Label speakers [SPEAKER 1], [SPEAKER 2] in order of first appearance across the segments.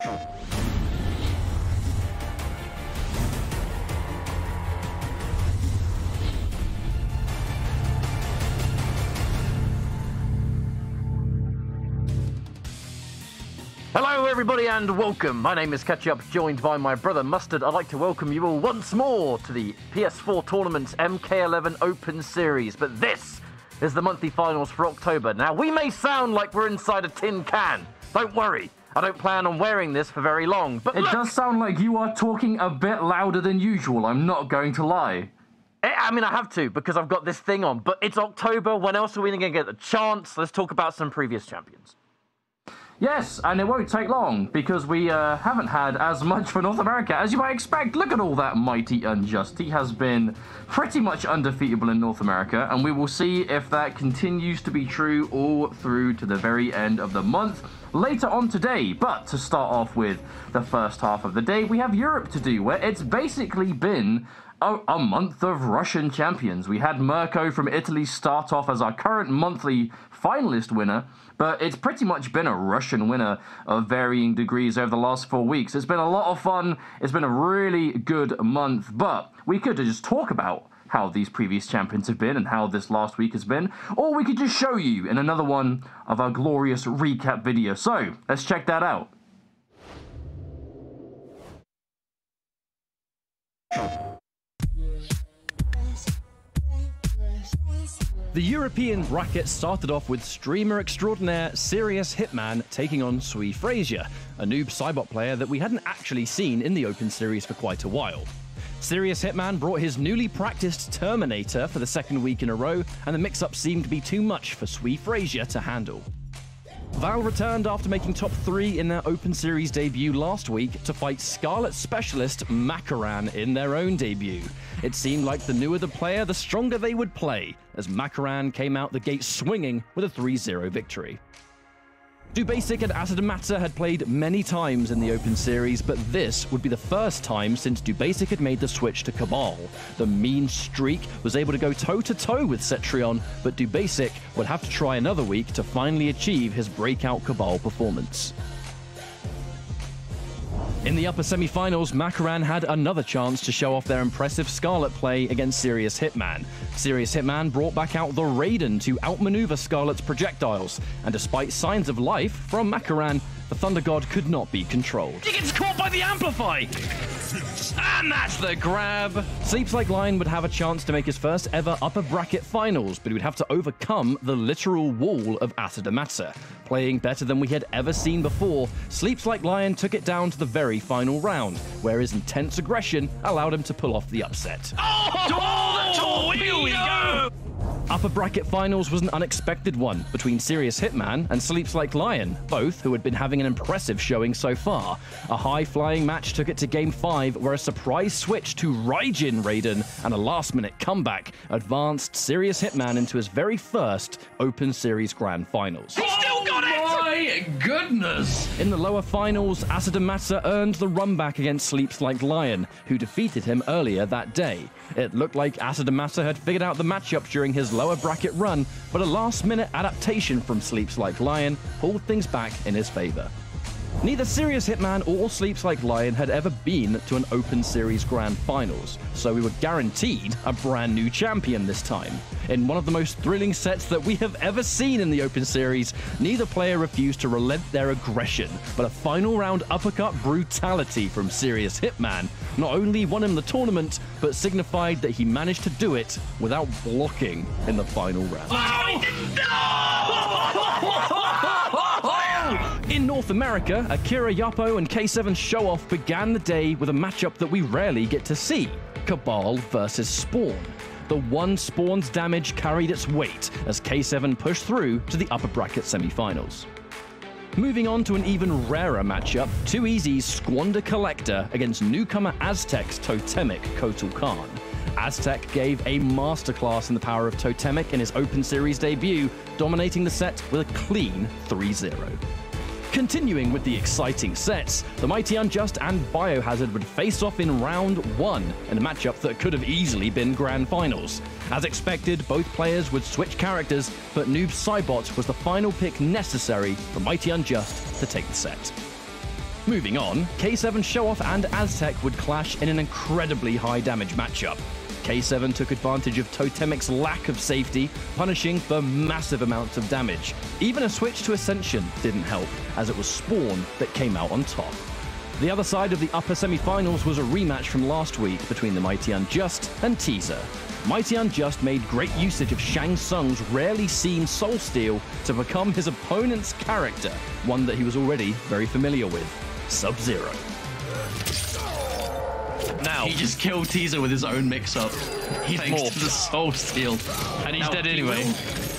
[SPEAKER 1] Hello, everybody, and welcome. My name is Ketchup, joined by my brother Mustard. I'd like to welcome you all once more to the PS4 Tournament's MK11 Open Series. But this is the monthly finals for October. Now, we may sound like we're inside a tin can. Don't worry. I don't plan on wearing this for very long. But
[SPEAKER 2] It
[SPEAKER 1] look,
[SPEAKER 2] does sound like you are talking a bit louder than usual, I'm not going to lie.
[SPEAKER 1] Eh, I mean, I have to because I've got this thing on. But it's October. When else are we going to get the chance? Let's talk about some previous champions.
[SPEAKER 2] Yes, and it won't take long because we uh, haven't had as much for North America as you might expect. Look at all that mighty unjust. He has been pretty much undefeatable in North America, and we will see if that continues to be true all through to the very end of the month later on today. But to start off with the first half of the day, we have Europe to do, where it's basically been a, month of Russian champions. We had Mirko from Italy start off as our current monthly finalist winner, but it's pretty much been a Russian winner of varying degrees over the last four weeks. It's been a lot of fun. It's been a really good month, but we could just talk about how these previous champions have been and how this last week has been, or we could just show you in another one of our glorious recap video. So let's check that out.
[SPEAKER 3] The European bracket started off with streamer extraordinaire Serious Hitman taking on Sui Frazier, a noob Cybot player that we hadn't actually seen in the Open Series for quite a while. Serious Hitman brought his newly practiced Terminator for the second week in a row, and the mix up seemed to be too much for Sui Frazier to handle. Val returned after making top three in their Open Series debut last week to fight Skarlet Specialist Makaran in their own debut. It seemed like the newer the player, the stronger they would play, as Makaran came out the gate swinging with a 3 0 victory. Dubasic and Asadamata had played many times in the Open Series, but this would be the first time since Dubasic had made the switch to Cabal. The mean streak was able to go toe to toe with Cetrion, but Dubasic would have to try another week to finally achieve his breakout Cabal performance. In the upper semi-finals, Makaran had another chance to show off their impressive Skarlet play against Serious Hitman. Serious Hitman brought back out the Raiden to outmaneuver Skarlet's projectiles, and despite signs of life from Makaran, the Thunder God could not be controlled. He gets caught by the Amplify! And that's the grab! Sleeps Like Lion would have a chance to make his first ever upper bracket finals, but he would have to overcome the literal wall of Asadamasa. Playing better than we had ever seen before, Sleeps Like Lion took it down to the very final round, where his intense aggression allowed him to pull off the upset. Oh, here we go! Upper bracket finals was an unexpected one between Serious Hitman and Sleeps Like Lion, both who had been having an impressive showing so far. A high flying match took it to game 5, where a surprise switch to Raijin Raiden and a last minute comeback advanced Serious Hitman into his very first Open Series Grand Finals. He still got it!
[SPEAKER 2] Oh my goodness!
[SPEAKER 3] In the lower finals, Asadamasa earned the run back against Sleeps Like Lion, who defeated him earlier that day. It looked like Asadamasa had figured out the matchup during his lower bracket run, but a last minute adaptation from Sleeps Like Lion pulled things back in his favor. Neither Serious Hitman or Sleeps Like Lion had ever been to an Open Series Grand Finals, so we were guaranteed a brand new champion this time. In one of the most thrilling sets that we have ever seen in the Open Series, neither player refused to relent their aggression, but a final round uppercut brutality from Serious Hitman not only won him the tournament, but signified that he managed to do it without blocking in the final round. Oh, in North America, Akira Yapo and K7 Show Off began the day with a matchup that we rarely get to see Cabal versus Spawn. The one Spawn's damage carried its weight as K7 pushed through to the upper bracket semifinals. Moving on to an even rarer matchup, Too Easy's Squander Kollector against newcomer Aztec's Totemic Kotal Khan. Aztec gave a masterclass in the power of Totemic in his Open Series debut, dominating the set with a clean 3 0. Continuing with the exciting sets, the Mighty Unjust and Biohazard would face off in round one in a matchup that could have easily been grand finals. As expected, both players would switch characters, but Noob Cybot was the final pick necessary for Mighty Unjust to take the set. Moving on, K7 Showoff and Aztec would clash in an incredibly high damage matchup. K7 took advantage of Totemic's lack of safety, punishing for massive amounts of damage. Even a switch to Ascension didn't help, as it was Spawn that came out on top. The other side of the upper semi-finals was a rematch from last week between the Mighty Unjust and Teaser. Mighty Unjust made great usage of Shang Tsung's rarely seen Soul Steal to become his opponent's character, one that he was already very familiar with, Sub-Zero.
[SPEAKER 2] Now he just killed Teaser with his own mix-up.
[SPEAKER 4] He's
[SPEAKER 2] thanks
[SPEAKER 4] morphed.
[SPEAKER 2] to the Soul Steal,
[SPEAKER 4] And he's
[SPEAKER 2] Now,
[SPEAKER 4] dead
[SPEAKER 2] he
[SPEAKER 4] anyway.
[SPEAKER 2] will-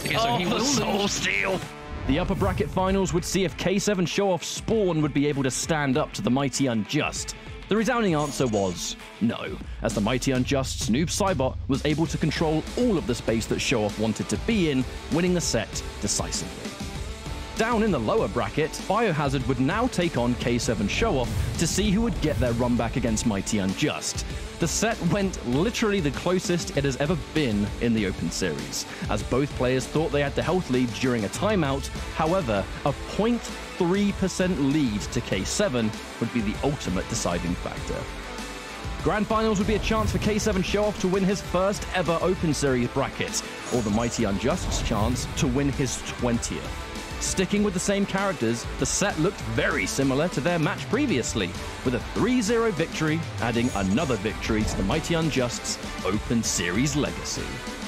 [SPEAKER 2] Okay, so
[SPEAKER 4] oh,
[SPEAKER 2] he
[SPEAKER 4] the
[SPEAKER 2] will
[SPEAKER 4] soul steal.
[SPEAKER 3] The upper bracket finals would see if K7 Showoff Spawn would be able to stand up to the Mighty Unjust. The resounding answer was no, as the Mighty Unjust's Noob Cybot was able to control all of the space that Showoff wanted to be in, winning the set decisively. Down in the lower bracket, Biohazard would now take on K7 Showoff to see who would get their run back against Mighty Unjust. The set went literally the closest it has ever been in the Open Series, as both players thought they had the health lead during a timeout. However, a 0.3% lead to K7 would be the ultimate deciding factor. Grand Finals would be a chance for K7 Showoff to win his first ever Open Series bracket, or the Mighty Unjust's chance to win his 20th. Sticking with the same characters, the set looked very similar to their match previously, with a 3 0 victory adding another victory to the Mighty Unjust's Open Series legacy.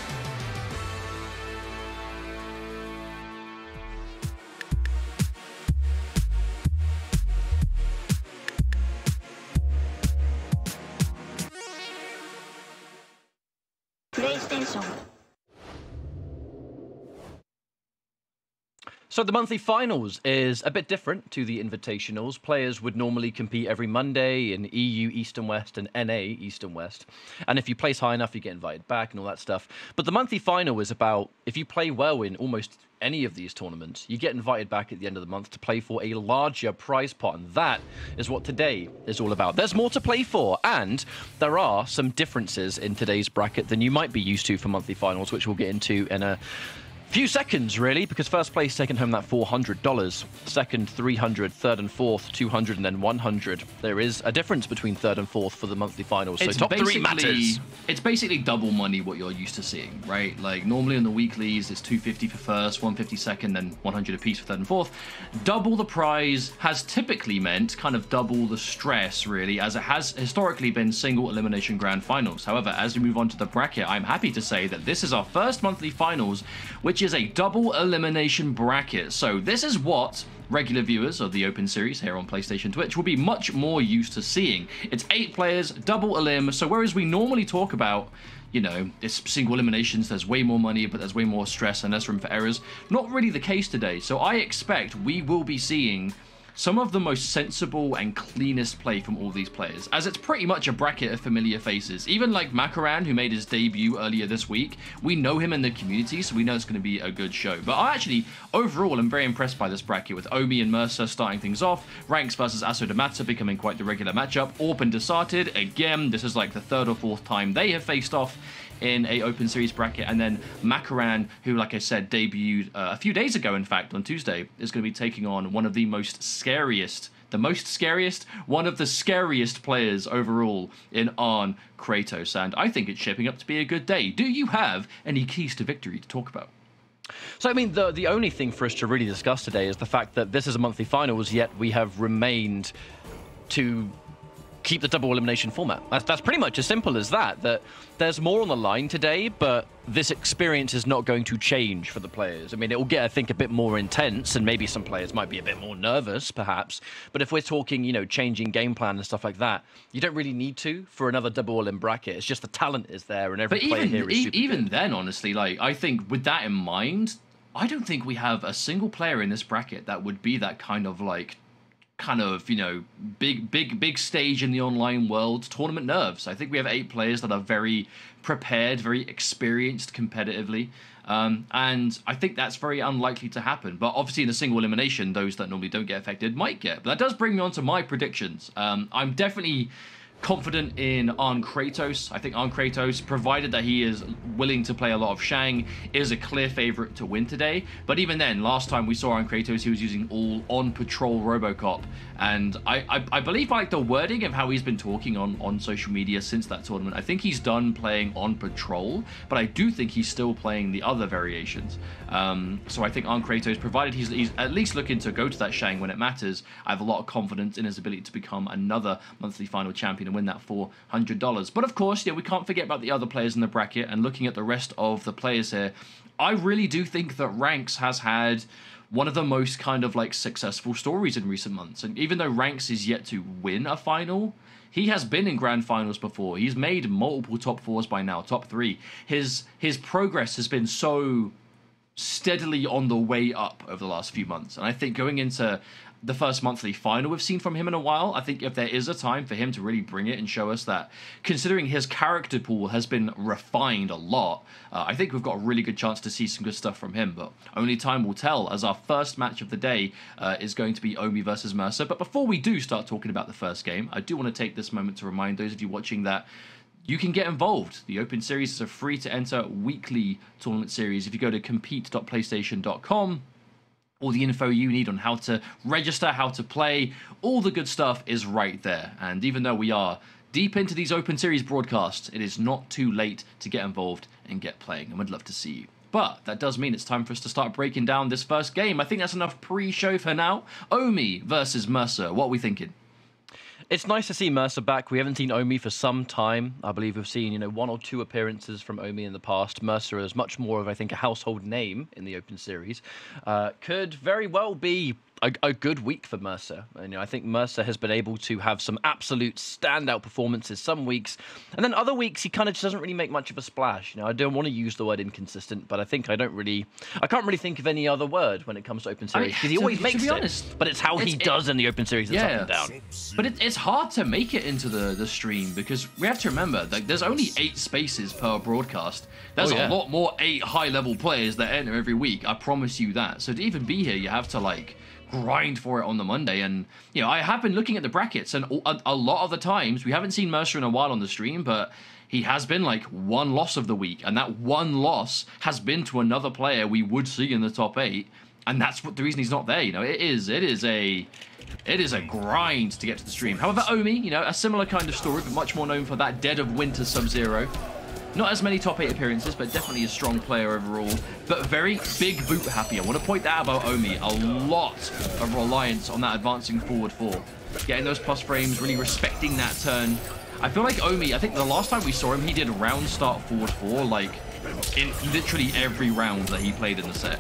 [SPEAKER 4] So the monthly finals is a bit different to the invitationals. Players would normally compete every Monday in EU East and West and NA East and West. And if you place high enough, you get invited back and all that stuff. But the monthly final is about if you play well in almost any of these tournaments, you get invited back at the end of the month to play for a larger prize pot. And that is what today is all about. There's more to play for, and there are some differences in today's bracket than you might be used to for monthly finals, which we'll get into in a few seconds really because first place taking home that $400 second 300 third and fourth 200 and then 100 there is a difference between third and fourth for the monthly finals so
[SPEAKER 2] it's
[SPEAKER 4] top three matters
[SPEAKER 2] it's basically double money what you're used to seeing, right? Like normally on the weeklies it's 250 for first, 150 second, then 100 apiece for third and fourth. Double the prize has typically meant kind of double the stress, really, as it has historically been single elimination grand finals. However, as we move on to the bracket, I'm happy to say that this is our first monthly finals, which is a double elimination bracket. So this is what regular viewers of the Open Series here on PlayStation Twitch will be much more used to seeing. It's eight players, double elim, so whereas we normally talk about, you know, it's single eliminations, there's way more money, but there's way more stress and less room for errors, not really the case today. So I expect we will be seeing some of the most sensible and cleanest play from all these players, as it's pretty much a bracket of familiar faces. Even like Makaran, who made his debut earlier this week, we know him in the community, so we know it's going to be a good show. But I actually, overall, am very impressed by this bracket, with Omi and Mercer starting things off, Ranks versus Asodamata becoming quite the regular matchup, Orp and Desarted, again, this is like the third or fourth time they have faced off in a open series bracket. And then Makaran who like I said debuted uh, a few days ago in fact on Tuesday is going to be taking on one of the most scariest the most scariest one of the scariest players overall in Arn Kratos. And I think it's shaping up to be a good day. Do you have any keys to victory to talk about?
[SPEAKER 4] So i mean the the only thing for us to really discuss today is the fact that this is a monthly finals yet we have remained to keep the double elimination format. That's, that's pretty much as simple as that. That there's more on the line today, but this experience is not going to change for the players. I mean, it will get, I think, a bit more intense, and maybe some players might be a bit more nervous, perhaps. But if we're talking, you know, changing game plan and stuff like that, you don't really need to for another double elim bracket. It's just the talent is there, and every
[SPEAKER 2] But
[SPEAKER 4] player
[SPEAKER 2] even
[SPEAKER 4] here is
[SPEAKER 2] e-
[SPEAKER 4] super
[SPEAKER 2] even
[SPEAKER 4] good.
[SPEAKER 2] then, honestly, like I think with that in mind, I don't think we have a single player in this bracket that would be that kind of like kind of you know big big big stage in the online world tournament nerves. I think we have eight players that are very prepared very experienced competitively. Um, and i think that's very unlikely to happen. But obviously in a single elimination those that normally don't get affected might get. But that does bring me on to my predictions. Um, i'm definitely confident in Arn Kratos. I think Arn Kratos, provided that he is willing to play a lot of Shang, is a clear favorite to win today. But even then, last time we saw Arn Kratos, he was using all on patrol Robocop. And I, I, I believe like the wording of how he's been talking on, on social media since that tournament, I think he's done playing on patrol, but I do think he's still playing the other variations. Um, so I think Arn Kratos, provided he's, he's at least looking to go to that Shang when it matters, I have a lot of confidence in his ability to become another monthly final champion and win that $400. But of course, yeah, we can't forget about the other players in the bracket and looking at the rest of the players here. I really do think that Ranks has had one of the most kind of like successful stories in recent months. And even though Ranks is yet to win a final, he has been in grand finals before. He's made multiple top fours by now, top three. His his progress has been so steadily on the way up over the last few months. And I think going into the first monthly final we've seen from him in a while. I think if there is a time for him to really bring it and show us that, considering his character pool has been refined a lot, uh, I think we've got a really good chance to see some good stuff from him. But only time will tell, as our first match of the day uh, is going to be Omi versus Mercer. But before we do start talking about the first game, I do want to take this moment to remind those of you watching that you can get involved. The Open Series is a free to enter weekly tournament series. If you go to compete.playstation.com, all the info you need on how to register, how to play, all the good stuff is right there. And even though we are deep into these Open Series broadcasts, it is not too late to get involved and get playing, and we'd love to see you. But that does mean it's time for us to start breaking down this first game. I think that's enough pre show for now. Omi versus Mercer. What are we thinking?
[SPEAKER 3] It's nice to see Mercer back. We haven't seen Omi for some time. I believe we've seen, you know, one or two appearances from Omi in the past. Mercer is much more of, I think, a household name in the Open Series. Uh, could very well be a, a, good week for Mercer. And, you know, I think Mercer has been able to have some absolute standout performances some weeks, and then other weeks he kind of just doesn't really make much of a splash. You know, I don't want to use the word inconsistent, but I think I don't really, I can't really think of any other word when it comes to Open Series because I mean, he always makes it. Honest, but it's how it's, he it, does in the Open Series that's yeah, up and down.
[SPEAKER 2] But it, it's hard to make it into the the stream because we have to remember like there's only eight spaces per broadcast. There's oh, yeah. a lot more eight high level players that enter every week. I promise you that. So to even be here, you have to like grind for it on the Monday. And, you know, I have been looking at the brackets, and a, a, lot of the times, we haven't seen Mercer in a while on the stream, but he has been like one loss of the week. And that one loss has been to another player we would see in the top eight. And that's what the reason he's not there. You know, it is, it is a. It is a grind to get to the stream. However, Omi, you know, a similar kind of story, but much more known for that Dead of Winter Sub-Zero. Not as many top 8 appearances, but definitely a strong player overall. But very big boot happy. I want to point that out about Omi. A lot of reliance on that advancing forward four. Getting those plus frames, really respecting that turn. I feel like Omi, I think the last time we saw him, he did round start forward four, like, in literally every round that he played in the set.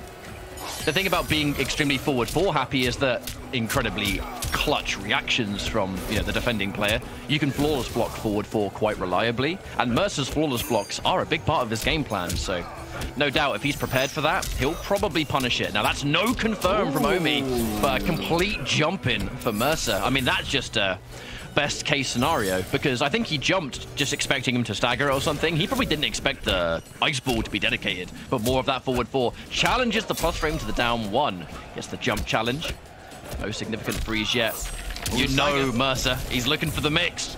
[SPEAKER 3] The thing about being extremely forward four happy is that incredibly clutch reactions from you know, the defending player. You can flawless block forward four quite reliably, and Mercer's flawless blocks are a big part of his game plan, so no doubt if he's prepared for that, he'll probably punish it. Now that's no confirm Ooh. from Omi, but a complete jump in for Mercer. I mean, that's just a best case scenario because I think he jumped just expecting him to stagger or something. He probably didn't expect the ice ball to be dedicated, but more of that forward four. Challenges the plus frame to the down one. Gets the jump challenge. No significant freeze yet. You know Mercer, he's looking for the mix.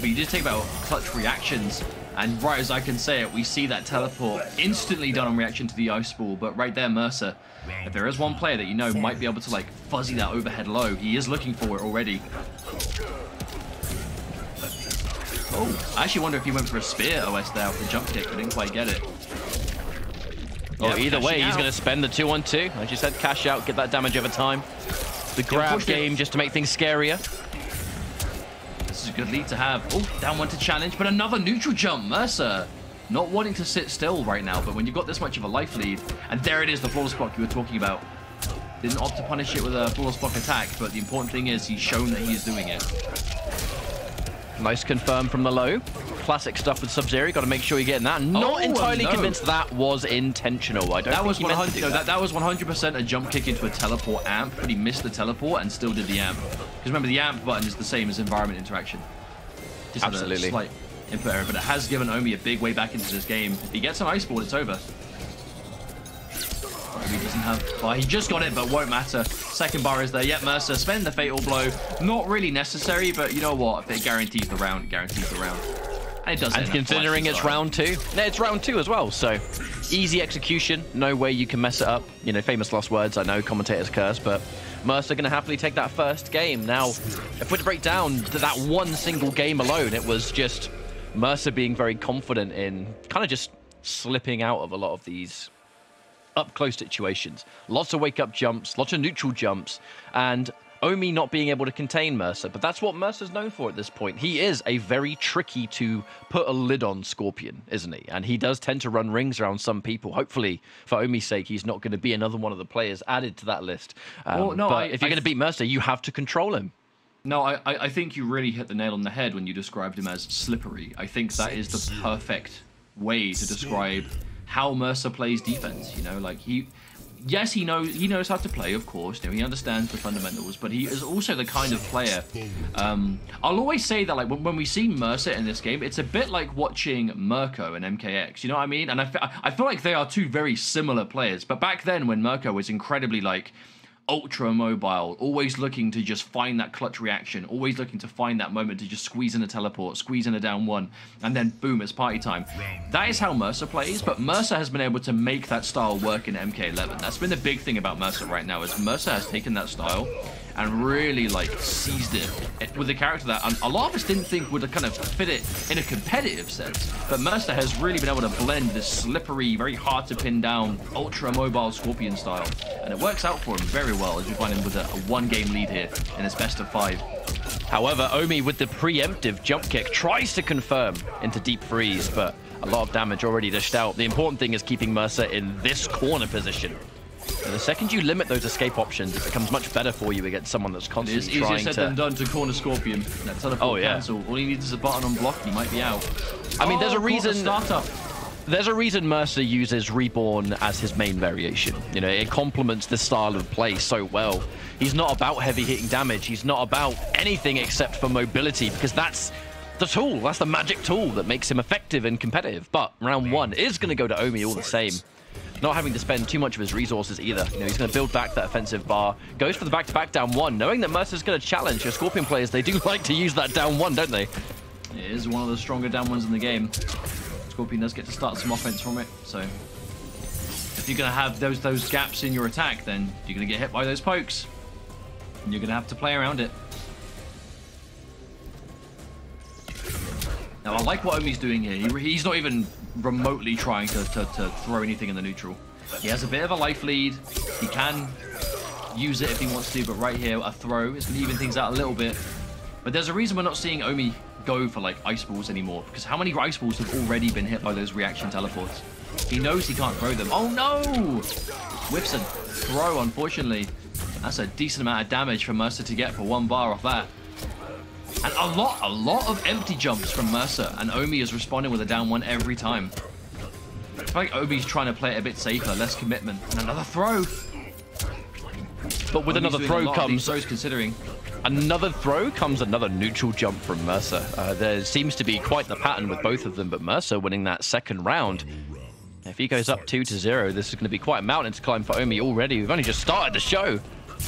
[SPEAKER 2] But you did take about clutch reactions and right as I can say it, we see that teleport instantly done on reaction to the ice ball. But right there, Mercer, if there is one player that you know might be able to like fuzzy that overhead low, he is looking for it already. Oh, I actually wonder if he went for a spear OS there with the jump kick. I didn't quite get it.
[SPEAKER 3] Oh, either way, out. he's going to spend the 2-1-2. As you said, cash out, get that damage over time. The grab game just to make things scarier.
[SPEAKER 2] This is a good lead to have. Oh, down one to challenge, but another neutral jump. Mercer not wanting to sit still right now, but when you've got this much of a life lead, and there it is, the flawless block you were talking about. Didn't opt to punish it with a flawless block attack, but the important thing is he's shown that he is doing it.
[SPEAKER 3] Nice confirm from the low. Classic stuff with Sub-Zero. Got to make sure you're getting that. Not oh, entirely no. convinced that was intentional. I don't
[SPEAKER 2] that
[SPEAKER 3] was 100,
[SPEAKER 2] no,
[SPEAKER 3] that.
[SPEAKER 2] that, was 100% a jump kick into a teleport amp, but he missed the teleport and still did the amp. Because remember, the amp button is the same as environment interaction.
[SPEAKER 3] Just Absolutely.
[SPEAKER 2] slight input error, but it has given Omi a big way back into this game. If he gets an ice ball, it's over. He doesn't have. Well, he just got it, but won't matter. Second bar is there. Yet Mercer spend the fatal blow. Not really necessary, but you know what? If it guarantees the round, it guarantees the round. And it does.
[SPEAKER 3] And considering it's round two, no, it's round two as well. So easy execution. No way you can mess it up. You know, famous last words. I know commentators curse, but Mercer going to happily take that first game. Now, if we're to break down that one single game alone, it was just Mercer being very confident in kind of just slipping out of a lot of these up close situations. Lots of wake up jumps, lots of neutral jumps, and Omi not being able to contain Mercer. But that's what Mercer's known for at this point. He is a very tricky to put a lid on Scorpion, isn't he? And he does tend to run rings around some people. Hopefully, for Omi's sake, he's not going to be another one of the players added to that list. Um, well, no, but I, if you're going to beat Mercer, you have to control him.
[SPEAKER 2] No, I, I think you really hit the nail on the head when you described him as slippery. I think that is the perfect way to describe how Mercer plays defense. You know, like he yes, he knows he knows how to play, of course. You know, he understands the fundamentals, but he is also the kind of player. Um, I'll always say that, like when, when, we see Mercer in this game, it's a bit like watching Mirko and MKX. You know what I mean? And I, I feel like they are two very similar players. But back then, when Mirko was incredibly like ultra mobile, always looking to just find that clutch reaction, always looking to find that moment to just squeeze in a teleport, squeeze in a down one, and then boom, it's party time. That is how Mercer plays, but Mercer has been able to make that style work in MK11. That's been the big thing about Mercer right now, is Mercer has taken that style and really like seized it eh, with a character that a lot of us didn't think would kind of fit it in a competitive sense. But Mercer has really been able to blend this slippery, very hard to pin down, ultra mobile Scorpion style. And it works out for him very well as we find him with a, a one game lead here in his best of five.
[SPEAKER 3] However, Omi with the preemptive jump kick tries to confirm into deep freeze, but a lot of damage already dished out. The important thing is keeping Mercer in this corner position. And the second you limit those escape options, it becomes much better for you against someone that's constantly
[SPEAKER 2] trying
[SPEAKER 3] to...
[SPEAKER 2] It's easier said than done to corner Scorpion. That teleport oh, yeah. cancel. All he needs is a button on block, he might be out.
[SPEAKER 3] I mean, there's a oh, reason...
[SPEAKER 2] Startup.
[SPEAKER 3] There's a reason Mercer uses Reborn as his main variation. You know, it complements the style of play so well. He's not about heavy hitting damage. He's not about anything except for mobility because that's the tool. That's the magic tool that makes him effective and competitive. But round one is going to go to Omi all the same not having to spend too much of his resources either. You know, he's going to build back that offensive bar, goes for the back-to-back -back down one, knowing that Mercer's going to challenge your Scorpion players. They do like to use that down one, don't they?
[SPEAKER 2] It is one of the stronger down ones in the game. Scorpion does get to start some offense from it, so if you're going to have those those gaps in your attack, then you're going to get hit by those pokes. And you're going to have to play around it. Now, I like what Omi's doing here. He, he's not even remotely trying to, to, to throw anything in the neutral. He has a bit of a life lead. He can use it if he wants to, but right here, a throw is going to even things out a little bit. But there's a reason we're not seeing Omi go for like ice balls anymore, because how many ice balls have already been hit by those reaction teleports? He knows he can't throw them. Oh no! Whiffs a throw, unfortunately. That's a decent amount of damage for Mercer to get for one bar off that. And a lot, a lot of empty jumps from Mercer, and Omi is responding with a down one every time. I feel like Omi's trying to play it a bit safer, less commitment. And another throw.
[SPEAKER 3] But with Omi's another throw comes...
[SPEAKER 2] throws considering.
[SPEAKER 3] Another throw comes another neutral jump from Mercer. Uh, there seems to be quite the pattern with both of them, but Mercer winning that second round. If he goes up 2 to 0, this is going to be quite a mountain to climb for Omi already. We've only just started the show.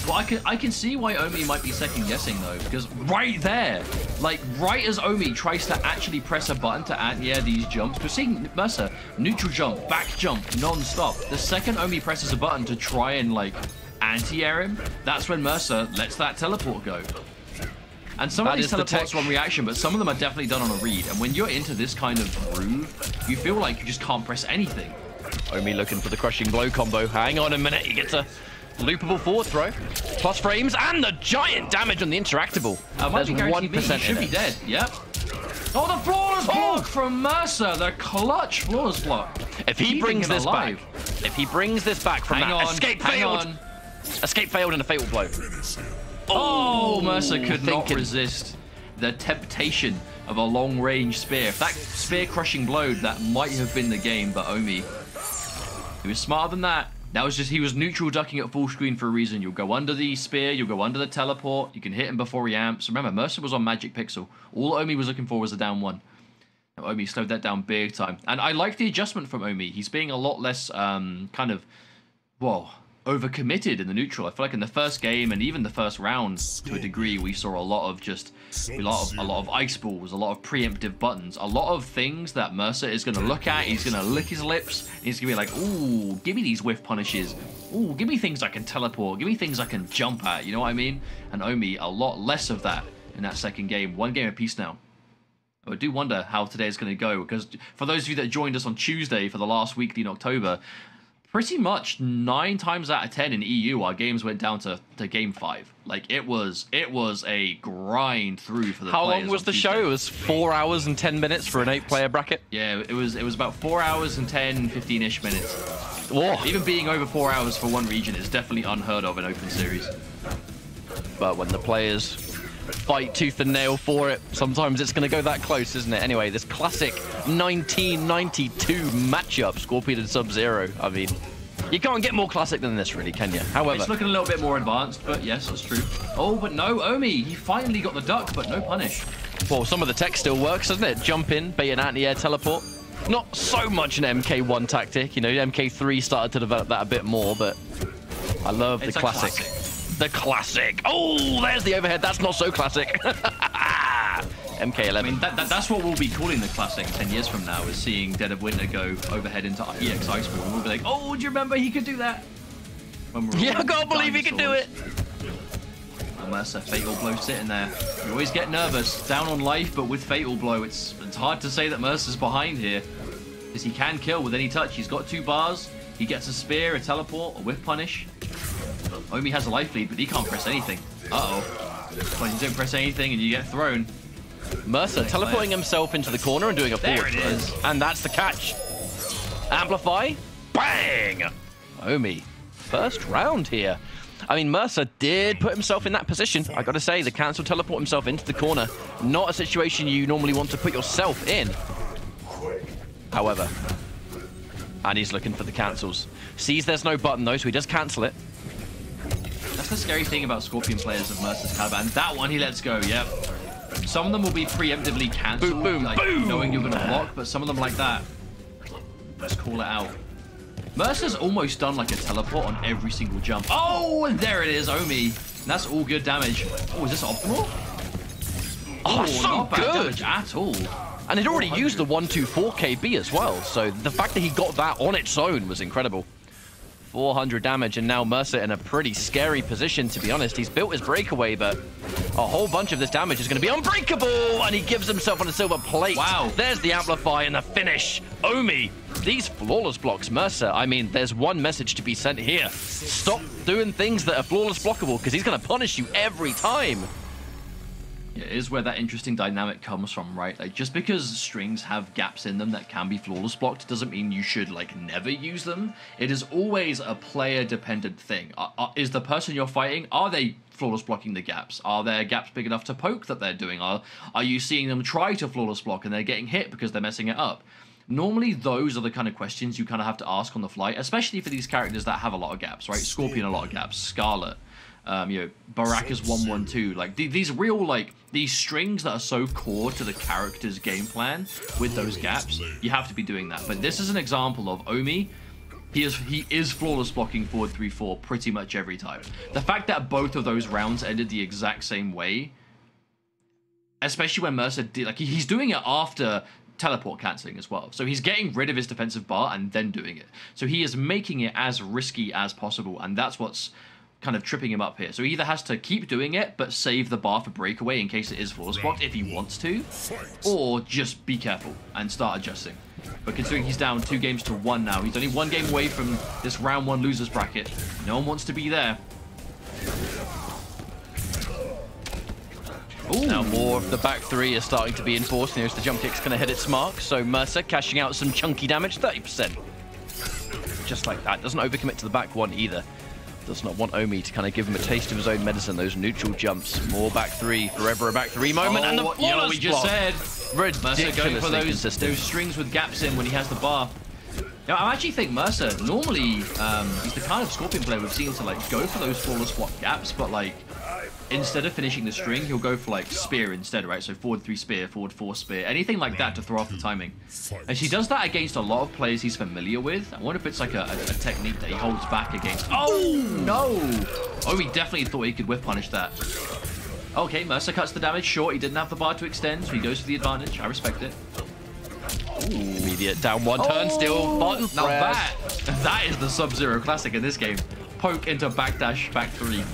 [SPEAKER 2] Well, I can I can see why Omi might be second guessing though, because right there, like right as Omi tries to actually press a button to add yeah these jumps, we're seeing Mercer neutral jump, back jump, non-stop. The second Omi presses a button to try and like anti-air him, that's when Mercer lets that teleport go. And some that of these teleports are on reaction, but some of them are definitely done on a read. And when you're into this kind of groove, you feel like you just can't press anything.
[SPEAKER 3] Omi looking for the crushing blow combo. Hang on a minute, he gets a Loopable forward throw. Plus frames and the giant damage on the interactable.
[SPEAKER 2] Uh, There's 1% should be dead. Yep. Oh, the flawless oh. block from Mercer. The clutch flawless block.
[SPEAKER 3] If he Keeping brings this alive. back, if he brings this back from hang that on, escape failed. On. Escape failed and a fatal blow.
[SPEAKER 2] Oh, oh Mercer could thinking. not resist the temptation of a long-range spear. If that spear crushing blow, that might have been the game, but Omi, he was smarter than that. That was just, he was neutral ducking at full screen for a reason. You'll go under the spear, you'll go under the teleport, you can hit him before he amps. Remember, Mercer was on Magic Pixel. All Omi was looking for was a down one. Now, Omi slowed that down big time. And I like the adjustment from Omi. He's being a lot less um, kind of well, overcommitted in the neutral. I feel like in the first game and even the first round, to a degree, we saw a lot of just a lot of a lot of ice balls, a lot of preemptive buttons, a lot of things that Mercer is going to look at. He's going to lick his lips. he's going to be like, "Ooh, give me these whiff punishes. Ooh, give me things I can teleport. Give me things I can jump at." You know what I mean? And Omi, a lot less of that in that second game. One game apiece now. I do wonder how today is going to go because for those of you that joined us on Tuesday for the last weekly in October, pretty much nine times out of ten in EU, our games went down to, to game five. Like it was, it was a grind through for the.
[SPEAKER 3] How long was the Tuesday. show? It was four hours and ten minutes for an eight-player bracket.
[SPEAKER 2] Yeah, it was. It was about four hours and 10, 15-ish minutes. Whoa. Even being over four hours for one region is definitely unheard of in open series.
[SPEAKER 3] But when the players fight tooth and nail for it. Sometimes it's going to go that close, isn't it? Anyway, this classic 1992 matchup, Scorpion and Sub-Zero. I mean, you can't get more classic than this, really, can you? However...
[SPEAKER 2] It's looking a little bit more advanced, but yes, that's true. Oh, but no, Omi, he finally got the duck, but no punish.
[SPEAKER 3] Well, some of the tech still works, doesn't it? Jump in, anti-air teleport. Not so much an MK1 tactic. You know, MK3 started to develop that a bit more, but I love it's the classic. classic the classic. Oh, there's the overhead. That's not so classic. MK11.
[SPEAKER 2] I mean, that, that, that's what we'll be calling the classic 10 years from now, is seeing Dead of Winter go overhead into EX. And we'll be like, oh, do you remember he could do that?
[SPEAKER 3] yeah, I can't believe he could do it.
[SPEAKER 2] Unless a Fatal Blow sitting there. You always get nervous. Down on life, but with Fatal Blow, it's, it's hard to say that Mercer's behind here. Because he can kill with any touch. He's got two bars. He gets a spear, a teleport, a whiff punish. Omi has a life lead, but he can't press anything. Uh-oh. When you don't press anything and you get thrown.
[SPEAKER 3] Mercer teleporting himself into the corner and doing a forward
[SPEAKER 2] There it is.
[SPEAKER 3] And that's the catch. Amplify. Bang! Omi, first round here. I mean, Mercer did put himself in that position. I gotta say, the cancel teleport himself into the corner. Not a situation you normally want to put yourself in. However, and he's looking for the cancels. Sees there's no button though, so he does cancel it.
[SPEAKER 2] That's the scary thing about Scorpion players of Mercer's Caliban. That one he lets go, yep. Some of them will be preemptively cancelled, boom, boom, like boom. knowing you're going to block, but some of them like that. Just call it out. Mercer's almost done like a teleport on every single jump. Oh, and there it is, Omi. And that's all good damage. Oh, is this optimal?
[SPEAKER 3] Oh, oh so good.
[SPEAKER 2] at all.
[SPEAKER 3] And he'd already used the 124 KB as well, so the fact that he got that on its own was incredible. 400 damage, and now Mercer in a pretty scary position, to be honest. He's built his breakaway, but a whole bunch of this damage is going to be unbreakable, and he gives himself on a silver plate.
[SPEAKER 2] Wow.
[SPEAKER 3] There's the Amplify and the finish. Omi, these flawless blocks, Mercer, I mean, there's one message to be sent here. Stop doing things that are flawless blockable, because he's going to punish you every time.
[SPEAKER 2] It is where that interesting dynamic comes from, right? Like, just because strings have gaps in them that can be flawless blocked doesn't mean you should, like, never use them. It is always a player-dependent thing. Uh, uh, is the person you're fighting, are they flawless blocking the gaps? Are there gaps big enough to poke that they're doing? Are, are you seeing them try to flawless block and they're getting hit because they're messing it up? Normally, those are the kind of questions you kind of have to ask on the fly, especially for these characters that have a lot of gaps, right? Scorpion, a lot of gaps. Skarlet, um, you know, Baraka's 112. Like, th these real, like, these strings that are so core to the character's game plan with those gaps, you have to be doing that. But this is an example of Omi. He is he is flawless blocking forward 3-4 pretty much every time. The fact that both of those rounds ended the exact same way, especially when Mercer did, like, he's doing it after teleport cancelling as well. So he's getting rid of his defensive bar and then doing it. So he is making it as risky as possible, and that's what's kind of tripping him up here. So he either has to keep doing it, but save the bar for breakaway in case it is flawless blocked if he wants to, or just be careful and start adjusting. But considering he's down two games to one now, he's only one game away from this round one losers bracket. No one wants to be there.
[SPEAKER 3] Ooh. Now more of the back three is starting to be enforced. Here's the jump kick's going to hit its mark. So Mercer cashing out some chunky damage, 30%. Just like that. Doesn't overcommit to the back one either does not want Omi to kind of give him a taste of his own medicine. Those neutral jumps, more back three, forever a back three moment,
[SPEAKER 2] oh,
[SPEAKER 3] and the flawless
[SPEAKER 2] you know, we just
[SPEAKER 3] block.
[SPEAKER 2] said
[SPEAKER 3] ridiculously going
[SPEAKER 2] for those, those strings with gaps in when he has the bar. Now, I actually think Mercer, normally, um, he's the kind of Scorpion player we've seen to, like, go for those flawless block gaps, but, like, instead of finishing the string, he'll go for like spear instead, right? So forward three spear, forward four spear, anything like that to throw off the timing. And she does that against a lot of players he's familiar with. I wonder if it's like a, a, a technique that he holds back against. Oh no! Oh, he definitely thought he could whiff punish that. Okay, Mercer cuts the damage short. He didn't have the bar to extend, so he goes for the advantage. I respect it.
[SPEAKER 3] Ooh. Immediate down one turn, oh, still button
[SPEAKER 2] Now that, that is the Sub-Zero classic in this game. Poke into backdash, back three.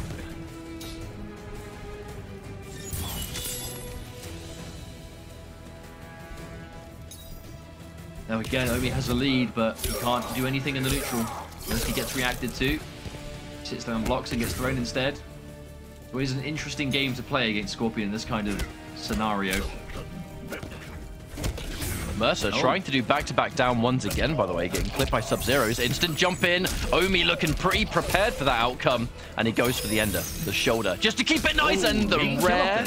[SPEAKER 2] Now again, Omi has a lead, but he can't do anything in the neutral. Unless he gets reacted to. Sits down, blocks and gets thrown instead. So it is an interesting game to play against Scorpion in this kind of scenario.
[SPEAKER 3] Mercer
[SPEAKER 2] Oh.
[SPEAKER 3] trying to do back-to-back down ones again, by the way, getting clipped by Sub-Zeros. Instant jump in. Omi looking pretty prepared for that outcome. And he goes for the ender, the shoulder, just to keep it nice.
[SPEAKER 2] Ooh,
[SPEAKER 3] and the
[SPEAKER 2] he
[SPEAKER 3] rare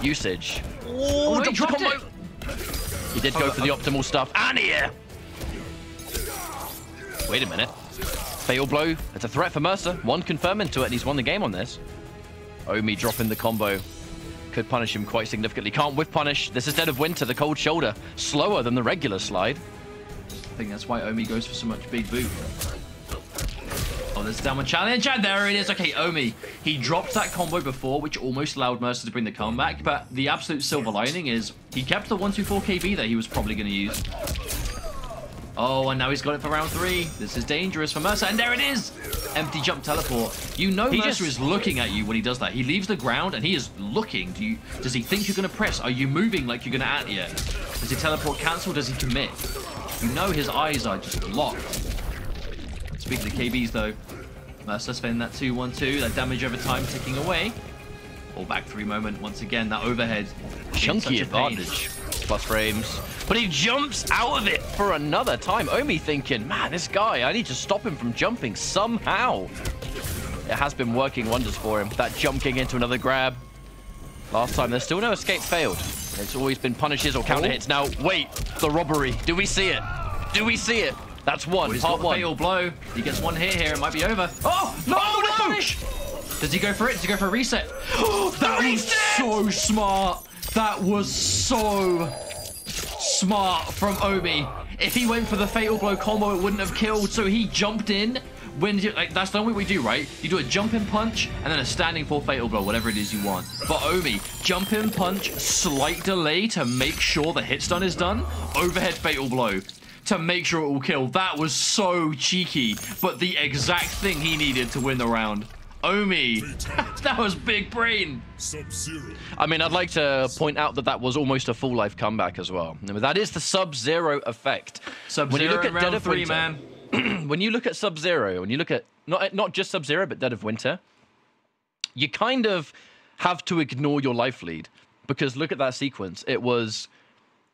[SPEAKER 3] usage.
[SPEAKER 2] Oh, no, he
[SPEAKER 3] drops
[SPEAKER 2] dropped it!
[SPEAKER 3] He did go for the optimal stuff. And here! Wait a minute. Fatal blow. It's a threat for Mercer. One confirm into it, and he's won the game on this. Omi dropping the combo. Could punish him quite significantly. Can't whiff punish. This is Dead of Winter, the cold shoulder. Slower than the regular slide.
[SPEAKER 2] I think that's why Omi goes for so much big boot. Oh, there's a downward challenge, and there it is. Okay, Omi, he dropped that combo before, which almost allowed Mercer to bring the comeback, but the absolute silver lining is he kept the 124 KB that he was probably going to use. Oh, and now he's got it for round three. This is dangerous for Mercer, and there it is! Empty jump teleport. You know
[SPEAKER 3] He
[SPEAKER 2] Mercer
[SPEAKER 3] just-
[SPEAKER 2] is looking at you when he does that. He leaves the ground, and he is looking. Do you? Does he think you're going to press? Are you moving like you're going to at yet? Does he teleport cancel? Does he commit? You know his eyes are just locked. Speaking of KBs though, Mercer spending that 2-1-2, that damage over time ticking away. All back three moment once again, that overhead.
[SPEAKER 3] Chunky advantage. Plus frames. But he jumps out of it for another time. Omi thinking, man, this guy, I need to stop him from jumping somehow. It has been working wonders for him. That jumping into another grab. Last time, there's still no escape failed. It's always been punishes or counter
[SPEAKER 2] Oh.
[SPEAKER 3] hits. Now, wait, the robbery. Do we see it? Do we see it? That's one,
[SPEAKER 2] Oh,
[SPEAKER 3] part one.
[SPEAKER 2] fatal blow. He gets one hit here, it might be over. Oh, no,
[SPEAKER 3] Oh,
[SPEAKER 2] no! Does he go for it? Does he go for a reset? that was so smart. That was so smart from Omi. If he went for the fatal blow combo, it wouldn't have killed. So he jumped in. When you, like that's the only way we do, right? You do a jumping punch and then a standing for fatal blow, whatever it is you want. But Omi, jump in punch, slight delay to make sure the hit stun is done, overhead fatal blow to make sure it will kill. That was so cheeky, but the exact thing he needed to win the round. Omi, that was big brain.
[SPEAKER 3] I mean, I'd like to point out that that was almost a full life comeback as well. That is the Sub-Zero effect.
[SPEAKER 2] Sub-Zero in round three, man.
[SPEAKER 3] when you look at Sub Zero, when you look at not not just Sub Zero but Dead of Winter, you kind of have to ignore your life lead because look at that sequence. It was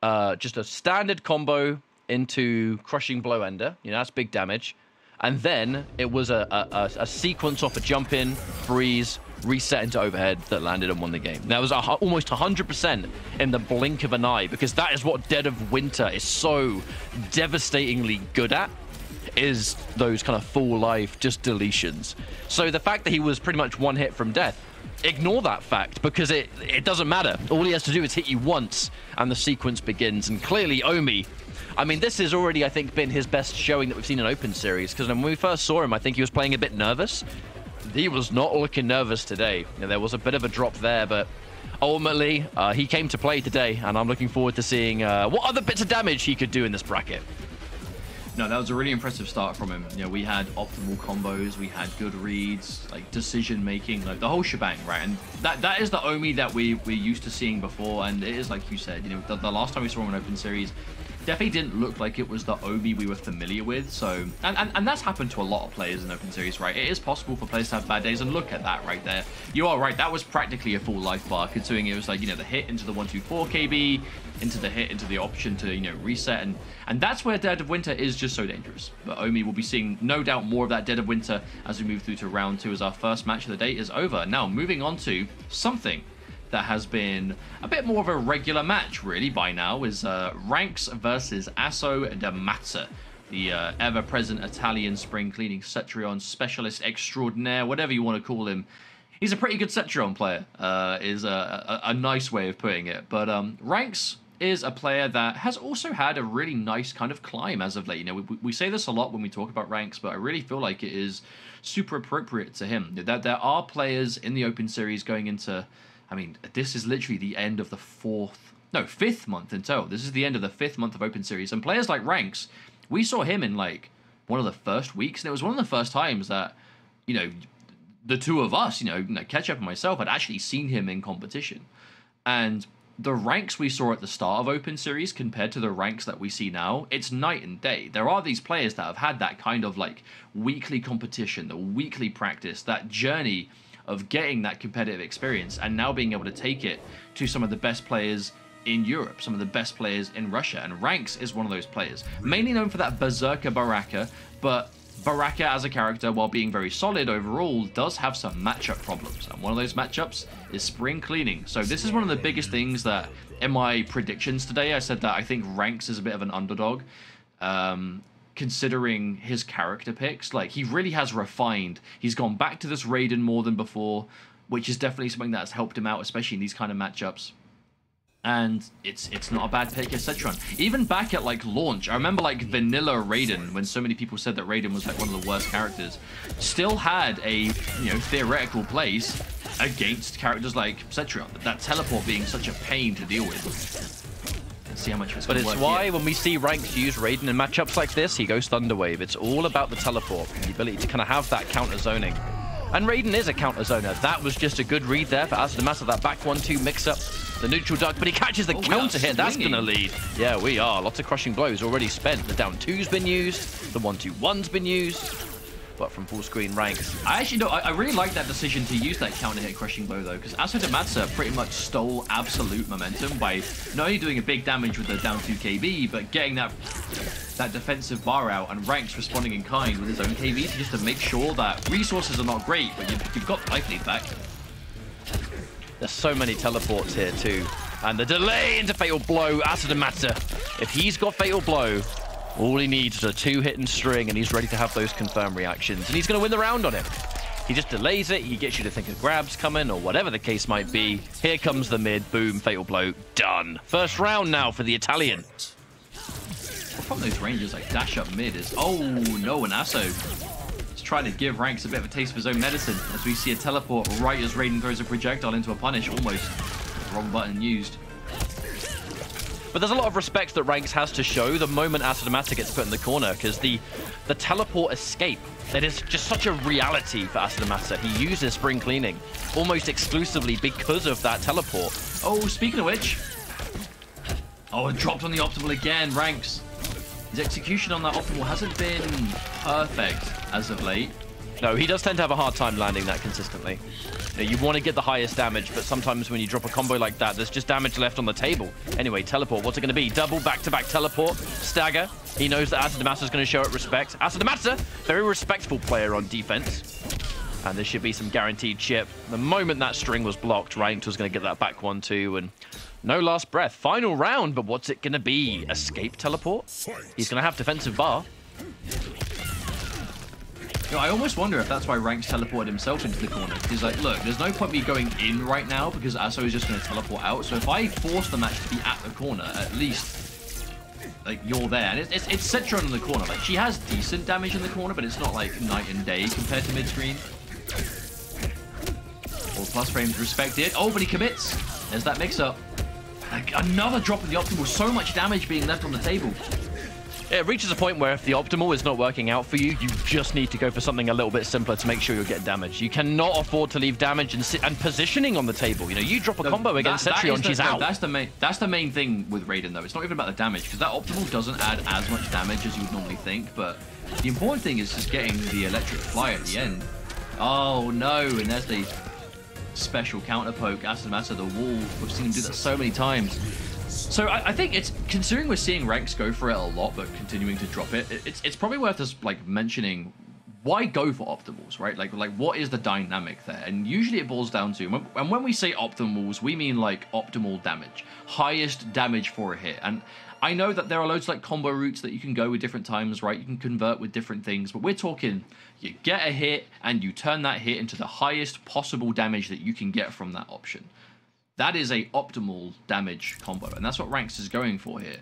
[SPEAKER 3] uh, just a standard combo into crushing blow ender. You know that's big damage, and then it was a a, a, sequence off a jump in, freeze, reset into overhead that landed and won the game. That was a, almost 100% in the blink of an eye because that is what Dead of Winter is so devastatingly good at is those kind of full life just deletions. So the fact that he was pretty much one hit from death, ignore that fact because it it doesn't matter. All he has to do is hit you once and the sequence begins. And clearly Omi, I mean this has already I think been his best showing that we've seen in Open Series because when we first saw him I think he was playing a bit nervous. He was not looking nervous today. You know, there was a bit of a drop there, but ultimately uh, he came to play today, and I'm looking forward to seeing uh, what other bits of damage he could do in this bracket.
[SPEAKER 2] No, that was a really impressive start from him. You know, we had optimal combos, we had good reads, like decision making, like the whole shebang, right? And that that is the Omi that we we're used to seeing before, and it is like you said, you know, the, the last time we saw him in Open Series, definitely didn't look like it was the Omi we were familiar with. So, and, and and that's happened to a lot of players in Open Series, right? It is possible for players to have bad days, and look at that right there. You are right. That was practically a full life bar, considering it was like you know the hit into the one two four KB, into the hit, into the option to you know reset, and and that's where Dead of Winter is just so dangerous. But Omi will be seeing no doubt more of that Dead of Winter as we move through to round two, as our first match of the day is over. Now moving on to something that has been a bit more of a regular match, really, by now, is uh, Ranks versus Asso de Mazza, the uh, ever-present Italian spring cleaning Cetrion specialist extraordinaire, whatever you want to call him. he's a pretty good Cetrion player. Uh, is a, a, a nice way of putting it. But um, ranks is a player that has also had a really nice kind of climb as of late. You know, we, we say this a lot when we talk about ranks, but I really feel like it is super appropriate to him. That there are players in the Open Series going into, I mean, this is literally the end of the fourth, no, fifth month in total. This is the end of the fifth month of Open Series, and players like Ranks, we saw him in like one of the first weeks, and it was one of the first times that, you know, the two of us, you know, Ketchup and myself, had actually seen him in competition, and the ranks we saw at the start of Open Series compared to the ranks that we see now, it's night and day. There are these players that have had that kind of like weekly competition, the weekly practice, that journey of getting that competitive experience and now being able to take it to some of the best players in Europe, some of the best players in Russia. And Ranks is one of those players. Mainly known for that Berserker Baraka, but Baraka as a character, while being very solid overall, does have some matchup problems. And one of those matchups is spring cleaning. So this is one of the biggest things that in my predictions today, I said that I think Ranks is a bit of an underdog. Um, considering his character picks, like he really has refined. He's gone back to this Raiden more than before, which is definitely something that's helped him out, especially in these kind of matchups and it's it's not a bad pick as Cetrion. Even back at like launch, I remember like vanilla Raiden, when so many people said that Raiden was like one of the worst characters, still had a you know theoretical place against characters like Cetrion. That teleport being such a pain to deal with. See how much it's
[SPEAKER 3] But it's why
[SPEAKER 2] here.
[SPEAKER 3] when we see ranks use Raiden in matchups like this, he goes Thunderwave. It's all about the teleport, the ability to kind of have that counter zoning. And Raiden is a counter zoner. That was just a good read there for Asadamasa, that back 1-2 mix-up. The neutral duck, but he catches the oh, counter hit. That's going to lead. Yeah, we are. Lots of crushing blows already spent. The down two's been used. The one two one's been used. But from full screen ranks.
[SPEAKER 2] I actually know, I, I really like that decision to use that counter hit crushing blow though, because Asadamasa pretty much stole absolute momentum by not only doing a big damage with the down 2 KB, but getting that that defensive bar out and Ranks responding in kind with his own KB just to make sure that resources are not great, but you've, you've got life lead back.
[SPEAKER 3] There's so many teleports here too. And the delay into Fatal Blow, Asadamasa. If he's got Fatal Blow, all he needs is a two-hit and string, and he's ready to have those confirm reactions. And he's going to win the round on him. He just delays it, he gets you to think a grab's coming, or whatever the case might be. Here comes the mid, boom, Fatal Blow, done. First round now for the Italian.
[SPEAKER 2] What From those ranges, like dash up mid is... Oh, no, and Asso is trying to give Ranks a bit of a taste of his own medicine as we see a teleport right as Raiden throws a projectile into a punish, almost. Wrong button used.
[SPEAKER 3] But there's a lot of respect that Ranks has to show the moment Asadamasa gets put in the corner, because the, the teleport escape, that is just such a reality for Asadamasa. He uses Spring Cleaning almost exclusively because of that teleport.
[SPEAKER 2] Oh, speaking of which... Oh, it dropped on the optimal again, Ranks. His execution on that optimal hasn't been perfect as of late.
[SPEAKER 3] No, he does tend to have a hard time landing that consistently. You, know, you want to get the highest damage, but sometimes when you drop a combo like that, there's just damage left on the table. Anyway, teleport, what's it going to be? Double back-to-back -back teleport, stagger. He knows that Asadamasa is going to show it respect. Asadamasa, very respectful player on defense. And there should be some guaranteed chip. The moment that string was blocked, Ranked was going to get that back one too, and no last breath. Final round, but what's it going to be? Escape teleport? He's going to have defensive bar.
[SPEAKER 2] I almost wonder if that's why Ranks teleported himself into the corner. He's like, look, there's no point me going in right now because Asso is just going to teleport out. So if I force the match to be at the corner, at least like you're there. And it's, it's, it's Cetrion in the corner. Like she has decent damage in the corner, but it's not like night and day compared to mid-screen. All plus frames respected. Oh, but he commits. There's that mix-up. Another drop of the optimal. So much damage being left on the table.
[SPEAKER 3] It reaches a point where if the optimal is not working out for you, you just need to go for something a little bit simpler to make sure you're getting damage. You cannot afford to leave damage and, and positioning on the table. You know, you drop a combo against that, Cetrion, she's out.
[SPEAKER 2] That's the main. That's the main thing with Raiden, though. It's not even about the damage because that optimal doesn't add as much damage as you would normally think. But the important thing is just getting the electric fly at the end. Oh no! And there's the special counter poke, Asadamasa, the wall. We've seen him do that so many times. So I, I, think it's considering we're seeing ranks go for it a lot, but continuing to drop it. It's it's probably worth us like mentioning why go for optimals, right? Like like what is the dynamic there? And usually it boils down to and when we say optimals, we mean like optimal damage, highest damage for a hit. And I know that there are loads like combo routes that you can go with different times, right? You can convert with different things, but we're talking you get a hit and you turn that hit into the highest possible damage that you can get from that option. That is a optimal damage combo, and that's what Ranks is going for here.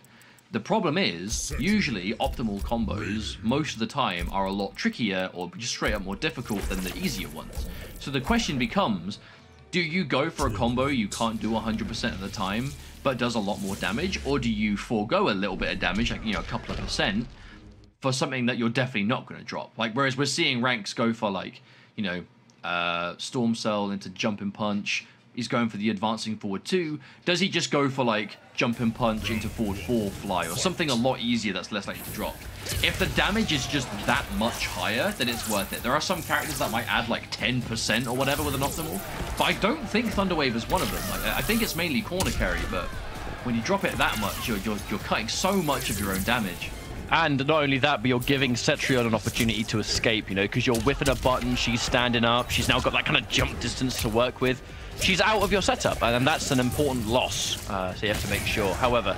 [SPEAKER 2] The problem is, usually optimal combos, most of the time, are a lot trickier or just straight up more difficult than the easier ones. So the question becomes, do you go for a combo you can't do 100% of the time, but does a lot more damage, or do you forego a little bit of damage, like, you know, a couple of percent, for something that you're definitely not going to drop? Like, whereas we're seeing ranks go for, like, you know, uh, Storm Cell into Jumping Punch, he's going for the advancing forward two. Does he just go for like jumping punch into forward four fly or something a lot easier that's less likely to drop? If the damage is just that much higher, then it's worth it. There are some characters that might add like 10% or whatever with an optimal, but I don't think Thunderwave is one of them. Like, I think it's mainly corner carry, but when you drop it that much, you're, you're, you're cutting so much of your own damage.
[SPEAKER 3] And not only that, but you're giving Cetrion an opportunity to escape, you know, because you're whiffing a button, she's standing up, she's now got that kind of jump distance to work with she's out of your setup, and that's an important loss, uh, so you have to make sure. However,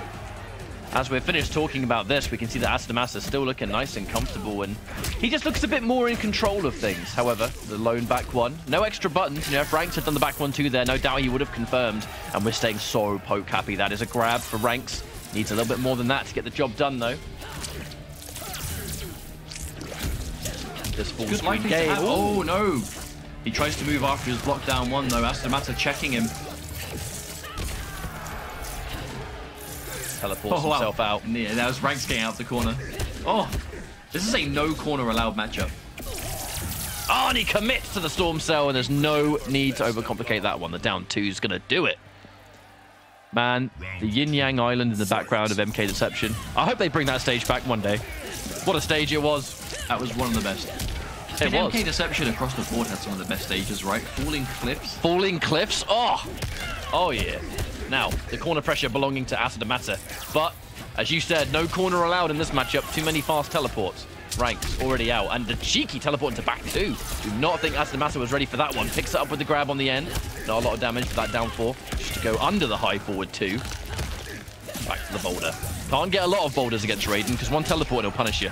[SPEAKER 3] as we're finished talking about this, we can see that Asadamasa is still looking nice and comfortable, and he just looks a bit more in control of things. However, the lone back one, no extra buttons. You know, if Ranks had done the back one too there, no doubt he would have confirmed, and we're staying so poke happy. That is a grab for Ranks. Needs a little bit more than that to get the job done, though. This full screen game.
[SPEAKER 2] Oh, no. He tries to move after his block down one though. Asadamasa checking him.
[SPEAKER 3] Teleports oh, wow. himself out.
[SPEAKER 2] Yeah, that was Ranks getting out the corner. Oh, this is a no corner allowed matchup.
[SPEAKER 3] Oh, and he commits to the Storm Cell, and there's no need to overcomplicate that one. The down two is going to do it. Man, the Yin Yang Island in the background of MK Deception. I hope they bring that stage back one day. What a stage it was.
[SPEAKER 2] That was one of the best. It was. MK Deception across the board had some of the best stages, right? Falling Cliffs.
[SPEAKER 3] Falling Cliffs? Oh! Oh, yeah. Now, the corner pressure belonging to Asadamasa. But, as you said, no corner allowed in this matchup. Too many fast teleports. Ranks already out. And the cheeky teleport into back two. Do not think Asadamasa was ready for that one. Picks it up with the grab on the end. Not a lot of damage for that down four. Just to go under the high forward two. Back to the boulder. Can't get a lot of boulders against Raiden because one teleport will punish you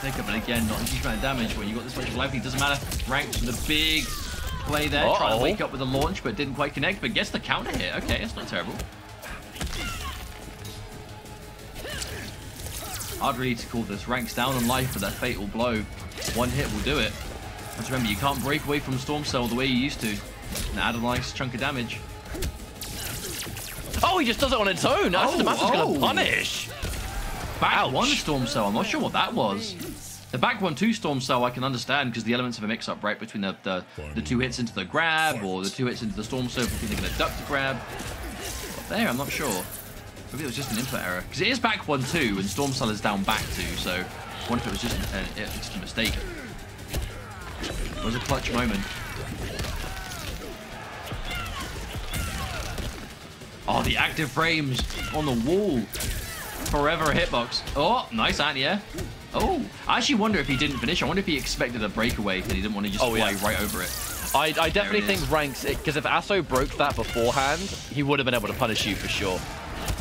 [SPEAKER 2] pick up, but again, not a huge amount of damage. When you got this much life, it doesn't matter. Ranks with a big play there, uh -oh. trying to wake up with a launch, but didn't quite connect, but gets the counter hit. Okay, that's not terrible. Hard really to call this. Ranks down on life for that fatal blow. One hit will do it. But remember, you can't break away from Storm Cell the way you used to. And add a nice chunk of damage.
[SPEAKER 3] Oh, he just does it on its own. That's oh, the Master's oh. going to punish.
[SPEAKER 2] Back Ouch. one Storm Cell. I'm not sure what that was. The back one two Storm Cell I can understand because the elements of a mix-up right between the, the, the two hits into the grab or the two hits into the Storm Cell if they're to duck the grab. But there, I'm not sure. Maybe it was just an input error. Because it is back one two and Storm Cell is down back two, so I wonder if it was just, an, just a mistake. It was a clutch moment. Oh, the active frames on the wall. Forever hitbox. Oh, nice anti yeah. Oh, I actually wonder if he didn't finish. I wonder if he expected a breakaway and he didn't want to just oh, fly yeah. right over it.
[SPEAKER 3] I, I definitely think ranks it because if Asso broke that beforehand, he would have been able to punish you for sure.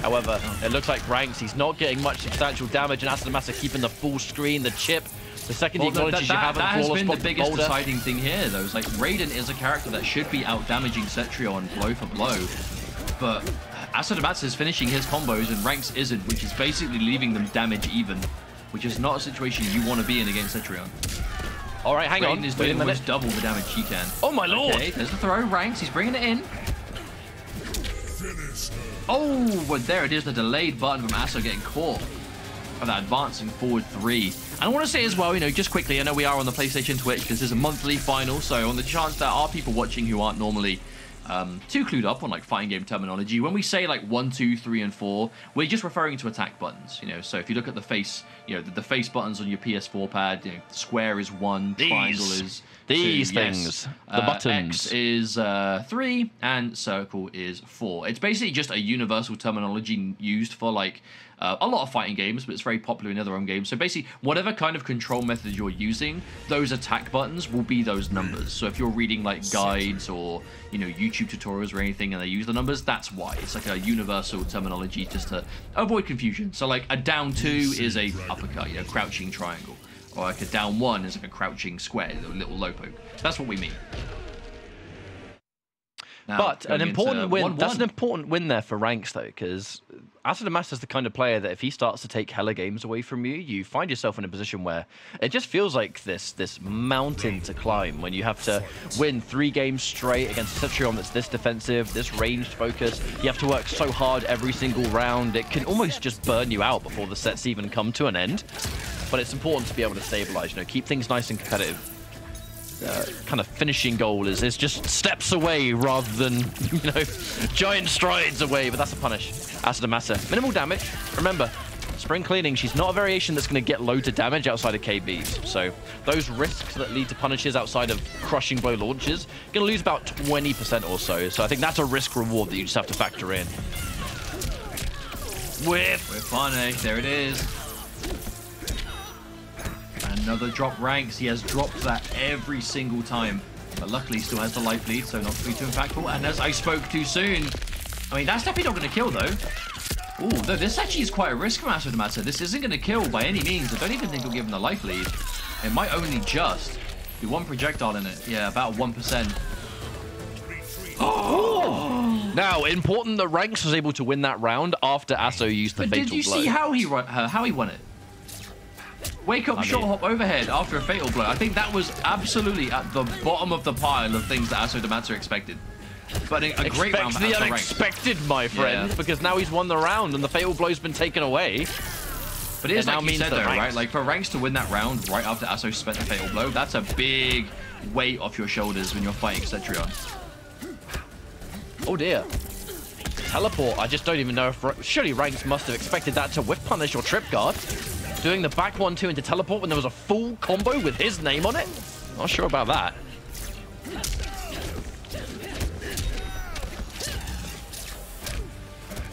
[SPEAKER 3] However, it looks like ranks, he's not getting much substantial damage, and Asadamasa keeping the full screen, the chip. The second well, he acknowledges
[SPEAKER 2] that,
[SPEAKER 3] you have
[SPEAKER 2] that has been the biggest boulder. deciding thing here, though. Is like Raiden is a character that should be out damaging Cetrion blow for blow, but Asadamasa is finishing his combos and ranks isn't, which is basically leaving them damage even which is not a situation you want to be in against Cetrion.
[SPEAKER 3] All right, hang
[SPEAKER 2] Raiden
[SPEAKER 3] on.
[SPEAKER 2] is doing almost double the damage he can.
[SPEAKER 3] Oh my lord!
[SPEAKER 2] Okay, there's the throw. Ranks, he's bringing it in. Oh, but there it is, the delayed button from Asso getting caught. Of that advancing forward three. And I want to say as well, you know, just quickly, I know we are on the PlayStation Twitch because this is a monthly final, so on the chance there are people watching who aren't normally um, too clued up on like fighting game terminology. When we say like one, two, three, and four, we're just referring to attack buttons. You know, so if you look at the face, you know, the, the face buttons on your PS4 pad, you know, square is one, these, triangle is
[SPEAKER 3] these
[SPEAKER 2] two,
[SPEAKER 3] things,
[SPEAKER 2] yes.
[SPEAKER 3] the uh, buttons.
[SPEAKER 2] X is uh, three, and circle is four. It's basically just a universal terminology used for like uh, a lot of fighting games, but it's very popular in other own games. So basically, whatever kind of control method you're using, those attack buttons will be those numbers. So if you're reading like guides or you know YouTube tutorials or anything, and they use the numbers, that's why. It's like a universal terminology just to avoid confusion. So like a down two is a uppercut, you know, crouching triangle, or like a down one is like a crouching square, a little low poke. That's what we mean.
[SPEAKER 3] Now, but an important win. 1 -1. That's an important win there for ranks, though, because Asadamaster is the kind of player that if he starts to take hella games away from you, you find yourself in a position where it just feels like this this mountain to climb when you have to win three games straight against a Cetrion that's this defensive, this ranged focus. You have to work so hard every single round. It can almost just burn you out before the sets even come to an end. But it's important to be able to stabilize, you know, keep things nice and competitive uh, kind of finishing goal is, is just steps away rather than, you know, giant strides away, but that's a punish. Asadamasa. Minimal damage. Remember, Spring Cleaning, she's not a variation that's going to get loads of damage outside of KBs. So those risks that lead to punishes outside of crushing blow launches, going to lose about 20% or so. So I think that's a risk reward that you just have to factor in.
[SPEAKER 2] Whiff! With punish, there it is. Another drop ranks. He has dropped that every single time. But luckily, he still has the life lead, so not to be too impactful. And as I spoke too soon, I mean, that's definitely not going to kill, though. Ooh, though this actually is quite a risk for Master This isn't going to kill by any means. I don't even think he'll give him the life lead. It might only just be one projectile in it. Yeah, about 1%.
[SPEAKER 3] Oh! Now, important that Ranks was able to win that round after Aso used the
[SPEAKER 2] but
[SPEAKER 3] fatal
[SPEAKER 2] blow. did you
[SPEAKER 3] blow.
[SPEAKER 2] see how he, uh, how he won it? Wake up, I short mean, hop overhead after a fatal blow. I think that was absolutely at the bottom of the pile of things that Aso expected. But a, a great round
[SPEAKER 3] the unexpected, my friend, yeah. because now he's won the round and the fatal blow's been taken away.
[SPEAKER 2] But it is like you said though, ranks. right? Like for ranks to win that round right after Aso spent the fatal blow, that's a big weight off your shoulders when you're fighting Cetrion.
[SPEAKER 3] Oh dear. Teleport, I just don't even know if... Surely ranks must have expected that to whiff punish or trip guard. Doing the back one, two into teleport when there was a full combo with his name on it? Not sure about that.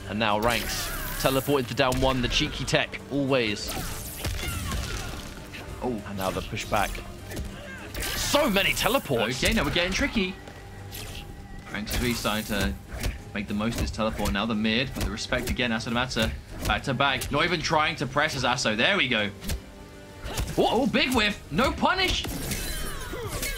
[SPEAKER 3] And now ranks. Teleport into down one, the cheeky tech, always. Oh, and now the pushback. So many teleports.
[SPEAKER 2] Okay, now we're getting tricky. Ranks is starting to make the most of his teleport. Now the mid, but the respect again, Asadamasa. Back to back. Not even trying to press his Aso. There we go. Oh, big whiff. No punish.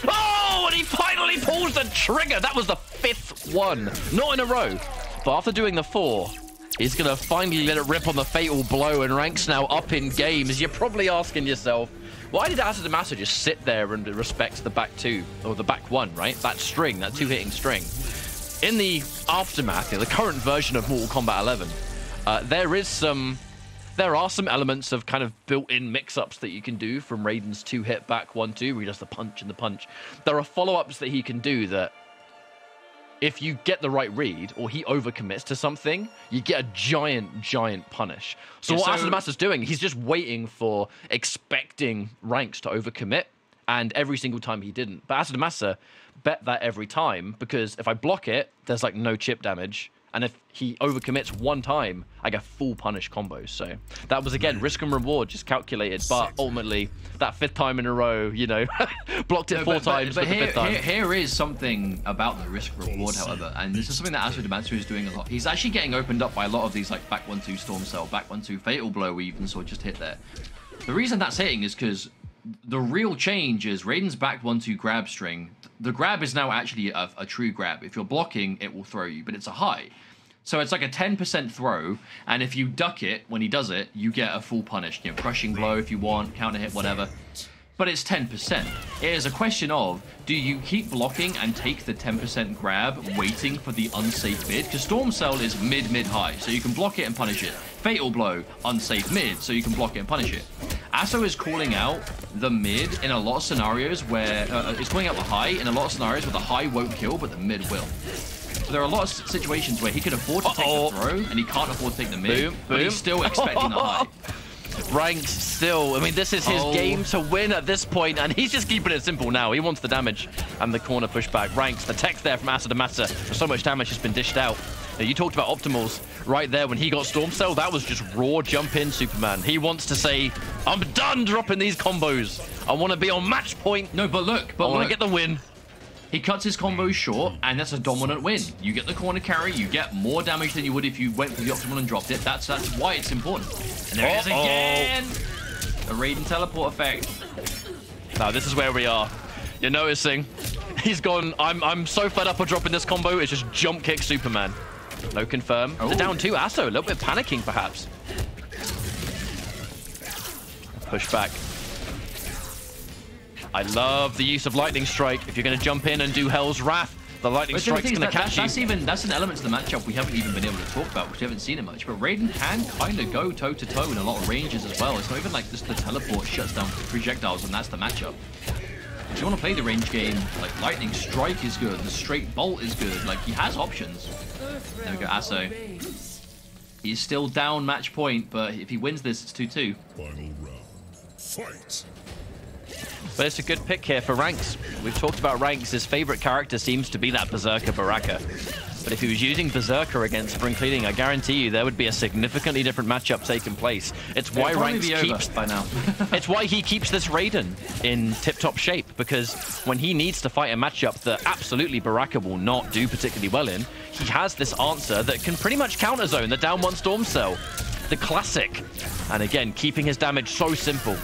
[SPEAKER 3] Oh, and he finally pulls the trigger. That was the fifth one. Not in a row. But after doing the four, he's going to finally let it rip on the fatal blow and ranks now up in games. You're probably asking yourself, why did Asadamasa just sit there and respect the back two, or the back one, right? That string, that two-hitting string. In the aftermath, the current version of Mortal Kombat 11, uh, there is some, there are some elements of kind of built-in mix-ups that you can do from Raiden's two-hit back one-two, where he does the punch and the punch. There are follow-ups that he can do that if you get the right read or he overcommits to something, you get a giant, giant punish. So yeah, what so... Master's doing, he's just waiting for expecting ranks to overcommit, and every single time he didn't. But Master bet that every time because if I block it, there's like no chip damage. And if he overcommits one time, I get full punish combos. So that was again risk and reward, just calculated. But ultimately, that fifth time in a row, you know, blocked it no, four but, times. But, but
[SPEAKER 2] here,
[SPEAKER 3] here,
[SPEAKER 2] here is something about the risk reward, however, and this is something that Aso Damatsu is doing a lot. He's actually getting opened up by a lot of these like back one two storm cell, back one two fatal blow. We even saw just hit there. The reason that's hitting is because the real change is Raiden's back one two grab string. The grab is now actually a, a true grab. If you're blocking, it will throw you, but it's a high. So it's like a 10% throw, and if you duck it when he does it, you get a full punish. You know, crushing blow if you want, counter hit, whatever. But it's 10%. It is a question of, do you keep blocking and take the 10% grab, waiting for the unsafe mid? Because Storm Cell is mid-mid-high, so you can block it and punish it. Fatal Blow, unsafe mid, so you can block it and punish it. Aso is calling out the mid in a lot of scenarios where, uh, it's calling out the high in a lot of scenarios where the high won't kill, but the mid will. So there are a lot of situations where he can afford to take uh -oh. the throw, and he can't afford to take the mid, boom, but he's still expecting the high.
[SPEAKER 3] Ranks still. I mean, this is his oh. game to win at this point, and he's just keeping it simple now. He wants the damage and the corner pushback. Ranks, the text there from Asadamasa. So much damage has been dished out. Now, you talked about optimals right there when he got Storm Cell. That was just raw jump in Superman. He wants to say, I'm done dropping these combos. I want to be on match point.
[SPEAKER 2] No, but look, but
[SPEAKER 3] I want to get the win.
[SPEAKER 2] He cuts his combos mm. short, and that's a dominant win. You get the corner carry, you get more damage than you would if you went for the optimal and dropped it. That's that's why it's important. And there it is again. The Raiden teleport effect.
[SPEAKER 3] Now, this is where we are. You're noticing. He's gone, I'm, I'm so fed up of dropping this combo, it's just jump kick Superman. No confirm.
[SPEAKER 2] Oh.
[SPEAKER 3] They're down two. Asso, a little bit panicking, perhaps. Push back. I love the use of Lightning Strike. If you're going to jump in and do Hell's Wrath, the Lightning
[SPEAKER 2] But
[SPEAKER 3] Strike's
[SPEAKER 2] is
[SPEAKER 3] going to
[SPEAKER 2] that-
[SPEAKER 3] catch
[SPEAKER 2] that- That's
[SPEAKER 3] you.
[SPEAKER 2] even that's an element to the matchup we haven't even been able to talk about, which we haven't seen it much. But Raiden can kind of go toe to toe in a lot of ranges as well. It's not even like just the teleport shuts down projectiles, and that's the matchup. If you want to play the range game, like Lightning Strike is good, the Straight Bolt is good. Like he has options. There we go, Asso. He's still down match point, but if he wins this, it's 2-2.
[SPEAKER 5] Final round. Fight!
[SPEAKER 3] But it's a good pick here for Ranks. We've talked about Ranks. His favorite character seems to be that Berserker Baraka. But if he was using Berserker against Spring Cleaning, I guarantee you there would be a significantly different matchup taking place. It's why
[SPEAKER 2] It'll
[SPEAKER 3] Ranks keeps
[SPEAKER 2] by now.
[SPEAKER 3] it's why he keeps this Raiden in tip-top shape, because when he needs to fight a matchup that absolutely Baraka will not do particularly well in, he has this answer that can pretty much counter zone the down one Storm Cell. The classic. And again, keeping his damage so simple.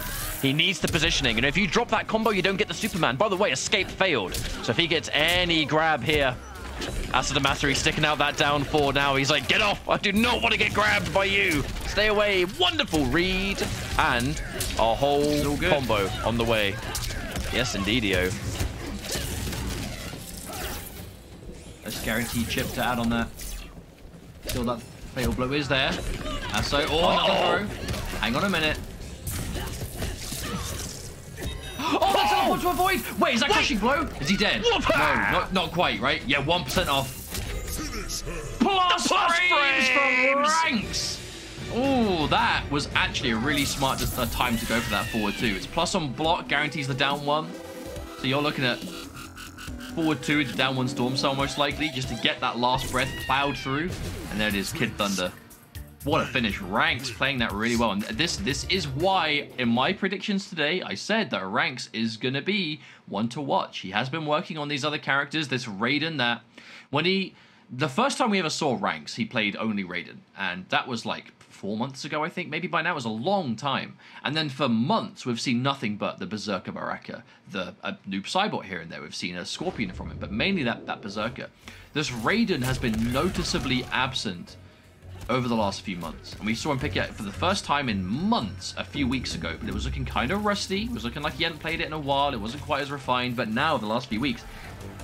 [SPEAKER 3] He needs the positioning, and if you drop that combo, you don't get the Superman. By the way, escape failed. So if he gets any grab here, Acid Mastery sticking out that down four now. He's like, get off! I do not want to get grabbed by you! Stay away! Wonderful read! And a whole combo on the way. Yes, indeedio.
[SPEAKER 2] Let's guarantee chip to add on that. Still that fatal blow is there. And so, oh, throw. Hang on a minute. Oh, that's teleport to avoid! Wait, is that crushing blow? Is he dead?
[SPEAKER 3] Whoop!
[SPEAKER 2] No, not, not quite, right? Yeah, 1% off. Plus,
[SPEAKER 3] plus
[SPEAKER 2] frames from ranks! Oh, that was actually a really smart uh, time to go for that forward two. It's plus on block, guarantees the down one. So you're looking at forward two into down one storm cell most likely, just to get that last breath plowed through. And there it is, Kid Thunder. What a finish. Ranks playing that really well. And this this is why, in my predictions today, I said that Ranks is going to be one to watch. He has been working on these other characters. This Raiden that, when he... The first time we ever saw Ranks, he played only Raiden. And that was like four months ago, I think. Maybe by now it was a long time. And then for months, we've seen nothing but the Berserker Baraka, the a Noob Saibot here and there. We've seen a Scorpion from him, but mainly that, that Berserker. This Raiden has been noticeably absent over the last few months. And we saw him pick it for the first time in months a few weeks ago, but it was looking kind of rusty. It was looking like he hadn't played it in a while. It wasn't quite as refined, but now, the last few weeks,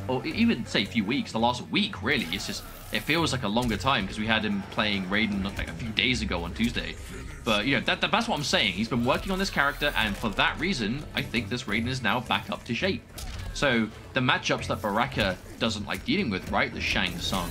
[SPEAKER 2] or even say a few weeks, the last week really, it's just, it feels like a longer time because we had him playing Raiden like a few days ago on Tuesday. But, you know, that, that, that's what I'm saying. He's been working on this character, and for that reason, I think this Raiden is now back up to shape. So, the matchups that Baraka doesn't like dealing with, right? The Shang Tsung,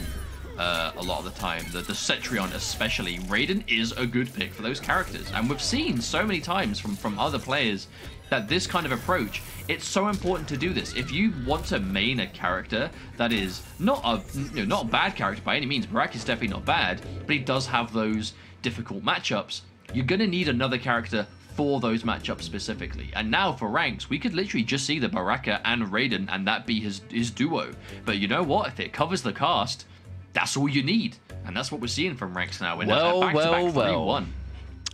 [SPEAKER 2] uh, a lot of the time. The, the Cetrion especially. Raiden is a good pick for those characters. And we've seen so many times from, from other players that this kind of approach, it's so important to do this. If you want to main a character that is not a you know, not a bad character by any means, Barak is definitely not bad, but he does have those difficult matchups, you're going to need another character for those matchups specifically. And now for ranks, we could literally just see the Baraka and Raiden and that be his, his duo. But you know what? If it covers the cast, that's all you need. And that's what we're seeing from ranks now. In a- a
[SPEAKER 3] Well,
[SPEAKER 2] back-to-back
[SPEAKER 3] well, well.
[SPEAKER 2] 3-1.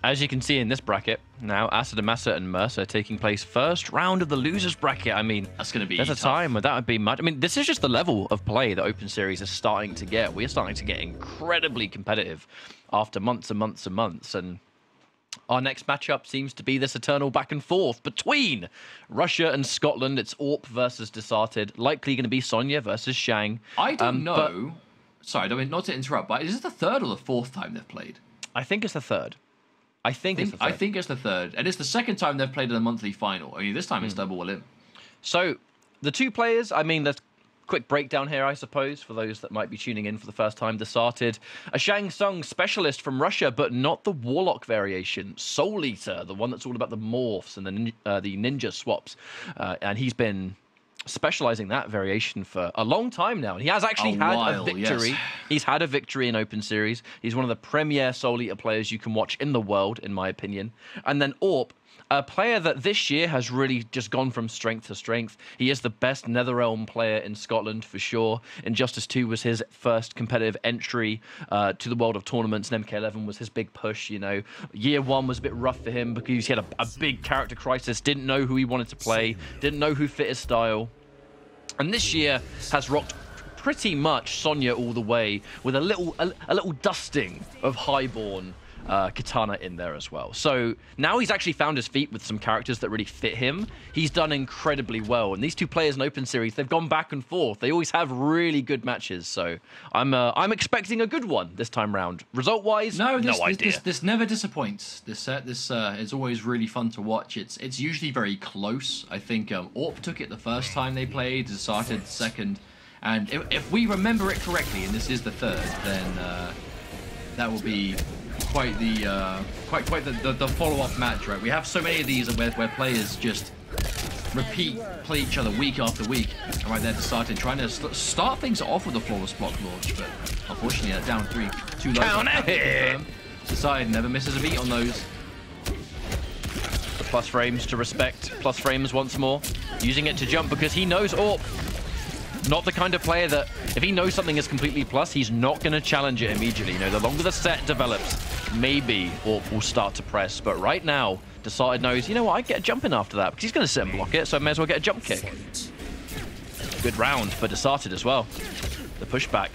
[SPEAKER 3] As you can see in this bracket, now Asadamasa and Mercer taking place first round of the losers bracket. I mean,
[SPEAKER 2] That's going to be
[SPEAKER 3] there's a time where that would be much. I mean, this is just the level of play that Open Series is starting to get. We're starting to get incredibly competitive after months and months and months. And our next matchup seems to be this eternal back and forth between Russia and Scotland. It's Orp versus Desarted. Likely going to be Sonya versus Shang.
[SPEAKER 2] I don't
[SPEAKER 3] Um,
[SPEAKER 2] know. Sorry, I mean not to interrupt, but is this the third or the fourth time they've played?
[SPEAKER 3] I think it's the third. I think,
[SPEAKER 2] I
[SPEAKER 3] it's
[SPEAKER 2] think,
[SPEAKER 3] the
[SPEAKER 2] I
[SPEAKER 3] third.
[SPEAKER 2] think it's the third, and it's the second time they've played in a monthly final. I mean, this time it's
[SPEAKER 3] Hmm.
[SPEAKER 2] double William.
[SPEAKER 3] So, the two players, I mean, there's quick breakdown here, I suppose, for those that might be tuning in for the first time. Desarted, a Shang Tsung specialist from Russia, but not the Warlock variation. Soul Eater, the one that's all about the morphs and the uh, the ninja swaps, uh, and he's been specializing that variation for a long time now. And he has actually
[SPEAKER 2] A
[SPEAKER 3] had
[SPEAKER 2] while,
[SPEAKER 3] a victory.
[SPEAKER 2] yes.
[SPEAKER 3] He's had a victory in Open Series. He's one of the premier Soul Eater players you can watch in the world, in my opinion. And then Orp, a player that this year has really just gone from strength to strength. He is the best Netherrealm player in Scotland for sure. Injustice 2 was his first competitive entry uh, to the world of tournaments, and MK11 was his big push. You know, year one was a bit rough for him because he had a, a big character crisis, didn't know who he wanted to play, didn't know who fit his style. And this year has rocked pretty much Sonya all the way with a little a, a little dusting of highborn uh, katana in there as well. So now he's actually found his feet with some characters that really fit him. He's done incredibly well. And these two players in Open Series, they've gone back and forth. They always have really good matches. So I'm uh, I'm expecting a good one this time round. Result wise,
[SPEAKER 2] No,
[SPEAKER 3] no,
[SPEAKER 2] this, this,
[SPEAKER 3] idea.
[SPEAKER 2] this, this never disappoints. This set, this uh, is always really fun to watch. It's it's usually very close. I think um, Orp took it the first time they played, started second, and if, if we remember it correctly, and this is the third, then uh, that will be quite the uh, quite quite the, the, the follow up match, right? We have so many of these where where players just repeat play each other week after week, and right there started trying to st- start things off with a flawless block launch, but unfortunately, uh, down three, too low.
[SPEAKER 3] Hit.
[SPEAKER 2] confirmed. Decide never misses a beat on those.
[SPEAKER 3] The plus frames to respect. Plus frames once more. Using it to jump because he knows Orp. Not the kind of player that, if he knows something is completely plus, he's not going to challenge it immediately. You know, the longer the set develops, maybe Orp will start to press. But right now, Desarted knows, you know what, I get a jump in after that because he's going to sit and block it, so I may as well get a jump kick. Good round for Desarted as well. The pushback.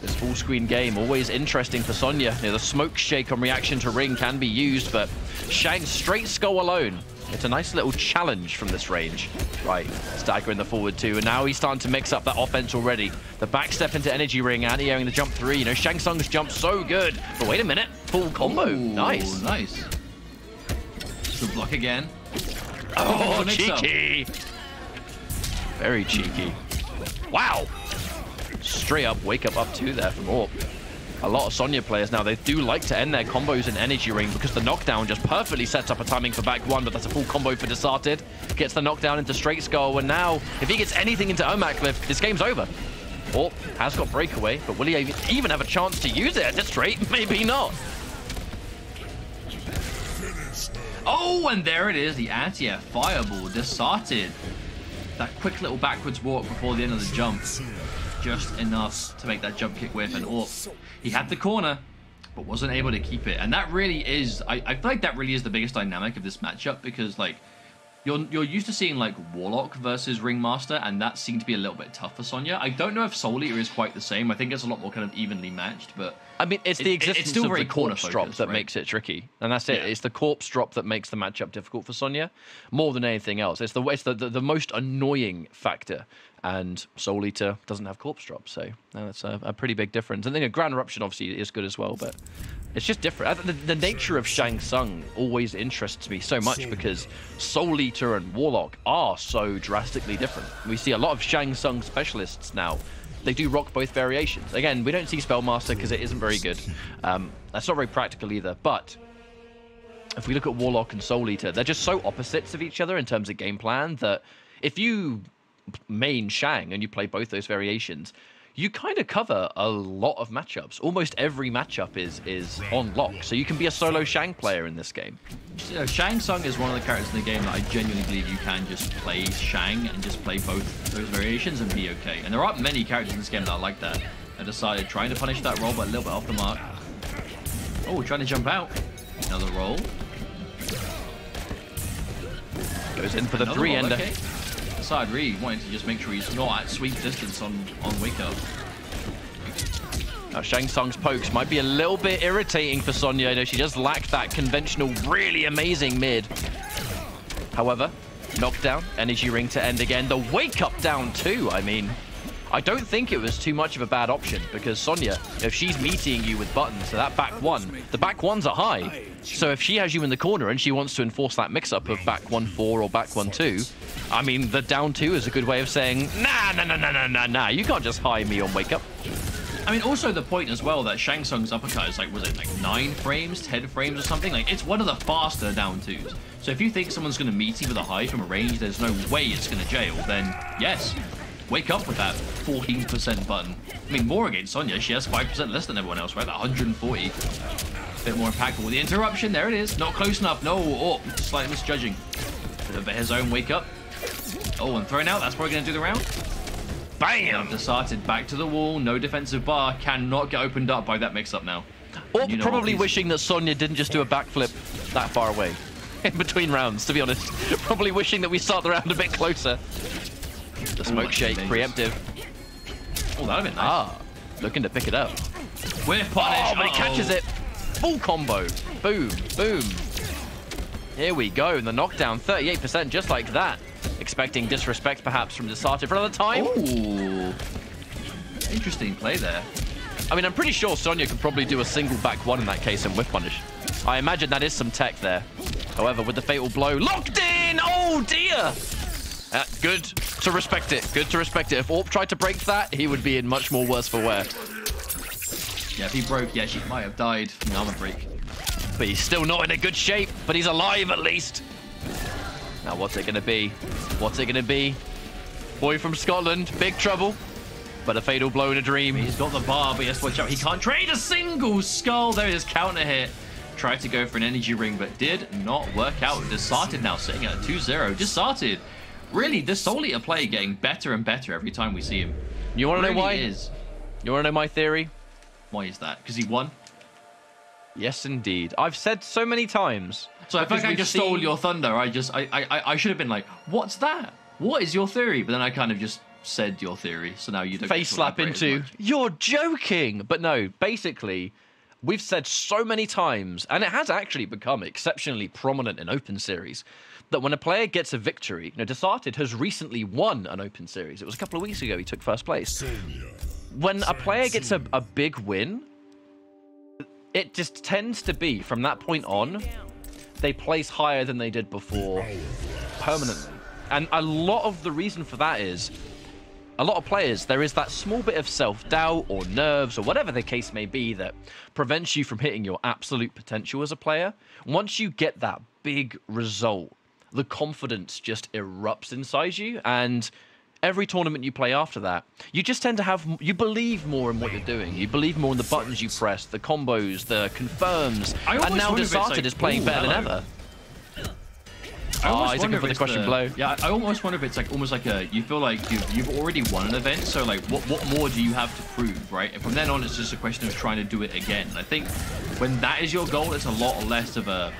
[SPEAKER 3] This full screen game, always interesting for Sonya. You know, the smoke shake on reaction to ring can be used, but Shang straight skull alone. It's a nice little challenge from this range. Right, Stagger in the forward two, and now he's starting to mix up that offense already. The back step into energy ring, anti-airing the jump three. You know, Shang Tsung's jump so good. But wait a minute, full combo.
[SPEAKER 2] Ooh,
[SPEAKER 3] nice.
[SPEAKER 2] Nice. Good block again.
[SPEAKER 3] Oh,
[SPEAKER 2] the mix-up.
[SPEAKER 3] cheeky. Very cheeky. Wow. Straight up wake up up two there from Orp. A lot of Sonya players now, they do like to end their combos in Energy Ring because the knockdown just perfectly sets up a timing for back one, but that's a full combo for Desarted. Gets the knockdown into Straight Skull, and now, if he gets anything into Omak this game's over. Orp has got breakaway, but will he even have a chance to use it at this straight? Maybe not.
[SPEAKER 2] Oh, and there it is, the anti-air fireball, Desarted. That quick little backwards walk before the end of the jump. Just enough to make that jump kick whiff and Orp. He had the corner, but wasn't able to keep it. And that really is, I, I feel like that really is the biggest dynamic of this matchup because like, you're, you're used to seeing like Warlock versus Ringmaster, and that seemed to be a little bit tough for Sonya. I don't know if Soul Eater is quite the same. I think it's a lot more kind of evenly matched, but
[SPEAKER 3] I mean, it's
[SPEAKER 2] It-
[SPEAKER 3] the
[SPEAKER 2] it- it's still
[SPEAKER 3] of
[SPEAKER 2] very
[SPEAKER 3] the corpse
[SPEAKER 2] corner
[SPEAKER 3] drop that
[SPEAKER 2] right?
[SPEAKER 3] makes it tricky, and that's it.
[SPEAKER 2] Yeah.
[SPEAKER 3] It's the corpse drop that makes the matchup difficult for Sonya, more than anything else. It's the it's the, the, the most annoying factor, and Soul Eater doesn't have corpse drop, so that's a, a pretty big difference. And then a Grand Eruption obviously is good as well, but it's just different. The, the nature of Shang Tsung always interests me so much because Soul Eater and Warlock are so drastically different. We see a lot of Shang Tsung specialists now they do rock both variations. Again, we don't see Spellmaster because it isn't very good. Um, that's not very practical either. But if we look at Warlock and Soul Eater, they're just so opposites of each other in terms of game plan that if you main Shang and you play both those variations, you kind of cover a lot of matchups. Almost every matchup is is on lock, so you can be a solo Shang player in this game.
[SPEAKER 2] you know, Shang Tsung is one of the characters in the game that I genuinely believe you can just play Shang and just play both those variations and be okay. And there aren't many characters in this game that are like that. I decided trying to punish that roll, but a little bit off the mark. Oh, trying to jump out. Another roll.
[SPEAKER 3] Goes in for the
[SPEAKER 2] Another
[SPEAKER 3] three
[SPEAKER 2] roll,
[SPEAKER 3] ender.
[SPEAKER 2] okay. Aside really wanting to just make sure he's not at sweep distance on, on wake up.
[SPEAKER 3] Now, Shang Tsung's pokes might be a little bit irritating for Sonya. You know, she does lack that conventional, really amazing mid. However, knockdown, energy ring to end again. The wake up down too. I mean, I don't think it was too much of a bad option because Sonya, if she's meeting you with buttons, so that back one, the back ones are high. So if she has you in the corner and she wants to enforce that mix-up of back one four or back one two, I mean, the down two is a good way of saying, nah, nah, nah, nah, nah, nah, nah, you can't just high me on wake up.
[SPEAKER 2] I mean, also the point as well that Shang Tsung's uppercut is like, was it like nine frames, ten frames or something? Like, it's one of the faster down twos. So if you think someone's going to meet you with a high from a range, there's no way it's going to jail, then yes, wake up with that 14% button. I mean, more against Sonya. She has 5% less than everyone else, right? That 140. Bit more impactful. with The interruption, there it is. Not close enough. No, oh, slight misjudging. Bit of his own wake up. Oh, and thrown out. That's probably going to do the round. Bam! Desarted back to the wall. No defensive bar. Cannot get opened up by that mix-up now.
[SPEAKER 3] Or
[SPEAKER 2] You know
[SPEAKER 3] probably wishing that Sonya didn't just do a backflip that far away. In between rounds, to be honest. Probably wishing that we start the round a bit closer. The smoke
[SPEAKER 2] that's
[SPEAKER 3] shake,
[SPEAKER 2] dangerous.
[SPEAKER 3] preemptive.
[SPEAKER 2] Oh, that would have been nice.
[SPEAKER 3] Ah, looking to pick it up.
[SPEAKER 2] We're punished.
[SPEAKER 3] Oh, but he catches it. Full combo. Boom, boom. Here we go. And the knockdown, 38%, just like that. Expecting disrespect, perhaps, from Desarted for another time.
[SPEAKER 2] Ooh. Interesting play there.
[SPEAKER 3] I mean, I'm pretty sure Sonya could probably do a single back one in that case and whiff punish. I imagine that is some tech there. However, with the fatal blow, locked in! Oh, dear! Uh, good to respect it. Good to respect it. If Orp tried to break that, he would be in much more worse for wear.
[SPEAKER 2] Yeah, if he broke, yeah, she might have died from the armor break.
[SPEAKER 3] But he's still not in a good shape, but he's alive at least. Now, what's it going to be? What's it going to be? Boy from Scotland, big trouble. But a fatal blow in a dream.
[SPEAKER 2] He's got the bar, but to watch out. He can't trade a single skull. There is counter hit. Tried to go for an energy ring, but did not work out. Desarted now sitting at 2-0. Desarted. Really, the Soul Eater play getting better and better every time we see him.
[SPEAKER 3] You want to
[SPEAKER 2] really
[SPEAKER 3] know why?
[SPEAKER 2] is.
[SPEAKER 3] You want to know my theory?
[SPEAKER 2] Why is that? Because he won?
[SPEAKER 3] Yes, indeed. I've said so many times.
[SPEAKER 2] So I think I just
[SPEAKER 3] seen-
[SPEAKER 2] stole your thunder. I just, I, I, I- I should have been like, what's that? What is your theory? But then I kind of just said your theory. So now you don't
[SPEAKER 3] face slap into you're joking but no basically we've said so many times and it has actually become exceptionally prominent in open series that when a player gets a victory you know Desarted has recently won an open series it was a couple of weeks ago he took first place when a player gets a, a big win it just tends to be from that point on they place higher than they did before permanently and a lot of the reason for that is a lot of players, there is that small bit of self doubt or nerves or whatever the case may be that prevents you from hitting your absolute potential as a player. Once you get that big result, the confidence just erupts inside you. And every tournament you play after that, you just tend to have, you believe more in what you're doing. You believe more in the buttons you press, the combos, the confirms. And now Desarted
[SPEAKER 2] like,
[SPEAKER 3] is playing better than ever.
[SPEAKER 2] I
[SPEAKER 3] Oh,
[SPEAKER 2] almost ah,
[SPEAKER 3] he's
[SPEAKER 2] wonder
[SPEAKER 3] looking
[SPEAKER 2] if
[SPEAKER 3] for the
[SPEAKER 2] it's
[SPEAKER 3] crushing blow.
[SPEAKER 2] Yeah, I almost wonder if it's like almost like a you feel like you've you've already won an event, so like what what more do you have to prove, right? And from then on, it's just a question of trying to do it again. I think when that is your goal, it's a lot less of a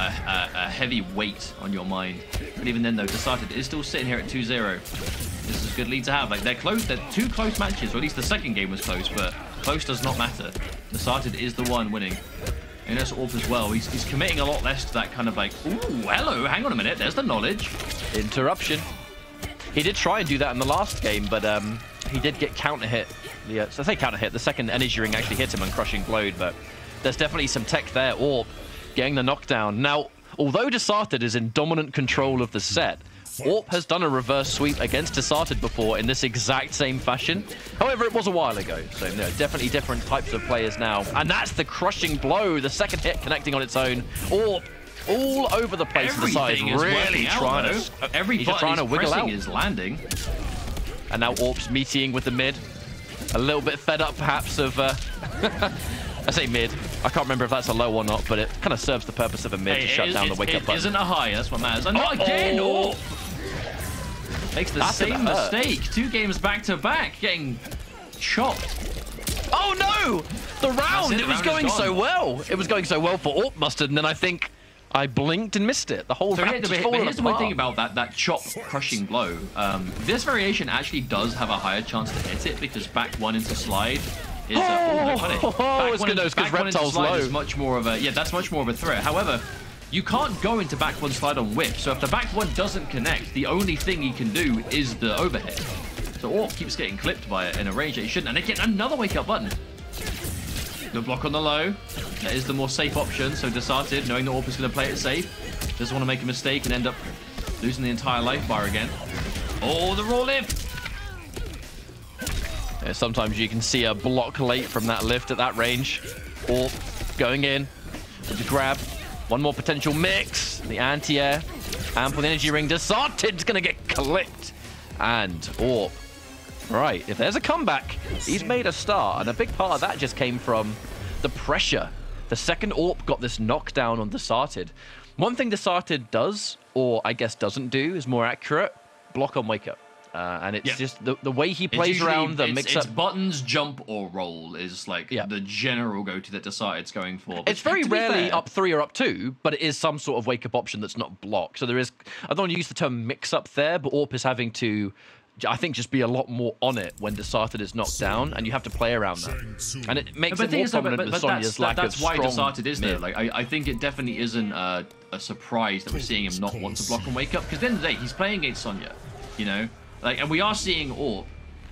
[SPEAKER 2] a, a, a heavy weight on your mind. But even then, though, Desarted is still sitting here at 2-0. This is a good lead to have. Like they're close. They're two close matches, or at least the second game was close, but close does not matter. Desarted is the one winning. And that's Orp as well. He's, he's committing a lot less to that kind of like, ooh, hello, hang on a minute, there's the knowledge.
[SPEAKER 3] Interruption. He did try and do that in the last game, but um, he did get counter hit. Yeah, so I say counter hit. The second energy ring actually hit him and crushing blowed, but there's definitely some tech there. Orp getting the knockdown. Now, although Desarted is in dominant control of the set, Orp has done a reverse sweep against Desarted before in this exact same fashion. However, it was a while ago, so no, definitely different types of players now. And that's the crushing blow, the second hit connecting on its own. Orp all over the place to the side,
[SPEAKER 2] Everything is
[SPEAKER 3] really
[SPEAKER 2] out,
[SPEAKER 3] trying
[SPEAKER 2] though.
[SPEAKER 3] to.
[SPEAKER 2] Every
[SPEAKER 3] he's just trying to wiggle out.
[SPEAKER 2] is landing.
[SPEAKER 3] And now Orp's meeting with the mid. A little bit fed up, perhaps, of. Uh, I say mid. I can't remember if that's a low or not, but it kind of serves the purpose of a mid
[SPEAKER 2] Hey,
[SPEAKER 3] to shut
[SPEAKER 2] is-
[SPEAKER 3] down the
[SPEAKER 2] it-
[SPEAKER 3] wake up
[SPEAKER 2] it
[SPEAKER 3] button.
[SPEAKER 2] isn't a high, that's what matters. And not
[SPEAKER 3] Uh-oh.
[SPEAKER 2] again, Orp makes the
[SPEAKER 3] That's
[SPEAKER 2] same mistake. Two games back to back, getting chopped.
[SPEAKER 3] Oh no! The round!
[SPEAKER 2] it,
[SPEAKER 3] It, was
[SPEAKER 2] round
[SPEAKER 3] going so well. It was going so well for Orp Mustard, and then I think I blinked and missed it. The whole
[SPEAKER 2] So
[SPEAKER 3] round just
[SPEAKER 2] but
[SPEAKER 3] fallen
[SPEAKER 2] here's the weird thing about that that chop crushing blow. Um, this variation actually does have a higher chance to hit it because back one into slide is. Uh, oh, funny.
[SPEAKER 3] Oh,
[SPEAKER 2] Back
[SPEAKER 3] it's
[SPEAKER 2] one
[SPEAKER 3] good
[SPEAKER 2] into-
[SPEAKER 3] news 'cause
[SPEAKER 2] back one
[SPEAKER 3] Reptile's low.
[SPEAKER 2] is much more of a yeah. That's much more of a threat. However. You can't go into back one slide on whip, so if the back one doesn't connect, the only thing he can do is the overhead. So Orp keeps getting clipped by it in a range that he shouldn't, and get another wake up button. The block on the low. That is the more safe option. So Desarted, knowing that Orp is going to play it safe, doesn't want to make a mistake and end up losing the entire life bar again. Oh, the raw lift.
[SPEAKER 3] know, sometimes you can see a block late from that lift at that range. Orp going in the grab. One more potential mix. The anti-air. Amp with energy ring. Desarted's going to get clipped. And Orp. Right, if there's a comeback, he's made a start. And a big part of that just came from the pressure. The second Orp got this knockdown on Desarted. One thing Desarted does, or I guess doesn't do, is more accurate. Block on wake up. Uh, and it's
[SPEAKER 2] Yeah.
[SPEAKER 3] just the, the way he plays around the mix
[SPEAKER 2] it's
[SPEAKER 3] up.
[SPEAKER 2] buttons, jump, or roll is like
[SPEAKER 3] Yeah.
[SPEAKER 2] the general go-to that Desarted's going for.
[SPEAKER 3] It's very rarely
[SPEAKER 2] fair-
[SPEAKER 3] up three or up two, but it is some sort of wake up option that's not blocked. So there is, I don't want to use the term mix up there, but Orp is having to, I think, just be a lot more on it when Desarted is knocked down, and you have to play around that. And it makes
[SPEAKER 2] But
[SPEAKER 3] it more
[SPEAKER 2] is, though, but,
[SPEAKER 3] prominent
[SPEAKER 2] but, but
[SPEAKER 3] Sonya's
[SPEAKER 2] that's, that, that's why Desarted is there. Like, I, I think it definitely isn't a, a surprise that we're seeing him not want to block and wake up. Because at the end of the day, he's playing against Sonya, you know? Like, and we are seeing Orp.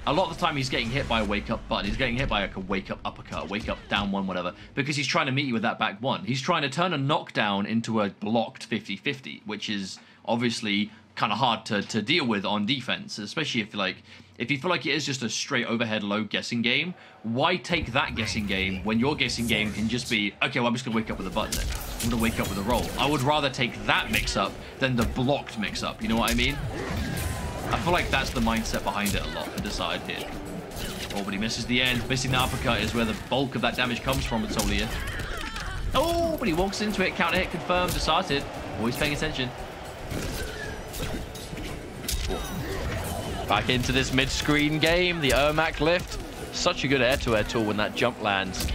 [SPEAKER 2] A lot of the time, he's getting hit by a wake up button. He's getting hit by like a wake up uppercut, wake up down one, whatever, because he's trying to meet you with that back one. He's trying to turn a knockdown into a blocked 50 50, which is obviously kind of hard to, to deal with on defense, especially if like if you feel like it is just a straight overhead low guessing game, why take that guessing game when your guessing game can just be, okay, well, I'm just to wake up with a button then. I'm to wake up with a roll. I would rather take that mix up than the blocked mix up. You know what I mean? I feel like that's the mindset behind it a lot for Desarted here. Oh, but he misses the end. Missing the uppercut is where the bulk of that damage comes from with Soul Eater. Oh, but he walks into it. Counter hit confirmed. Desarted. Always paying attention.
[SPEAKER 3] Back into this mid-screen game, the Ermac lift. Such a good air-to-air tool when that jump lands.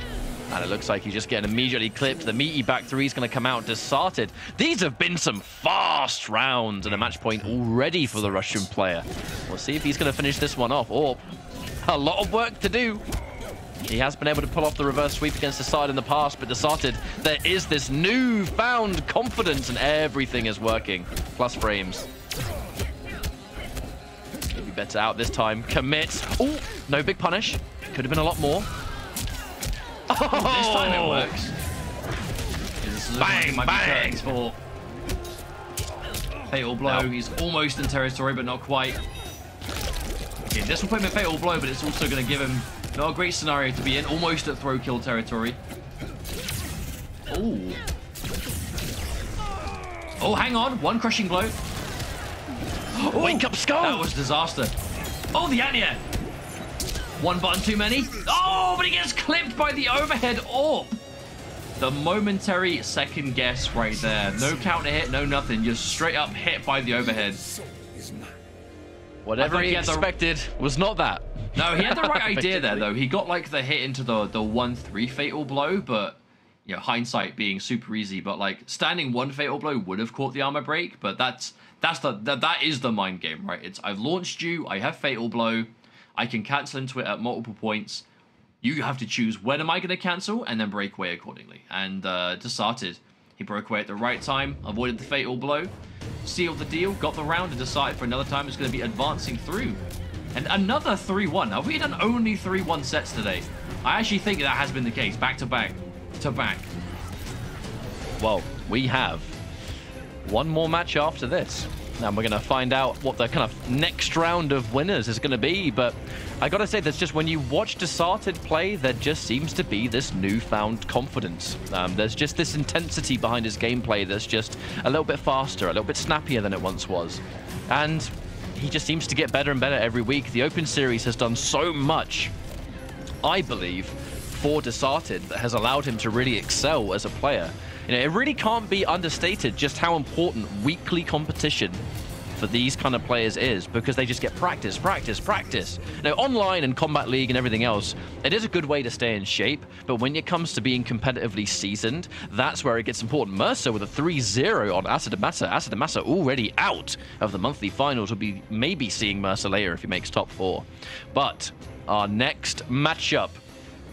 [SPEAKER 3] And it looks like he's just getting immediately clipped. The meaty back three is going to come out Desarted. These have been some fast rounds and a match point already for the Russian player. We'll see if he's going to finish this one off. Or a lot of work to do. He has been able to pull off the reverse sweep against the side in the past, but Desarted, there is this newfound confidence and everything is working. Plus frames. Maybe better out this time. Commit. Oh, no big punish. Could have been a lot more.
[SPEAKER 2] This time it oh. works. This
[SPEAKER 3] Bang,
[SPEAKER 2] might
[SPEAKER 3] bang.
[SPEAKER 2] for fatal blow.
[SPEAKER 3] No.
[SPEAKER 2] He's almost in territory, but not quite. Okay, this will put him in fatal blow, but it's also going to give him not a great scenario to be in. Almost at throw kill territory. Oh. Oh, hang on. One crushing blow.
[SPEAKER 3] Wake up, Skull!
[SPEAKER 2] That was disaster. Oh, the Anya! One button too many. Oh, but he gets clipped by the overhead orb. The momentary second guess right there. No counter hit, no nothing. Just straight up hit by the overhead.
[SPEAKER 3] Whatever he
[SPEAKER 2] he had the-
[SPEAKER 3] expected was not that.
[SPEAKER 2] No, he had the right idea there, though. He got like the hit into the the one three fatal blow, but you know, hindsight being super easy. But like standing one fatal blow would have caught the armor break. But that's that's the that, that is the mind game, right? It's I've launched you, I have fatal blow, I can cancel into it at multiple points. You have to choose when am I going to cancel and then break away accordingly. And uh, Desarted, he broke away at the right time, avoided the fatal blow, sealed the deal, got the round, and Desarted for another time it's going to be advancing through. And another 3-1. Have we done only 3-1 sets today? I actually think that has been the case, back to back to back.
[SPEAKER 3] Well, we have one more match after this. And we're going to find out what the kind of next round of winners is going to be. But I got to say, there's just when you watch Desarted play, there just seems to be this newfound confidence. Um, there's just this intensity behind his gameplay that's just a little bit faster, a little bit snappier than it once was. And he just seems to get better and better every week. The Open Series has done so much I believe, for Desarted that has allowed him to really excel as a player. You know, it really can't be understated just how important weekly competition for these kind of players is because they just get practice, practice, practice. Now, online and Kombat League and everything else, it is a good way to stay in shape, but when it comes to being competitively seasoned, that's where it gets important. Mercer with a 3-0 on Asadamasa. Asadamasa already out of the monthly finals. We'll be maybe seeing Mercer later if he makes top four. But our next matchup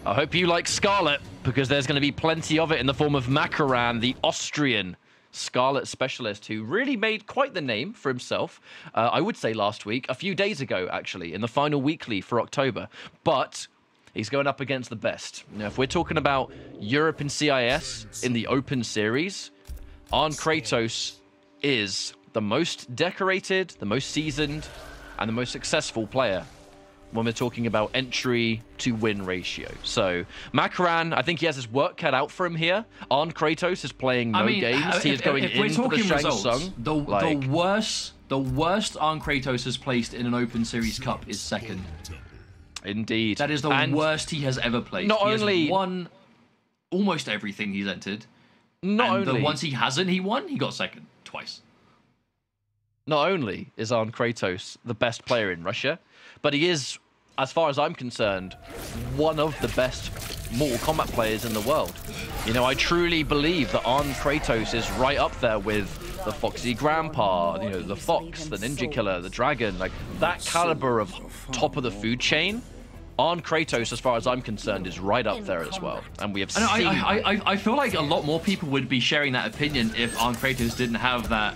[SPEAKER 3] I hope you like Skarlet because there's going to be plenty of it in the form of Makaran, the Austrian Skarlet specialist who really made quite the name for himself. Uh, I would say last week, a few days ago, actually, in the final weekly for October. But he's going up against the best. Now, if we're talking about Europe and CIS in the Open Series, Arn Kratos is the most decorated, the most seasoned, and the most successful player when we're talking about entry to win ratio. So Makaran, I think he has his work cut out for him here. Arn Kratos is playing no
[SPEAKER 2] I mean,
[SPEAKER 3] games.
[SPEAKER 2] uh,
[SPEAKER 3] he is
[SPEAKER 2] if,
[SPEAKER 3] going
[SPEAKER 2] if
[SPEAKER 3] in
[SPEAKER 2] we're
[SPEAKER 3] for the
[SPEAKER 2] talking
[SPEAKER 3] Shang
[SPEAKER 2] results,
[SPEAKER 3] Tsung.
[SPEAKER 2] the,
[SPEAKER 3] Like-
[SPEAKER 2] the worst, the worst Arn Kratos has placed in an Open Series Cup is second.
[SPEAKER 3] Indeed.
[SPEAKER 2] That is the
[SPEAKER 3] And
[SPEAKER 2] worst he has ever played.
[SPEAKER 3] not
[SPEAKER 2] he
[SPEAKER 3] only-
[SPEAKER 2] won almost everything he's entered.
[SPEAKER 3] Not
[SPEAKER 2] and
[SPEAKER 3] only
[SPEAKER 2] the ones he hasn't, he won. He got second twice.
[SPEAKER 3] not only is Arn Kratos the best player in Russia, but he is, as far as I'm concerned, one of the best Mortal Kombat players in the world. You know, I truly believe that Arn Kratos is right up there with the Foxy Grandpa, you know, the Fox, the Ninja Killer, the Dragon, like that caliber of top of the food chain. Arn Kratos, as far as I'm concerned, is right up there as well. And we have
[SPEAKER 2] I, know,
[SPEAKER 3] seen.
[SPEAKER 2] I, I, I, I feel like a lot more people would be sharing that opinion if Arn Kratos didn't have that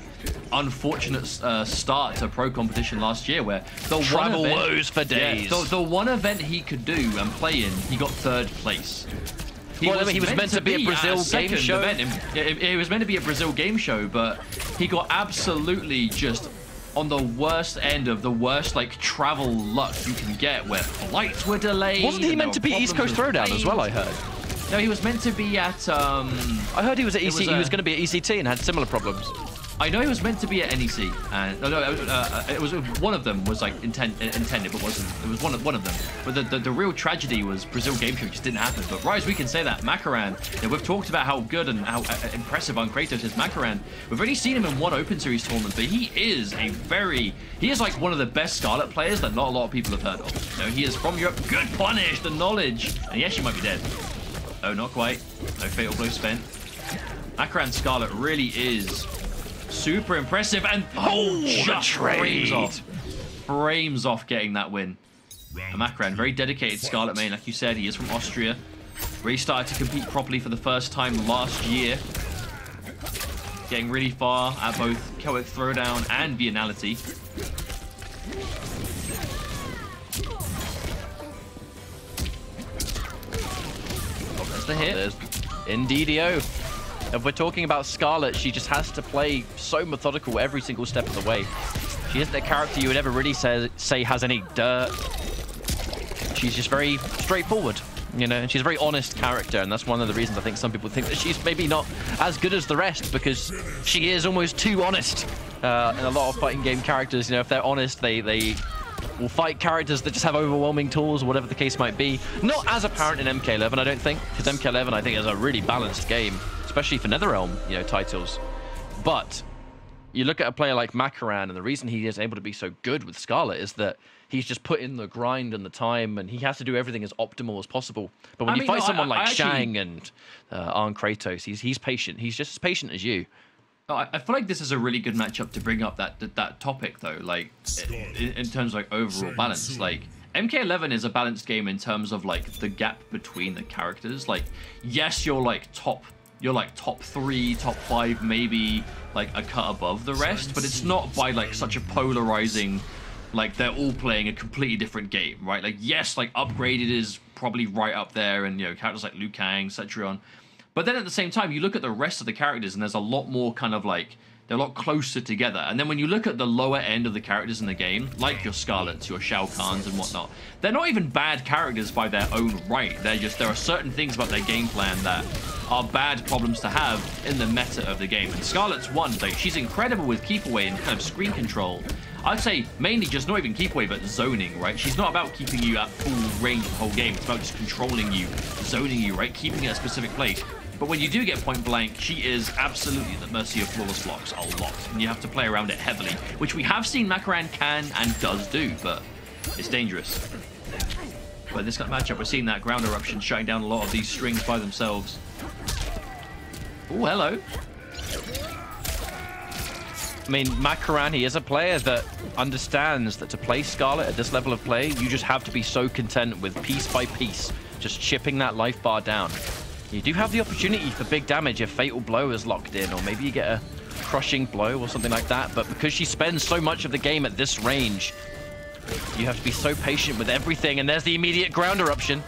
[SPEAKER 2] unfortunate uh, start to pro competition last year, where the
[SPEAKER 3] Travel
[SPEAKER 2] one event,
[SPEAKER 3] woes for
[SPEAKER 2] Yeah,
[SPEAKER 3] days.
[SPEAKER 2] the, the one event he could do and play in, he got third place. He
[SPEAKER 3] Well, I mean, he was meant to be a
[SPEAKER 2] at
[SPEAKER 3] Brazil game show.
[SPEAKER 2] event. It, it- it was meant to be a Brazil game show, but he got absolutely just on the worst end of the worst like travel luck you can get, where flights were delayed.
[SPEAKER 3] Wasn't he meant to be East Coast Throwdown as well? I heard.
[SPEAKER 2] No, he was meant to be at. um
[SPEAKER 3] I heard he was at EC.
[SPEAKER 2] was,
[SPEAKER 3] he was going to be at ECT and had similar problems.
[SPEAKER 2] I know he was meant to be at NEC, and no, no, uh, it was one of them was like intent, intended, but wasn't. It was one of one of them. But the, the, the real tragedy was Brazil Game Show just didn't happen. But Rise, we can say that know, we've talked about how good and how uh, impressive Arn Kratos is Makaran. We've only seen him in one Open Series tournament, but he is a very he is like one of the best Skarlet players that not a lot of people have heard of. You know, he is from Europe. Good punish, the knowledge, and yes, he actually might be dead. Oh, not quite. No fatal blow spent. Makaran Skarlet really is super impressive and oh, just frames off. Frames off getting that win. And Makaran, very dedicated Skarlet main, like you said, he is from Austria. Really started to compete properly for the first time last year. Getting really far at both Celtic Throwdown and Viennality. Oh, there's the hit.
[SPEAKER 3] There's Indeedio. If we're talking about Skarlet, she just has to play so methodical every single step of the way. She isn't a character you would ever really say, say has any dirt. She's just very straightforward, you know, and she's a very honest character, and that's one of the reasons I think some people think that she's maybe not as good as the rest because she is almost too honest. Uh, and a lot of fighting game characters, you know, if they're honest, they they will fight characters that just have overwhelming tools or whatever the case might be. Not as apparent in MK11, I don't think, because MK11 I think is a really balanced game, especially for NetherRealm, you know, titles. But you look at a player like Makaran, and the reason he is able to be so good with Skarlet is that he's just put in the grind and the time, and he has to do everything as optimal as possible. But when
[SPEAKER 2] I
[SPEAKER 3] you
[SPEAKER 2] mean,
[SPEAKER 3] fight
[SPEAKER 2] no,
[SPEAKER 3] someone
[SPEAKER 2] I
[SPEAKER 3] like
[SPEAKER 2] actually-
[SPEAKER 3] Shang and uh, Arn Kratos, he's he's patient. He's just as patient as you.
[SPEAKER 2] I I feel like this is a really good matchup to bring up that that, that topic though. Like in, in terms of like overall balance, like MK11 is a balanced game in terms of like the gap between the characters. Like yes, you're like top, you're like top three, top five, maybe like a cut above the rest, but it's not by like such a polarizing. Like they're all playing a completely different game, right? Like yes, like upgraded is probably right up there, and you know characters like Liu Kang, Cetrion. But then at the same time, you look at the rest of the characters, and there's a lot more kind of like they're a lot closer together. And then when you look at the lower end of the characters in the game, like your Skarlets, your Shao Kahns, and whatnot, they're not even bad characters by their own right. They're just there are certain things about their game plan that are bad problems to have in the meta of the game. And Skarlet's one, like she's incredible with keep away and kind of screen control. I'd say mainly just not even keep away, but zoning, right? She's not about keeping you at full range the whole game. It's about just controlling you, zoning you, right? Keeping at a specific place. But when you do get point blank, she is absolutely at the mercy of flawless blocks a lot. And you have to play around it heavily, which we have seen Makaran can and does do, but it's dangerous. But in this kind of matchup, we're seeing that ground eruption shutting down a lot of these strings by themselves. Oh, hello.
[SPEAKER 3] I mean, Makaran, he is a player that understands that to play Skarlet at this level of play, you just have to be so content with piece by piece, just chipping that life bar down. You do have the opportunity for big damage if Fatal Blow is locked in, or maybe you get a crushing blow or something like that, but because she spends so much of the game at this range, you have to be so patient with everything, and there's the immediate ground eruption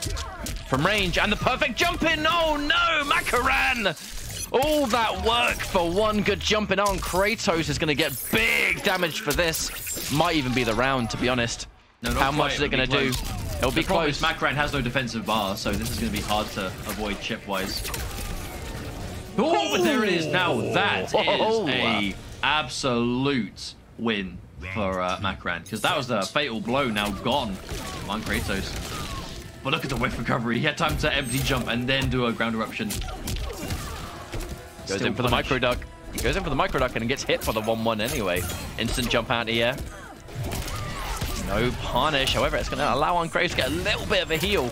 [SPEAKER 3] from range, and the perfect jump in! Oh no, Makaran! All that work for one good jumping on. Kratos is going to get big damage for this. Might even be the round, to be honest.
[SPEAKER 2] No,
[SPEAKER 3] How
[SPEAKER 2] quite,
[SPEAKER 3] much is it going to do? It'll be
[SPEAKER 2] The problem
[SPEAKER 3] close.
[SPEAKER 2] Macran has no defensive bar, so this is going to be hard to avoid chip-wise. Oh, but there it is. Now that is a absolute win for uh, Macran, because that was the fatal blow now gone on Kratos. But look at the whiff recovery. He had time to empty jump and then do a ground eruption.
[SPEAKER 3] Goes
[SPEAKER 2] Still
[SPEAKER 3] in for the micro duck. He goes in for the micro duck and gets hit for the 1-1 anyway. Instant jump out of air. No punish. However, it's going to allow Uncrave to get a little bit of a heal.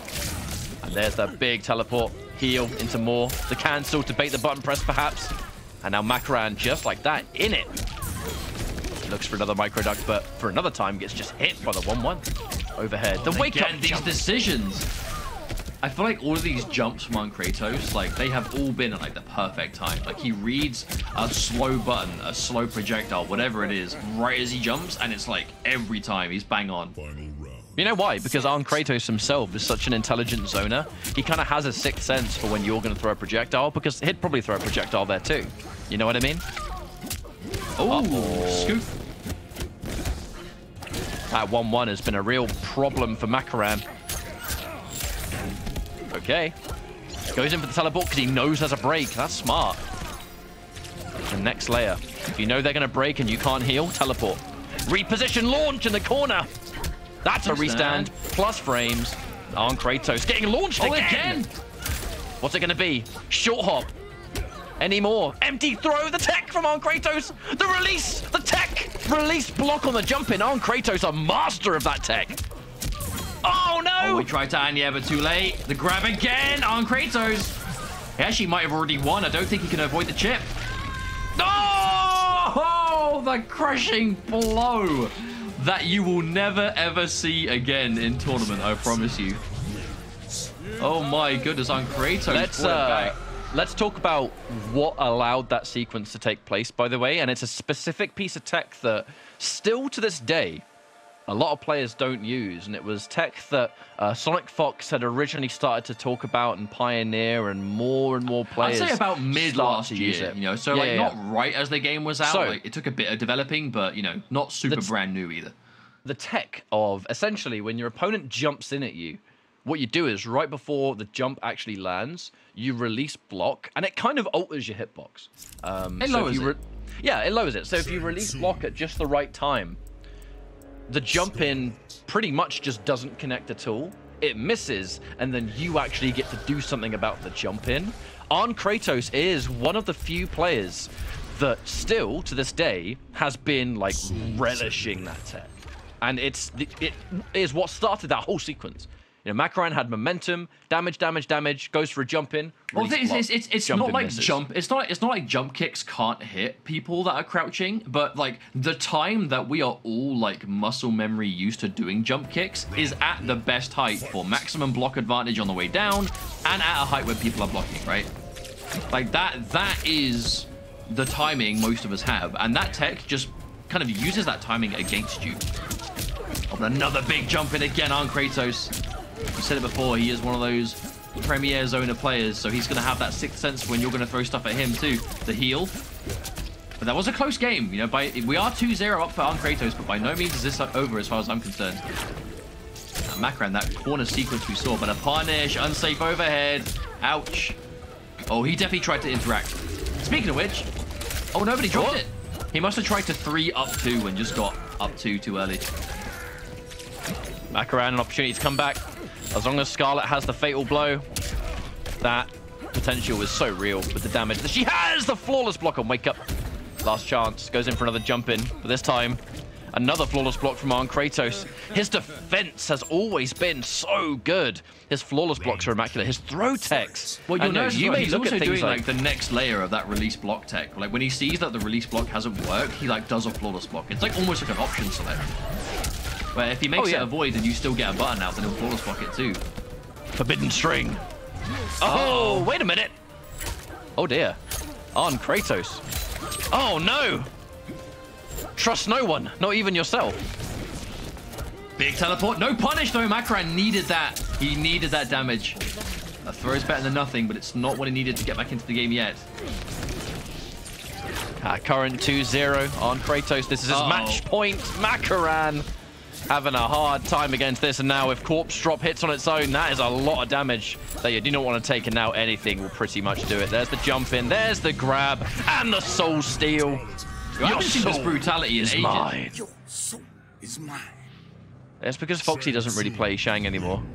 [SPEAKER 3] And there's the big teleport. Heal into more. The cancel to bait the button press, perhaps. And now Makaran, just like that, in it. Looks for another micro duck, but for another time gets just hit by the 1-1 overhead. The wake up
[SPEAKER 2] these decisions. I feel like all of these jumps from Arn Kratos, like they have all been at like the perfect time. Like he reads a slow button, a slow projectile, whatever it is, right as he jumps, and it's like every time he's bang on.
[SPEAKER 3] You know why? Because Arn Kratos himself is such an intelligent zoner. He kind of has a sixth sense for when you're going to throw a projectile, because he'd probably throw a projectile there too. You know what I mean?
[SPEAKER 2] Oh,
[SPEAKER 3] Uh-oh.
[SPEAKER 2] scoop.
[SPEAKER 3] That 1-1 has been a real problem for Makaran. Okay. Goes in for the teleport because he knows there's a break. That's smart. The next layer. If you know they're going to break and you can't heal, teleport. Reposition launch in the corner. That's a restand. Plus frames. Arn Kratos getting launched
[SPEAKER 2] Oh,
[SPEAKER 3] again.
[SPEAKER 2] again.
[SPEAKER 3] What's it going to be? Short hop. Any more? Empty throw. The tech from Arn Kratos. The release. The tech. Release block on the jump in. Arn Kratos, a master of that tech. Oh no!
[SPEAKER 2] Oh, we tried to Anya, but too late. The grab again on Kratos. He actually might have already won. I don't think he can avoid the chip. Oh, the crushing blow that you will never ever see again in tournament. I promise you. Oh my goodness, Arn Kratos.
[SPEAKER 3] Let's uh, let's talk about what allowed that sequence to take place. By the way, and it's a specific piece of tech that still to this day a lot of players don't use, and it was tech that uh, Sonic Fox had originally started to talk about and pioneer, and more and more
[SPEAKER 2] I'd
[SPEAKER 3] players.
[SPEAKER 2] say about mid last year,
[SPEAKER 3] use it.
[SPEAKER 2] you know, so
[SPEAKER 3] Yeah,
[SPEAKER 2] like
[SPEAKER 3] yeah,
[SPEAKER 2] not right as the game was out.
[SPEAKER 3] So-
[SPEAKER 2] like it took a bit of developing, but you know, not super
[SPEAKER 3] That's-
[SPEAKER 2] brand new either.
[SPEAKER 3] the tech of essentially when your opponent jumps in at you, what you do is right before the jump actually lands, you release block, and it kind of alters your hitbox. Um,
[SPEAKER 2] It
[SPEAKER 3] so if
[SPEAKER 2] lowers
[SPEAKER 3] you
[SPEAKER 2] it.
[SPEAKER 3] yeah, it lowers it. So if you release block at just the right time, the jump in pretty much just doesn't connect at all. It misses, and then you actually get to do something about the jump in. Arn Kratos is one of the few players that still, to this day, has been like relishing that tech. And it's the, it is what started that whole sequence. You know, had momentum, damage, damage, damage, goes for a jump in.
[SPEAKER 2] Well, it's, it's, it's, it's
[SPEAKER 3] jump
[SPEAKER 2] not like
[SPEAKER 3] misses.
[SPEAKER 2] jump. It's not. It's not like jump kicks can't hit people that are crouching. But like the time that we are all like muscle memory used to doing jump kicks is at the best height for maximum block advantage on the way down, and at a height where people are blocking. Right? Like that. That is the timing most of us have, and that tech just kind of uses that timing against you. Oh, another big jump in again on Kratos. You said it before, he is one of those premier zoner players, so he's going to have that sixth sense when you're going to throw stuff at him too. The heal. But that was a close game, you know. By we are 2-0 up for Arn Kratos, but by no means is this over as far as I'm concerned. Uh, Macran, that corner sequence we saw, but a punish, unsafe overhead. Ouch. Oh, he definitely tried to interact. Speaking of which, oh, nobody dropped
[SPEAKER 3] What?
[SPEAKER 2] it. He must have tried to three up two and just got up two too early.
[SPEAKER 3] Makaran an opportunity to come back. As long as Skarlet has the fatal blow, that potential is so real with the damage that she has. The flawless block on Wake Up. Last chance. Goes in for another jump in, but this time, another flawless block from Arn Kratos. His defense has always been so good. His flawless blocks are immaculate. His throw techs.
[SPEAKER 2] Well, you'll
[SPEAKER 3] know,
[SPEAKER 2] notice
[SPEAKER 3] you may
[SPEAKER 2] he's
[SPEAKER 3] look
[SPEAKER 2] also
[SPEAKER 3] at things
[SPEAKER 2] doing like,
[SPEAKER 3] like,
[SPEAKER 2] the next layer of that release block tech. Like when he sees that the release block hasn't worked, he like does a flawless block. It's like almost like an option select. Where if he makes
[SPEAKER 3] Oh, yeah.
[SPEAKER 2] it a void and you still get a button out, then he'll flawless block it too.
[SPEAKER 3] Forbidden String. Oh, wait a minute. Oh dear. Arn Kratos. Oh no. Trust no one, not even yourself.
[SPEAKER 2] Big teleport, no punish though. Macran needed that. He needed that damage. A throw is better than nothing, but it's not what he needed to get back into the game yet.
[SPEAKER 3] Ah, current 2-0 on Kratos. This is his
[SPEAKER 2] Uh-oh.
[SPEAKER 3] match point. Makaran. Having a hard time against this. And now if Corpse Drop hits on its own, that is a lot of damage that you do not want to take. And now anything will pretty much do it. There's the jump in, there's the grab, and the Soul Steal.
[SPEAKER 2] I haven't seen this brutality in
[SPEAKER 3] is
[SPEAKER 2] ages.
[SPEAKER 3] mine.
[SPEAKER 6] Your soul is mine.
[SPEAKER 3] It's because Foxy doesn't really play Shang anymore.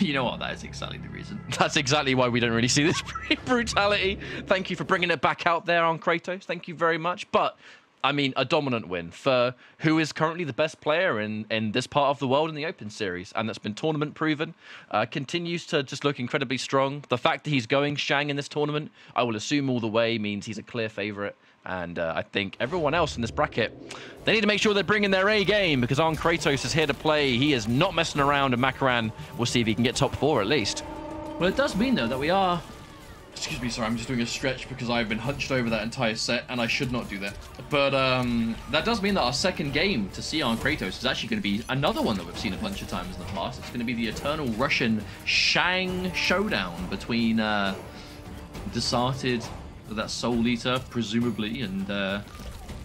[SPEAKER 2] You know what? That is exactly the reason.
[SPEAKER 3] That's exactly why we don't really see this brutality. Thank you for bringing it back out there on Kratos. Thank you very much. But I mean, a dominant win for who is currently the best player in, in this part of the world in the Open Series, and that's been tournament proven. Uh, continues to just look incredibly strong. The fact that he's going Shang in this tournament, I will assume all the way, means he's a clear favorite. And uh, I think everyone else in this bracket, they need to make sure they're bringing their A game because Arn Kratos is here to play. He is not messing around, and Makaran will see if he can get top four at least.
[SPEAKER 2] Well, it does mean though that we are. Excuse me, sorry, I'm just doing a stretch because I've been hunched over that entire set, and I should not do that. But um, that does mean that our second game to see on Kratos is actually going to be another one that we've seen a bunch of times in the past. It's going to be the eternal Russian Shang showdown between uh, Desarted, that Soul Eater, presumably, and uh,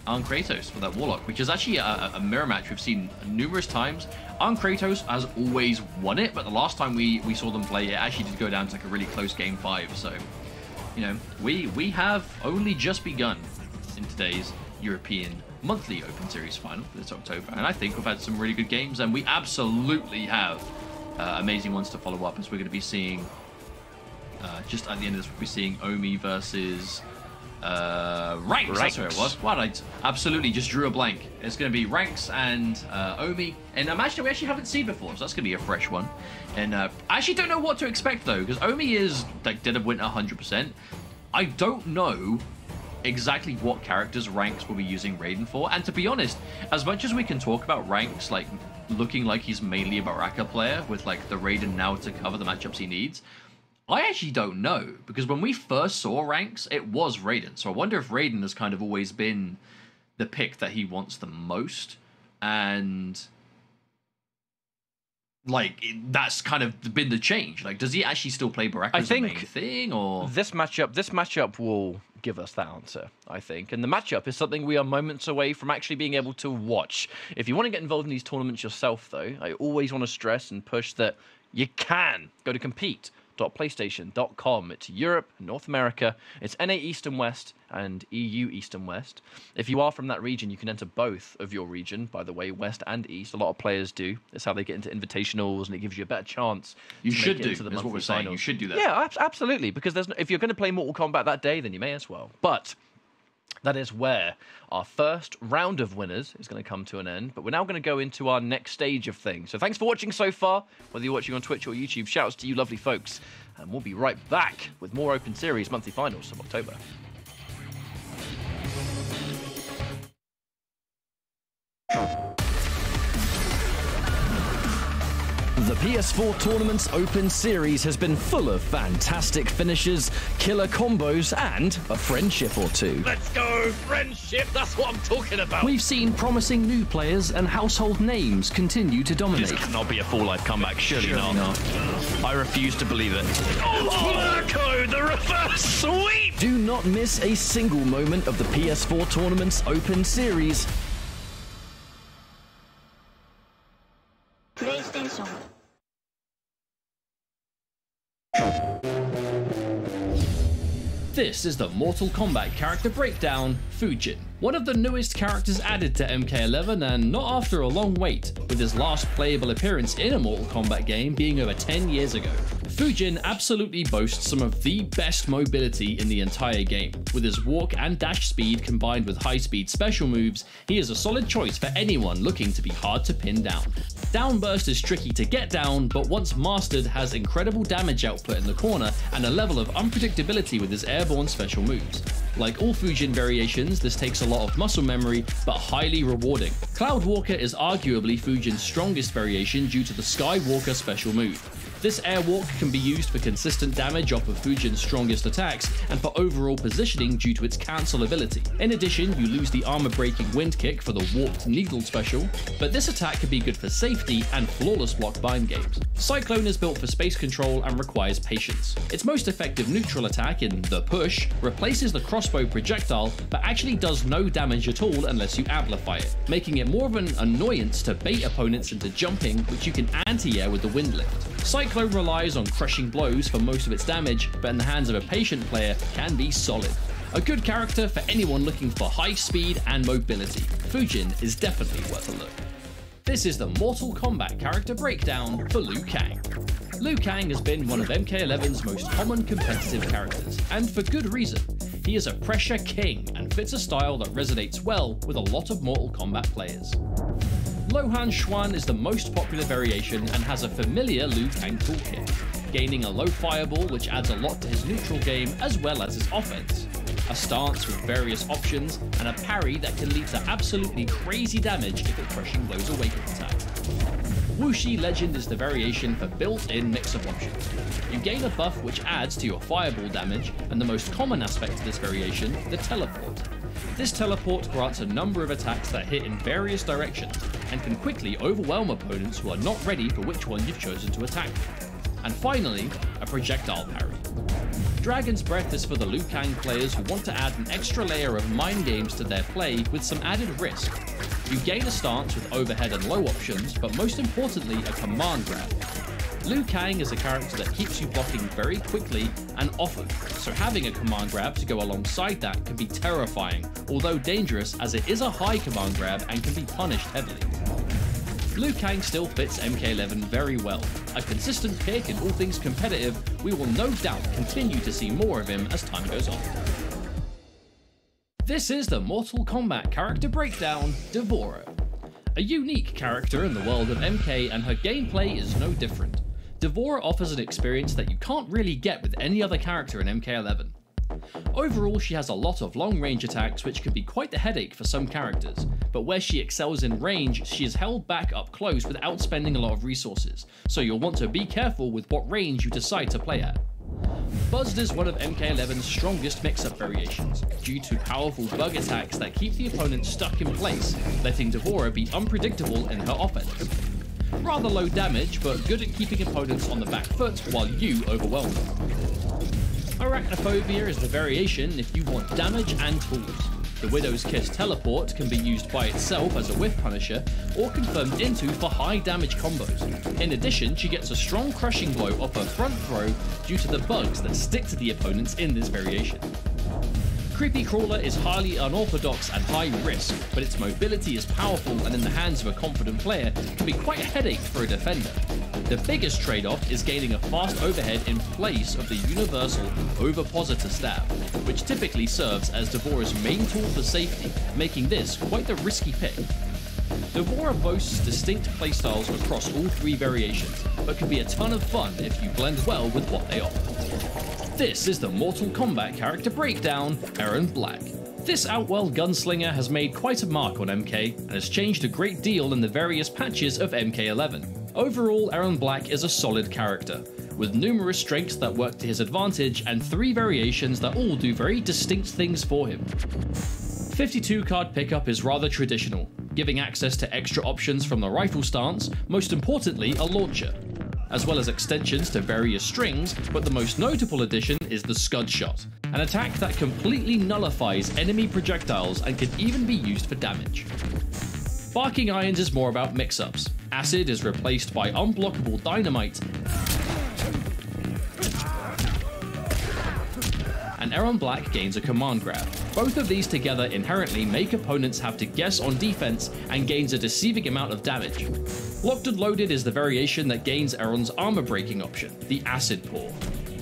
[SPEAKER 2] Arn Kratos for that Warlock, which is actually a, a mirror match we've seen numerous times. Arn Kratos has always won it, but the last time we, we saw them play, it actually did go down to like a really close game five. So, you know, we we have only just begun in today's European monthly Open Series final this October, and I think we've had some really good games, and we absolutely have uh, amazing ones to follow up as we're going to be seeing. Uh, just at the end of this, we'll be seeing Omi versus uh, Ranks. That's where it was. What I absolutely just drew a blank. It's going to be Ranks and uh, Omi, and a match that we actually haven't seen before, so that's going to be a fresh one. And uh, I actually don't know what to expect though, because Omi is like Dead of Winter 100%. I don't know exactly what characters Ranks will be using Raiden for, and to be honest, as much as we can talk about Ranks like looking like he's mainly a Baraka player with like the Raiden now to cover the matchups he needs. I actually don't know because when we first saw ranks, it was Raiden. So I wonder if Raiden has kind of always been the pick that he wants the most, and like that's kind of been the change. Like, does he actually still play Baraka
[SPEAKER 3] I
[SPEAKER 2] as the main
[SPEAKER 3] think
[SPEAKER 2] thing, or
[SPEAKER 3] This matchup, this matchup will give us that answer, I think. And the matchup is something we are moments away from actually being able to watch. If you want to get involved in these tournaments yourself, though, I always want to stress and push that you can go to compete.playstation.com. It's Europe, North America, it's NA East and West, and EU East and West. If you are from that region, you can enter both of your region, by the way, West and East. A lot of players do. It's how they get into invitationals, and it gives you a better chance.
[SPEAKER 2] you should
[SPEAKER 3] it
[SPEAKER 2] do?
[SPEAKER 3] into the
[SPEAKER 2] Is what we're saying. You
[SPEAKER 3] finals.
[SPEAKER 2] should do that.
[SPEAKER 3] Yeah, absolutely. Because there's no, if you're going to play Mortal Kombat that day, then you may as well. But that is where our first round of winners is going to come to an end. But we're now going to go into our next stage of things. So thanks for watching so far. Whether you're watching on Twitch or YouTube, shouts to you, lovely folks. And we'll be right back with more Open Series monthly finals of October. The PS4 Tournament's Open Series has been full of fantastic finishes, killer combos, and a friendship or two.
[SPEAKER 7] Let's go! Friendship! That's what I'm talking about!
[SPEAKER 8] We've seen promising new players and household names continue to dominate.
[SPEAKER 3] This cannot be a full life comeback, surely, surely not. not. I refuse to believe it. Oh, oh Marco, the reverse sweep! Do not miss a single moment of the PS4 Tournament's Open Series.
[SPEAKER 9] PlayStation
[SPEAKER 8] this is the Mortal Kombat character breakdown, Fujin. One of the newest characters added to MK11 and not after a long wait, with his last playable appearance in a Mortal Kombat game being over 10 years ago. Fujin absolutely boasts some of the best mobility in the entire game. With his walk and dash speed combined with high speed special moves, he is a solid choice for anyone looking to be hard to pin down. Downburst is tricky to get down, but once mastered has incredible damage output in the corner and a level of unpredictability with his airborne special moves. Like all Fujin variations, this takes a lot of muscle memory, but highly rewarding. Cloud Walker is arguably Fujin's strongest variation due to the Skywalker special move.
[SPEAKER 2] This airwalk can be used for consistent damage off of Fujin's strongest attacks and for overall positioning due to its cancel ability. In addition, you lose the armor breaking wind kick for the warped needle special, but this attack can be good for safety and flawless block bind games. Cyclone is built for space control and requires patience. Its most effective neutral attack in The Push replaces the crossbow projectile but actually does no damage at all unless you amplify it, making it more of an annoyance to bait opponents into jumping which you can anti-air with the wind lift. Cyclone relies on crushing blows for most of its damage, but in the hands of a patient player can be solid. A good character for anyone looking for high speed and mobility. Fujin is definitely worth a look. This is the Mortal Kombat character breakdown for Liu Kang. Liu Kang has been one of MK11's most common competitive characters, and for good reason. He is a pressure king and fits a style that resonates well with a lot of Mortal Kombat players. Lohan Xuan is the most popular variation and has a familiar Liu Kang toolkit, gaining a low fireball which adds a lot to his neutral game as well as his offense, a stance with various options, and a parry that can lead to absolutely crazy damage if it crushing blows from attack. Wu Shi Legend is the variation for built-in mix-up options. You gain a buff which adds to your fireball damage, and the most common aspect of this variation, the teleport. This teleport grants a number of attacks that hit in various directions, and can quickly overwhelm opponents who are not ready for which one you've chosen to attack. And finally, a projectile parry. Dragon's Breath is for the Liu Kang players who want to add an extra layer of mind games to their play with some added risk. You gain a stance with overhead and low options, but most importantly a command grab. Liu Kang is a character that keeps you blocking very quickly and often, so having a command grab to go alongside that can be terrifying, although dangerous as it is a high command grab and can be punished heavily. Liu Kang still fits MK11 very well. A consistent pick in all things competitive, we will no doubt continue to see more of him as time goes on. This is the Mortal Kombat character breakdown, D'Vorah. A unique character in the world of MK and her gameplay is no different. D'Vorah offers an experience that you can't really get with any other character in MK11. Overall, she has a lot of long range attacks which can be quite the headache for some characters, but where she excels in range, she is held back up close without spending a lot of resources, so you'll want to be careful with what range you decide to play at. Buzzed is one of MK11's strongest mix-up variations, due to powerful bug attacks that keep the opponent stuck in place, letting D'Vorah be unpredictable in her offense. Rather low damage, but good at keeping opponents on the back foot while you overwhelm them. Arachnophobia is the variation if you want damage and tools. The Widow's Kiss teleport can be used by itself as a whiff punisher, or confirmed into for high damage combos. In addition, she gets a strong crushing blow off her front throw due to the bugs that stick to the opponents in this variation. Creepy Crawler is highly unorthodox and high risk, but its mobility is powerful and in the hands of a confident player can be quite a headache for a defender. The biggest trade-off is gaining a fast overhead in place of the universal ovipositor stab, which typically serves as D'Vorah's main tool for safety, making this quite the risky pick. D'Vorah boasts distinct playstyles across all three variations, but can be a ton of fun if you blend well with what they offer. This is the Mortal Kombat character breakdown, Erron Black. This Outworld gunslinger has made quite a mark on MK and has changed a great deal in the various patches of MK11. Overall, Erron Black is a solid character, with numerous strengths that work to his advantage and three variations that all do very distinct things for him. 52 card pickup is rather traditional, giving access to extra options from the rifle stance, most importantly a launcher, as well as extensions to various strings, but the most notable addition is the Scud Shot, an attack that completely nullifies enemy projectiles and can even be used for damage. Barking Irons is more about mix-ups. Acid is replaced by unblockable dynamite, and Erron Black gains a command grab. Both of these together inherently make opponents have to guess on defense and gains a deceiving amount of damage. Locked and Loaded is the variation that gains Erron's armor breaking option, the Acid Pour.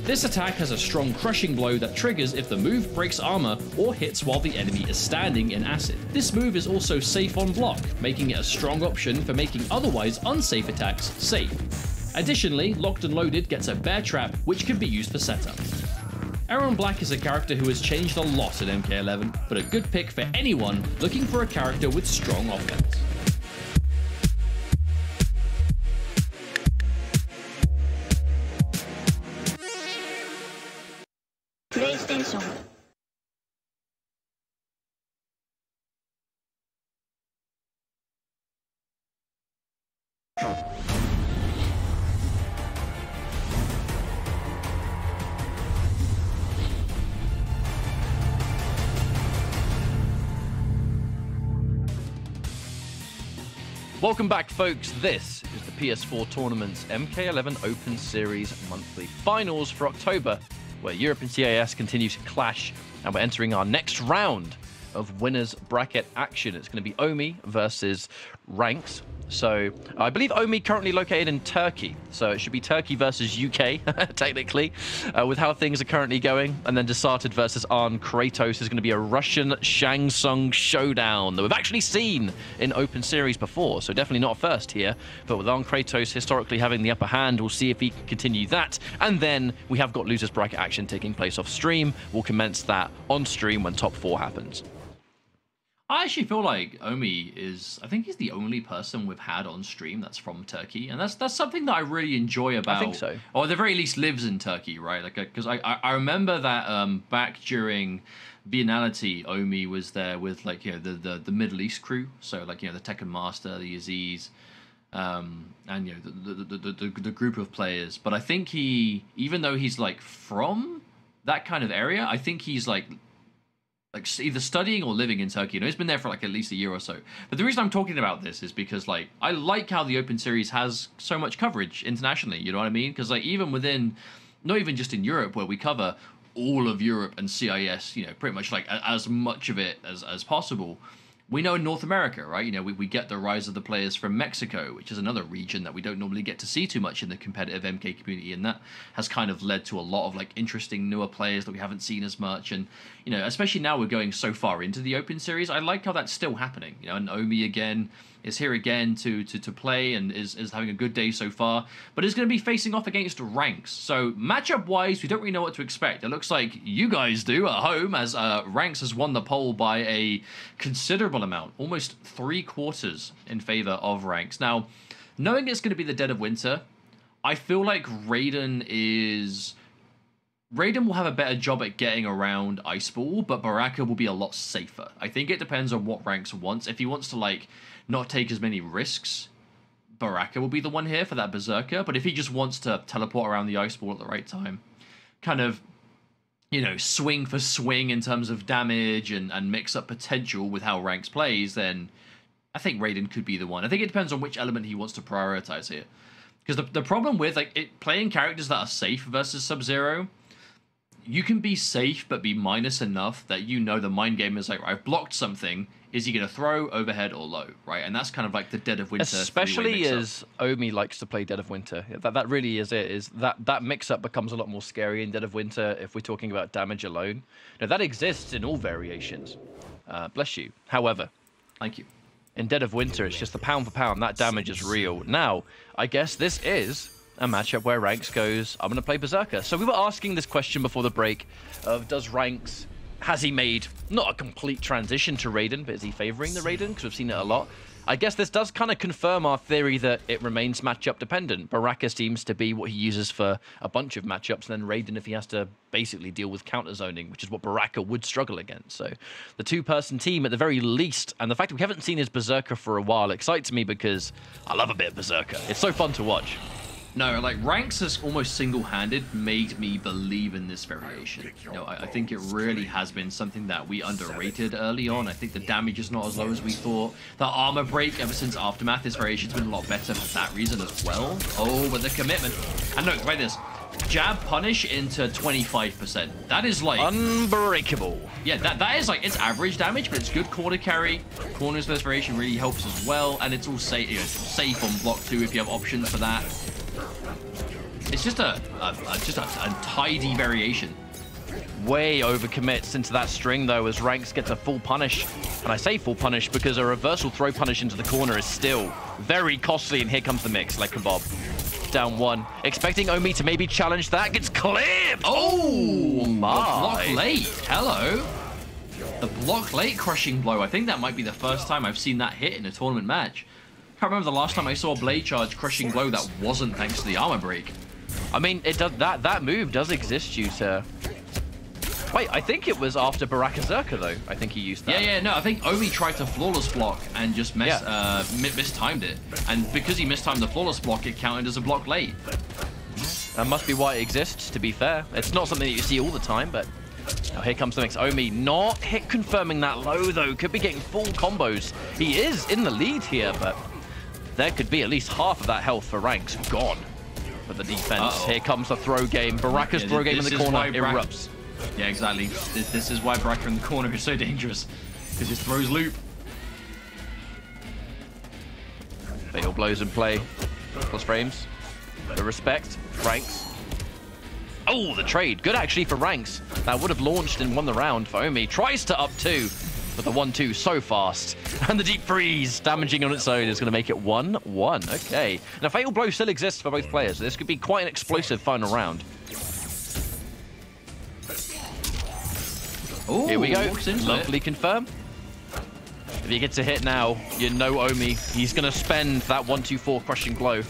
[SPEAKER 2] This attack has a strong crushing blow that triggers if the move breaks armor or hits while the enemy is standing in acid. This move is also safe on block, making it a strong option for making otherwise unsafe attacks safe. Additionally, Locked and Loaded gets a bear trap which can be used for setup. Erron Black is a character who has changed a lot in MK11, but a good pick for anyone looking for a character with strong offense.
[SPEAKER 3] Welcome back, folks. This is the PS4 Tournament's MK11 Open Series monthly finals for October where Europe and CIS continue to clash, and we're entering our next round of winners bracket action. It's going to be Omi versus Ranks. So I believe Omi currently located in Turkey, so it should be Turkey versus UK technically, uh, with how things are currently going. And then Desarted versus Arn Kratos is going to be a Russian Shang Tsung showdown that we've actually seen in Open Series before, so definitely not first here. But with Arn Kratos historically having the upper hand, we'll see if he can continue that. And then we have got losers bracket action taking place off stream. We'll commence that on stream when top four happens.
[SPEAKER 2] I actually feel like Omi is. I think he's the only person we've had on stream that's from Turkey, and that's that's something that I really enjoy about.
[SPEAKER 3] I think so.
[SPEAKER 2] Or at the very least, lives in Turkey, right? Like, because I, I I remember that um back during Viennality, Omi was there with like you know the the, the Middle East crew, so like you know the Tekken Master, the Aziz, um, and you know the the, the the the group of players. But I think he, even though he's like from that kind of area, I think he's like like either studying or living in Turkey. You know, he's been there for like at least a year or so. But the reason I'm talking about this is because like I like how the Open Series has so much coverage internationally. You know what I mean? Because like even within, not even just in Europe where we cover all of Europe and CIS, you know, pretty much like as much of it as as possible. We know in North America, right? You know, we, we get the rise of the players from Mexico, which is another region that we don't normally get to see too much in the competitive MK community, and that has kind of led to a lot of like interesting newer players that we haven't seen as much. And you know, especially now we're going so far into the Open Series, I like how that's still happening. You know, and Omi again is here again to to, to play and is, is having a good day so far, but is going to be facing off against ranks. So matchup wise, we don't really know what to expect. It looks like you guys do at home, as uh, ranks has won the poll by a considerable amount, almost three quarters in favor of ranks. Now, knowing it's going to be the dead of winter, I feel like Raiden is. Raiden will have a better job at getting around Ice Ball, but Baraka will be a lot safer. I think it depends on what Ranks wants. If he wants to like not take as many risks, Baraka will be the one here for that Berserker. But if he just wants to teleport around the Ice Ball at the right time, kind of, you know, swing for swing in terms of damage and, and mix up potential with how Ranks plays, then I think Raiden could be the one. I think it depends on which element he wants to prioritize here. Because the, the problem with like it, playing characters that are safe versus Sub Zero, you can be safe but be minus enough that you know the mind game is like I've blocked something. Is he going to throw overhead or low? Right, and that's kind of like the dead of winter.
[SPEAKER 3] Especially as Omi likes to play Dead of Winter. That that really is it. Is that that mix up becomes a lot more scary in Dead of Winter if we're talking about damage alone. Now that exists in all variations. Uh, bless you. However,
[SPEAKER 2] Thank you.
[SPEAKER 3] in Dead of Winter, it's just the pound for pound. That damage is real. Now, I guess this is a matchup where Ranks goes, I'm going to play Berserker. So we were asking this question before the break of does Ranks, has he made not a complete transition to Raiden, but is he favoring the Raiden? Because we've seen it a lot. I guess this does kind of confirm our theory that it remains matchup dependent. Baraka seems to be what he uses for a bunch of matchups, and then Raiden if he has to basically deal with counter zoning, which is what Baraka would struggle against. So the two person team at the very least, and the fact that we haven't seen his Berserker for a while excites me because I love a bit of Berserker. It's so fun to watch.
[SPEAKER 2] No, like ranks has almost single-handed made me believe in this variation. You know, I, I think it really has been something that we underrated early on. I think the damage is not as low as we thought. The armor break ever since aftermath, this variation's been a lot better for that reason as well. Oh, but the commitment. And look, try this. Jab punish into 25%. That is like
[SPEAKER 3] Unbreakable.
[SPEAKER 2] yeah, that, that is like, it's average damage, but it's good corner carry. Corners this variation really helps as well, and it's all safe, you know, safe on block too if you have options for that. It's just a, a, a just a, a tidy variation.
[SPEAKER 3] Way overcommits into that string though as Ranks gets a full punish. And I say full punish because a reversal throw punish into the corner is still very costly and here comes the mix like Bob. Down one. Expecting Omi to maybe challenge that. Gets clipped!
[SPEAKER 2] Oh,
[SPEAKER 3] my.
[SPEAKER 2] The block late. Hello. The block late crushing blow. I think that might be the first time I've seen that hit in a tournament match. I can't remember the last time I saw a blade charge crushing blow that wasn't thanks to the armor break.
[SPEAKER 3] I mean, it does that that move does exist due to Wait, I think it was after Baraka Zerka, though. I think he used that.
[SPEAKER 2] Yeah, yeah, no, I think Omi tried to flawless block and just miss,
[SPEAKER 3] Yeah.
[SPEAKER 2] uh, mi- mistimed it. And because he mistimed the flawless block, it counted as a block late.
[SPEAKER 3] That must be why it exists, to be fair. It's not something that you see all the time, but now here comes the mix. Omi not hit confirming that low, though. Could be getting full combos. He is in the lead here, but there could be at least half of that health for ranks gone for the defense.
[SPEAKER 2] Uh-oh.
[SPEAKER 3] Here comes the throw game. Baraka's
[SPEAKER 2] Yeah,
[SPEAKER 3] throw game in the corner erupts.
[SPEAKER 2] Yeah, exactly. This, this is why Baraka in the corner is so dangerous. Because his throws loop.
[SPEAKER 3] Fatal blows in play. Plus frames. The respect. Ranks. Oh, the trade. Good actually for Ranks. That would have launched and won the round for Omi. Tries to up two. But the 1-2 so fast. And the deep freeze damaging on its own is going to make it 1-1. Okay. Now, Fatal Blow still exists for both players. This could be quite an explosive final round.
[SPEAKER 2] Ooh,
[SPEAKER 3] Here we go. Lovely
[SPEAKER 2] it.
[SPEAKER 3] confirm. If he gets a hit now, you know Omi. He's going to spend that 1-2-4 crushing blow.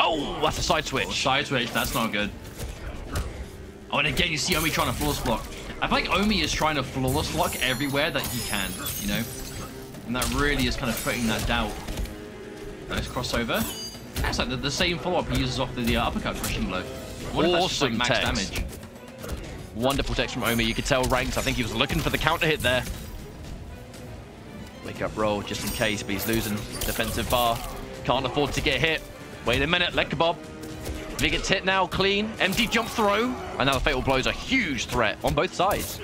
[SPEAKER 3] Oh, that's a side switch.
[SPEAKER 2] Side switch, that's not good. Oh, and again, you see Omi trying to flawless block. I feel like Omi is trying to flawless lock everywhere that he can, you know? And that really is kind of putting that doubt. Nice crossover. That's like the, the same follow-up he uses off the, the uppercut crushing blow. I wonder if that's just, like,
[SPEAKER 3] Awesome
[SPEAKER 2] max
[SPEAKER 3] text.
[SPEAKER 2] damage.
[SPEAKER 3] Wonderful text from Omi. You could tell ranked. I think he was looking for the counter hit there. Wake up roll just in case, but he's losing defensive bar. Can't afford to get hit. Wait a minute, leg gets hit now, clean. Empty jump throw. And now the fatal blow is a huge threat on both sides.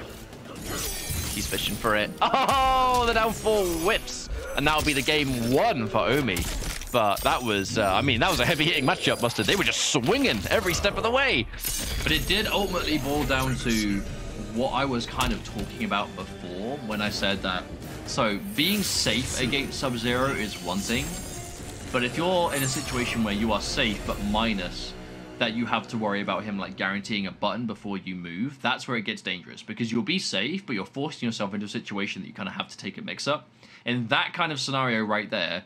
[SPEAKER 3] He's fishing for it. Oh, the downfall whips. And that'll be the game one for Omi. But that was, uh, I mean, that was a heavy hitting matchup, Mustard. They were just swinging every step of the way.
[SPEAKER 2] But it did ultimately boil down to what I was kind of talking about before when I said that. So being safe against Sub-Zero is one thing, but if you're in a situation where you are safe but minus that you have to worry about him like guaranteeing a button before you move, that's where it gets dangerous because you'll be safe, but you're forcing yourself into a situation that you kind of have to take a mix up. In that kind of scenario right there,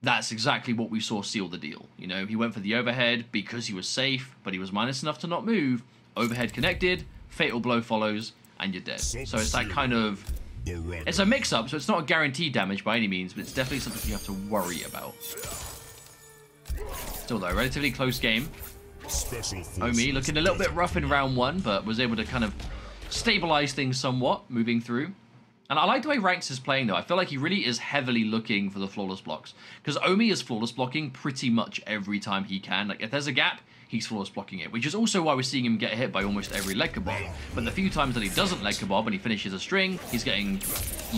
[SPEAKER 2] that's exactly what we saw seal the deal. You know, he went for the overhead because he was safe, but he was minus enough to not move. Overhead connected, fatal blow follows, and you're dead. So it's that kind of. It's a mix up, so it's not a guaranteed damage by any means, but it's definitely something you have to worry about. Still, though, relatively close game. Omi looking a little bit rough in round one, but was able to kind of stabilize things somewhat moving through. And I like the way Ranks is playing, though. I feel like he really is heavily looking for the flawless blocks. Because Omi is flawless blocking pretty much every time he can. Like, if there's a gap, he's flawless blocking it. Which is also why we're seeing him get hit by almost every leg kebab. But the few times that he doesn't leg kebab and he finishes a string, he's getting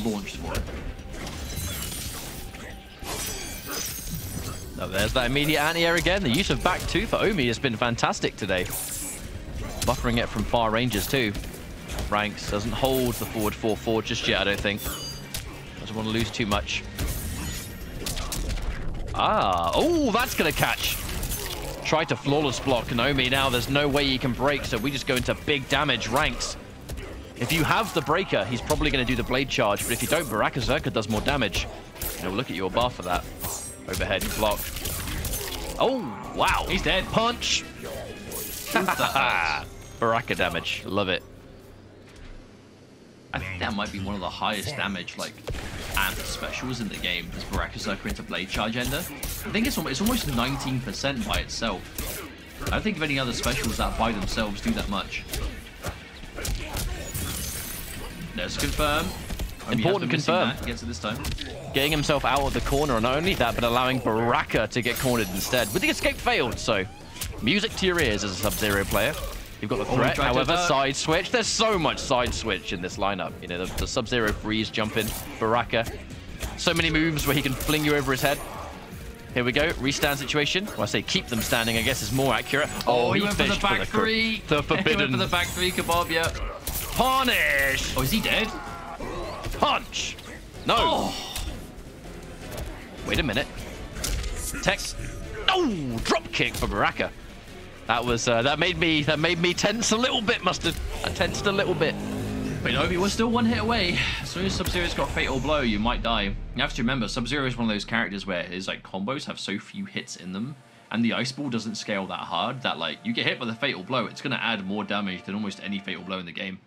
[SPEAKER 2] launched for it.
[SPEAKER 3] Oh, there's that immediate anti-air again. The use of back two for Omi has been fantastic today. Buffering it from far ranges too. Ranks doesn't hold the forward 4-4 just yet, I don't think. Doesn't want to lose too much. Ah, oh, that's going to catch. Try to flawless block Naomi now. There's no way he can break, so we just go into big damage ranks. If you have the breaker, he's probably going to do the blade charge, but if you don't, Baraka Zerka does more damage. You know, look at your bar for that. Overhead block. Oh, wow.
[SPEAKER 2] He's dead.
[SPEAKER 3] Punch. Baraka damage. Love it.
[SPEAKER 2] I think that might be one of the highest damage, like, amp specials in the game, is Baraka Zerka into Blade Charge Ender. I think it's, al- it's almost 19% by itself. I don't think of any other specials that by themselves do that much. Let's confirm. Omi
[SPEAKER 3] Important confirm.
[SPEAKER 2] gets it this time.
[SPEAKER 3] Getting himself out of the corner, and not only that, but allowing Baraka to get cornered instead. But the escape failed, so music to your ears as a Sub-Zero player. You've got the
[SPEAKER 2] Oh,
[SPEAKER 3] threat,
[SPEAKER 2] to
[SPEAKER 3] however, side switch. There's so much side switch in this lineup. You know, the, the Sub-Zero freeze jumping, Baraka. So many moves where he can fling you over his head. Here we go, restand situation. Well, I say keep them standing, I guess is more accurate.
[SPEAKER 2] Oh, oh he, went for the back
[SPEAKER 3] cr-
[SPEAKER 2] three.
[SPEAKER 3] The
[SPEAKER 2] he went
[SPEAKER 3] forbidden
[SPEAKER 2] for the back three kebab, yeah.
[SPEAKER 3] punish.
[SPEAKER 2] Oh, is he dead?
[SPEAKER 3] Punch. No.
[SPEAKER 2] Oh,
[SPEAKER 3] Wait a minute. Tech. Oh, drop kick for Baraka. That was uh, that made me that made me tense a little bit, mustard. I tensed a little bit.
[SPEAKER 2] But Omi was still one hit away. As soon as Sub-Zero's got Fatal Blow, you might die. You have to remember, Sub-Zero is one of those characters where his like combos have so few hits in them, and the ice ball doesn't scale that hard, that like you get hit by the fatal blow, it's going to add more damage than almost any fatal blow in the game.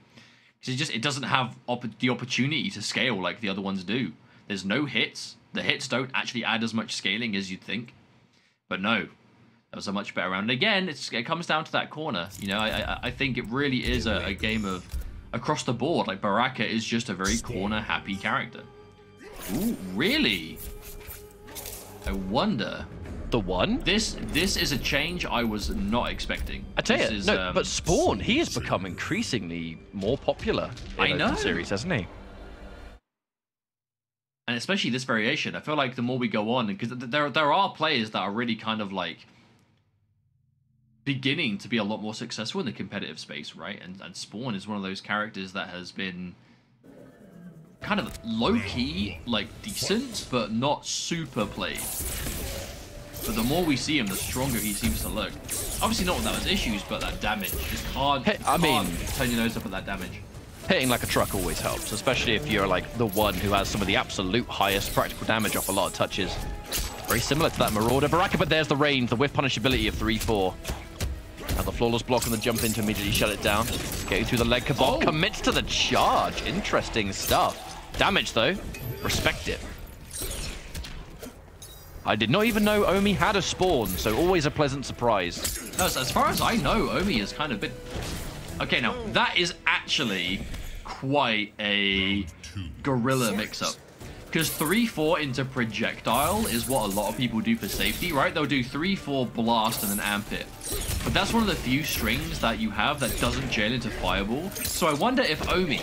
[SPEAKER 2] Because it just it doesn't have op- the opportunity to scale like the other ones do. There's no hits. The hits don't actually add as much scaling as you'd think. But no, that was a much better round. And again, it's, it comes down to that corner. You know, I I, I think it really is a, a game of across the board. Like Baraka is just a very corner happy character. Ooh, really? I wonder.
[SPEAKER 3] The one?
[SPEAKER 2] This this is a change I was not expecting.
[SPEAKER 3] I tell
[SPEAKER 2] This
[SPEAKER 3] you,
[SPEAKER 2] is,
[SPEAKER 3] no,
[SPEAKER 2] um,
[SPEAKER 3] but Spawn, he has become increasingly more popular in
[SPEAKER 2] I know.
[SPEAKER 3] series, hasn't he?
[SPEAKER 2] and especially this variation. I feel like the more we go on, because there there are players that are really kind of like beginning to be a lot more successful in the competitive space, right? And and Spawn is one of those characters that has been kind of low key, like decent, but not super played. But the more we see him, the stronger he seems to look. Obviously not without his issues, but that damage just can't.
[SPEAKER 3] Hey, I mean-
[SPEAKER 2] turn your nose up at that damage.
[SPEAKER 3] Hitting like a truck always helps, especially if you're like the one who has some of the absolute highest practical damage off a lot of touches. Very similar to that Marauder. Baraka, but there's the range, the whiff punishability of 3-4. Now the flawless block and the jump in to immediately shut it down. Getting through the leg kebab,
[SPEAKER 2] Oh.
[SPEAKER 3] commits to the charge. Interesting stuff. Damage though, respect it. I did not even know Omi had a spawn, so always a pleasant surprise.
[SPEAKER 2] As far as I know, Omi has kind of been. Okay, now that is actually quite a gorilla mix-up. Because 3-4 into projectile is what a lot of people do for safety, right? They'll do 3-4 blast and then amp it. But that's one of the few strings that you have that doesn't jail into fireball. So I wonder if Omi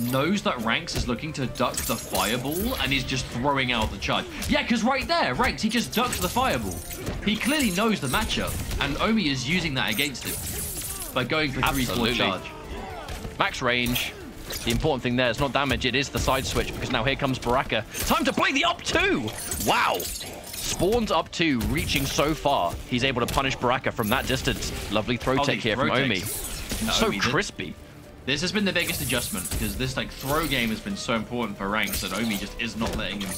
[SPEAKER 2] knows that Ranks is looking to duck the fireball and is just throwing out the charge. Yeah, because right there, Ranks, he just ducks the fireball. He clearly knows the matchup, and Omi is using that against him by going for 3-4
[SPEAKER 3] Absolutely.
[SPEAKER 2] charge.
[SPEAKER 3] Max range. The important thing there is not damage, it is the side switch, because now here comes Baraka. Time to play the up two! Wow! Spawn's up two, reaching so far. He's able to punish Baraka from that distance. Lovely throw
[SPEAKER 2] Oh,
[SPEAKER 3] here from
[SPEAKER 2] throw
[SPEAKER 3] Omi.
[SPEAKER 2] No,
[SPEAKER 3] So
[SPEAKER 2] Omi,
[SPEAKER 3] crispy.
[SPEAKER 2] This has been the biggest adjustment because this like throw game has been so important for ranks that Omi just is not letting him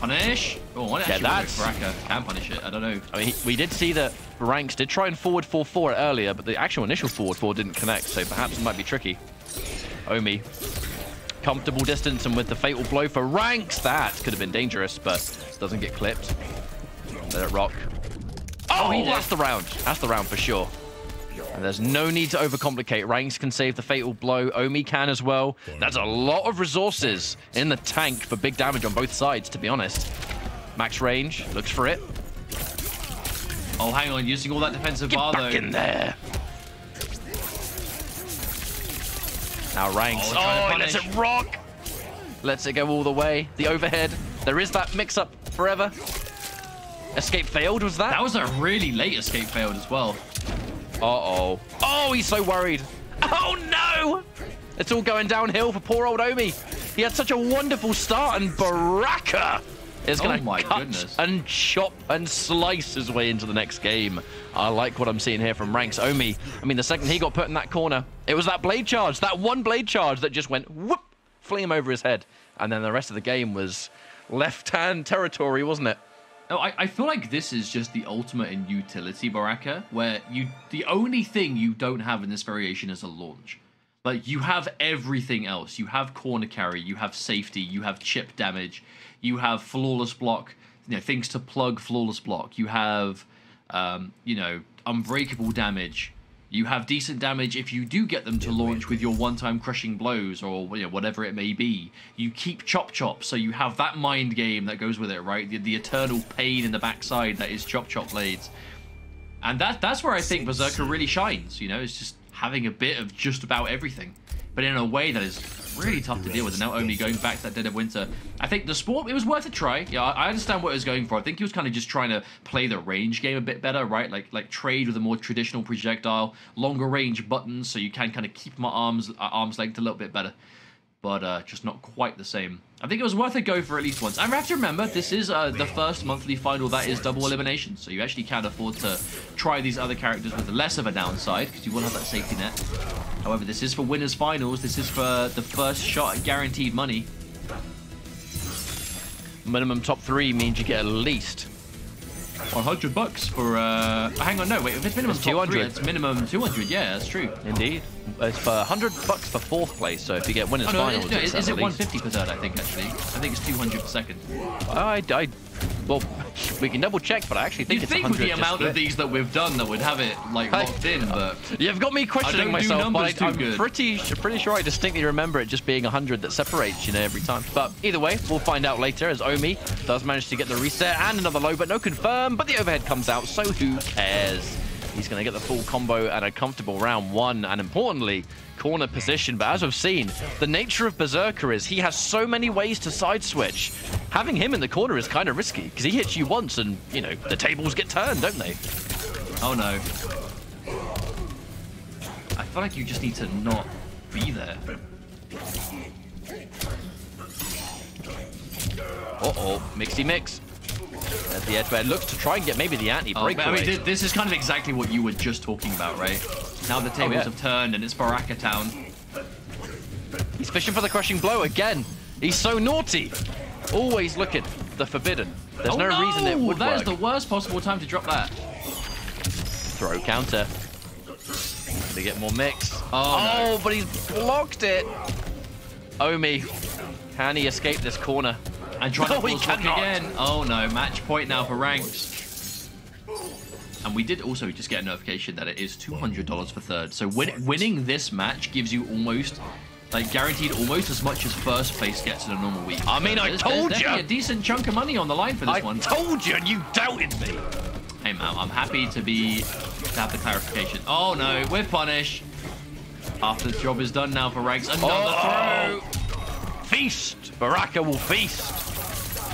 [SPEAKER 2] punish. Oh, I
[SPEAKER 3] Yeah, that's-
[SPEAKER 2] Baraka can punish it. I don't know.
[SPEAKER 3] I mean, he, we did see that Ranks did try and forward 4-4 earlier, but the actual initial forward 4 didn't connect, so perhaps it might be tricky. Omi. Comfortable distance and with the fatal blow for Ranks. That could have been dangerous, but doesn't get clipped. Let it rock. Oh,
[SPEAKER 2] he oh, did.
[SPEAKER 3] that's the round. That's the round for sure. And there's no need to overcomplicate. Ranks can save the fatal blow. Omi can as well. That's a lot of resources in the tank for big damage on both sides, to be honest. Max range, looks for it.
[SPEAKER 2] Oh, hang on, using all that defensive
[SPEAKER 3] Get
[SPEAKER 2] bar
[SPEAKER 3] back
[SPEAKER 2] though.
[SPEAKER 3] in there. Now Ranks.
[SPEAKER 2] Oh,
[SPEAKER 3] Oh, lets it rock. Lets it go all the way. The overhead. There is that mix-up forever. Escape failed, was that?
[SPEAKER 2] That was a really late escape failed as well.
[SPEAKER 3] Uh-oh. Oh, he's so worried. Oh, no! It's all going downhill for poor old Omi. He had such a wonderful start, and Baraka is going
[SPEAKER 2] Oh
[SPEAKER 3] to
[SPEAKER 2] my
[SPEAKER 3] cut
[SPEAKER 2] goodness.
[SPEAKER 3] and chop and slice his way into the next game. I like what I'm seeing here from Ranks. Omi, I mean, the second he got put in that corner, it was that blade charge, that one blade charge that just went whoop, fling him over his head. And then the rest of the game was left-hand territory, wasn't it?
[SPEAKER 2] No, I, I feel like this is just the ultimate in utility Baraka, where you the only thing you don't have in this variation is a launch. Like you have everything else. You have corner carry, you have safety, you have chip damage, you have flawless block, you know, things to plug flawless block. You have um, you know, unbreakable damage. You have decent damage if you do get them to launch with your one-time crushing blows or you know, whatever it may be. You keep chop chop, so you have that mind game that goes with it, right? The, the eternal pain in the backside that is chop chop blades, and that that's where I think Berserker really shines. You know, it's just having a bit of just about everything, but in a way that is really tough to deal with. And now only going back to that Dead of Winter, I think the sport it was worth a try. Yeah, I understand what it was going for. I think he was kind of just trying to play the range game a bit better, right? Like like trade with a more traditional projectile, longer range buttons, so you can kind of keep my arms uh, arms length a little bit better. But uh, just not quite the same. I think it was worth a go for at least once. And we have to remember, this is uh, the first monthly final that is double elimination, so you actually can afford to try these other characters with less of a downside, because you will have that safety net. However, this is for winners finals. This is for the first shot at guaranteed money.
[SPEAKER 3] Minimum top three means you get at least
[SPEAKER 2] 100 bucks for. Uh, hang on, no, wait. If it's minimum
[SPEAKER 3] It's
[SPEAKER 2] top three,
[SPEAKER 3] 200.
[SPEAKER 2] it's minimum 200. Yeah, that's true.
[SPEAKER 3] Indeed. It's for 100 bucks for fourth place, so if you get winners
[SPEAKER 2] Oh, no,
[SPEAKER 3] finals,
[SPEAKER 2] is, no,
[SPEAKER 3] it's
[SPEAKER 2] is it 150 per third? I think actually. I think it's 200 per second.
[SPEAKER 3] I, I, well, we can double check, but I actually think
[SPEAKER 2] You'd
[SPEAKER 3] it's
[SPEAKER 2] think with the amount of these that we've done that would have it like locked in, but
[SPEAKER 3] You've got me questioning
[SPEAKER 2] I
[SPEAKER 3] myself,
[SPEAKER 2] numbers
[SPEAKER 3] but
[SPEAKER 2] too
[SPEAKER 3] I, I'm
[SPEAKER 2] good.
[SPEAKER 3] pretty pretty sure I distinctly remember it just being 100 that separates, you know, every time. But either way, we'll find out later as Omi does manage to get the reset and another low, but no confirm. But the overhead comes out, so who cares? He's going to get the full combo and a comfortable round one, and importantly, corner position. But as we've seen, the nature of Berserker is he has so many ways to side switch. Having him in the corner is kind of risky because he hits you once, and you know the tables get turned, don't they?
[SPEAKER 2] oh no. I feel like you just need to not be there.
[SPEAKER 3] Uh-oh, mixy mix. At the edge where it looks to try and get maybe the
[SPEAKER 2] Oh,
[SPEAKER 3] anti-break
[SPEAKER 2] but I mean, thi- this is kind of exactly what you were just talking about, right? Now the oh, tables
[SPEAKER 3] yeah.
[SPEAKER 2] have turned and it's Baraka Town.
[SPEAKER 3] He's fishing for the crushing blow again. He's so naughty. Always looking the forbidden. There's
[SPEAKER 2] oh,
[SPEAKER 3] no, reason it would
[SPEAKER 2] That is
[SPEAKER 3] work.
[SPEAKER 2] the worst possible time to drop that.
[SPEAKER 3] Throw counter. They get more mix.
[SPEAKER 2] Oh, no.
[SPEAKER 3] Oh, but he's blocked it. Omi, can he escape this corner?
[SPEAKER 2] And trying
[SPEAKER 3] No,
[SPEAKER 2] to force again. Oh no, match point now for ranks. And we did also just get a notification that it is $200 for third. So win winning this match gives you almost, like guaranteed almost as much as first place gets in a normal week.
[SPEAKER 3] I mean, I
[SPEAKER 2] There's-
[SPEAKER 3] told
[SPEAKER 2] there's definitely a decent chunk of money on the line for this
[SPEAKER 3] I
[SPEAKER 2] one.
[SPEAKER 3] told you and you doubted me.
[SPEAKER 2] Hey man, I'm happy to be to have the clarification. Oh no, we're punished. After the job is done now for ranks, another
[SPEAKER 3] Oh.
[SPEAKER 2] throw.
[SPEAKER 3] Feast. Baraka will feast.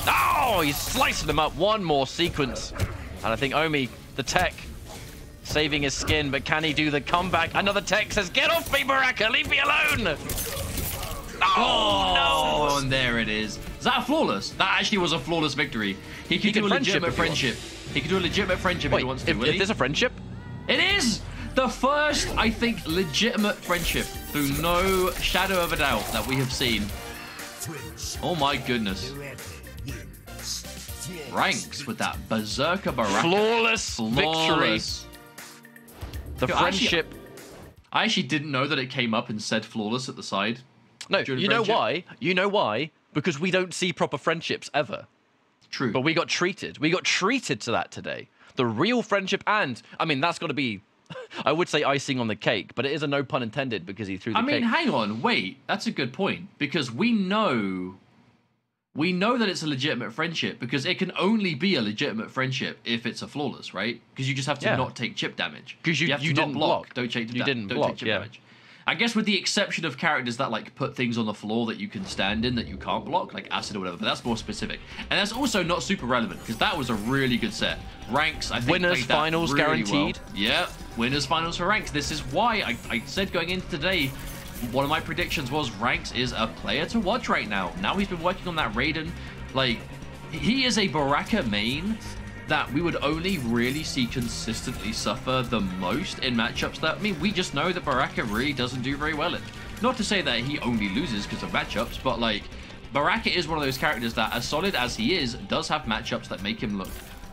[SPEAKER 3] Oh, he's slicing them up. One more sequence. And I think Omi, the tech, saving his skin, but can he do the comeback? Another tech says, get off me, Baraka, leave me alone. Oh,
[SPEAKER 2] Oh, and there it is. Is that flawless? That actually was a flawless victory. He could
[SPEAKER 3] He
[SPEAKER 2] do a
[SPEAKER 3] friendship
[SPEAKER 2] legitimate
[SPEAKER 3] if he wants.
[SPEAKER 2] friendship. He could do a legitimate friendship
[SPEAKER 3] Wait,
[SPEAKER 2] if he wants to.
[SPEAKER 3] if,
[SPEAKER 2] will
[SPEAKER 3] if
[SPEAKER 2] he?
[SPEAKER 3] there's a friendship,
[SPEAKER 2] It is the first, I think, legitimate friendship through no shadow of a doubt that we have seen. Oh my goodness. Ranks with that berserker baraka.
[SPEAKER 3] flawless, victory. The
[SPEAKER 2] Yo, actually-
[SPEAKER 3] friendship.
[SPEAKER 2] I actually didn't know that it came up and said flawless at the side.
[SPEAKER 3] No, you know why? You know why? Because we don't see proper friendships ever.
[SPEAKER 2] True.
[SPEAKER 3] But we got treated. We got treated to that today. The real friendship, and I mean, that's got to be, I would say icing on the cake, but it is a no pun intended because he threw the
[SPEAKER 2] I mean,
[SPEAKER 3] cake.
[SPEAKER 2] hang on, wait. That's a good point because we know, we know that it's a legitimate friendship because it can only be a legitimate friendship if it's a flawless, right? Because you just have to
[SPEAKER 3] Yeah.
[SPEAKER 2] not take chip damage.
[SPEAKER 3] Because you-
[SPEAKER 2] have
[SPEAKER 3] you
[SPEAKER 2] to not
[SPEAKER 3] didn't
[SPEAKER 2] block.
[SPEAKER 3] block.
[SPEAKER 2] Don't take.
[SPEAKER 3] You
[SPEAKER 2] da-
[SPEAKER 3] didn't
[SPEAKER 2] don't
[SPEAKER 3] block,
[SPEAKER 2] Take chip
[SPEAKER 3] yeah.
[SPEAKER 2] damage. I guess with the exception of characters that like put things on the floor that you can stand in that you can't block, like acid or whatever, but that's more specific. And that's also not super relevant because that was a really good set. Ranks, I think.
[SPEAKER 3] Winners, finals
[SPEAKER 2] really
[SPEAKER 3] guaranteed.
[SPEAKER 2] Well. Yeah, winners finals for ranks. This is why I, I said going into today, one of my predictions was ranks is a player to watch right now. Now he's been working on that Raiden. Like, he is a Baraka main that we would only really see consistently suffer the most in matchups that, I mean, we just know that Baraka really doesn't do very well in. Not to say that he only loses because of matchups, but like, Baraka is one of those characters that, as solid as he is, does have matchups that make him look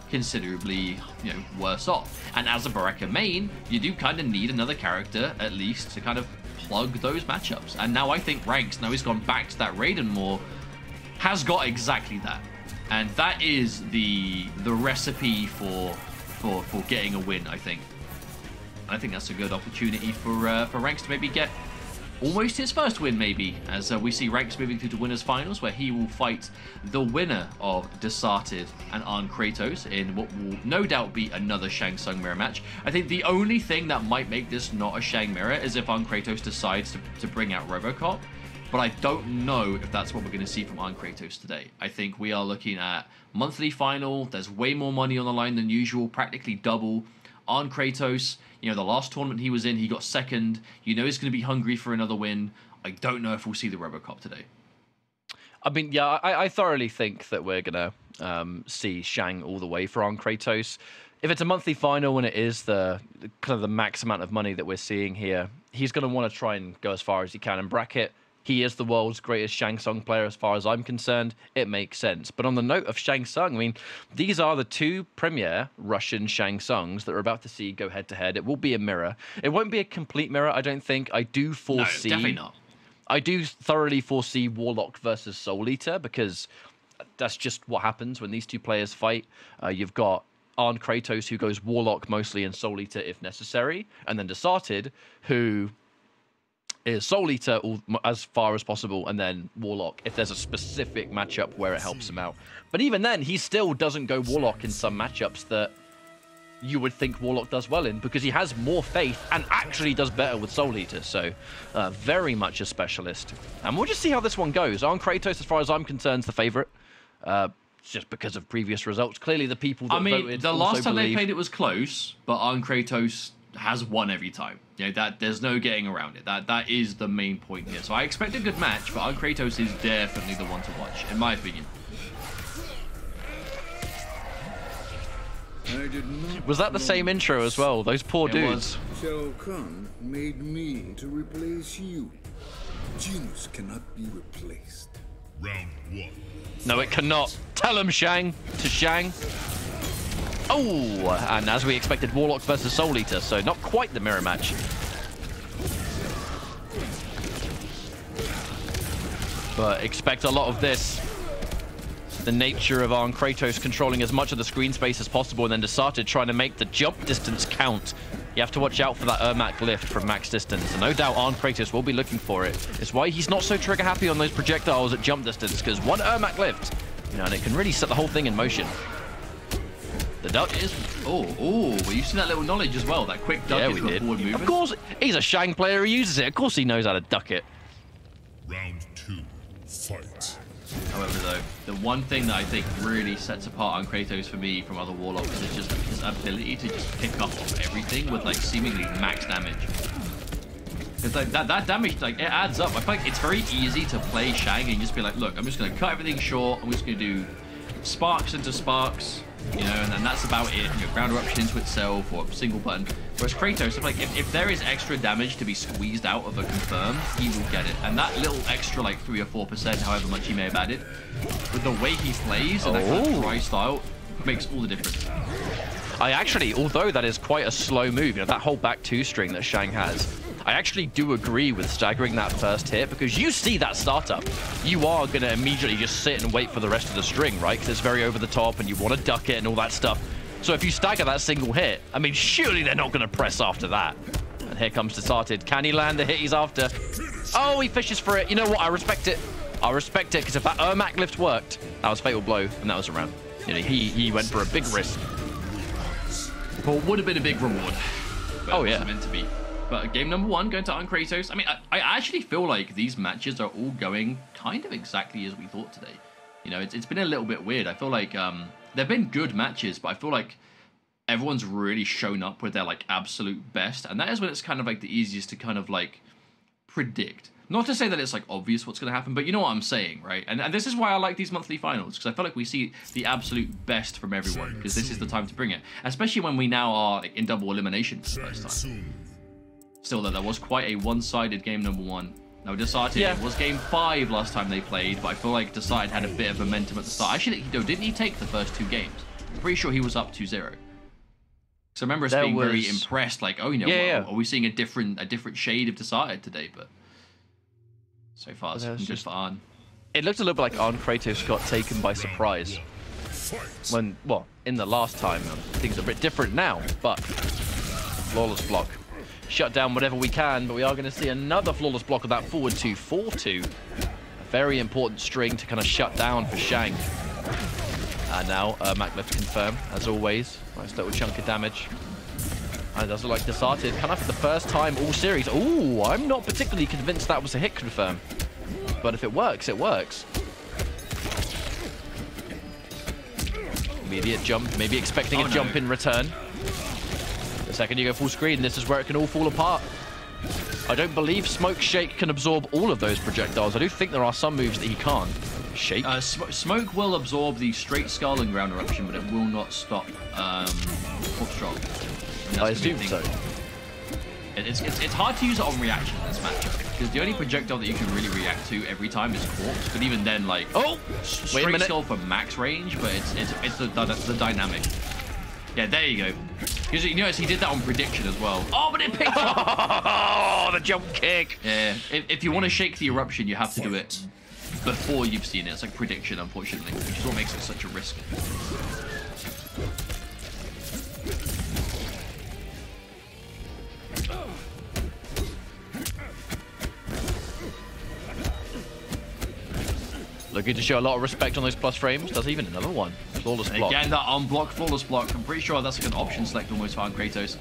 [SPEAKER 2] considerably, you know, worse off. And as a Baraka main, you do kind of need another character, at least, to kind of plug those matchups. And now I think Ranks, now he's gone back to that Raiden more, has got exactly that. And that is the the recipe for for for getting a win, I think. I think that's a good opportunity for uh, for Ranks to maybe get almost his first win, maybe, as uh, we see Ranks moving through to winners finals, where he will fight the winner of Desarted and Arn Kratos in what will no doubt be another Shang Tsung mirror match. I think the only thing that might make this not a Shang mirror is if Arn Kratos decides to, to bring out Robocop. But I don't know if that's what we're going to see from Arn Kratos today. I think we are looking at monthly final. There's way more money on the line than usual, practically double. Arn Kratos, you know, the last tournament he was in, he got second. You know he's going to be hungry for another win. I don't know if we'll see the Robocop today.
[SPEAKER 3] I mean, yeah, I, I thoroughly think that we're gonna um, see Shang all the way for Arn Kratos. If it's a monthly final and it is the kind of the max amount of money that we're seeing here, he's gonna want to try and go as far as he can and bracket. He is the world's greatest Shang Tsung player as far as I'm concerned, it makes sense. But on the note of Shang Tsung, I mean, these are the two premier Russian Shang Tsungs that we're about to see go head to head. It will be a mirror. It won't be a complete mirror, I don't think. I do foresee.
[SPEAKER 2] No, definitely not.
[SPEAKER 3] I do thoroughly foresee Warlock versus Soul Eater because that's just what happens when these two players fight. Uh, you've got Arn Kratos who goes Warlock mostly and Soul Eater if necessary, and then Desarted who is Soul Eater all, as far as possible, and then Warlock if there's a specific matchup where it helps him out. But even then, he still doesn't go Warlock in some matchups that you would think Warlock does well in because he has more faith and actually does better with Soul Eater. So, uh, very much a specialist. And we'll just see how this one goes. Arn Kratos, as far as I'm concerned, is the favorite. Uh, just because of previous results. Clearly, the people that
[SPEAKER 2] I mean, the last time they played it was close, but Arn Kratos has won every time. You know, that there's no getting around it. That that is the main point here. So I expect a good match, but Arn Kratos is definitely the one to watch, in my opinion.
[SPEAKER 6] I did not
[SPEAKER 3] Was that the same intro as well? Those poor
[SPEAKER 2] It
[SPEAKER 3] dudes.
[SPEAKER 2] was.
[SPEAKER 6] Shao Kahn made me to replace you. Genius cannot be replaced.
[SPEAKER 10] Round one.
[SPEAKER 3] No, it cannot. Tell him, Shang. To Shang. Oh, and as we expected, Warlock versus Soul Eater, so not quite the mirror match. But expect a lot of this. The nature of Arn Kratos controlling as much of the screen space as possible and then Desarted trying to make the jump distance count. You have to watch out for that Ermac lift from max distance. And no doubt Arn Kratos will be looking for it. It's why he's not so trigger happy on those projectiles at jump distance, because one Ermac lift, you know, and it can really set the whole thing in motion. The duck
[SPEAKER 2] is. Oh, oh, well, you see that little knowledge as well. That quick duck
[SPEAKER 3] Yeah, we did.
[SPEAKER 2] forward movement.
[SPEAKER 3] Of course, he's a Shang player He uses it. Of course he knows how to duck it.
[SPEAKER 10] Round two. Fight.
[SPEAKER 2] However, though, the one thing that I think really sets apart Arn Kratos for me from other Warlocks is just his ability to just pick up on everything with like seemingly max damage. Because like that, that damage, like it adds up. I feel like it's very easy to play Shang and just be like, look, I'm just gonna cut everything short. I'm just gonna do sparks into sparks, you know, and then that's about it. You know, ground eruption into itself or single button. Whereas Kratos, I feel like if, if there is extra damage to be squeezed out of a confirm, he will get it. And that little extra like three or four percent, however much he may have added, with the way he plays and that kind of
[SPEAKER 3] Oh.
[SPEAKER 2] dry style, makes all the difference.
[SPEAKER 3] I actually, although that is quite a slow move, you know, that whole back two string that Shang has, I actually do agree with staggering that first hit because you see that startup. You are going to immediately just sit and wait for the rest of the string, right? Because it's very over the top and you want to duck it and all that stuff. So if you stagger that single hit, I mean, surely they're not going to press after that. And here comes Desarted. Can he land the hit he's after? Oh, he fishes for it. You know what? I respect it. I respect it because if that Ermac lift worked, that was fatal blow and that was a round. You know, he, he went for a big risk.
[SPEAKER 2] Well, would have been a big reward. But
[SPEAKER 3] Oh, yeah.
[SPEAKER 2] meant to be. But game number one going to Arn Kratos. I mean, I, I actually feel like these matches are all going kind of exactly as we thought today. You know, it's, it's been a little bit weird. I feel like um, they've been good matches, but I feel like everyone's really shown up with their like absolute best, and that is when it's kind of like the easiest to kind of like predict. Not to say that it's like obvious what's going to happen, but you know what I'm saying, right? And, and this is why I like these monthly finals because I feel like we see the absolute best from everyone because this is the time to bring it, especially when we now are like, in double elimination for the first time. Still, though, that was quite a one-sided game number one. Now, Desarted
[SPEAKER 3] Yeah.
[SPEAKER 2] was game five last time they played, but I feel like Desarted had a bit of momentum at the start. Actually, no, didn't he take the first two games? I'm pretty sure he was up 2-0. So I remember us
[SPEAKER 3] There
[SPEAKER 2] being very impressed, like, oh, you know,
[SPEAKER 3] Yeah,
[SPEAKER 2] well,
[SPEAKER 3] yeah.
[SPEAKER 2] are we seeing a different a different shade of Desarted today? But so far, it's
[SPEAKER 3] There's
[SPEAKER 2] been good
[SPEAKER 3] just-
[SPEAKER 2] for Arn.
[SPEAKER 3] It looked a little bit like Arn Kratos got taken by surprise. When well in the last time things are a bit different now but flawless block shut down whatever we can but we are going to see another flawless block of that forward 2 4 2 a very important string to kind of shut down for Shang. And now uh, Ermac lift confirm as always. Nice little chunk of damage. And it does look like Desarted kind of for the first time all series. Oh I'm not particularly convinced that was a hit confirm. But if it works it works. Immediate jump, maybe expecting
[SPEAKER 2] Oh,
[SPEAKER 3] a
[SPEAKER 2] no.
[SPEAKER 3] jump in return. Second you go full screen, this is where it can all fall apart. I don't believe Smoke Shake can absorb all of those projectiles. I do think there are some moves that he can't. Shake?
[SPEAKER 2] Uh, sm- smoke will absorb the straight skull and ground eruption, but it will not stop um, Drop.
[SPEAKER 3] I
[SPEAKER 2] gonna be a
[SPEAKER 3] assume so.
[SPEAKER 2] It's, it's, it's hard to use it on reaction in this matchup because the only projectile that you can really react to every time is Corpse. But even then, like,
[SPEAKER 3] Oh,
[SPEAKER 2] straight
[SPEAKER 3] wait a minute.
[SPEAKER 2] skull for max range, but it's it's it's the, the, the dynamic. Yeah, there you go. Because you notice he did that on prediction as well. Oh, but it picked up.
[SPEAKER 3] Oh, the jump kick.
[SPEAKER 2] Yeah, if, if you want to shake the eruption, you have to do it before you've seen it. It's like prediction, unfortunately, which is what makes it such a risk.
[SPEAKER 3] Looking to show a lot of respect on those plus frames. Does even another one. Flawless block.
[SPEAKER 2] Again, that unblock, flawless block. I'm pretty sure that's like an option select almost for Kratos.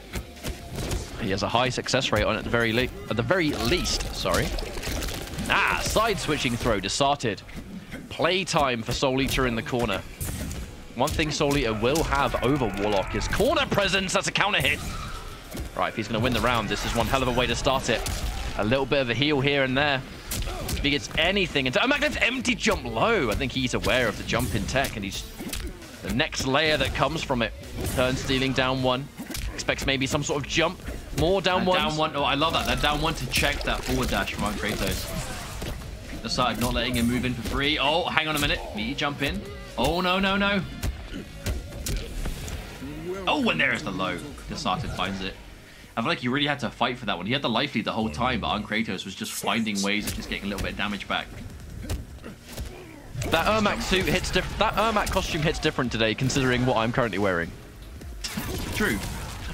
[SPEAKER 3] He has a high success rate on it at the very le at the very least. Sorry. Ah, side switching throw Desarted. Playtime for Soul Eater in the corner. One thing Soul Eater will have over Warlock is corner presence. That's a counter hit. Right, if he's going to win the round, this is one hell of a way to start it. A little bit of a heal here and there. If he gets anything into... Oh, Magnet's empty jump low. I think he's aware of the jump in tech, and he's... The next layer that comes from it. Turn stealing down one. Expects maybe some sort of jump. More down one.
[SPEAKER 2] down one. Oh, I love that. That down one to check that forward dash from Kratos. Desarted not letting him move in for free. Oh, hang on a minute. Me jump in. Oh, no, no, no. Oh, and there's the low. The Desarted finds it. I feel like you really had to fight for that one. He had the life lead the whole time, but Arn Kratos was just finding ways of just getting a little bit of damage back.
[SPEAKER 3] That Ermac suit hits diff that Ermac costume hits different today, considering what I'm currently wearing.
[SPEAKER 2] True.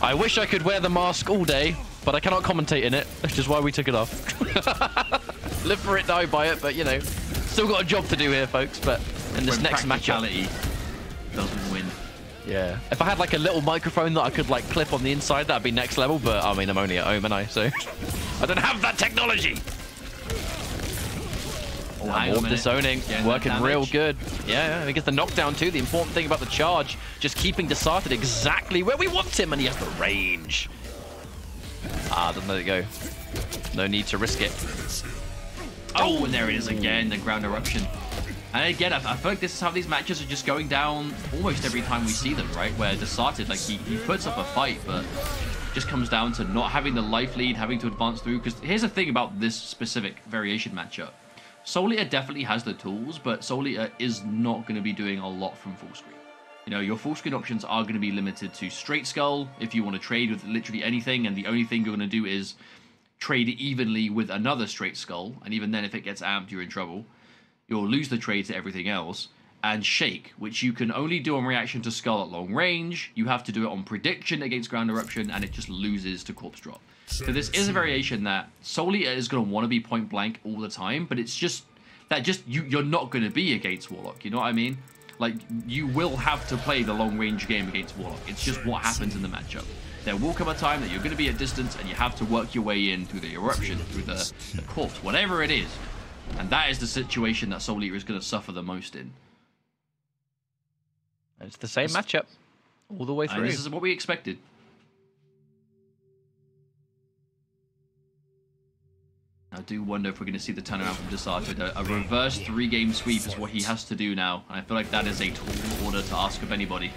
[SPEAKER 3] I wish I could wear the mask all day, but I cannot commentate in it, which is why we took it off. Live for it, die by it, but you know, still got a job to do here, folks. But in this next matchup,
[SPEAKER 2] doesn't win.
[SPEAKER 3] Yeah, if I had like a little microphone that I could like clip on the inside, that'd be next level. But I mean, I'm only at home, and I so I don't have that technology.
[SPEAKER 2] Oh,
[SPEAKER 3] I'm
[SPEAKER 2] hang on a
[SPEAKER 3] all
[SPEAKER 2] minute.
[SPEAKER 3] disowning, working real good. Yeah, yeah, he gets the knockdown too. The important thing about the charge, just keeping Desarted exactly where we want him, and he has the range. Ah, doesn't let it go. No need to risk it.
[SPEAKER 2] Oh, and there it is again, the ground eruption. And again, I, I feel like this is how these matches are just going down almost every time we see them, right? Where Desarted, like, he, he puts up a fight, but just comes down to not having the life lead, having to advance through. Because here's the thing about this specific variation matchup. Eater definitely has the tools, but Eater is not going to be doing a lot from full screen. You know, your full screen options are going to be limited to straight skull if you want to trade with literally anything, and the only thing you're going to do is trade evenly with another straight skull, and even then, if it gets amped, you're in trouble. You'll lose the trade to everything else. And Shake, which you can only do on reaction to Skull at long range. You have to do it on prediction against Ground Eruption, and it just loses to Corpse Drop. So this is a variation that Eater is going to want to be point blank all the time, but it's just that just you you're not going to be against Warlock. You know what I mean? Like you will have to play the long range game against Warlock. It's just what happens in the matchup. There will come a time that you're going to be at distance and you have to work your way in through the eruption, through the, the corpse, whatever it is. And that is the situation that Soul Eater is going to suffer the most in.
[SPEAKER 3] It's the same matchup all the way
[SPEAKER 2] And
[SPEAKER 3] through.
[SPEAKER 2] this is what we expected. I do wonder if we're going to see the turnaround from Desarted. A, a reverse three-game sweep is what he has to do now. And I feel like that is a tall order to ask of anybody.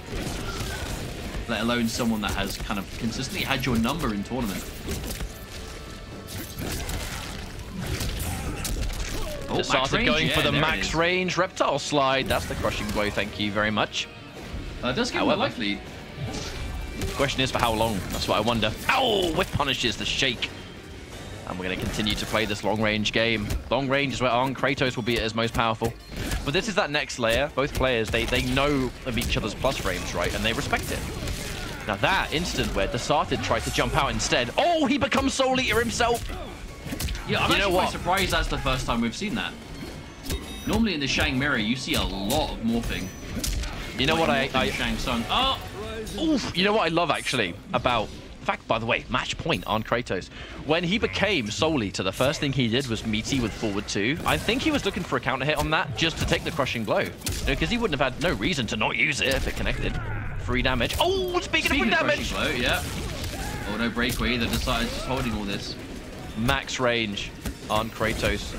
[SPEAKER 2] Let alone someone that has kind of consistently had your number in tournament. Oh, range.
[SPEAKER 3] going
[SPEAKER 2] Yeah,
[SPEAKER 3] for the max range reptile slide. That's the crushing blow. Thank you very much.
[SPEAKER 2] Uh, does a
[SPEAKER 3] However-
[SPEAKER 2] life lead.
[SPEAKER 3] Question is for how long? That's what I wonder. Ow! Whip punishes the shake. And we're going to continue to play this long range game. Long range is where Arn Kratos will be at his most powerful. But this is that next layer. Both players, they, they know of each other's plus frames, right? And they respect it. Now that instant where Desarted tried to jump out instead. Oh, he becomes Soul Eater himself.
[SPEAKER 2] Yeah, I'm
[SPEAKER 3] You know
[SPEAKER 2] actually
[SPEAKER 3] what?
[SPEAKER 2] quite surprised that's the first time we've seen that. Normally in the Shang Mirror, you see a lot of morphing.
[SPEAKER 3] You know what I, I
[SPEAKER 2] Shang Tsung. Oh,
[SPEAKER 3] Oof, you know what I love actually about the fact, by the way, match point Arn Kratos. When he became Soul Eater, the first thing he did was meaty with forward two. I think he was looking for a counter hit on that just to take the crushing blow. Because he wouldn't have had no reason to not use it if it connected. Free damage. Oh, speaking,
[SPEAKER 2] speaking
[SPEAKER 3] of free damage,
[SPEAKER 2] blow, yeah. Oh no, breakaway either. Desarted just holding all this.
[SPEAKER 3] Max range Arn Kratos.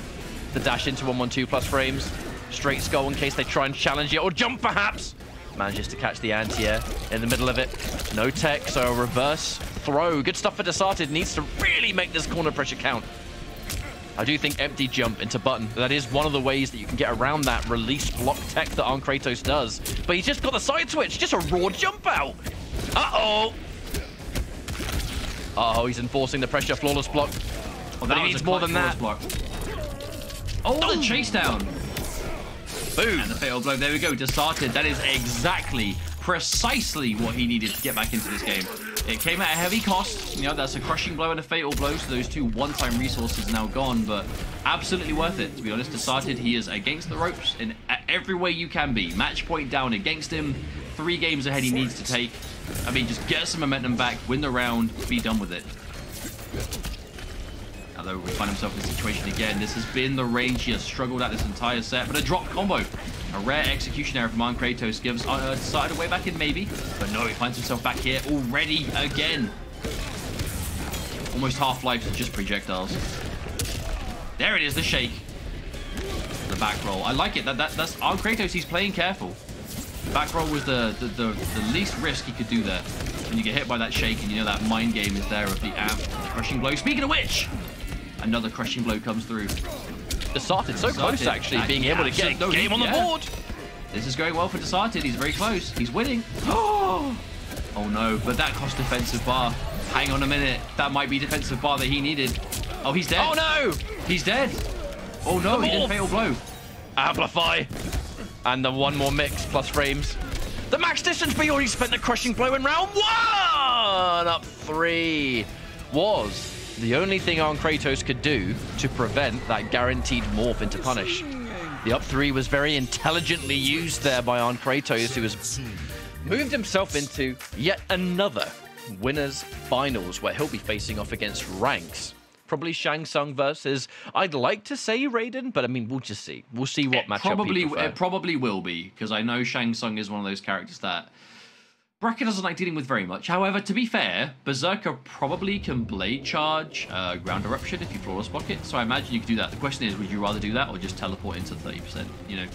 [SPEAKER 3] The dash into 112 plus frames. Straight skull in case they try and challenge it or jump perhaps. Manages to catch the anti-air in the middle of it. No tech, so a reverse throw. Good stuff for Desarted. Needs to really make this corner pressure count. I do think empty jump into button. That is one of the ways that you can get around that release block tech that Arn Kratos does. But he's just got the side switch, just a raw jump out. Uh-oh. Uh-oh, he's enforcing the pressure flawless block.
[SPEAKER 2] Oh,
[SPEAKER 3] But he needs more than that.
[SPEAKER 2] block. Oh, the chase down.
[SPEAKER 3] Boom.
[SPEAKER 2] And the fatal blow. There we go. Desarted. That is exactly, precisely what he needed to get back into this game. It came at a heavy cost. You know, that's a crushing blow and a fatal blow. So those two one-time resources are now gone, but absolutely worth it. To be honest, Desarted, he is against the ropes in every way you can be. Match point down against him. Three games ahead he needs to take. I mean, just get some momentum back, win the round, be done with it. Although we find himself in a situation again. This has been the range he has struggled at this entire set, but a drop combo. A rare execution error from Arn Kratos gives uh, Desarted a way back in maybe, but no, he finds himself back here already again. Almost half-life to just projectiles. There it is, the shake. The back roll. I like it. That, that That's Arn Kratos, he's playing careful. Back roll was the, the, the, the least risk he could do there. When you get hit by that shake and you know that mind game is there of the amp, crushing blow. Speaking of which, another crushing blow comes through.
[SPEAKER 3] Desarted so close, actually, being able to get a game on the
[SPEAKER 2] yeah.
[SPEAKER 3] board.
[SPEAKER 2] This is going well for Desarted. He's very close. He's winning. Oh, oh no, but that cost defensive bar. Hang on a minute. That might be defensive bar that he needed. Oh, he's dead.
[SPEAKER 3] Oh no!
[SPEAKER 2] He's dead. Oh no, he did
[SPEAKER 3] morph.
[SPEAKER 2] fatal blow.
[SPEAKER 3] Amplify. And the one more mix plus frames. The max distance, but he already spent the crushing blow in round one! Up three. Was the only thing Arn Kratos could do to prevent that guaranteed morph into punish. The up three was very intelligently used there by Arn Kratos, who has moved himself into yet another winners finals where he'll be facing off against ranks. Probably Shang Tsung versus, I'd like to say Raiden, but I mean, we'll just see. We'll see what matchup
[SPEAKER 2] probably it probably will be because I know Shang Tsung is one of those characters that Baraka doesn't like dealing with very much. However, to be fair, Berserker probably can blade charge uh, ground eruption if you flawless block it. So I imagine you could do that. The question is, would you rather do that or just teleport into 30%? You know,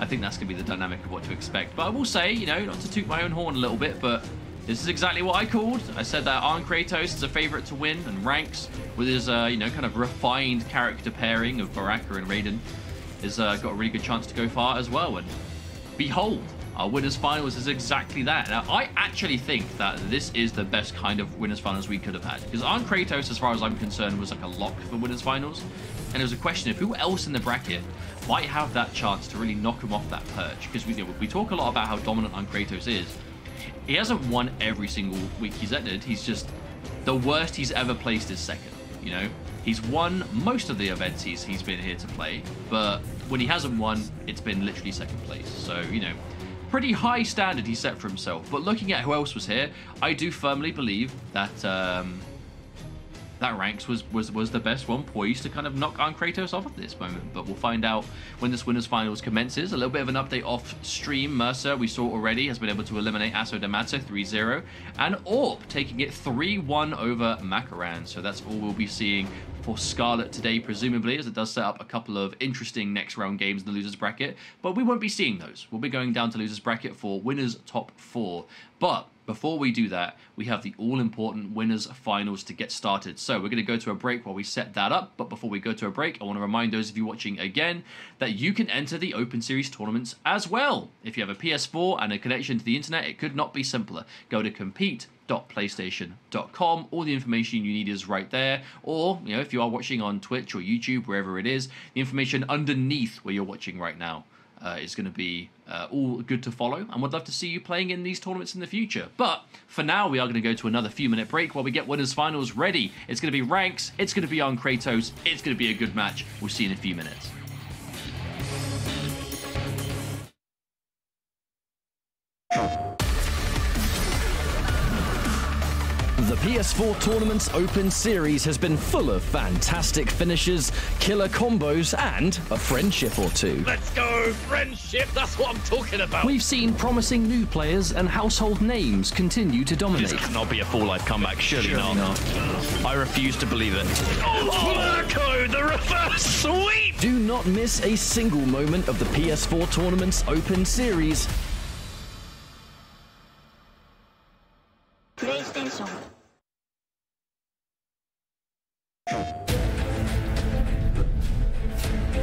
[SPEAKER 2] I think that's gonna be the dynamic of what to expect. But I will say, you know, not to toot my own horn a little bit, but this is exactly what I called. I said that Arn Kratos is a favorite to win and ranks with his, uh, you know, kind of refined character pairing of Baraka and Raiden. Has uh, got a really good chance to go far as well. And behold, our winners finals is exactly that. Now, I actually think that this is the best kind of winners finals we could have had because Arn Kratos, as far as I'm concerned, was like a lock for winners finals, and it was a question of who else in the bracket might have that chance to really knock him off that perch because we we talk a lot about how dominant Arn Kratos is. He hasn't won every single week he's entered. He's just the worst he's ever placed is second. You know, he's won most of the events he's he's been here to play, but when he hasn't won, it's been literally second place. So you know, pretty high standard he set for himself. But looking at who else was here, I do firmly believe that um, that ranks was was was the best one poised to kind of knock Arn Kratos off at this moment. But we'll find out when this winners finals commences. A little bit of an update off stream. Mercer we saw already has been able to eliminate Asadamasa 3-0 and Orp taking it 3-1 over Makaran. So that's all we'll be seeing for Skarlet today, presumably, as it does set up a couple of interesting next round games in the losers bracket. But we won't be seeing those. We'll be going down to losers bracket for winners top four. But before we do that, we have the all important winners finals to get started. So we're going to go to a break while we set that up. But before we go to a break, I want to remind those of you watching again that you can enter the Open Series tournaments as well. If you have a PS4 and a connection to the internet, it could not be simpler. Go to compete.playstation.com. All the information you need is right there. Or, you know, if you are watching on Twitch or YouTube, wherever it is, the information underneath where you're watching right now uh, is going to be uh, all good to follow and would love to see you playing in these tournaments in the future. But for now, we are going to go to another few minute break while we get winners finals ready. It's going to be ranks, it's going to be Arn Kratos, it's going to be a good match. We'll see you in a few minutes.
[SPEAKER 11] The PS4 Tournament's Open Series has been full of fantastic finishes, killer combos, and a friendship or two.
[SPEAKER 3] Let's go, friendship. That's what I'm talking about.
[SPEAKER 12] We've seen promising new players and household names continue to dominate.
[SPEAKER 11] This cannot be a full life comeback, surely, not. I refuse to believe it.
[SPEAKER 3] Oh, Marco, the reverse sweep.
[SPEAKER 11] Do not miss a single moment of the PS4 Tournament's Open Series.
[SPEAKER 13] プ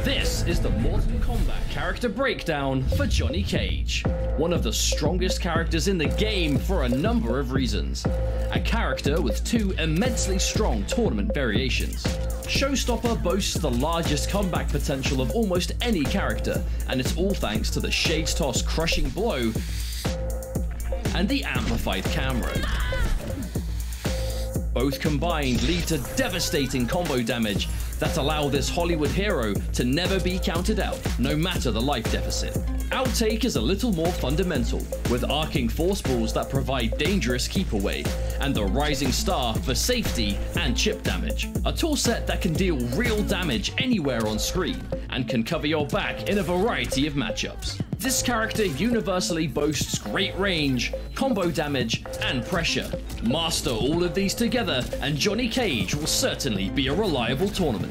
[SPEAKER 2] this is the Mortal Kombat character breakdown for Johnny Cage, one of the strongest characters in the game for a number of reasons. A character with two immensely strong tournament variations. Showstopper boasts the largest comeback potential of almost any character, and it's all thanks to the Shades Toss crushing blow and the amplified camera. Both combined lead to devastating combo damage that allow this Hollywood hero to never be counted out, no matter the life deficit. Outtake is a little more fundamental, with arcing force balls that provide dangerous keep away, and the Rising Star for safety and chip damage. A tool set that can deal real damage anywhere on screen, and can cover your back in a variety of matchups. This character universally boasts great range, combo damage, and pressure. Master all of these together, and Johnny Cage will certainly be a reliable tournament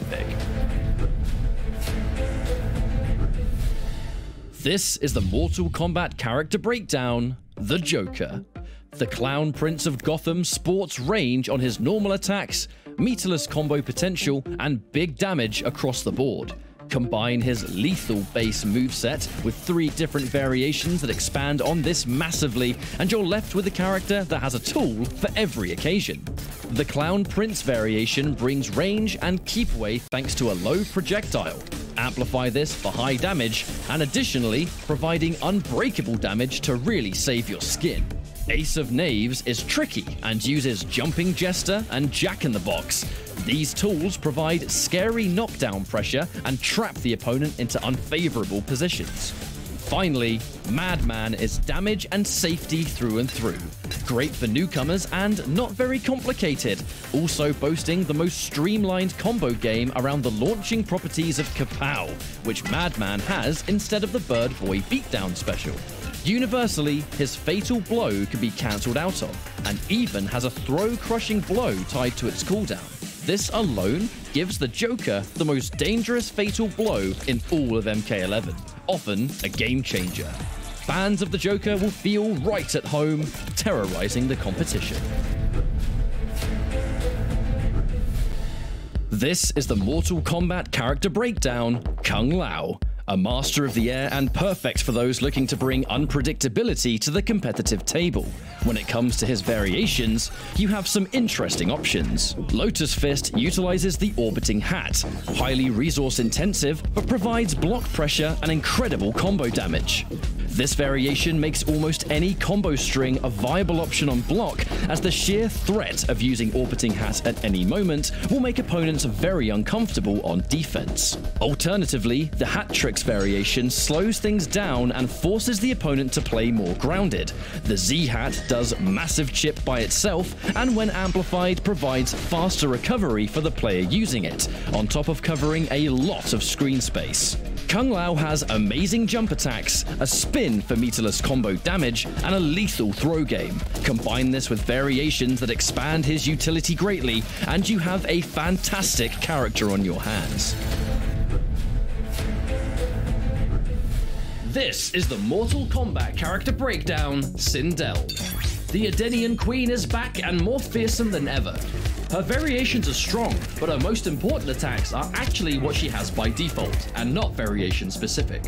[SPEAKER 3] This is the Mortal Kombat character breakdown The Joker. The Clown Prince of Gotham sports range on his normal attacks, meterless combo potential, and big damage across the board. Combine his lethal base moveset with three different variations that expand on this massively, and you're left with a character that has a tool for every occasion. The Clown Prince variation brings range and keep away thanks to a low projectile. Amplify this for high damage, and additionally, providing unbreakable damage to really save your skin. Ace of Knaves is tricky and uses Jumping Jester and Jack in the Box. These tools provide scary knockdown pressure and trap the opponent into unfavorable positions. Finally, Madman is damage and safety through and through. Great for newcomers and not very complicated, also boasting the most streamlined combo game around the launching properties of Kapow, which Madman has instead of the Bird Boy Beatdown special. Universally, his fatal blow can be cancelled out of, and even has a throw crushing blow tied to its cooldown. This alone gives the Joker the most dangerous fatal blow in all of MK11, often a game changer. Fans of the Joker will feel right at home, terrorizing the competition. This is the Mortal Kombat character breakdown, Kung Lao, a master of the air and perfect for those looking to bring unpredictability to the competitive table. When it comes to his variations, you have some interesting options. Lotus Fist utilizes the orbiting hat, highly resource intensive, but provides block pressure and incredible combo damage. This variation makes almost any combo string a viable option on block, as the sheer threat of using Orbiting Hat at any moment will make opponents very uncomfortable on defense. Alternatively, the Hat Variation slows things down and forces the opponent to play more grounded. The Z Hat does massive chip by itself, and when amplified, provides faster recovery for the player using it, on top of covering a lot of screen space. Kung Lao has amazing jump attacks, a spin for meterless combo damage, and a lethal throw game. Combine this with variations that expand his utility greatly, and you have a fantastic character on your hands.
[SPEAKER 2] This is the Mortal Kombat character breakdown, Sindel. The Edenian Queen is back and more fearsome than ever. Her variations are strong, but her most important attacks are actually what she has by default, and not variation specific.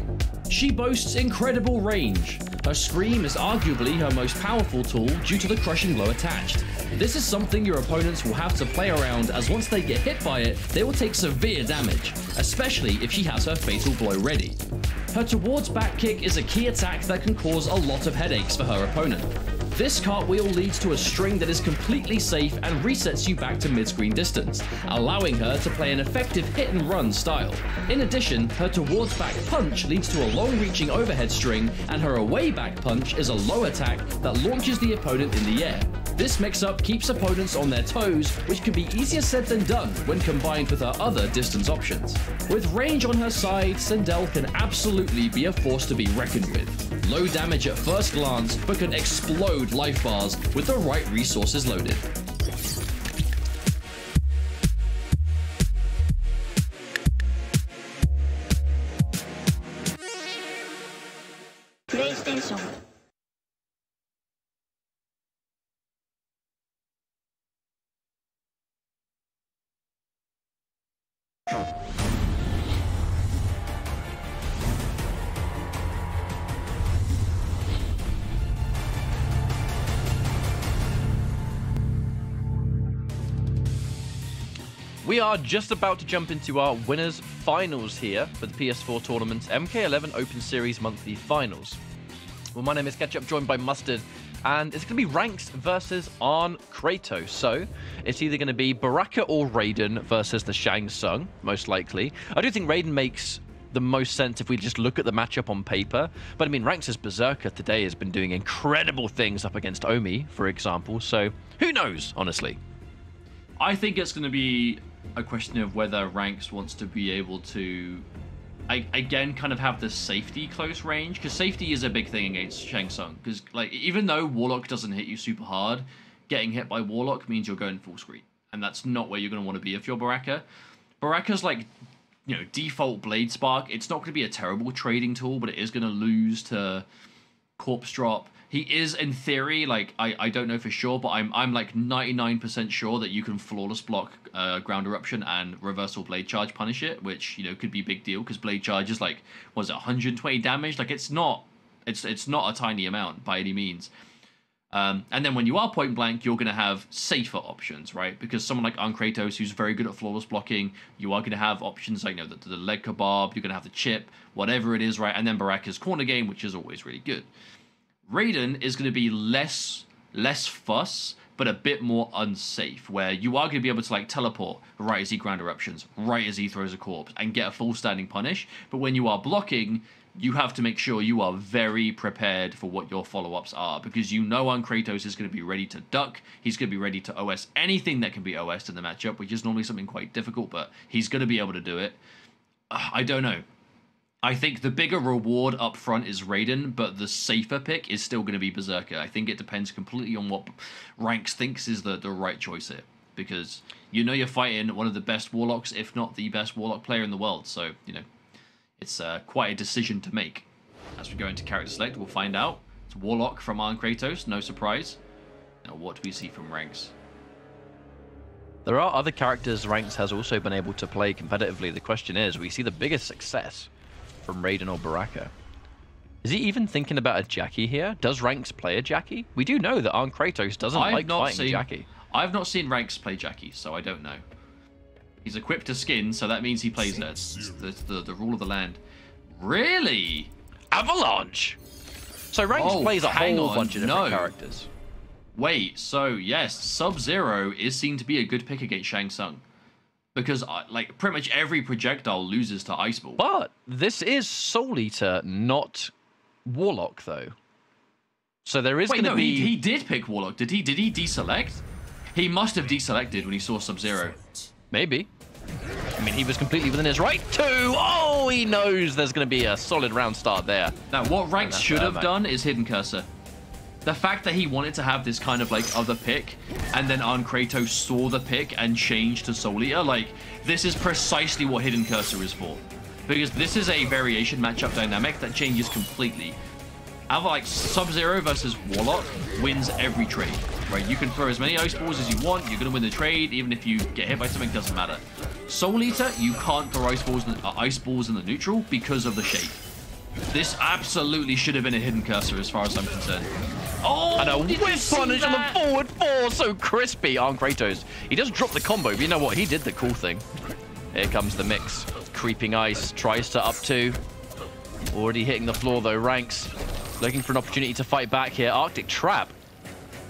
[SPEAKER 2] She boasts incredible range. Her Scream is arguably her most powerful tool due to the crushing blow attached. This is something your opponents will have to play around as once they get hit by it, they will take severe damage, especially if she has her fatal blow ready. Her towards back kick is a key attack that can cause a lot of headaches for her opponent. This cartwheel leads to a string that is completely safe and resets you back to mid-screen distance, allowing her to play an effective hit and run style. In addition, her towards back punch leads to a long-reaching overhead string, and her away back punch is a low attack that launches the opponent in the air. This mix-up keeps opponents on their toes, which can be easier said than done when combined with her other distance options. With range on her side, Sindel can absolutely be a force to be reckoned with. Low damage at first glance, but can explode life bars with the right resources loaded.
[SPEAKER 3] Are just about to jump into our winners finals here for the PS4 tournament MK11 Open Series monthly finals. Well, my name is Ketchup, joined by Mustard, and it's going to be Ranks versus Arn Kratos. So it's either going to be Baraka or Raiden versus the Shang Tsung, most likely. I do think Raiden makes the most sense if we just look at the matchup on paper. But I mean, Ranks' as Berserker today has been doing incredible things up against Omi, for example. So who knows, honestly?
[SPEAKER 2] I think it's going to be a question of whether Ranks wants to be able to, I, again, kind of have the safety close range because safety is a big thing against Shang Tsung. Because like even though Warlock doesn't hit you super hard, getting hit by Warlock means you're going full screen, and that's not where you're going to want to be if you're Baraka. Baraka's like you know default Blade Spark. It's not going to be a terrible trading tool, but it is going to lose to corpse drop. He is in theory like I, I don't know for sure, but I'm I'm like 99% sure that you can flawless block uh, ground eruption and reversal blade charge punish it, which you know could be big deal because blade charge is like was it 120 damage? Like it's not it's it's not a tiny amount by any means. Um, and then when you are point blank, you're going to have safer options, right? Because someone like Arn Kratos, who's very good at flawless blocking, you are going to have options like you know the, the leg kebab, you're going to have the chip, whatever it is, right? And then Baraka's corner game, which is always really good. Raiden is going to be less less fuss, but a bit more unsafe, where you are going to be able to like teleport right as he ground eruptions, right as he throws a corpse, and get a full standing punish. But when you are blocking, you have to make sure you are very prepared for what your follow ups are because you know Arn Kratos is going to be ready to duck. He's going to be ready to OS anything that can be OS in the matchup, which is normally something quite difficult, but he's going to be able to do it. I don't know. I think the bigger reward up front is Raiden, but the safer pick is still going to be Berserker. I think it depends completely on what Ranks thinks is the, the right choice here. Because you know you're fighting one of the best Warlocks, if not the best Warlock player in the world. So, you know, it's uh, quite a decision to make. As we go into character select, we'll find out. It's Warlock from Arn Kratos, no surprise. Now, what do we see from Ranks?
[SPEAKER 3] There are other characters Ranks has also been able to play competitively. The question is, we see the biggest success from Raiden or Baraka. Is he even thinking about a Jackie here? Does Ranks play a Jackie? We do know that Arn Kratos doesn't
[SPEAKER 2] I've
[SPEAKER 3] like fighting
[SPEAKER 2] seen,
[SPEAKER 3] Jackie.
[SPEAKER 2] I've not seen Ranks play Jackie, so I don't know. He's equipped to skin, so that means he plays it. It's the, the, the rule of the land. Really?
[SPEAKER 3] Avalanche! So Ranks
[SPEAKER 2] Oh,
[SPEAKER 3] plays a
[SPEAKER 2] hang
[SPEAKER 3] whole
[SPEAKER 2] on,
[SPEAKER 3] bunch of different
[SPEAKER 2] no.
[SPEAKER 3] characters.
[SPEAKER 2] Wait, so yes, Sub Zero is seen to be a good pick against Shang Tsung. Because, like, pretty much every projectile loses to Ice Ball.
[SPEAKER 3] But this is Soul Eater, not Warlock, though. So there is going to
[SPEAKER 2] no,
[SPEAKER 3] be.
[SPEAKER 2] he, he did pick Warlock. Did he? Did he deselect? He must have deselected when he saw Sub Zero.
[SPEAKER 3] Maybe. I mean, he was completely within his right to. Oh, he knows there's going to be a solid round start there.
[SPEAKER 2] Now, what Ranks should have done is hidden cursor. The fact that he wanted to have this kind of like other pick, and then Arn Kratos saw the pick and changed to Soul Eater, like this is precisely what hidden cursor is for, because this is a variation matchup dynamic that changes completely. Have like Sub Zero versus Warlock wins every trade, right? You can throw as many ice balls as you want. You're gonna win the trade, even if you get hit by something. Doesn't matter. Soul Eater, you can't throw ice balls, in, uh, ice balls in the neutral because of the shape. This absolutely should have been a hidden cursor as far as I'm concerned. Oh,
[SPEAKER 3] And a whip punish on the forward four, so crispy. Arn Kratos. He does drop the combo, but you know what? He did the cool thing. Here comes the mix. Creeping ice, tries to up two. Already hitting the floor though. Ranks looking for an opportunity to fight back here. Arctic Trap.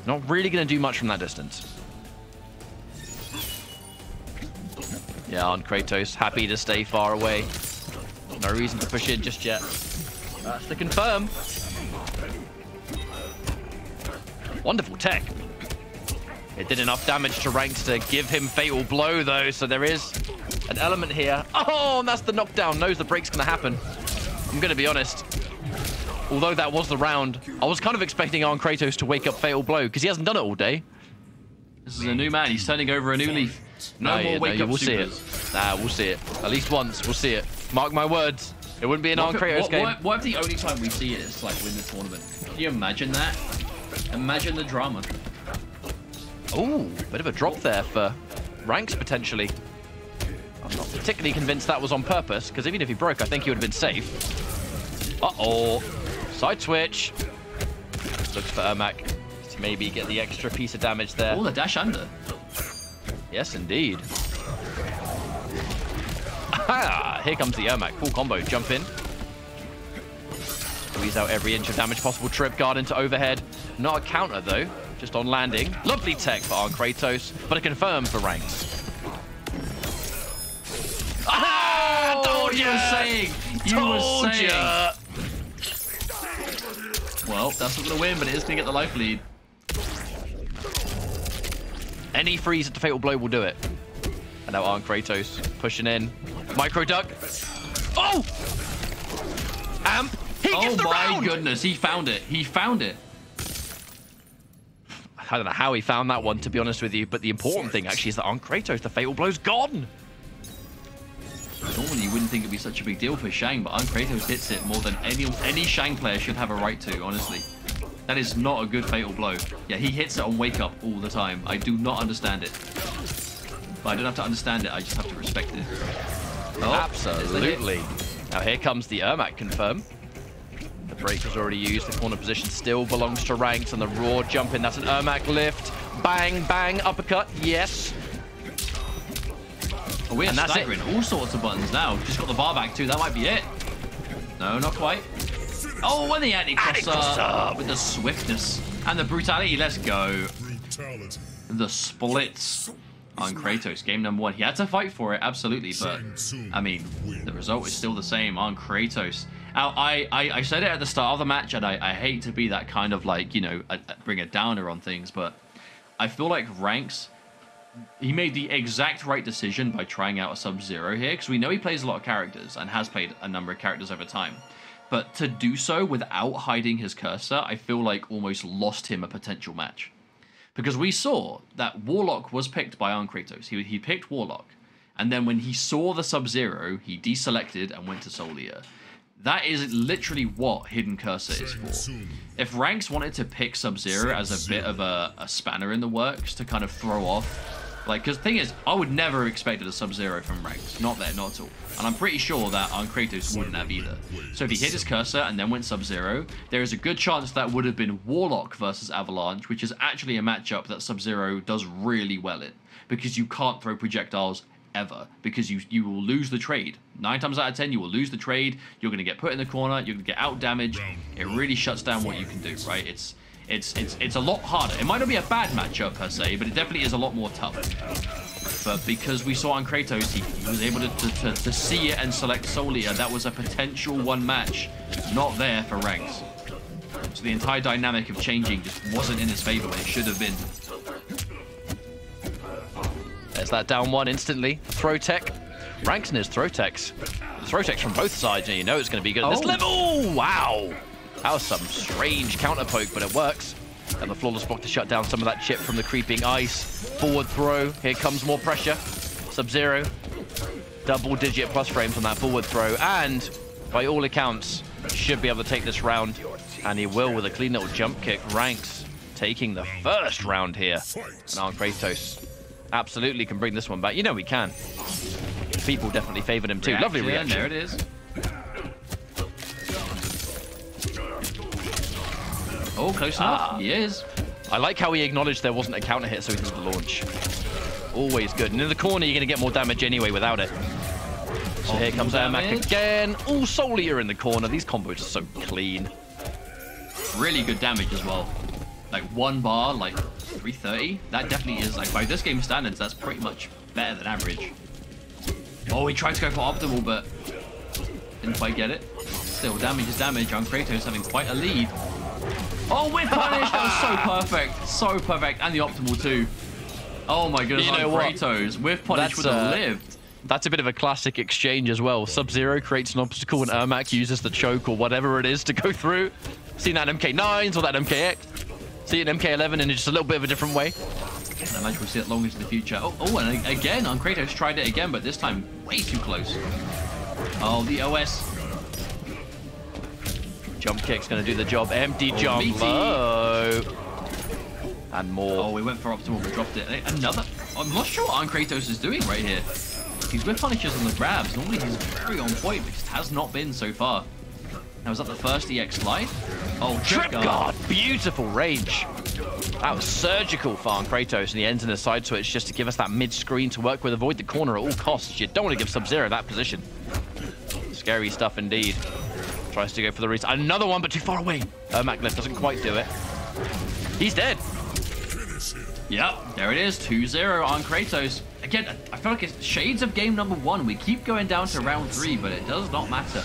[SPEAKER 3] Not really going to do much from that distance. Yeah, Arn Kratos, happy to stay far away. No reason to push in just yet. That's the confirm. Wonderful tech. It did enough damage to Ranks to give him Fatal Blow, though, so there is an element here. Oh, and that's the knockdown. Knows the break's going to happen. I'm going to be honest. Although that was the round, I was kind of expecting Arn Kratos to wake up Fatal Blow, because he hasn't done it all day.
[SPEAKER 2] This is a new man. He's turning over a new leaf. No
[SPEAKER 3] Oh,
[SPEAKER 2] more
[SPEAKER 3] yeah,
[SPEAKER 2] wake
[SPEAKER 3] you
[SPEAKER 2] up
[SPEAKER 3] will
[SPEAKER 2] supers.
[SPEAKER 3] see it. Nah, we'll see it. At least once, we'll see it. Mark my words. It wouldn't be an
[SPEAKER 2] What,
[SPEAKER 3] Kratos
[SPEAKER 2] what,
[SPEAKER 3] game.
[SPEAKER 2] what, what if the only time we see it is like win the tournament? Can you imagine that? Imagine the drama.
[SPEAKER 3] Ooh, bit of a drop there for ranks potentially. I'm not particularly convinced that was on purpose, because even if he broke, I think he would have been safe. Uh-oh. Side switch. Looks for Ermac to maybe get the extra piece of damage there.
[SPEAKER 2] Oh, the dash under.
[SPEAKER 3] Yes, indeed. Ha! Here comes the Ermac. Full combo. Jump in. Squeeze out every inch of damage possible. Trip guard into overhead. Not a counter, though. Just on landing. Lovely tech for Arn Kratos, but a confirm for ranks. Ah!
[SPEAKER 2] Oh, you were saying. You
[SPEAKER 3] Told
[SPEAKER 2] were saying.
[SPEAKER 3] ya!
[SPEAKER 2] Well, that's not going to win, but it is going to get the life lead.
[SPEAKER 3] Any freeze at the Fatal Blow will do it. And now Arn Kratos pushing in. Micro duck. Oh! Amp. He
[SPEAKER 2] Oh my
[SPEAKER 3] round!
[SPEAKER 2] goodness, he found it. He found it.
[SPEAKER 3] I don't know how he found that one, to be honest with you, but the important thing actually is that Arn Kratos, the Fatal Blow's gone.
[SPEAKER 2] Normally, you wouldn't think it'd be such a big deal for Shang, but Arn Kratos hits it more than any any Shang player should have a right to, honestly. That is not a good fatal blow. Yeah, he hits it on wake up all the time. I do not understand it. But I don't have to understand it, I just have to respect it. Oh, there's the hit.
[SPEAKER 3] Absolutely. Now here comes the Ermac confirm. The break was already used. The corner position still belongs to ranks, and the raw jump in. That's an Ermac lift. Bang, bang, uppercut. Yes.
[SPEAKER 2] Oh, we're
[SPEAKER 3] And that's it.
[SPEAKER 2] staggering all sorts of buttons now. Just got the bar back too. That might be it. No, not quite. Oh, and the anti-crosser
[SPEAKER 3] Anti-crosser.
[SPEAKER 2] Uh, with the swiftness and the brutality. Let's go.
[SPEAKER 10] Brutality.
[SPEAKER 2] The splits Arn Kratos. Game number one. He had to fight for it, absolutely. But, I mean, the result is still the same Arn Kratos. Now, I, I, I said it at the start of the match, and I, I hate to be that kind of like, you know, a, a- bring a downer on things, but I feel like Ranks he made the exact right decision by trying out a Sub-Zero here, because we know he plays a lot of characters and has played a number of characters over time. But to do so without hiding his cursor, I feel like almost lost him a potential match. Because we saw that Warlock was picked by Arn Kratos. He, he picked Warlock. And then when he saw the Sub-Zero, he deselected and went to Soul Eater. That is literally what Hidden Cursor is for. If Ranks wanted to pick Sub-Zero as a bit of a, a spanner in the works to kind of throw off like, because the thing is, I would never have expected a Sub-Zero from Ranks. Not there, not at all. And I'm pretty sure that Arn Kratos wouldn't have either. So if he hit his cursor and then went Sub-Zero, there is a good chance that would have been Warlock versus Avalanche, which is actually a matchup that Sub-Zero does really well in. Because you can't throw projectiles ever. Because you you will lose the trade. Nine times out of ten, you will lose the trade. You're going to get put in the corner. You're going to get out damaged. It really shuts down what you can do, right? It's it's it's it's a lot harder. It might not be a bad matchup per se, but it definitely is a lot more tough. But because we saw Arn Kratos, he, he was able to, to, to, to see it and select Soul Eater. That was a potential one match, not there for ranks. So the entire dynamic of changing just wasn't in his favor when it should have been.
[SPEAKER 3] There's that down one instantly. Throw tech. Ranks in his throw techs. Throw techs from both sides, and you know it's going to be good at this
[SPEAKER 2] Oh.
[SPEAKER 3] level. Wow. That was some strange counter poke, but it works. And the flawless block to shut down some of that chip from the creeping ice. Forward throw. Here comes more pressure. Sub-Zero. Double digit plus frames on that forward throw. And by all accounts, should be able to take this round. And he will with a clean little jump kick. Ranks taking the first round here. And Arn Kratos absolutely can bring this one back. You know we can. People definitely favored him too. Lovely reaction.
[SPEAKER 2] There it is. Oh, close enough.
[SPEAKER 3] Ah.
[SPEAKER 2] He is.
[SPEAKER 3] I like how he acknowledged there wasn't a counter hit, so he doesn't launch. Always good. And in the corner, you're going to get more damage anyway without it. So here comes Ermac again. All Soul Eater in the corner. These combos are so clean.
[SPEAKER 2] Really good damage as well. Like one bar, like 330. That definitely is like by this game standards, that's pretty much better than average. Oh, he tried to go for optimal, but didn't quite get it. Still, damage is damage. Arn Kratos having quite a lead. Oh, with punish! that was so perfect, so perfect, and the optimal too. Oh my goodness,
[SPEAKER 3] You know what?
[SPEAKER 2] Kratos with punish
[SPEAKER 3] That's,
[SPEAKER 2] with a
[SPEAKER 3] uh,
[SPEAKER 2] live.
[SPEAKER 3] That's a bit of a classic exchange as well. Sub-Zero creates an obstacle and Ermac uses the choke or whatever it is to go through. Seen that in MK9s or that MKX. See it in MK11 in just a little bit of a different way.
[SPEAKER 2] I imagine we'll see it long into the future. Oh, oh, and again, Arn Kratos tried it again, but this time way too close. Oh, the OS.
[SPEAKER 3] Jump kick's going to do the job. Empty
[SPEAKER 2] Oh,
[SPEAKER 3] jump
[SPEAKER 2] meaty.
[SPEAKER 3] low. And more.
[SPEAKER 2] Oh, we went for optimal, but dropped it. Another. I'm not sure what Arn Kratos is doing right here. He's with punishes on the grabs. Normally he's very on point, but just has not been so far. Now, was that the first EX slide? Oh,
[SPEAKER 3] Trip guard. Beautiful range. That was surgical for Arn Kratos, and he ends in a side switch just to give us that mid-screen to work with. Avoid the corner at all costs. You don't want to give Sub-Zero that position. Scary stuff indeed. Tries to go for the reset. Another one, but too far away. Uh, Maglev doesn't quite do it. He's dead.
[SPEAKER 2] Yep, there it is, 2-0 Arn Kratos. Again, I feel like it's shades of game number one. We keep going down to round three, but it does not matter.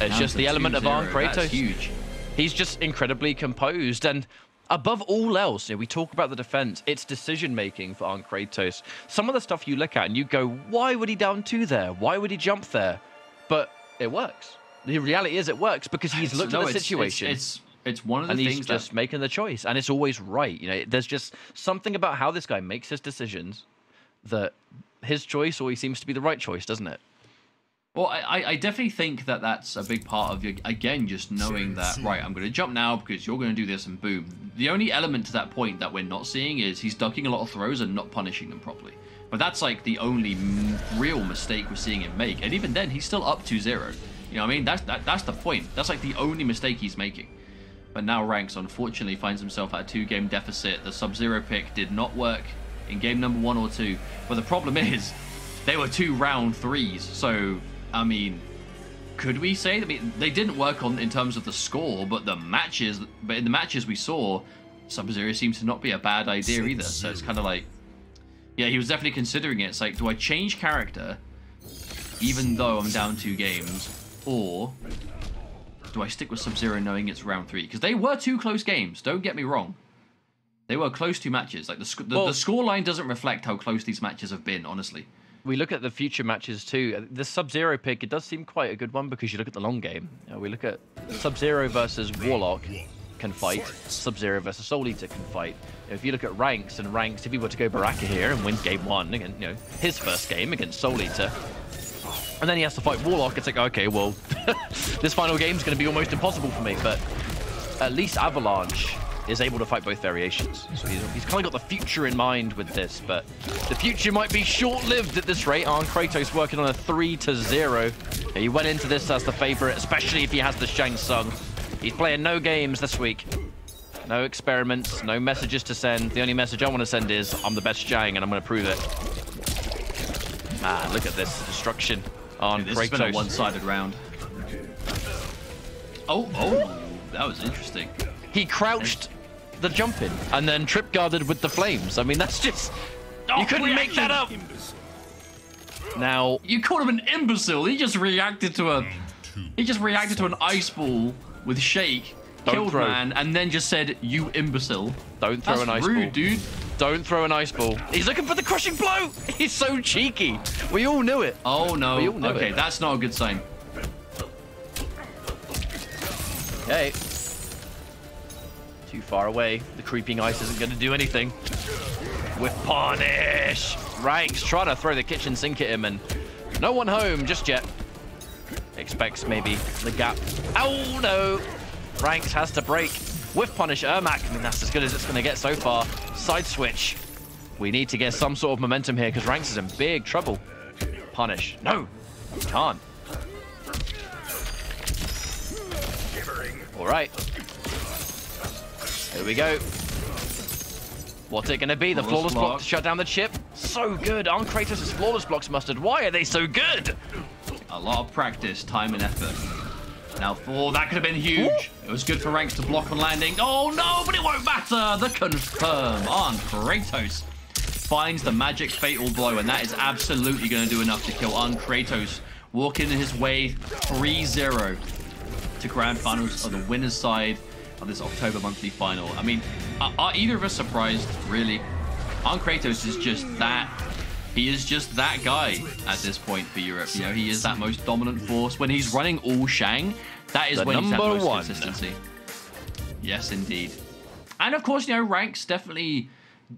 [SPEAKER 3] It's just the element of Arn Kratos.
[SPEAKER 2] That's huge.
[SPEAKER 3] He's just incredibly composed and above all else, you know, we talk about the defense, it's decision making for Arn Kratos. Some of the stuff you look at and you go, why would he down two there? Why would he jump there? But it works. The reality is it works because he's looked
[SPEAKER 2] No,
[SPEAKER 3] at the
[SPEAKER 2] it's-
[SPEAKER 3] situation.
[SPEAKER 2] It's, it's, it's one of the
[SPEAKER 3] and he's
[SPEAKER 2] things
[SPEAKER 3] just
[SPEAKER 2] that
[SPEAKER 3] making the choice, and it's always right. You know, there's just something about how this guy makes his decisions that his choice always seems to be the right choice, doesn't it?
[SPEAKER 2] Well, I, I- I definitely think that that's a big part of your, again, just knowing that, right, I'm going to jump now because you're going to do this and boom. The only element to that point that we're not seeing is he's ducking a lot of throws and not punishing them properly. But that's like the only m- real mistake we're seeing him make. And even then, he's still up 2 0. You know what I mean? That's, that, that's the point. That's like the only mistake he's making. But now Ranks, unfortunately, finds himself at a two game deficit. The Sub Zero pick did not work in game number one or two. But the problem is, they were two round threes. So, I mean, could we say? I mean, they didn't work on in terms of the score, but the matches, but in the matches we saw, Sub Zero seems to not be a bad idea either. So it's kind of like, yeah, he was definitely considering it. It's like, do I change character, even though I'm down two games, or do I stick with Sub Zero knowing it's round three? Because they were two close games. Don't get me wrong. They were close to matches. Like the sc- the,
[SPEAKER 3] Well-
[SPEAKER 2] the score line doesn't reflect how close these matches have been. Honestly.
[SPEAKER 3] we look at the future matches too. Uh, the Sub Zero pick, it does seem quite a good one because you look at the long game. You know, we look at Sub Zero versus Warlock can fight, Sub Zero versus Soul Eater can fight. If you look at ranks and ranks, if he were to go Baraka here and win game one again, you know, his first game against Soul Eater, and then he has to fight Warlock, it's like, okay, well, this final game is going to be almost impossible for me. But at least Avalanche is able to fight both variations. So he's, he's kind of got the future in mind with this, but the future might be short-lived at this rate. Arn Kratos working on a 3 to 0. He went into this as the favorite, especially if he has the Shang Tsung. He's playing no games this week. No experiments, no messages to send. The only message I want to send is, I'm the best Shang and I'm going to prove it. Ah, look at this destruction on
[SPEAKER 2] This has been a one-sided round. Oh, oh, that was interesting.
[SPEAKER 3] he crouched the jump in and then trip guarded with the flames. I mean, that's just. you couldn't make that up. Now,
[SPEAKER 2] You called him an imbecile. He just reacted to a. He just reacted to an ice ball with shake,
[SPEAKER 3] Don't
[SPEAKER 2] killed
[SPEAKER 3] throw.
[SPEAKER 2] man, and then just said, "You imbecile."
[SPEAKER 3] don't throw
[SPEAKER 2] That's
[SPEAKER 3] an ice
[SPEAKER 2] rude,
[SPEAKER 3] ball.
[SPEAKER 2] dude.
[SPEAKER 3] Don't throw an ice ball. He's looking for the crushing blow. He's so cheeky. We all knew it.
[SPEAKER 2] Oh no.
[SPEAKER 3] We all know
[SPEAKER 2] Okay,
[SPEAKER 3] it.
[SPEAKER 2] that's not a good sign.
[SPEAKER 3] Okay. Too far away. The creeping ice isn't going to do anything. With punish. Ranks trying to throw the kitchen sink at him and no one home just yet. Expects maybe the gap. Oh no. Ranks has to break. With punish Ermac. I mean, that's as good as it's going to get so far. Side switch. We need to get some sort of momentum here because Ranks is in big trouble. Punish. No. Can't. All right. Here we go. What's it going to be? The flawless
[SPEAKER 2] Flawless
[SPEAKER 3] block.
[SPEAKER 2] block.
[SPEAKER 3] to shut down the chip? So good. Arn Kratos' flawless blocks, Mustard. Why are they so good?
[SPEAKER 2] A lot of practice, time, and effort. Now, oh, that could have been huge. It was good for ranks to block on landing. Oh no, but it won't matter. The confirm Arn Kratos finds the magic fatal blow, and that is absolutely going to do enough to kill Arn Kratos, walking his way 3-0 to grand finals on the winner's side of this October monthly final. I mean, are, are either of us surprised? Really? Arn Kratos is just that. He is just that guy at this point for Europe. You know, he is that most dominant force. When he's running all Shang, that is
[SPEAKER 3] The
[SPEAKER 2] when he's at
[SPEAKER 3] number
[SPEAKER 2] most
[SPEAKER 3] one.
[SPEAKER 2] consistency. Yes, indeed. And of course, you know, ranks definitely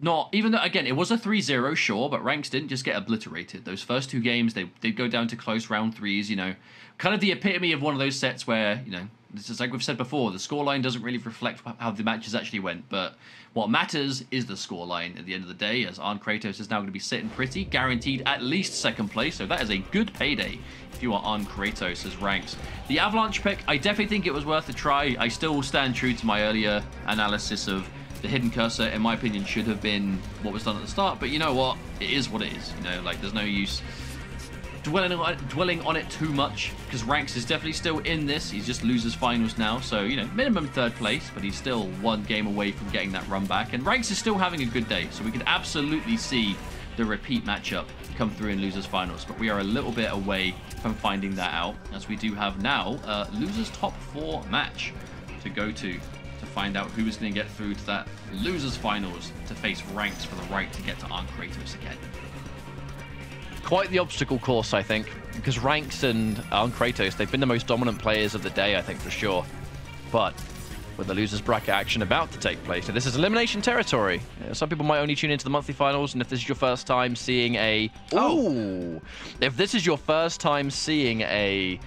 [SPEAKER 2] not even though again it was a 3-0 sure but ranks didn't just get obliterated those first two games they did go down to close round threes you know kind of the epitome of one of those sets where you know this is like we've said before the scoreline doesn't really reflect how the matches actually went but what matters is the scoreline at the end of the day as Arn Kratos is now going to be sitting pretty guaranteed at least second place so that is a good payday if you are Arn Kratos ranks the Avalanche pick I definitely think it was worth a try I still stand true to my earlier analysis of the hidden cursor, in my opinion, should have been what was done at the start. But you know what? It is what it is. You know, like there's no use dwelling on it, dwelling on it too much because Ranks is definitely still in this. He's just losers finals now, so you know minimum third place, but he's still one game away from getting that run back. And Ranks is still having a good day, so we could absolutely see the repeat matchup come through in losers finals. But we are a little bit away from finding that out, as we do have now a losers top four match to go to to find out who is going to get through to that losers finals to face ranks for the right to get to Arn Kratos again.
[SPEAKER 3] Quite the obstacle course, I think, because ranks and Arn Kratos, they've been the most dominant players of the day, I think, for sure. But with the losers bracket action about to take place. So this is elimination territory. Uh, Some people might only tune into the monthly finals, and if this is your first time seeing a oh, if this is your first time seeing a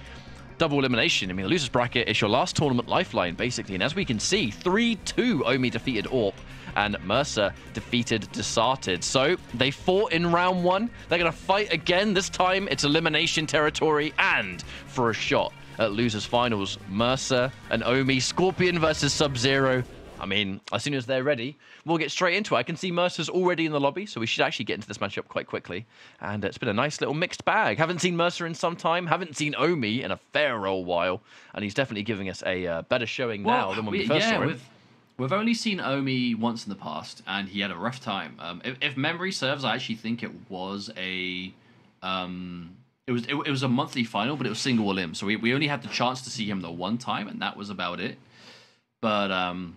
[SPEAKER 3] double elimination, I mean the losers bracket is your last tournament lifeline basically, and as we can see, three two Omi defeated Orp. And Mercer defeated Desarted. So they fought in round one. They're going to fight again. This time it's elimination territory and for a shot at losers finals. Mercer and Omi, Scorpion versus Sub-Zero. I mean, as soon as they're ready, we'll get straight into it. I can see Mercer's already in the lobby, so we should actually get into this matchup quite quickly. And it's been a nice little mixed bag. Haven't seen Mercer in some time, haven't seen Omi in a fair old while, and he's definitely giving us a uh, better showing now than when we, first
[SPEAKER 2] yeah,
[SPEAKER 3] saw him.
[SPEAKER 2] We've, we've only seen Omi once in the past, and he had a rough time. Um, if, if memory serves, I actually think it was a. Um, it was it, it was a monthly final, but it was single elim, so we, we only had the chance to see him the one time, and that was about it. But um,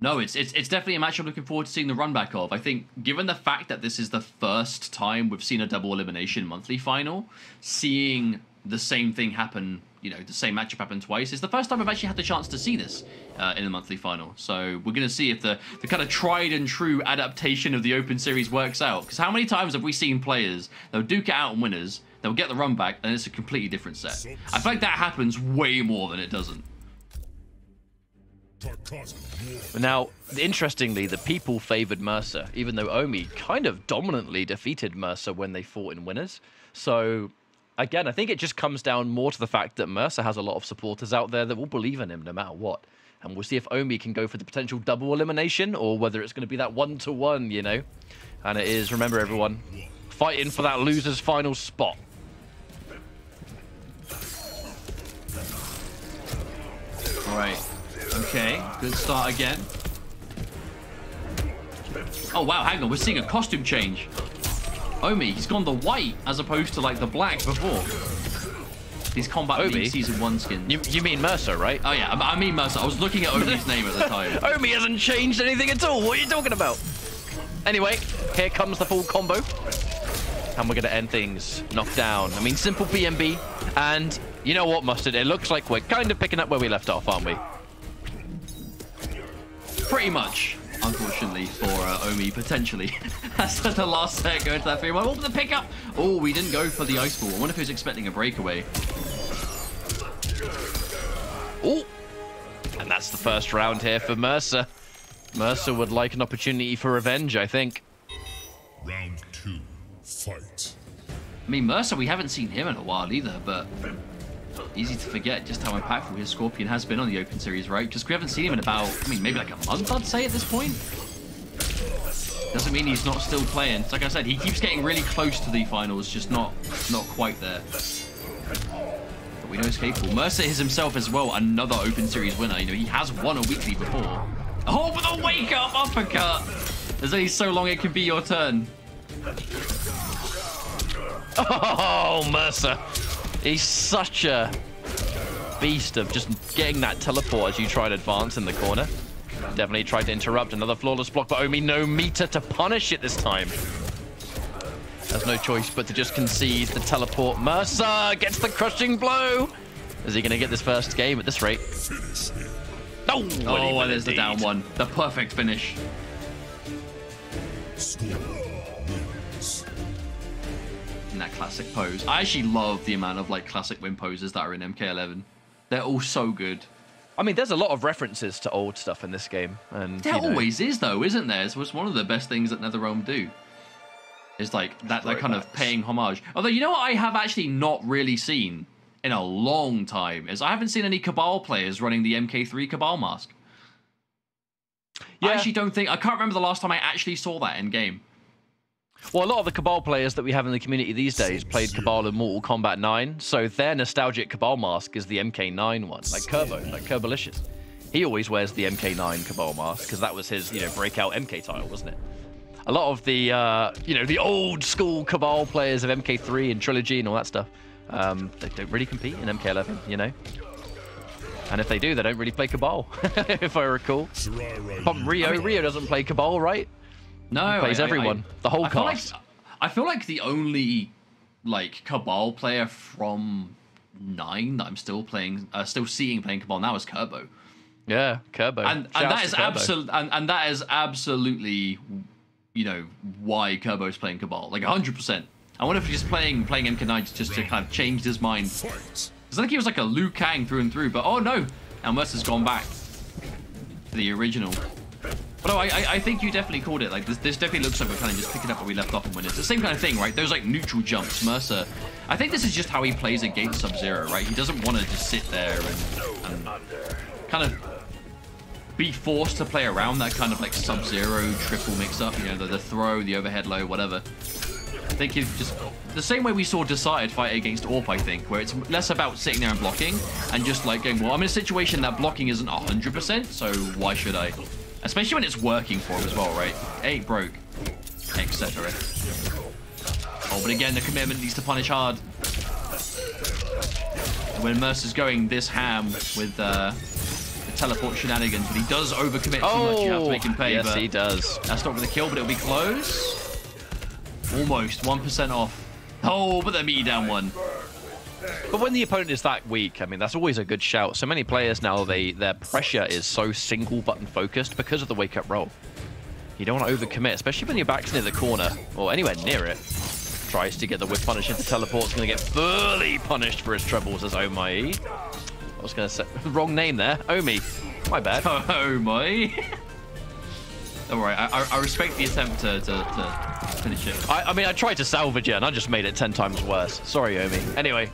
[SPEAKER 2] no, it's it's it's definitely a match I'm looking forward to seeing the run back of. I think given the fact that this is the first time we've seen a double elimination monthly final, seeing the same thing happen, you know, the same matchup happen twice, It's the first time I've actually had the chance to see this uh, in the monthly final. So we're going to see if the, the kind of tried and true adaptation of the Open Series works out. Because how many times have we seen players, they'll duke it out on winners, they'll get the run back, and it's a completely different set. I feel like that happens way more than it doesn't.
[SPEAKER 3] Now, interestingly, the people favored Mercer, even though Omi kind of dominantly defeated Mercer when they fought in winners. So, again, I think it just comes down more to the fact that Mercer has a lot of supporters out there that will believe in him no matter what. And we'll see if Omi can go for the potential double elimination or whether it's going to be that one to one, you know? And it is, remember everyone, fighting for that loser's final spot.
[SPEAKER 2] All right. Okay. Good start again. Oh, wow. Hang on. We're seeing a costume change. Omi, he's gone the white as opposed to, like, the black before. These Kombat
[SPEAKER 3] Omi?
[SPEAKER 2] League Season 1 skin.
[SPEAKER 3] You, you mean Mercer, right?
[SPEAKER 2] Oh, yeah. I I mean Mercer. I was looking at Omi's name at the time.
[SPEAKER 3] Omi hasn't changed anything at all. What are you talking about? Anyway, here comes the full combo. And we're going to end things knocked down. I mean, simple BMB. And you know what, Mustard? It looks like we're kind of picking up where we left off, aren't we?
[SPEAKER 2] Pretty much. Unfortunately for uh, Omi, potentially. That's the last set going to that 3 1. Oh, the pickup! Oh, we didn't go for the ice ball. I wonder if he was expecting a breakaway.
[SPEAKER 3] Oh! And that's the first round here for Mercer. Mercer would like an opportunity for revenge, I think.
[SPEAKER 10] Round two, fight.
[SPEAKER 2] I mean, Mercer, we haven't seen him in a while either, but easy to forget just how impactful his Scorpion has been on the Open Series, right? Just we haven't seen him in about, I mean, maybe like a month, I'd say, at this point. Doesn't mean he's not still playing. Like I said, he keeps getting really close to the finals, just not not quite there. But we know he's capable. Mercer is himself as well another Open Series winner. You know, he has won a weekly before. Oh, with a wake-up uppercut! There's only so long it can be your turn.
[SPEAKER 3] Oh, Mercer. He's such a beast of just getting that teleport as you try and advance in the corner. Definitely tried to interrupt another flawless block, but Omi no meter to punish it this time. Has no choice but to just concede the teleport. Mercer gets the crushing blow. Is he going to get this first game at this rate? No!
[SPEAKER 2] Oh, well, there's the down one. The perfect finish.
[SPEAKER 10] Score wins.
[SPEAKER 2] In that classic pose. I actually love the amount of like classic win poses that are in MK11. They're all so good.
[SPEAKER 3] I mean, there's a lot of references to old stuff in this game, and
[SPEAKER 2] There
[SPEAKER 3] you know,
[SPEAKER 2] always is though, isn't there? It's it's one of the best things that NetherRealm do. Is like that, that kind of paying homage. Although you know what I have actually not really seen in a long time is I haven't seen any Cabal players running the MK3 Cabal mask. I actually don't think I can't remember the last time I actually saw that in game.
[SPEAKER 3] Well, a lot of the Cabal players that we have in the community these days played Cabal in Mortal Kombat 9, so their nostalgic Cabal mask is the MK9 one, like Kerbo, like Kerbalicious. He always wears the MK9 Cabal mask because that was his, you know, breakout MK title, wasn't it? A lot of the, uh, you know, the old school Cabal players of MK3 and Trilogy and all that stuff, um, they don't really compete in MK11, you know. And if they do, they don't really play Cabal, if I recall. But Rio, Rio doesn't play Cabal, right?
[SPEAKER 2] No,
[SPEAKER 3] plays
[SPEAKER 2] I- I-
[SPEAKER 3] everyone,
[SPEAKER 2] I-
[SPEAKER 3] the whole
[SPEAKER 2] I feel like-
[SPEAKER 3] cast.
[SPEAKER 2] I feel like the only like Cabal player from nine that I'm still playing, uh, still seeing playing Cabal now is Kerbo,
[SPEAKER 3] Yeah, Kerbo.
[SPEAKER 2] and and that
[SPEAKER 3] to
[SPEAKER 2] absolutely and, and that is absolutely, you know, why Kerbo is playing Cabal like 100. percent I wonder if he's just playing playing MK9 just to kind of change his mind.
[SPEAKER 10] Fight.
[SPEAKER 2] It's like he was like a Liu Kang through and through, but oh no, and Mercer's gone back to the original. But oh, I, I, think you definitely called it. Like this, this definitely looks like we're kind of just picking up where we left off and when it's the same kind of thing, right? Those like neutral jumps, Mercer. I think this is just how he plays against Sub Zero, right? He doesn't want to just sit there and, and kind of be forced to play around that kind of like Sub Zero triple mix up. You know, the, the throw, the overhead low, whatever. I think it's just the same way we saw Desarted fight against Orp, I think, where it's less about sitting there and blocking and just like going, well, I'm in a situation that blocking isn't 100%, so why should I? Especially when it's working for him as well, right? Eight broke, etc. Oh, but again, the commitment needs to punish hard. And when Mercer's going this ham with uh, the teleport shenanigans, but he does overcommit too much, you have to make him pay.
[SPEAKER 3] Oh, yes,
[SPEAKER 2] but
[SPEAKER 3] he does.
[SPEAKER 2] that's not going to kill, but it'll be close. Almost 1% off. Oh, but the me down one.
[SPEAKER 3] But when the opponent is that weak, I mean, that's always a good shout. So many players now, they their pressure is so single button focused because of the wake up roll. You don't want to overcommit, especially when your back's near the corner or anywhere near it. Tries to get the whip punish into teleport's going to get fully punished for his troubles as Omai. I was going to say wrong name there, Omi. My bad.
[SPEAKER 2] Oh my. Don't worry, I, I, I respect the attempt to, to, to finish it.
[SPEAKER 3] I, I mean, I tried to salvage it and I just made it 10 times worse. Sorry, Omi. Anyway,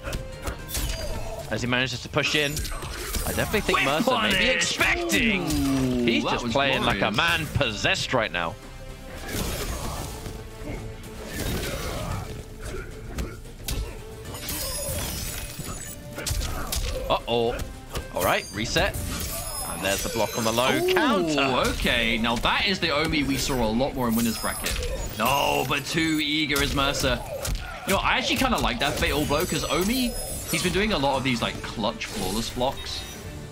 [SPEAKER 3] as he manages to push in, I definitely think Mercer may be expecting. He's just playing like a man possessed right now. Uh-oh. All right, reset. There's the block on the low counter.
[SPEAKER 2] Okay, now that is the Omi we saw a lot more in winners bracket. No, but too eager is Mercer. You know, I actually kind of like that fatal blow because Omi, he's been doing a lot of these like clutch flawless blocks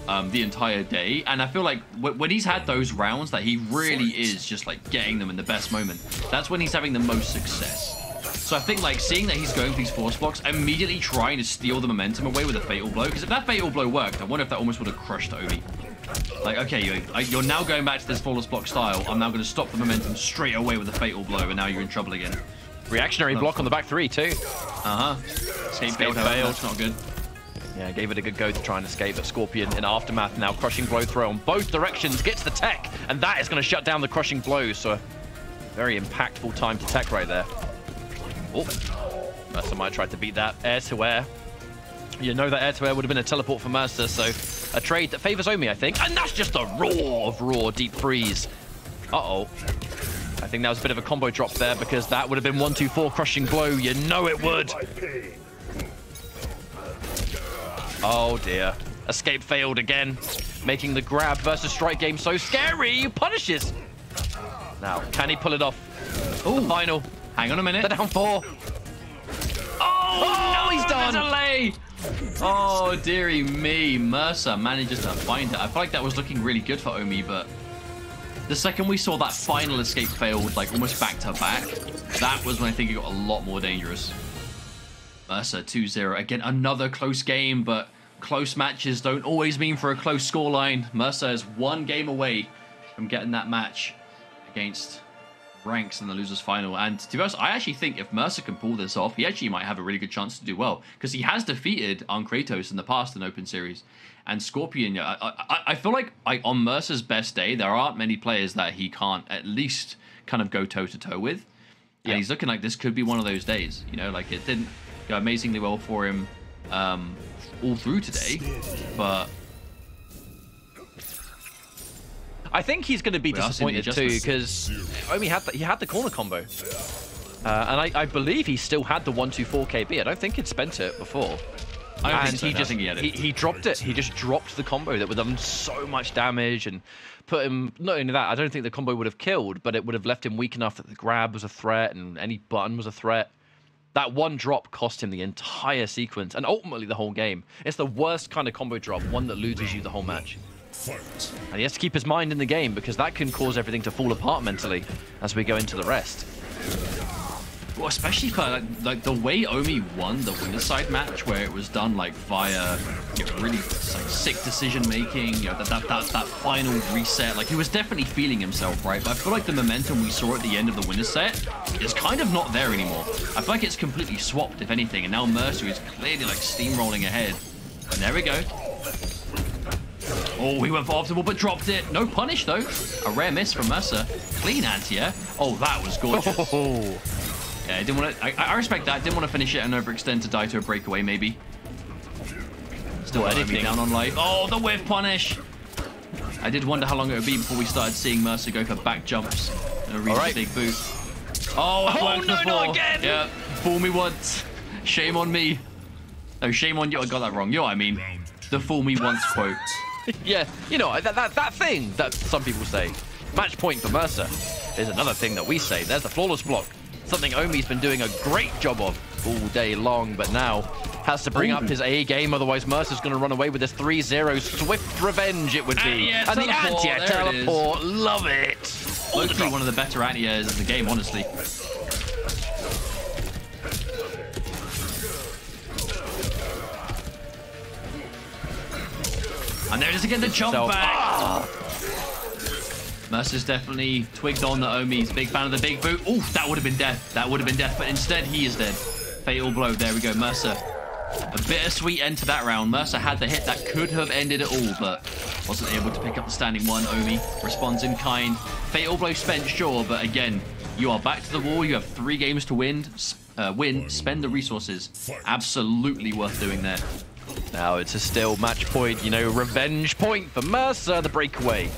[SPEAKER 2] um, the entire day, and I feel like w- when he's had those rounds that he really is just like getting them in the best moment. That's when he's having the most success. So I think like seeing that he's going for these force blocks, immediately trying to steal the momentum away with a fatal blow. Because if that fatal blow worked, I wonder if that almost would have crushed Omi. Like, okay, you- like, you're now going back to this flawless block style. I'm now going to stop the momentum straight away with a fatal blow, and now you're in trouble again.
[SPEAKER 3] Reactionary block on the back three, too.
[SPEAKER 2] Uh huh. Escape failed.
[SPEAKER 3] failed.
[SPEAKER 2] That's not good.
[SPEAKER 3] Yeah, gave it a good go to try and escape, but Scorpion in aftermath now crushing blow throw on both directions, gets the tech, and that is going to shut down the crushing blows. So, very impactful time to tech right there. Oh, Mercer might tried to beat that air to air. You know that air to air would have been a teleport for Mercer, so a trade that favors Omi, I think. And that's just a raw of raw deep freeze. Uh oh. I think that was a bit of a combo drop there because that would have been 1 2 4 crushing blow. You know it would. Oh dear. Escape failed again, making the grab versus strike game so scary. Punishes. Now, can he pull it off? Oh, the final.
[SPEAKER 2] Hang on a minute.
[SPEAKER 3] The down four. Oh, no, he's
[SPEAKER 2] the
[SPEAKER 3] done.
[SPEAKER 2] delay. Oh, dearie me. Mercer manages to find it. I feel like that was looking really good for Omi, but the second we saw that final escape failed, like almost back to back, that was when I think it got a lot more dangerous. Mercer 2-0. Again, another close game, but close matches don't always mean for a close scoreline. Mercer is one game away from getting that match against ranks in the losers final. And to be honest, I actually think if Mercer can pull this off, he actually might have a really good chance to do well because he has defeated Arn Kratos in the past in Open Series. And Scorpion, I, I, I feel like I, on Mercer's best day, there aren't many players that he can't at least kind of go toe to toe with. And he's looking like this could be one of those days. You know, like it didn't go amazingly well for him um, all through today, but
[SPEAKER 3] I think he's going to be
[SPEAKER 2] We are seeing the
[SPEAKER 3] disappointed too because Omi had the, he had the corner combo, uh, and I, I believe he still had the one two four KB. I don't think he'd spent it before.
[SPEAKER 2] I
[SPEAKER 3] and
[SPEAKER 2] so,
[SPEAKER 3] he. Just
[SPEAKER 2] he
[SPEAKER 3] he dropped it. He just dropped the combo that would have done so much damage and put him. Not only that, I don't think the combo would have killed, but it would have left him weak enough that the grab was a threat and any button was a threat. That one drop cost him the entire sequence and ultimately the whole game. It's the worst kind of combo drop, one that loses you the whole match.
[SPEAKER 10] Fight.
[SPEAKER 3] And he has to keep his mind in the game because that can cause everything to fall apart mentally as we go into the rest.
[SPEAKER 2] Well, especially like, like the way Omi won the winner's side match, where it was done like via you know, really like, sick decision making, you know, that, that that that final reset. Like he was definitely feeling himself, right? But I feel like the momentum we saw at the end of the winner's set is kind of not there anymore. I feel like it's completely swapped, if anything, and now Mercer is clearly like steamrolling ahead. And there we go. Oh, he went for optimal but dropped it. No punish though. A rare miss from Mercer. Clean anti-air. Oh, that was gorgeous. Oh. Yeah, I didn't want to. I, I respect that. Didn't want to finish it and overextend to die to a breakaway, maybe. Still
[SPEAKER 3] Well,
[SPEAKER 2] down on life. Oh, the whiff punish. I did wonder how long it would be before we started seeing Mercer go for back jumps and a really
[SPEAKER 3] right.
[SPEAKER 2] big boot. Oh, it
[SPEAKER 3] Oh, no, not again.
[SPEAKER 2] Yeah, fool me once. Shame on me. Oh, shame on you. I got that wrong. You know what I mean? The fool me once quote.
[SPEAKER 3] Yeah, you know, that, that, that thing that some people say, match point for Mercer, is another thing that we say. There's the flawless block. Something Omi's been doing a great job of all day long, but now has to bring up his A game, otherwise Mercer's going to run away with this 3-0 swift revenge it would be. And the
[SPEAKER 2] teleport,
[SPEAKER 3] anti-air
[SPEAKER 2] there it is.
[SPEAKER 3] teleport, love it. All the
[SPEAKER 2] Low-key
[SPEAKER 3] drop.
[SPEAKER 2] one of the better anti-airs in the game, honestly. And there it is again, the jump
[SPEAKER 3] So-
[SPEAKER 2] back. Mercer's definitely twigged on that Omi's big fan of the big boot. Ooh, that would have been death. That would have been death, but instead he is dead. Fatal blow. There we go, Mercer. A bittersweet end to that round. Mercer had the hit that could have ended it all, but wasn't able to pick up the standing one. Omi responds in kind. Fatal blow spent, sure, but again, you are back to the wall. You have three games to win. Uh, win. Spend the resources. Absolutely worth doing there.
[SPEAKER 3] Now it's a still match point, you know, revenge point for Mercer, the breakaway.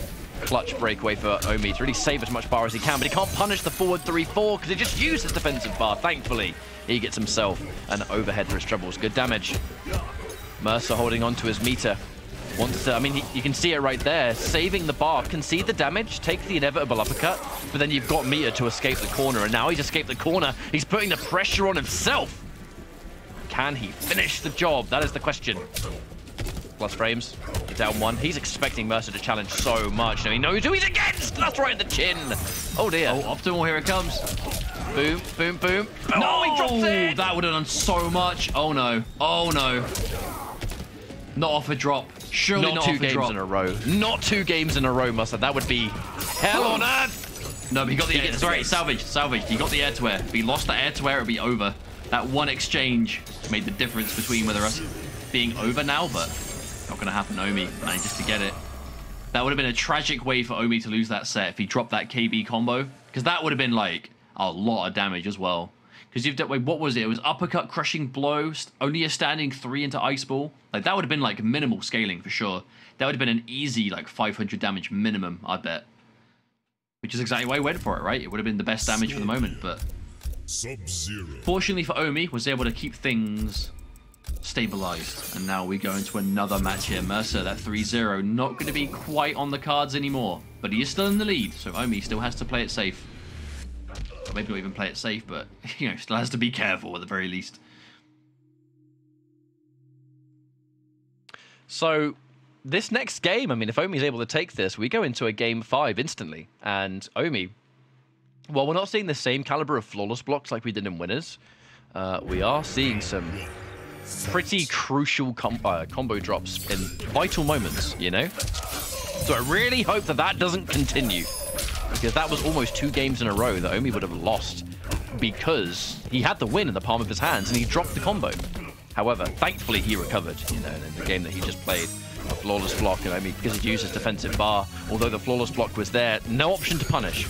[SPEAKER 3] Clutch breakaway for Omi to really save as much bar as he can, but he can't punish the forward 3-4 because he just used his defensive bar. Thankfully, he gets himself an overhead for his troubles. Good damage. Mercer holding on to his meter. Wants to, I mean, he, you can see it right there. Saving the bar, concede the damage, take the inevitable uppercut, but then you've got meter to escape the corner, and now he's escaped the corner. He's putting the pressure on himself. Can he finish the job? That is the question. Plus frames, down one. He's expecting Mercer to challenge so much. No, he knows who he's against. That's right in the chin. Oh dear.
[SPEAKER 2] Oh, optimal, here it comes.
[SPEAKER 3] Boom, boom, boom.
[SPEAKER 2] No,
[SPEAKER 3] Oh, he drops it.
[SPEAKER 2] that would have done so much. Oh no. Oh no. Not off a drop. Surely
[SPEAKER 3] Not
[SPEAKER 2] not,
[SPEAKER 3] two games
[SPEAKER 2] drop.
[SPEAKER 3] in a row. Not two games in a row, Mercer. That would be hell on earth.
[SPEAKER 2] No, but he got the
[SPEAKER 3] He
[SPEAKER 2] air. Sorry, salvage, salvage. He got the air to air. If he lost the air to air, it'd be over. That one exchange made the difference between whether us being over now, but not gonna happen. Omi manages to get it. That would have been a tragic way for Omi to lose that set if he dropped that KB combo, because that would have been like a lot of damage as well. Because you've done, wait, what was it? It was uppercut, crushing blow, only a standing three into ice ball. Like that would have been like minimal scaling for sure. That would have been an easy like 500 damage minimum, I bet. Which is exactly why I went for it, right? It would have been the best damage for the moment, but
[SPEAKER 10] Sub-Zero.
[SPEAKER 2] fortunately for Omi, was able to keep things stabilized. And now we go into another match here. Mercer, that 3-0, not going to be quite on the cards anymore. But he is still in the lead, so Omi still has to play it safe. Or maybe not even play it safe, but, you know, still has to be careful at the very least.
[SPEAKER 3] So this next game, I mean, if Omi's able to take this, we go into a game five instantly. And Omi, well, we're not seeing the same caliber of flawless blocks like we did in winners. Uh, we are seeing some pretty crucial com- uh, combo drops in vital moments, you know? So I really hope that that doesn't continue. Because that was almost two games in a row that Omi would have lost because he had the win in the palm of his hands and he dropped the combo. However, thankfully he recovered, you know, in the game that he just played. A flawless block, and Omi, because he used his defensive bar, although the flawless block was there, no option to punish.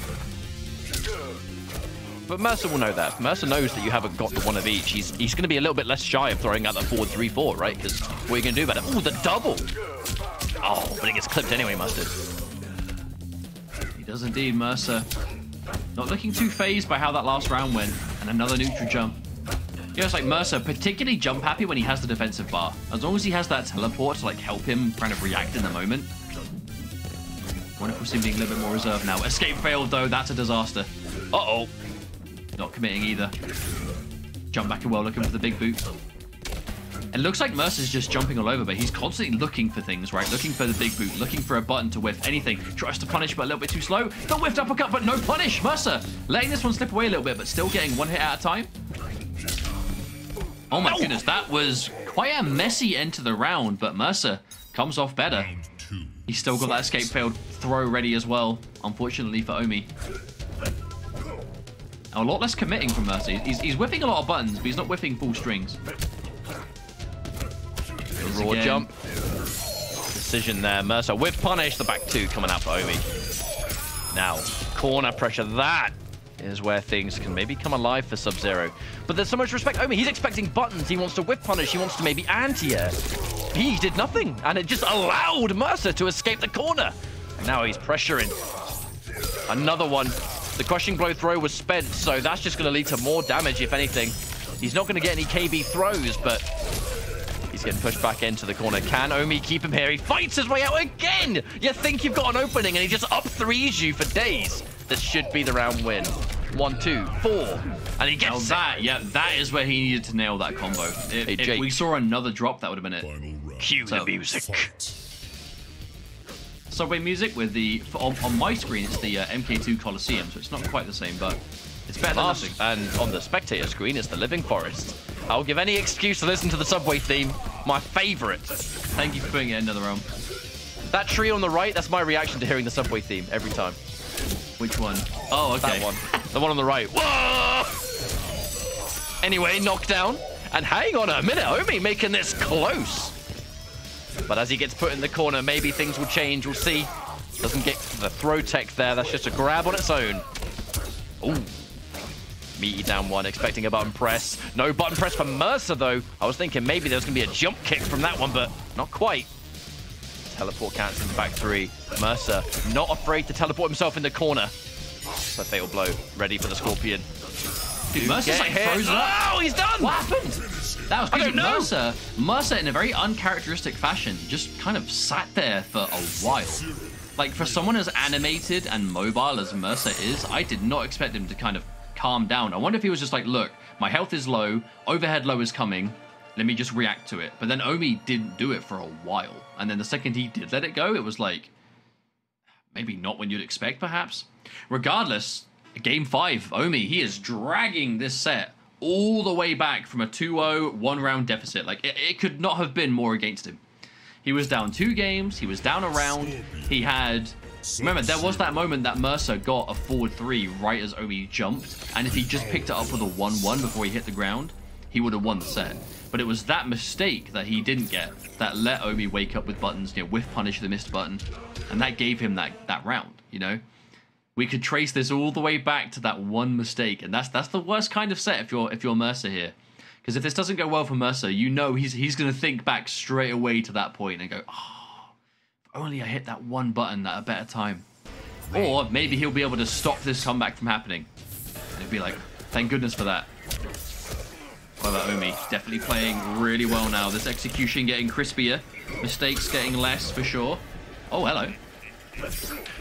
[SPEAKER 3] But Mercer will know that. Mercer knows that you haven't got the one of each. He's he's going to be a little bit less shy of throwing out that forward 3-4, right? Because what are you going to do about it? Oh, the double! Oh, but it gets clipped anyway, Mustard.
[SPEAKER 2] He does indeed, Mercer. Not looking too phased by how that last round went. And another neutral jump. You know, it's like Mercer, particularly jump happy when he has the defensive bar. As long as he has that teleport to like help him kind of react in the moment. Wonder if we'll see him being a little bit more reserved now. Escape failed though, that's a disaster. Uh-oh. Not committing either. Jump back and well looking for the big boot. It looks like Mercer's just jumping all over, but he's constantly looking for things, right? Looking for the big boot, looking for a button to whiff, anything. Tries to punish, but a little bit too slow. The whiffed uppercut, but no punish. Mercer letting this one slip away a little bit, but still getting one hit at a time. Oh my goodness, that was quite a messy end to the round, but Mercer comes off better. He's still got that escape failed throw ready as well, unfortunately for Omi. A lot less committing from Mercer. He's, he's whipping a lot of buttons, but he's not whipping full strings.
[SPEAKER 3] The raw
[SPEAKER 2] again.
[SPEAKER 3] jump. Decision there. Mercer with punish. The back two coming out for Omi. Now, corner pressure. That is where things can maybe come alive for Sub-Zero. But there's so much respect. Omi, he's expecting buttons. He wants to whip punish. He wants to maybe anti-air. He did nothing. And it just allowed Mercer to escape the corner. And now he's pressuring. Another one. The crushing blow throw was spent, so that's just going to lead to more damage, if anything. He's not going to get any KB throws, but he's getting pushed back into the corner. Can Omi keep him here? He fights his way out again! You think you've got an opening, and he just up threes you for days. This should be the round win. One, two, four. And he
[SPEAKER 2] Now
[SPEAKER 3] gets
[SPEAKER 2] that, yeah, that is where he needed to nail that combo. If,
[SPEAKER 3] Hey,
[SPEAKER 2] if we saw another drop, that would have been it.
[SPEAKER 10] Final round.
[SPEAKER 3] Cue the music.
[SPEAKER 10] Fight.
[SPEAKER 2] Subway music with the on, on my screen, it's the uh, MK2 Coliseum, so it's not quite the same, but it's better than nothing.
[SPEAKER 3] and on the spectator screen, it's the Living Forest. I'll give any excuse to listen to the subway theme. My favorite.
[SPEAKER 2] Thank you for putting it in another round.
[SPEAKER 3] That tree on the right, that's my reaction to hearing the subway theme every time.
[SPEAKER 2] Which one? Oh, okay.
[SPEAKER 3] That one. The one on the right. Whoa! Anyway, knockdown. And hang on a minute, Omi making this close. But as he gets put in the corner, maybe things will change. We'll see. Doesn't get the throw tech there. That's just a grab on its own. Ooh. Meaty down one, expecting a button press. No button press for Mercer, though. I was thinking maybe there was going to be a jump kick from that one, but not quite. Teleport canceling back three. Mercer not afraid to teleport himself in the corner. So fatal blow, ready for the Scorpion.
[SPEAKER 2] Dude, Mercer's like
[SPEAKER 3] hit.
[SPEAKER 2] frozen up.
[SPEAKER 3] Oh, he's done!
[SPEAKER 2] What happened? That was crazy. Mercer, Mercer, in a very uncharacteristic fashion, just kind of sat there for a while. Like for someone as animated and mobile as Mercer is, I did not expect him to kind of calm down. I wonder if he was just like, look, my health is low, overhead low is coming, let me just react to it. But then Omi didn't do it for a while, and then the second he did let it go, it was like maybe not when you'd expect, perhaps. Regardless, game five, Omi, he is dragging this set all the way back from a 2-0 one round deficit. Like it, it could not have been more against him. He was down two games, he was down a round, he had Remember, there was that moment that Mercer got a forward three right as Omi jumped, and if he just picked it up with a 1-1 before he hit the ground, he would have won the set. But it was that mistake that he didn't get that let Omi wake up with buttons, you know, whiff punish the missed button, and that gave him that that round, you know? We could trace this all the way back to that one mistake, and that's that's the worst kind of set if you're if you're Mercer here. Because if this doesn't go well for Mercer, you know he's he's gonna think back straight away to that point and go, oh, if only I hit that one button at a better time. Or maybe he'll be able to stop this comeback from happening. And he'll be like, thank goodness for that. What about Omi? Definitely playing really well now. This execution getting crispier. Mistakes getting less for sure. Oh, hello.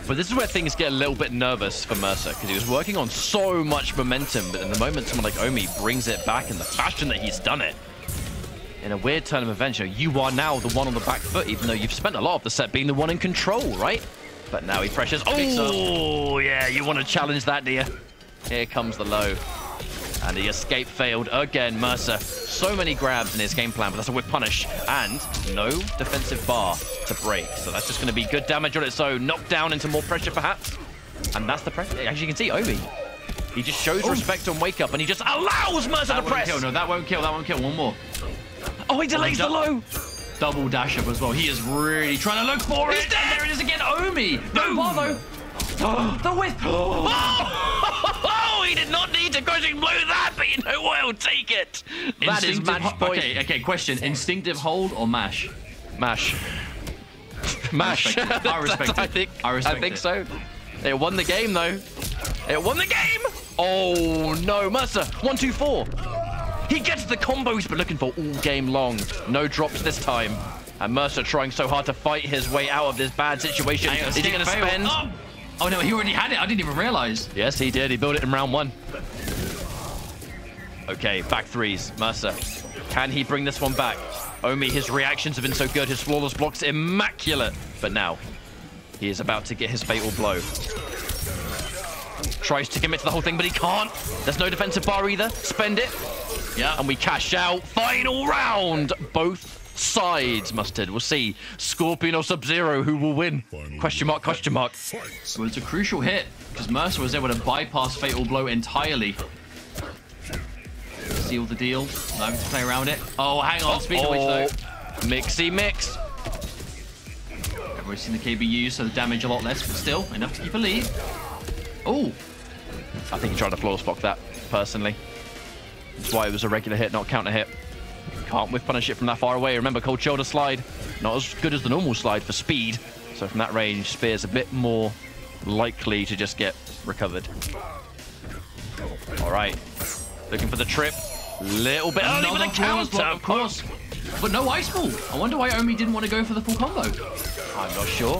[SPEAKER 3] But this is where things get a little bit nervous for Mercer because he was working on so much momentum, but in the moment someone like Omi brings it back in the fashion that he's done it, in a weird turn of events, you know, you are now the one on the back foot, even though you've spent a lot of the set being the one in control, right? But now he pressures. Oh, yeah, you want to challenge that, do you? Here comes the low. And the escape failed again, Mercer. So many grabs in his game plan, but that's a whip punish. And no defensive bar to break. So that's just going to be good damage on its own. Knocked down into more pressure, perhaps. And that's the pressure. As you can see, Omi, he just shows oh. respect on wake up and he just allows Mercer
[SPEAKER 2] That
[SPEAKER 3] to press.
[SPEAKER 2] kill. No, that won't kill. That won't kill. One more.
[SPEAKER 3] Oh, he delays the low.
[SPEAKER 2] Double dash up as well. He is really trying to look for
[SPEAKER 3] He's
[SPEAKER 2] it.
[SPEAKER 3] dead.
[SPEAKER 2] And there it is again. Omi.
[SPEAKER 3] No
[SPEAKER 2] Boom.
[SPEAKER 3] bar though. The whip. Oh. oh, he did not need to crushing blow that, but you know what? He'll take it. That is match point.
[SPEAKER 2] Okay, okay. Question: Instinctive hold or mash?
[SPEAKER 3] Mash. Mash.
[SPEAKER 2] respect it. I respect
[SPEAKER 3] I
[SPEAKER 2] it.
[SPEAKER 3] think,
[SPEAKER 2] I respect
[SPEAKER 3] think
[SPEAKER 2] it.
[SPEAKER 3] so. It won the game, though. It won the game. Oh, no. Mercer, one, two, four. He gets the combo he's been looking for all game long. No drops this time. And Mercer trying so hard to fight his way out of this bad situation. Is he going to spend?
[SPEAKER 2] Oh. Oh no, he already had it. I didn't even realize.
[SPEAKER 3] Yes, he did. He built it in round one. Okay, back threes. Mercer. Can he bring this one back? Omi, his reactions have been so good. His flawless blocks immaculate. But now, he is about to get his fatal blow. Tries to commit to the whole thing, but he can't. There's no defensive bar either. Spend it.
[SPEAKER 2] Yeah.
[SPEAKER 3] And we cash out. Final round. Both sides, Mustard. We'll see. Scorpion or Sub-Zero, who will win? Question mark, question mark.
[SPEAKER 2] Well, it's a crucial hit because Mercer was able to bypass Fatal Blow entirely. Seal the deal. No, to play around it. Oh, hang on. Speed of which, though.
[SPEAKER 3] Mixy mix.
[SPEAKER 2] Everybody's seen the KB used, so the damage a lot less, but still enough to keep a lead. Oh,
[SPEAKER 3] I think he tried to floor block that, personally. That's why it was a regular hit, not counter hit. Can't whiff punish it from that far away. Remember, cold shoulder slide, not as good as the normal slide for speed. So from that range, Spear's a bit more likely to just get recovered. All right, looking for the trip. Little bit early with a counter,
[SPEAKER 2] of course. But no ice ball. I wonder why Omi didn't want to go for the full combo.
[SPEAKER 3] I'm not sure.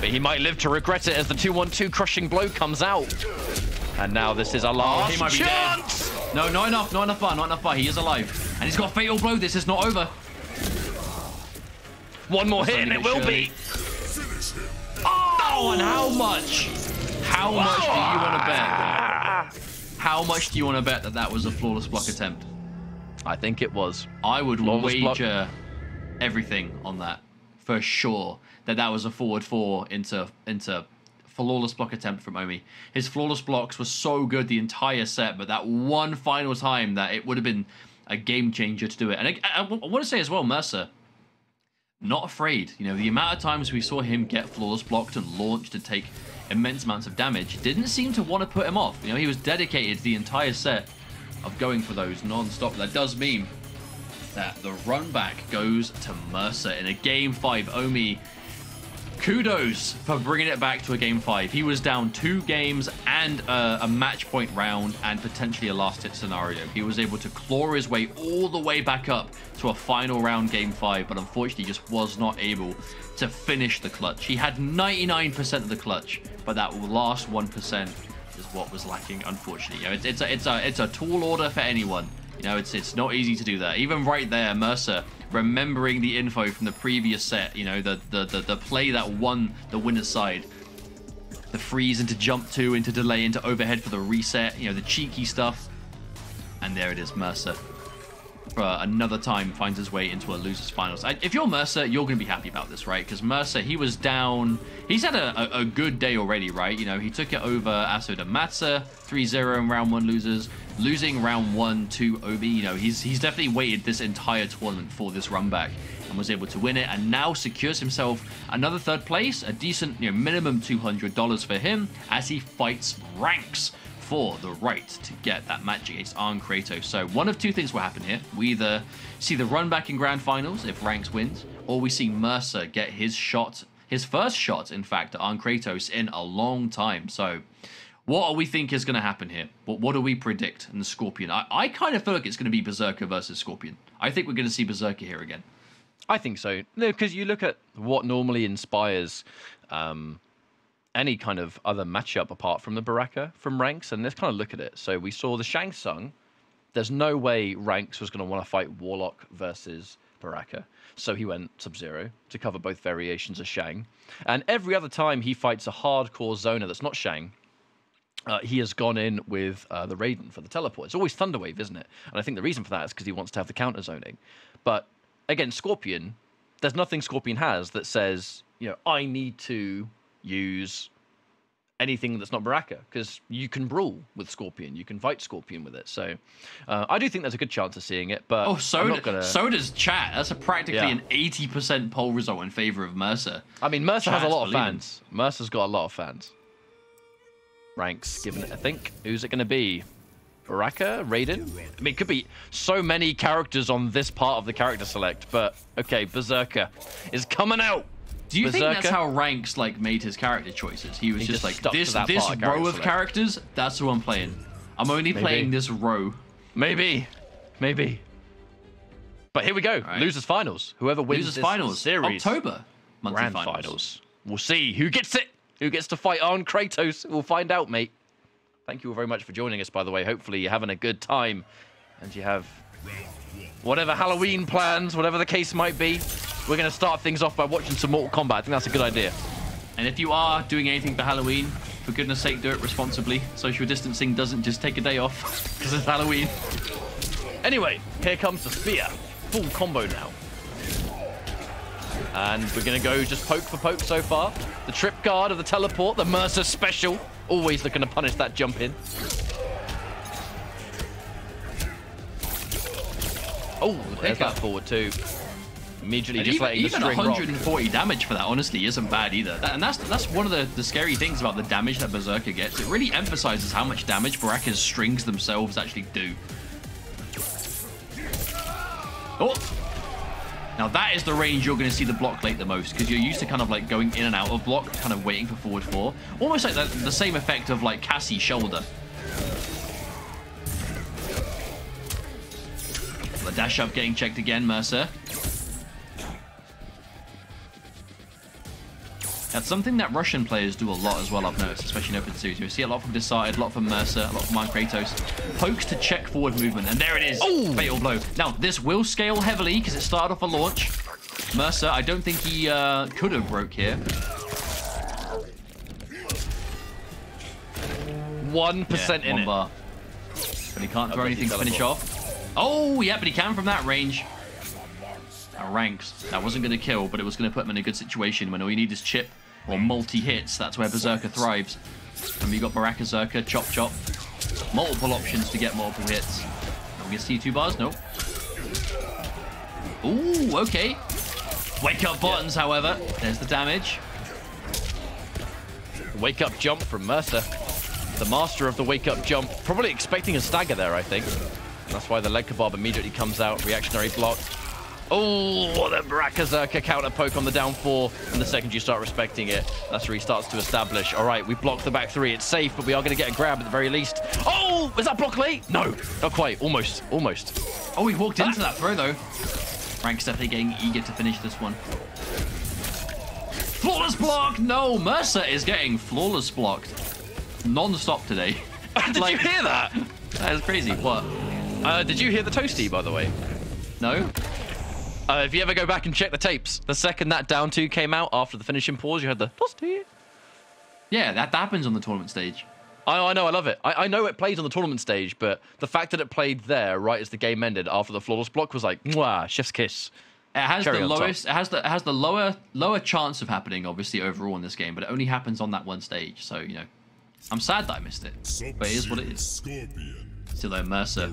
[SPEAKER 3] But he might live to regret it as the 2-1-2 crushing blow comes out. And now this is a last
[SPEAKER 2] Oh, he might be
[SPEAKER 3] chance.
[SPEAKER 2] No, not enough, not enough bar, not enough bar. He is alive. And he's got a Fatal Blow. This is not over.
[SPEAKER 3] One more hit and it will
[SPEAKER 2] show
[SPEAKER 3] be. Oh, and how much?
[SPEAKER 2] How much do you want to ah. bet? How much do you want to bet that that was a flawless block attempt?
[SPEAKER 3] I think it was.
[SPEAKER 2] I would
[SPEAKER 3] Flawless block.
[SPEAKER 2] wager everything on that for sure. That that was a forward four into into flawless block attempt from Omi. His flawless blocks were so good the entire set, but that one final time that it would have been a game changer to do it. And I, I, I want to say as well, Mercer, not afraid. You know, the amount of times we saw him get flawless blocked and launched and take immense amounts of damage didn't seem to want to put him off. You know, he was dedicated the entire set of going for those non-stop. That does mean that the run back goes to Mercer in a game five. Omi, kudos for bringing it back to a game five. He was down two games and a, a match point round and potentially a last hit scenario. He was able to claw his way all the way back up to a final round game five, but unfortunately just was not able to finish the clutch. He had 99% of the clutch, but that last 1% is what was lacking, unfortunately. You know, it's, it's, a, it's, a, it's a tall order for anyone. You know, it's it's not easy to do that. Even right there, Mercer remembering the info from the previous set. You know, the the the, the play that won the winner's side. The freeze into jump two, into delay, into overhead for the reset. You know, the cheeky stuff. And there it is, Mercer. For another time, finds his way into a losers finals. If you're Mercer, you're going to be happy about this, right? Because Mercer, he was down. He's had a, a, a good day already, right? You know, he took it over Asadamasa, 3-0 in round one losers, losing round one to Obi. You know, he's he's definitely waited this entire tournament for this run back and was able to win it, and now secures himself another third place, a decent, you know, minimum $200 for him as he fights ranks for the right to get that match against Arn Kratos. So one of two things will happen here. We either see the run back in grand finals if Ranks wins, or we see Mercer get his shot, his first shot, in fact, at Arn Kratos in a long time. So what do we think is going to happen here? What, what do we predict in the Scorpion? I, I kind of feel like it's going to be Berserker versus Scorpion. I think we're going to see Berserker here again.
[SPEAKER 3] I think so. No, because you look at what normally inspires um, any kind of other matchup apart from the Baraka from ranks, and let's kind of look at it. So we saw the Shang Tsung. There's no way ranks was going to want to fight Warlock versus Baraka. So he went Sub Zero to cover both variations of Shang. And every other time he fights a hardcore zoner that's not Shang, uh, he has gone in with uh, the Raiden for the teleport. It's always Thunderwave, isn't it? And I think the reason for that is because he wants to have the counter zoning. But again, Scorpion, there's nothing Scorpion has that says, you know, I need to use anything that's not Baraka because you can brawl with Scorpion, you can fight Scorpion with it. So uh, I do think there's a good chance of seeing it. But
[SPEAKER 2] Oh, so,
[SPEAKER 3] gonna...
[SPEAKER 2] so does chat. That's a practically
[SPEAKER 3] Yeah.
[SPEAKER 2] an 80% poll result in favor of Mercer.
[SPEAKER 3] I mean, Mercer has a lot of fans. Mercer's got a lot of fans. Ranks given it, I think. Who's it going to be? Baraka? Raiden? I mean, it could be so many characters on this part of the character select, but okay, Berserker is coming out.
[SPEAKER 2] Do you think that's
[SPEAKER 3] Berserker?
[SPEAKER 2] how Ranks like made his character choices? He was
[SPEAKER 3] He
[SPEAKER 2] just,
[SPEAKER 3] just
[SPEAKER 2] like this this
[SPEAKER 3] of
[SPEAKER 2] row of
[SPEAKER 3] select.
[SPEAKER 2] characters. That's who I'm playing. I'm only
[SPEAKER 3] Maybe.
[SPEAKER 2] playing this row.
[SPEAKER 3] Maybe. Maybe. But here we go.
[SPEAKER 2] right.
[SPEAKER 3] Losers finals. Whoever wins
[SPEAKER 2] Losers
[SPEAKER 3] this
[SPEAKER 2] finals
[SPEAKER 3] series.
[SPEAKER 2] October monthly
[SPEAKER 3] Grand
[SPEAKER 2] finals.
[SPEAKER 3] finals. We'll see who gets it. Who gets to fight on Kratos? We'll find out, mate. Thank you all very much for joining us, by the way. Hopefully you're having a good time and you have whatever Halloween plans, whatever the case might be. We're going to start things off by watching some Mortal Kombat. I think that's a good idea.
[SPEAKER 2] And if you are doing anything for Halloween, for goodness sake, do it responsibly. Social distancing doesn't just take a day off because it's Halloween.
[SPEAKER 3] Anyway, here comes the spear. Full combo now. And we're going to go just poke for poke so far. The trip guard of the teleport, the Mercer special. Always looking to punish that jump in. Oh, there's that forward too. Immediately
[SPEAKER 2] And
[SPEAKER 3] just
[SPEAKER 2] even,
[SPEAKER 3] letting the
[SPEAKER 2] even
[SPEAKER 3] string rock.
[SPEAKER 2] 140 damage for that, honestly, isn't bad either. That- and that's that's one of the, the scary things about the damage that Berserker gets. It really emphasizes how much damage Baraka's strings themselves actually do. Oh! Now that is the range you're going to see the block late the most, because you're used to kind of like going in and out of block, kind of waiting for forward four. Almost like the, the same effect of like Cassie's shoulder. The dash up getting checked again, Mercer. That's something that Russian players do a lot as well, I've noticed, especially in open series. You see a lot from Desarted, a lot from Mercer, a lot from Mind Kratos. Pokes to check forward movement, and there it is.
[SPEAKER 3] Oh!
[SPEAKER 2] Fatal blow. Now, this will scale heavily because it started off a launch. Mercer, I don't think he uh, could have broke here.
[SPEAKER 3] One percent
[SPEAKER 2] Yeah,
[SPEAKER 3] in
[SPEAKER 2] one
[SPEAKER 3] it.
[SPEAKER 2] bar. But he can't throw anything to finish off. Oh, yeah, but he can from that range. That ranks. That wasn't going to kill, but it was going to put him in a good situation when all you need is chip or multi-hits. That's where Berserker thrives. And you got Baraka Zerker, Chop Chop. Multiple options to get multiple hits. Are we going to see two bars? Nope. Ooh, okay. Wake up buttons, however. There's the damage.
[SPEAKER 3] Wake up jump from Mercer. The master of the wake up jump. Probably expecting a stagger there, I think. That's why the leg kebab immediately comes out. Reactionary block. Oh, the Barakazerka counter poke on the down four. And the second you start respecting it, that's where he starts to establish. All right, we blocked the back three. It's safe, but we are going to get a grab at the very least. Oh, is that block late? No, not quite. Almost, almost.
[SPEAKER 2] Oh, he walked into that throw, though. Rank's definitely getting eager to finish this one. Flawless block! No, Mercer is getting flawless blocked. Non-stop today.
[SPEAKER 3] Did you hear that?
[SPEAKER 2] That is crazy. What?
[SPEAKER 3] Uh, did you hear the toasty, by the way?
[SPEAKER 2] No?
[SPEAKER 3] Uh, if you ever go back and check the tapes, the second that down two came out after the finishing pause, you had the toasty.
[SPEAKER 2] Yeah, that, that happens on the tournament stage.
[SPEAKER 3] I, I know, I love it. I, I know it plays on the tournament stage, but the fact that it played there right as the game ended after the flawless block was like, mwah, chef's kiss.
[SPEAKER 2] It has
[SPEAKER 3] Cherry
[SPEAKER 2] the
[SPEAKER 3] on top.
[SPEAKER 2] lowest. It has the it has the lower lower chance of happening, obviously overall in this game, but it only happens on that one stage. So you know, I'm sad that I missed it, but it is what it is.
[SPEAKER 10] Scorpion.
[SPEAKER 2] Still though, Mercer,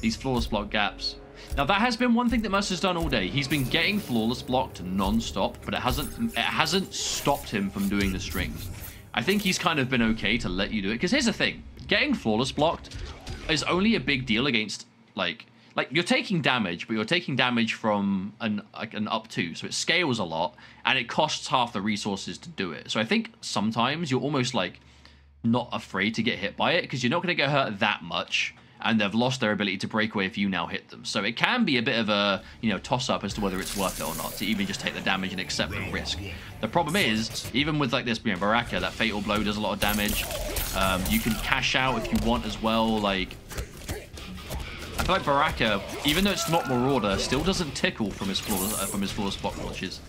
[SPEAKER 2] these flawless block gaps. Now that has been one thing that Mercer's done all day. He's been getting flawless blocked non-stop, but it hasn't it hasn't stopped him from doing the strings. I think he's kind of been okay to let you do it. Because here's the thing: getting flawless blocked is only a big deal against like like you're taking damage, but you're taking damage from an like an up two, so it scales a lot and it costs half the resources to do it. So I think sometimes you're almost like not afraid to get hit by it because you're not going to get hurt that much and they've lost their ability to break away if you now hit them so it can be a bit of a you know toss up as to whether it's worth it or not to even just take the damage and accept the risk the problem is even with like this you know baraka that fatal blow does a lot of damage um, you can cash out if you want as well like I feel like Baraka, even though it's not Marauder, still doesn't tickle from his flawless, uh, from his flawless block launches.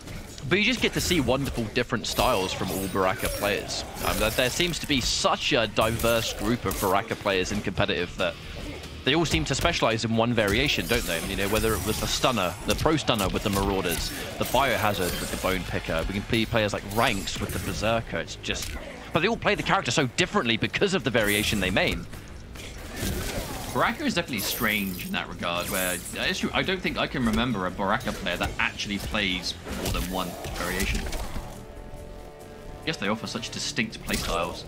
[SPEAKER 3] But you just get to see wonderful different styles from all Baraka players. Um, there seems to be such a diverse group of Baraka players in competitive that they all seem to specialize in one variation, don't they? You know, whether it was the stunner, the pro stunner with the Marauders, the biohazard with the bone picker. We can play players like Ranks with the Berserker. It's just but they all play the character so differently because of the variation they main.
[SPEAKER 2] Baraka is definitely strange in that regard, where I don't think I can remember a Baraka player that actually plays more than one variation. Yes, they offer such distinct playstyles.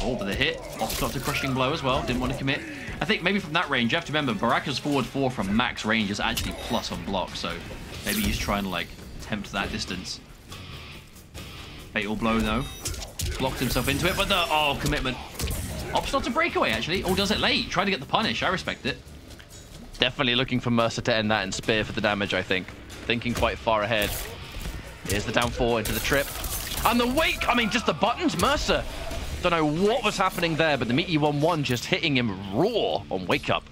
[SPEAKER 2] Oh, but the hit, off to crushing blow as well, didn't want to commit. I think maybe from that range, you have to remember, Baraka's forward four from max range is actually plus on block, so maybe he's trying to like tempt that distance. Fatal blow though. Blocked himself into it, but the, oh, commitment. Opts not to breakaway, actually. Or does it late? Try to get the punish. I respect it.
[SPEAKER 3] Definitely looking for Mercer to end that and Spear for the damage, I think. Thinking quite far ahead. Here's the down four into the trip. And the wake, I mean, just the buttons, Mercer. Don't know what was happening there, but the meaty 1-1 just hitting him raw on wake up.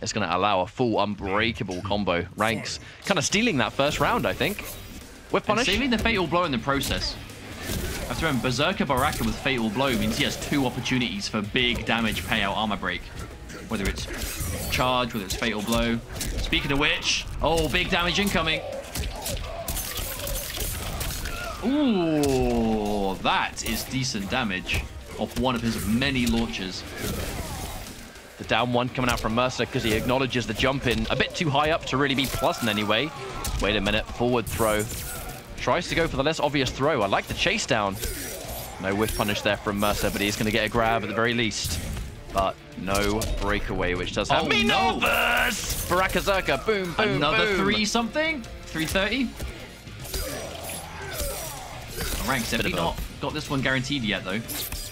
[SPEAKER 3] It's going to allow a full unbreakable combo. Ranks kind of stealing that first round, I think. With
[SPEAKER 2] And
[SPEAKER 3] punish.
[SPEAKER 2] saving the fatal blow in the process. I have to remember, Berserker Baraka with Fatal Blow means he has two opportunities for big damage payout armor break. Whether it's charge, whether it's Fatal Blow. Speaking of which, oh, big damage incoming. Ooh, that is decent damage off one of his many launches.
[SPEAKER 3] The down one coming out from Mercer because he acknowledges the jump in a bit too high up to really be plus in any way. Wait a minute, forward throw. Tries to go for the less obvious throw. I like the chase down. No whiff punish there from Mercer, but he's going to get a grab at the very least. But no breakaway, which does have
[SPEAKER 2] Oh,
[SPEAKER 3] me
[SPEAKER 2] no.
[SPEAKER 3] nervous. Baraka Zerka, boom, boom,
[SPEAKER 2] Another
[SPEAKER 3] boom.
[SPEAKER 2] three something? 330? Ranks definitely not got this one guaranteed yet, though.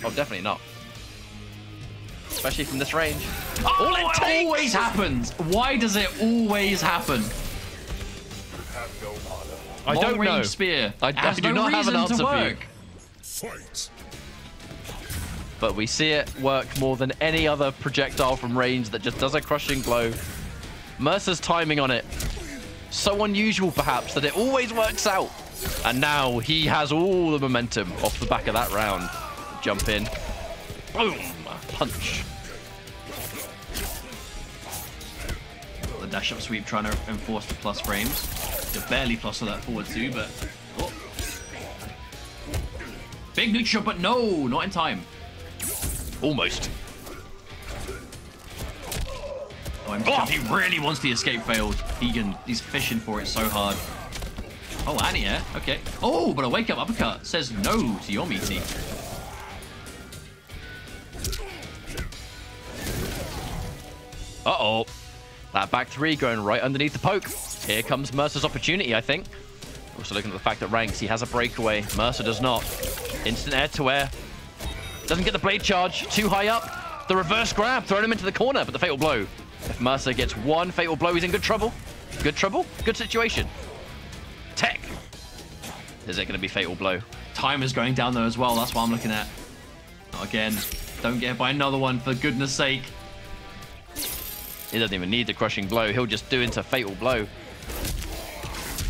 [SPEAKER 3] Oh, definitely not. Especially from this range.
[SPEAKER 2] Oh,
[SPEAKER 3] All it
[SPEAKER 2] it
[SPEAKER 3] takes-
[SPEAKER 2] always happens. Why does it always happen?
[SPEAKER 3] I don't know.
[SPEAKER 2] Long-range spear.
[SPEAKER 3] I- I do
[SPEAKER 2] no
[SPEAKER 3] not have an
[SPEAKER 2] reason
[SPEAKER 3] answer for you.
[SPEAKER 10] Fight.
[SPEAKER 3] but we see it work more than any other projectile from range that just does a crushing blow. Mercer's timing on it, so unusual perhaps that it always works out. And now he has all the momentum off the back of that round. Jump in, boom, punch.
[SPEAKER 2] The dash up sweep trying to enforce the plus frames. You barely plus on that forward two, but. Oh. Big neutral shot, but no, not in time.
[SPEAKER 3] Almost.
[SPEAKER 2] Oh, I'm oh. He really wants the escape failed. Egan, he's fishing for it so hard. Oh, Annie, yeah? Okay. Oh, but a wake up uppercut says no to your meaty.
[SPEAKER 3] Uh-oh. That back three going right underneath the poke. Here comes Mercer's opportunity, I think. Also looking at the fact that Ranks, he has a breakaway. Mercer does not. Instant air to air. Doesn't get the blade charge. Too high up. The reverse grab, throwing him into the corner, but the fatal blow. If Mercer gets one fatal blow, he's in good trouble. Good trouble? Good situation. Tech. Is it going to be fatal blow?
[SPEAKER 2] Time is going down there as well. That's what I'm looking at. Not again. Don't get hit by another one, for goodness sake.
[SPEAKER 3] He doesn't even need the crushing blow. He'll just do into fatal blow.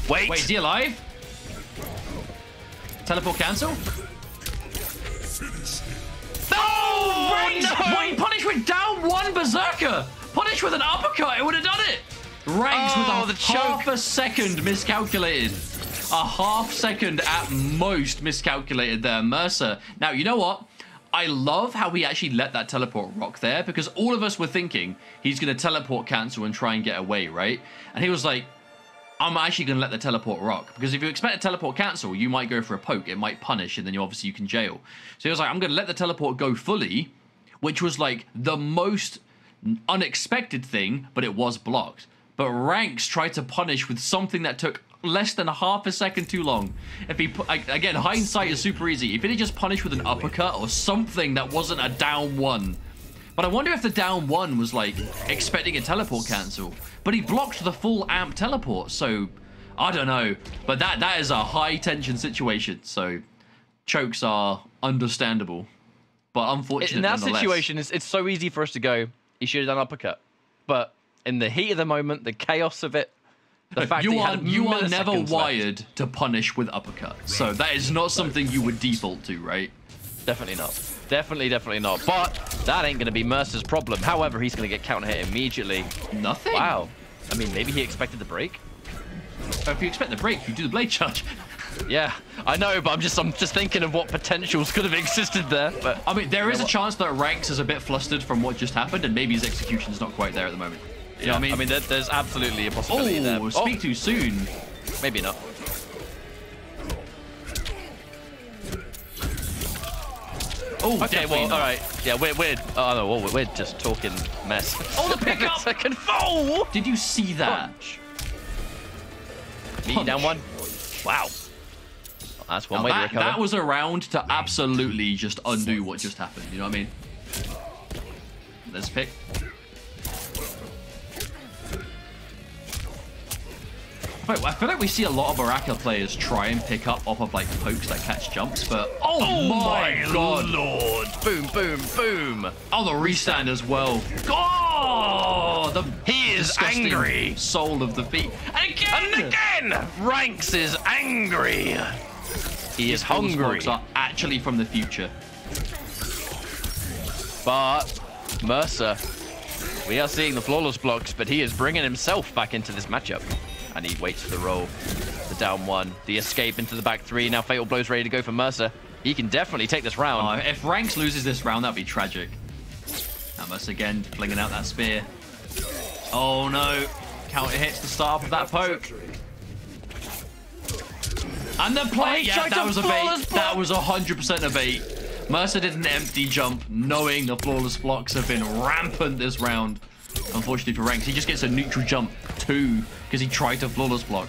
[SPEAKER 3] Wait.
[SPEAKER 2] Wait, is he alive? Teleport cancel?
[SPEAKER 3] No!
[SPEAKER 2] Ranks!
[SPEAKER 3] no!
[SPEAKER 2] Wait, punish with down one berserker! Punish with an uppercut, it would have done it! Ranks
[SPEAKER 3] Oh,
[SPEAKER 2] with a oh,
[SPEAKER 3] the choke.
[SPEAKER 2] half a second miscalculated. A half second at most miscalculated there, Mercer. Now, you know what? I love how he actually let that teleport rock there because all of us were thinking he's going to teleport cancel and try and get away, right? And he was like, I'm actually going to let the teleport rock because if you expect a teleport cancel, you might go for a poke. It might punish, and then you obviously you can jail. So he was like, I'm going to let the teleport go fully, which was like the most unexpected thing, but it was blocked. But Ranks tried to punish with something that took less than a half a second too long. If he again, hindsight is super easy. If he had just punished with an uppercut or something that wasn't a down one. But I wonder if the down one was like expecting a teleport cancel, but he blocked the full amp teleport. So I don't know, but that that is a high tension situation. So chokes are understandable, but unfortunate
[SPEAKER 3] in that situation, it's, it's so easy for us to go, he should have done uppercut. But in the heat of the moment, the chaos of it, the fact
[SPEAKER 2] you
[SPEAKER 3] that
[SPEAKER 2] are you are never
[SPEAKER 3] left-
[SPEAKER 2] wired to punish with uppercut, so that is not something you would default to, right?
[SPEAKER 3] Definitely not. Definitely, definitely not. But that ain't going to be Mercer's problem. However, he's going to get counter hit immediately.
[SPEAKER 2] Nothing.
[SPEAKER 3] Wow. I mean, maybe he expected the break.
[SPEAKER 2] If you expect the break, you do the blade charge.
[SPEAKER 3] Yeah, I know, but I'm just I'm just thinking of what potentials could have existed there. But
[SPEAKER 2] I mean, there is a chance that Ranks is a bit flustered from what just happened, and maybe his execution is not quite there at the moment. You know what I mean?
[SPEAKER 3] I mean, there, there's absolutely a
[SPEAKER 2] oh,
[SPEAKER 3] possibility there.
[SPEAKER 2] speak oh. too soon.
[SPEAKER 3] maybe not.
[SPEAKER 2] Oh,
[SPEAKER 3] Okay, well, all right. Yeah, we're we're oh no, well, we're just talking mess.
[SPEAKER 2] Oh, the pickup!
[SPEAKER 3] Second foul.
[SPEAKER 2] Did you see that?
[SPEAKER 3] Me down one. Wow. That's one
[SPEAKER 2] Now
[SPEAKER 3] way
[SPEAKER 2] that,
[SPEAKER 3] to recover.
[SPEAKER 2] that was a round to absolutely just undo what just happened. You know what I mean? Let's pick. Wait, I feel like we see a lot of Baraka players try and pick up off of like pokes that catch jumps, but oh, oh my, god!
[SPEAKER 3] lord! Boom, boom, boom!
[SPEAKER 2] Oh, the restand as well. God, the
[SPEAKER 3] He is angry.
[SPEAKER 2] Soul of the feet. And again,
[SPEAKER 3] And again, Ranks is angry. He is hungry.
[SPEAKER 2] blocks are actually from the future.
[SPEAKER 3] But Mercer, we are seeing the flawless blocks, but he is bringing himself back into this matchup. And he waits for the roll, the down one, the escape into the back three. Now Fatal Blow's ready to go for Mercer. He can definitely take this round.
[SPEAKER 2] Uh, if Ranks loses this round, that'd be tragic. Namus again flinging out that spear. Oh no! Counter hits the start of that poke. And the play,
[SPEAKER 3] he
[SPEAKER 2] yeah, that was a bait. That was 100% a bait. Mercer did an empty jump, knowing the flawless blocks have been rampant this round. Unfortunately for Ranks, he just gets a neutral jump too, because he tried to flawless block.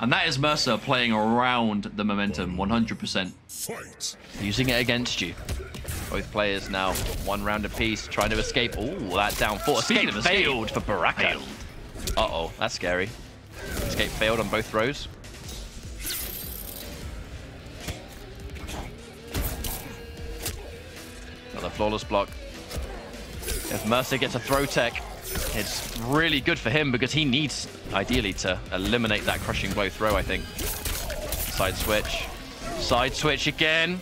[SPEAKER 2] And that is Mercer playing around the momentum, 100%.
[SPEAKER 10] Fight.
[SPEAKER 3] Using it against you. Both players now one round apiece, trying to escape. Ooh, that down four. Escape
[SPEAKER 2] escape,
[SPEAKER 3] failed for Baraka. Uh-oh, that's scary. Escape failed on both throws. Another flawless block. If Mercer gets a throw tech, it's really good for him because he needs, ideally, to eliminate that crushing blow throw, I think. Side switch. Side switch again.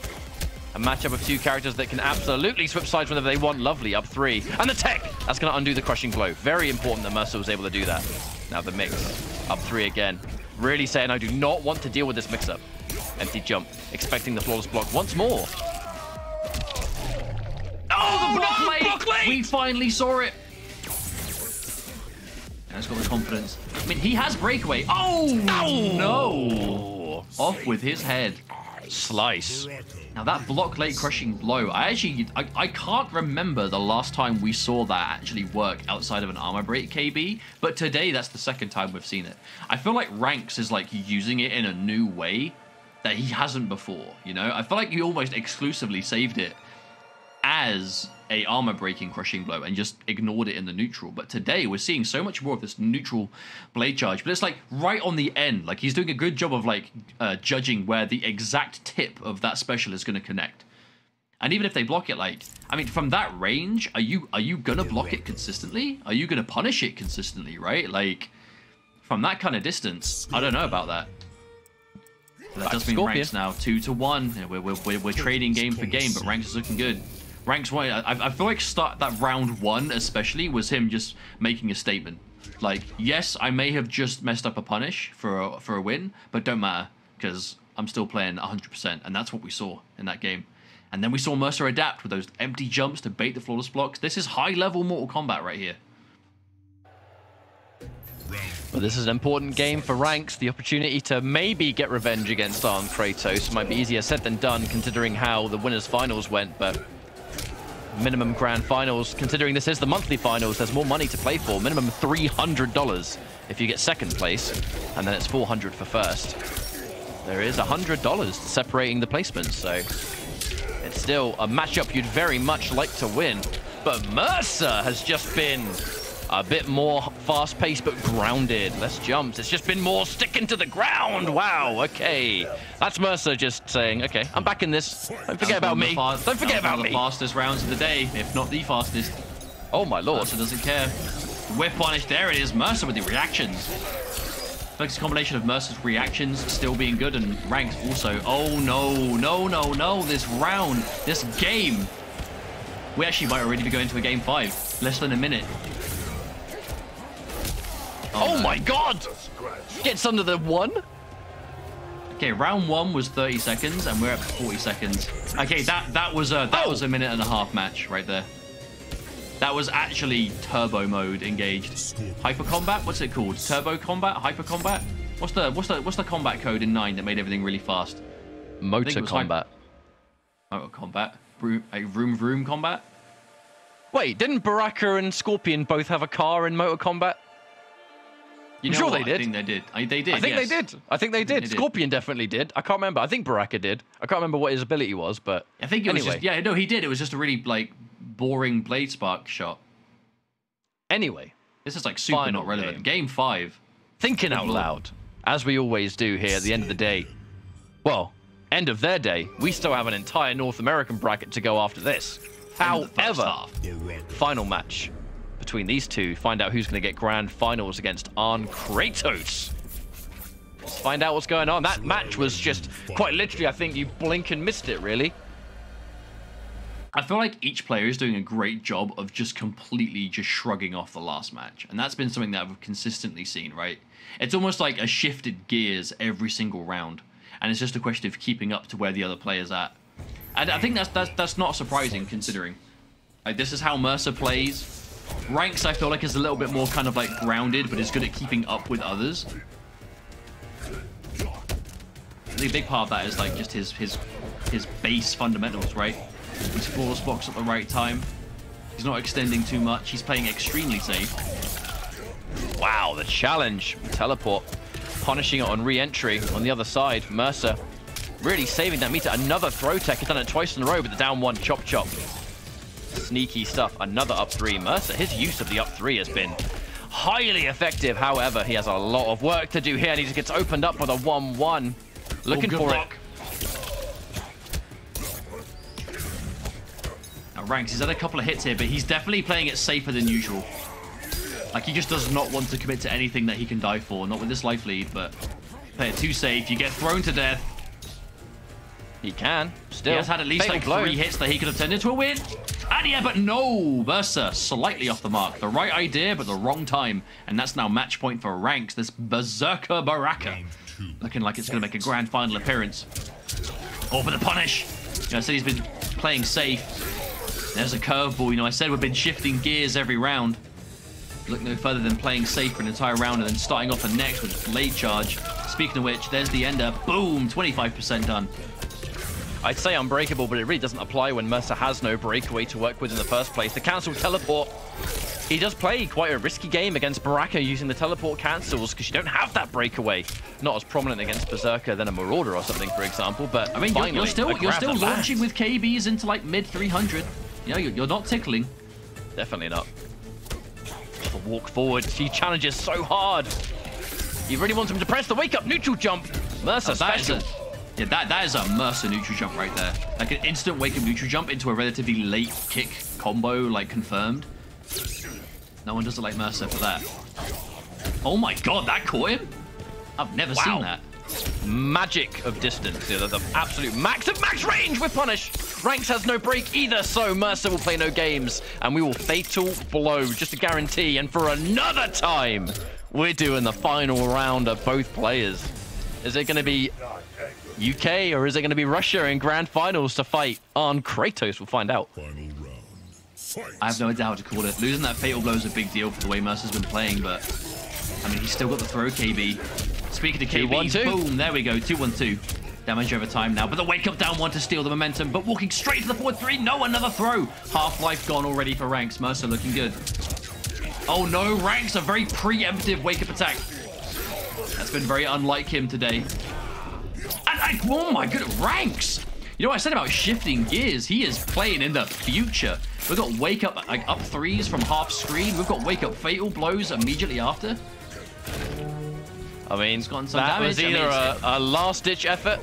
[SPEAKER 3] A matchup of two characters that can absolutely switch sides whenever they want. Lovely, up three. And the tech! That's going to undo the crushing blow. Very important that Mercer was able to do that. Now the mix. Up three again. Really saying I do not want to deal with this mix-up. Empty jump. Expecting the flawless block once more.
[SPEAKER 2] Oh, the oh, block
[SPEAKER 3] no,
[SPEAKER 2] late!
[SPEAKER 3] block late!
[SPEAKER 2] We finally saw it. He's got the confidence. I mean, he has breakaway. Oh, no! Oh. Off with his head.
[SPEAKER 3] Slice.
[SPEAKER 2] Now that block late crushing blow, I actually, I, I can't remember the last time we saw that actually work outside of an armor break KB, but today that's the second time we've seen it. I feel like Ranks is like using it in a new way that he hasn't before, you know? I feel like he almost exclusively saved it as a armor breaking crushing blow and just ignored it in the neutral. But today we're seeing so much more of this neutral blade charge. But it's like right on the end. Like he's doing a good job of like uh, judging where the exact tip of that special is going to connect. And even if they block it, like I mean, from that range, are you are you gonna block it consistently? Are you gonna punish it consistently? Right? Like from that kind of distance, I don't know about that. But that does mean
[SPEAKER 3] Scorpion.
[SPEAKER 2] ranks now two to one. We're, we're, we're, we're trading game for game, but ranks is looking good. Ranks one, I, I feel like start that round one especially was him just making a statement. Like, yes, I may have just messed up a punish for a, for a win, but don't matter because I'm still playing 100%, and that's what we saw in that game. And then we saw Mercer adapt with those empty jumps to bait the flawless blocks. This is high level Mortal Kombat right here.
[SPEAKER 3] But this is an important game for ranks. The opportunity to maybe get revenge against Arn Kratos might be easier said than done, considering how the winners' finals went. But minimum grand finals, considering this is the monthly finals, there's more money to play for. Minimum $300 if you get second place, and then it's 400 for first. There is $100 separating the placements, so it's still a matchup you'd very much like to win. But Mercer has just been a bit more fast-paced but grounded. Less jumps. It's just been more sticking to the ground. Wow, okay. That's Mercer just saying, okay, I'm back in this. Don't forget about me.
[SPEAKER 2] one of the fa-
[SPEAKER 3] Don't forget about me.
[SPEAKER 2] the fastest rounds of the day, if not the fastest.
[SPEAKER 3] Oh my lord.
[SPEAKER 2] Mercer doesn't care. Whip punish, there it is. Mercer with the reactions. Like it's a combination of Mercer's reactions still being good and ranks also. Oh no, no, no, no. This round, this game. We actually might already be going to a game five. Less than a minute.
[SPEAKER 3] Oh
[SPEAKER 2] no.
[SPEAKER 3] my god! Gets under the one.
[SPEAKER 2] Okay, round one was 30 seconds, and we're at 40 seconds. Okay, that that was a that
[SPEAKER 3] Oh.
[SPEAKER 2] was a minute and a half match right there. That was actually turbo mode engaged. Hyper combat? What's it called? Turbo combat? Hyper combat? What's the what's the what's the Kombat Kode in nine that made everything really fast?
[SPEAKER 3] Motor
[SPEAKER 2] it was like-
[SPEAKER 3] combat.
[SPEAKER 2] Oh, combat. Vroom, a vroom vroom combat.
[SPEAKER 3] Wait, didn't Baraka and Scorpion both have a car in Motor Kombat?
[SPEAKER 2] You
[SPEAKER 3] I'm
[SPEAKER 2] know
[SPEAKER 3] sure
[SPEAKER 2] what?
[SPEAKER 3] they did.
[SPEAKER 2] I think they did. I, they did.
[SPEAKER 3] I think
[SPEAKER 2] yes.
[SPEAKER 3] they did. I think they did.
[SPEAKER 2] they did.
[SPEAKER 3] Scorpion definitely did. I can't remember. I think Baraka did. I can't remember what his ability was, but
[SPEAKER 2] I think it was
[SPEAKER 3] anyway.
[SPEAKER 2] just yeah. No, he did. It was just a really like boring blade spark shot.
[SPEAKER 3] Anyway,
[SPEAKER 2] This is like super
[SPEAKER 3] Final
[SPEAKER 2] not relevant.
[SPEAKER 3] game.
[SPEAKER 2] Game five.
[SPEAKER 3] thinking out loud, as we always do here at the end of the day. Well, end of their day, we still have an entire North American bracket to go after this.
[SPEAKER 2] End of the first
[SPEAKER 3] However, final match between these two. Find out who's going to get grand finals against Arn Kratos. Let's find out what's going on. That match was just quite literally, I think you blink and missed it, really.
[SPEAKER 2] I feel like each player is doing a great job of just completely just shrugging off the last match. And that's been something that I've consistently seen, right? It's almost like a shifted gears every single round. And it's just a question of keeping up to where the other player's at. And I think that's that's that's not surprising considering. Like this is how Mercer plays. Ranks I feel like is a little bit more kind of like grounded, but is good at keeping up with others. A big part of that is like just his his his base fundamentals, right? He's flawless blocks at the right time. He's not extending too much. He's playing extremely safe.
[SPEAKER 3] Wow, the challenge. Teleport. Punishing it on re-entry on the other side. Mercer really saving that meter. Another throw tech. He's done it twice in a row with the down one chop chop. Sneaky stuff. Another up three. Mercer, his use of the up three has been highly effective. However, he has a lot of work to do here and he just gets opened up with a 1-1. Looking
[SPEAKER 2] Oh,
[SPEAKER 3] for
[SPEAKER 2] block. Now Ranks, he's had a couple of hits here, but he's definitely playing it safer than usual. Like he just does not want to commit to anything that he can die for. Not with this life lead, but play it too safe. You get thrown to death.
[SPEAKER 3] It. He can. Still.
[SPEAKER 2] He has had at least
[SPEAKER 3] Fatal
[SPEAKER 2] like
[SPEAKER 3] blow.
[SPEAKER 2] three hits that he could have turned into a win. And yeah, but no! Mercer slightly off the mark. The right idea, but the wrong time. And that's now match point for Ranks, this Berserker Baraka. Looking like it's going to make a grand final appearance. Oh, for the punish! You know, I said he's been playing safe. There's a curveball. You know, I said we've been shifting gears every round. Look no further than playing safe for an entire round and then starting off the next with blade charge. Speaking of which, there's the ender. Boom! 25% done.
[SPEAKER 3] I'd say unbreakable, but it really doesn't apply when Mercer has no breakaway to work with in the first place. The cancel teleport. He does play quite a risky game against Baraka using the teleport cancels because you don't have that breakaway. Not as prominent against Berserker than a Marauder or something, for example. But
[SPEAKER 2] I mean, you're,
[SPEAKER 3] finally,
[SPEAKER 2] you're still you're still launching with KBs into like mid 300. You know, you're, you're not tickling.
[SPEAKER 3] Definitely not. The walk forward. He challenges so hard. You really want him to press the wake up neutral jump. Mercer
[SPEAKER 2] that is yeah, that that is a Mercer neutral jump right there. Like an instant wake up neutral jump into a relatively late kick combo, like confirmed. No one does it like Mercer for that. Oh my god, that caught him? I've never
[SPEAKER 3] Wow.
[SPEAKER 2] seen that.
[SPEAKER 3] magic of distance. You know, the absolute max of max range with punish. Ranks has no break either, so Mercer will play no games, and we will fatal blow just to guarantee. And for another time, we're doing the final round of both players. Is it going to be UK or is it going to be Russia in grand finals to fight on Kratos? We'll find out.
[SPEAKER 10] Final round. Fight.
[SPEAKER 2] I have no idea how to call it. Losing that fatal blow is a big deal for the way Mercer's been playing, but I mean, he's still got the throw KB. Speaking of
[SPEAKER 3] Two,
[SPEAKER 2] KB,
[SPEAKER 3] one,
[SPEAKER 2] boom, there we go, 2 1 2. Damage over time now, but the wake up down one to steal the momentum, but walking straight to the forward three. No, another throw. Half life gone already for Ranks. Mercer looking good. Oh no, Ranks, a very preemptive wake up attack. That's been very unlike him today. And I, oh my good, Ranks! You know what I said about shifting gears? He is playing in the future. We've got wake up like up threes from half screen. We've got wake up fatal blows immediately after.
[SPEAKER 3] I mean, that was
[SPEAKER 2] damage. I
[SPEAKER 3] either
[SPEAKER 2] mean,
[SPEAKER 3] a, a last-ditch effort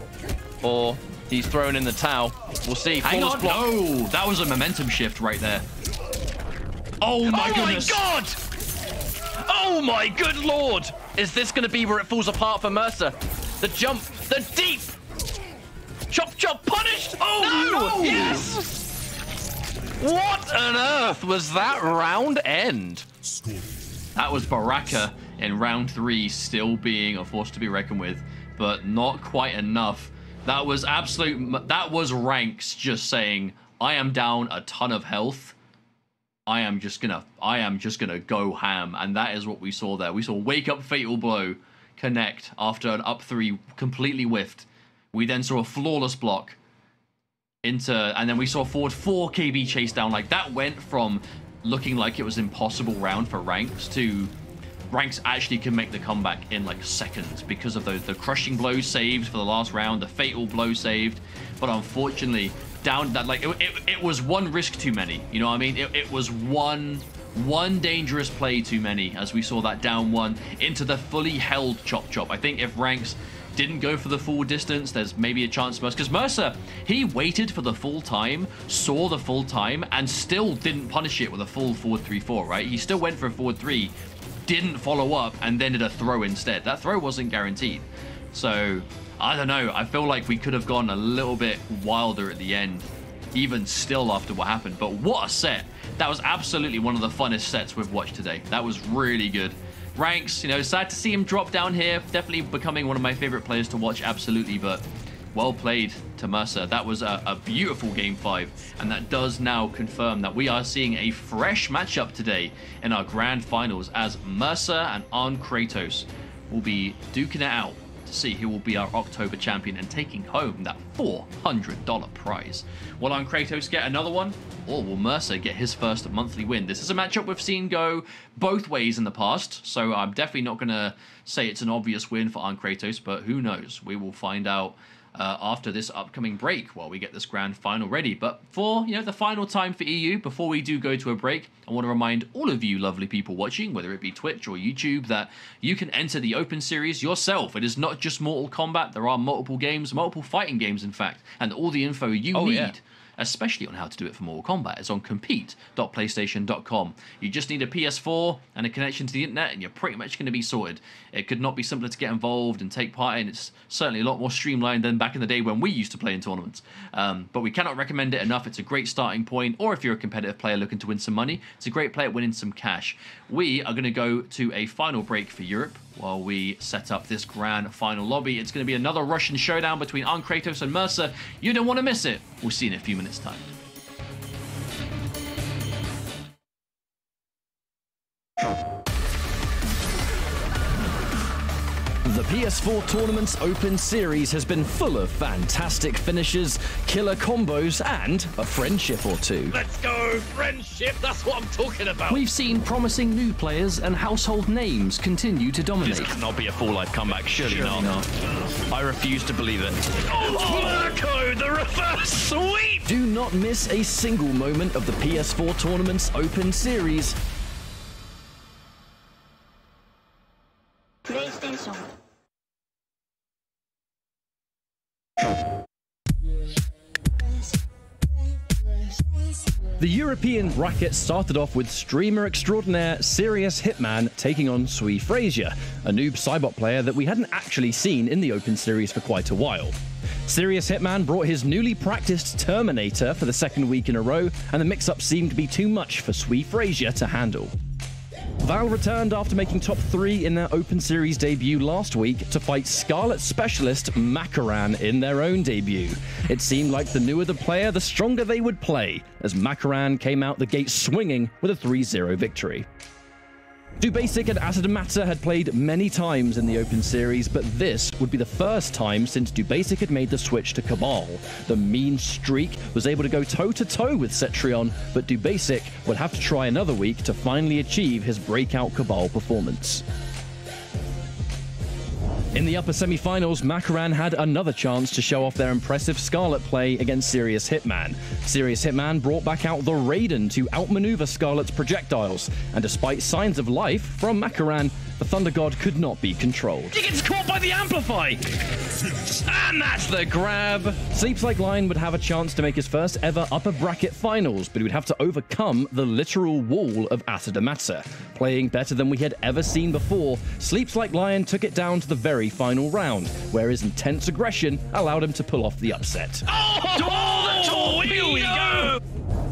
[SPEAKER 3] or he's thrown in the towel. We'll see.
[SPEAKER 2] Hang on,
[SPEAKER 3] block.
[SPEAKER 2] no, that was a momentum shift right there. Oh my
[SPEAKER 3] oh
[SPEAKER 2] goodness!
[SPEAKER 3] my god! Oh my good lord! Is this going to be where it falls apart for Mercer? The jump, the deep, chop chop punished. Oh
[SPEAKER 2] no!
[SPEAKER 3] Yes! What on earth was that round end?
[SPEAKER 2] That was Baraka in round three, still being a force to be reckoned with. but not quite enough. That was absolute. That was ranks just saying, "I am down a ton of health. I am just gonna. I am just gonna go ham." And that is what we saw there. We saw wake up fatal blow connect after an up three completely whiffed. We then saw a flawless block into, and then we saw forward four KB chase down. Like that went from looking like it was impossible round for ranks to ranks actually can make the comeback in like seconds because of the, the crushing blow saved for the last round, the fatal blow saved. But unfortunately, down that like it, it, it was one risk too many. You know what I mean? It, it was one one dangerous play too many as we saw that down one into the fully held chop chop. I think if ranks didn't go for the full distance, there's maybe a chance Mercer. Because Mercer, he waited for the full time, saw the full time, and still didn't punish it with a full forward 3-4, right? He still went for a forward 3, didn't follow up, and then did a throw instead. That throw wasn't guaranteed. So, I don't know. I feel like we could have gone a little bit wilder at the end, even still after what happened. But what a set. That was absolutely one of the funnest sets we've watched today. That was really good ranks. You know, sad to see him drop down here. Definitely becoming one of my favorite players to watch, absolutely. But well played to Mercer. That was a, a, beautiful game five, and that does now confirm that we are seeing a fresh matchup today in our grand finals as Mercer and Arn Kratos will be duking it out to see who will be our October champion and taking home that $400 prize. Will Arn Kratos get another one? Or will Mercer get his first monthly win? This is a matchup we've seen go both ways in the past, so I'm definitely not going to say it's an obvious win for Arn Kratos, but who knows? We will find out uh, after this upcoming break while we get this grand final ready. But for you know the final time for EU, before we do go to a break, I want to remind all of you lovely people watching, whether it be Twitch or YouTube, that you can enter the Open Series yourself. It is not just Mortal Kombat. There are multiple games, multiple fighting games, in fact, and all the info you
[SPEAKER 3] oh,
[SPEAKER 2] need.
[SPEAKER 3] Yeah
[SPEAKER 2] especially on how to do it for Mortal Kombat. It's on compete.playstation.com. You just need a PS4 and a connection to the internet, and you're pretty much going to be sorted. It could not be simpler to get involved and take part in. It's certainly a lot more streamlined than back in the day when we used to play in tournaments. Um, but we cannot recommend it enough. It's a great starting point, or if you're a competitive player looking to win some money, it's a great play at winning some cash. We are going to go to a final break for Europe while we set up this grand final lobby. It's going to be another Russian showdown between Arn Kratos and Mercer. You don't want to miss it. We'll see you in a few minutes' time.
[SPEAKER 3] The PS4 Tournament's Open Series has been full of fantastic finishes, killer combos, and a friendship or two.
[SPEAKER 14] Let's go, friendship! That's what I'm talking about!
[SPEAKER 15] We've seen promising new players and household names continue to dominate.
[SPEAKER 14] This cannot be a full life comeback, surely,
[SPEAKER 15] surely not.
[SPEAKER 14] not. I refuse to believe it. Oh, oh Blurko, the reverse sweep!
[SPEAKER 3] Do not miss a single moment of the PS4 Tournament's Open Series.
[SPEAKER 16] PlayStation
[SPEAKER 3] The European bracket started off with streamer extraordinaire Serious Hitman taking on Sui Frazier, a Noob Saibot player that we hadn't actually seen in the Open Series for quite a while. Serious Hitman brought his newly practiced Terminator for the second week in a row, and the mix up seemed to be too much for Sui Frazier to handle. Val returned after making top three in their Open Series debut last week to fight Skarlet specialist Makaran in their own debut. It seemed like the newer the player, the stronger they would play, as Makaran came out the gate swinging with a 3 0 victory. Dubasic and Asadamasa had played many times in the Open Series, but this would be the first time since Dubasic had made the switch to Kabal. The mean streak was able to go toe to toe with Cetrion, but Dubasic would have to try another week to finally achieve his breakout Kabal performance. In the upper semi-finals, Makaran had another chance to show off their impressive Skarlet play against Serious Hitman. Serious Hitman brought back out the Raiden to outmaneuver Skarlet's projectiles, and despite signs of life from Makaran, the Thunder God could not be controlled.
[SPEAKER 14] He gets caught by the Amplify! And that's the grab!
[SPEAKER 3] Sleeps Like Lion would have a chance to make his first ever upper bracket finals, but he would have to overcome the literal wall of Asadamasa. Playing better than we had ever seen before, Sleeps Like Lion took it down to the very final round, where his intense aggression allowed him to pull off the upset.
[SPEAKER 14] Oh, oh, oh here we go!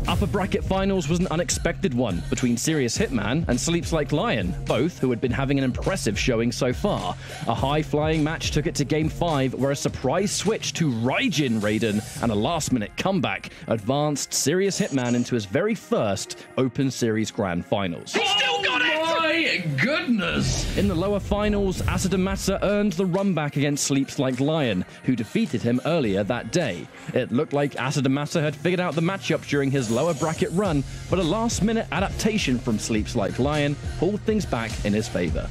[SPEAKER 3] Upper bracket finals was an unexpected one between Serious Hitman and Sleeps Like Lion, both who had been having an impressive showing so far. A high flying match took it to game 5, where a surprise switch to Raijin Raiden and a last minute comeback advanced Serious Hitman into his very first Open Series Grand Finals.
[SPEAKER 2] He still got it!
[SPEAKER 17] Oh my goodness!
[SPEAKER 3] In the lower finals, Asadamasa earned the run back against Sleeps Like Lion, who defeated him earlier that day. It looked like Asadamasa had figured out the matchup during his lower bracket run, but a last minute adaptation from Sleeps Like Lion pulled things back in his favor.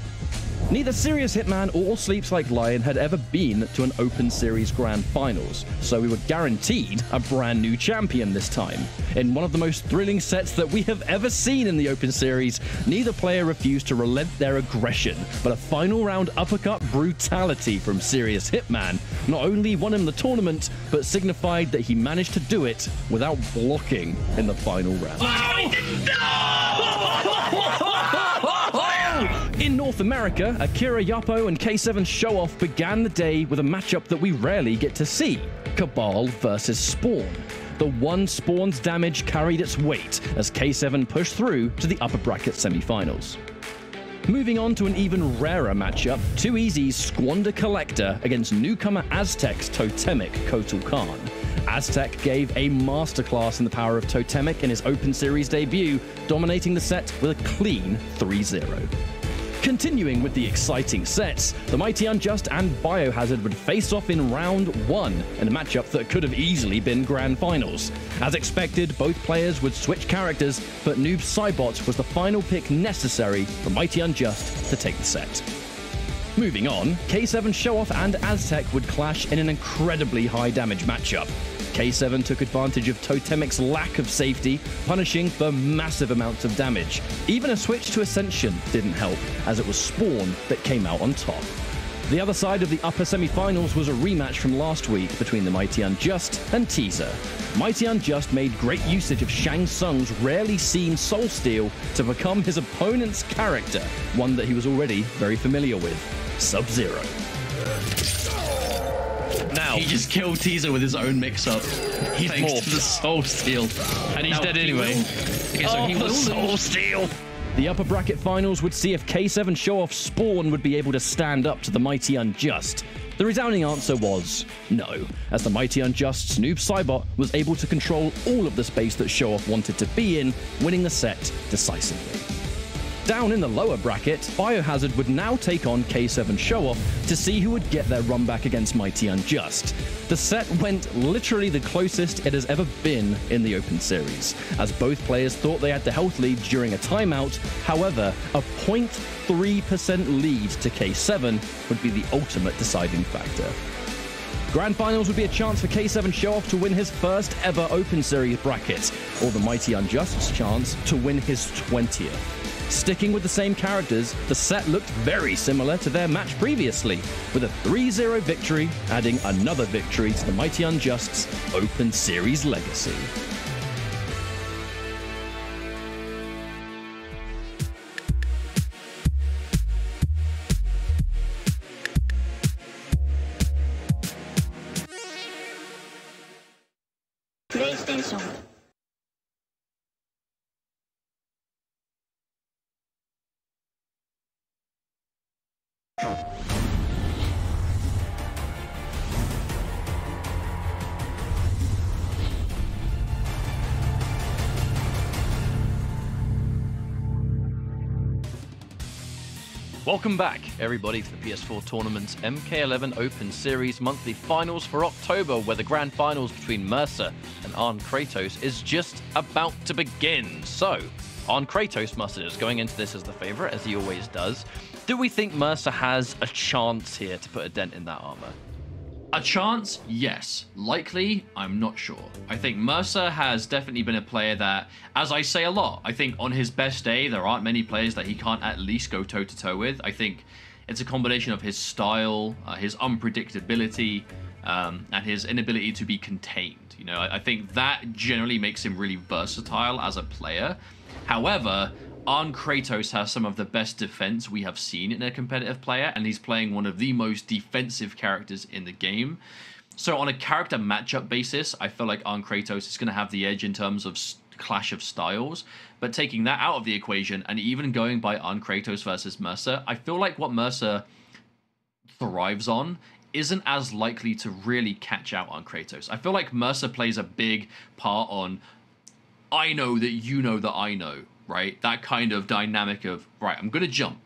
[SPEAKER 3] Neither Serious Hitman or Sleeps Like Lion had ever been to an Open Series Grand Finals, so we were guaranteed a brand new champion this time. In one of the most thrilling sets that we have ever seen in the Open Series, neither player refused to relent their aggression, but a final round uppercut brutality from Serious Hitman not only won him the tournament, but signified that he managed to do it without blocking in the final round. In North America, Akira Yapo and K7 Show Off began the day with a matchup that we rarely get to see Kabal versus Spawn. The one Spawn's damage carried its weight as K7 pushed through to the upper bracket semifinals. Moving on to an even rarer matchup, 2EZ's Squander Kollector against newcomer Aztec's Totemic Kotal Khan. Aztec gave a masterclass in the power of Totemic in his Open Series debut, dominating the set with a clean 3 0. Continuing with the exciting sets, the Mighty Unjust and Biohazard would face off in round one in a matchup that could have easily been grand finals. As expected, both players would switch characters, but Noob Saibot was the final pick necessary for Mighty Unjust to take the set. Moving on, K7 Showoff and Aztec would clash in an incredibly high damage matchup. K7 took advantage of Totemic's lack of safety, punishing for massive amounts of damage. Even a switch to Ascension didn't help, as it was Spawn that came out on top. The other side of the upper semi-finals was a rematch from last week between the Mighty Unjust and Teaser. Mighty Unjust made great usage of Shang Tsung's rarely seen Soul Steal to become his opponent's character, one that he was already very familiar with, Sub-Zero.
[SPEAKER 18] Now,
[SPEAKER 2] He just killed Teaser with his own mix-up.
[SPEAKER 18] He's
[SPEAKER 2] thanks
[SPEAKER 18] morphed.
[SPEAKER 2] to the Soul Steal,
[SPEAKER 18] and he's
[SPEAKER 2] Now,
[SPEAKER 18] dead anyway.
[SPEAKER 2] Okay, so
[SPEAKER 18] oh,
[SPEAKER 2] he will
[SPEAKER 18] soul steal.
[SPEAKER 3] The upper bracket finals would see if K7 Show Off Spawn would be able to stand up to the Mighty Unjust. The resounding answer was no, as the Mighty unjust Noob Saibot was able to control all of the space that Show Off wanted to be in, winning the set decisively. Down in the lower bracket, Biohazard would now take on K7 Showoff to see who would get their run back against Mighty Unjust. The set went literally the closest it has ever been in the Open Series, as both players thought they had the health lead during a timeout. However, a 0.3% lead to K7 would be the ultimate deciding factor. Grand Finals would be a chance for K7 Showoff to win his first ever Open Series bracket, or the Mighty Unjust's chance to win his 20th. Sticking with the same characters, the set looked very similar to their match previously, with a 3 0 victory adding another victory to the Mighty Unjust's Open Series legacy.
[SPEAKER 19] Welcome back, everybody, to the PS4 Tournament's MK11 Open Series monthly finals for October, where the grand finals between Mercer and Arn Kratos is just about to begin. So, Arn Kratos Mustard is going into this as the favorite, as he always does. Do we think Mercer has a chance here to put a dent in that armor?
[SPEAKER 2] A chance, yes. Likely, I'm not sure. I think Mercer has definitely been a player that, as I say a lot, I think on his best day, there aren't many players that he can't at least go toe to toe with. I think it's a combination of his style, uh, his unpredictability, um, and his inability to be contained. You know, I, I think that generally makes him really versatile as a player. However, Arn Kratos has some of the best defense we have seen in a competitive player, and he's playing one of the most defensive characters in the game. So, on a character matchup basis, I feel like Arn Kratos is going to have the edge in terms of clash of styles. But taking that out of the equation and even going by Arn Kratos versus Mercer, I feel like what Mercer thrives on isn't as likely to really catch out Arn Kratos. I feel like Mercer plays a big part on I know that you know that I know, right? That kind of dynamic of, right, I'm going to jump,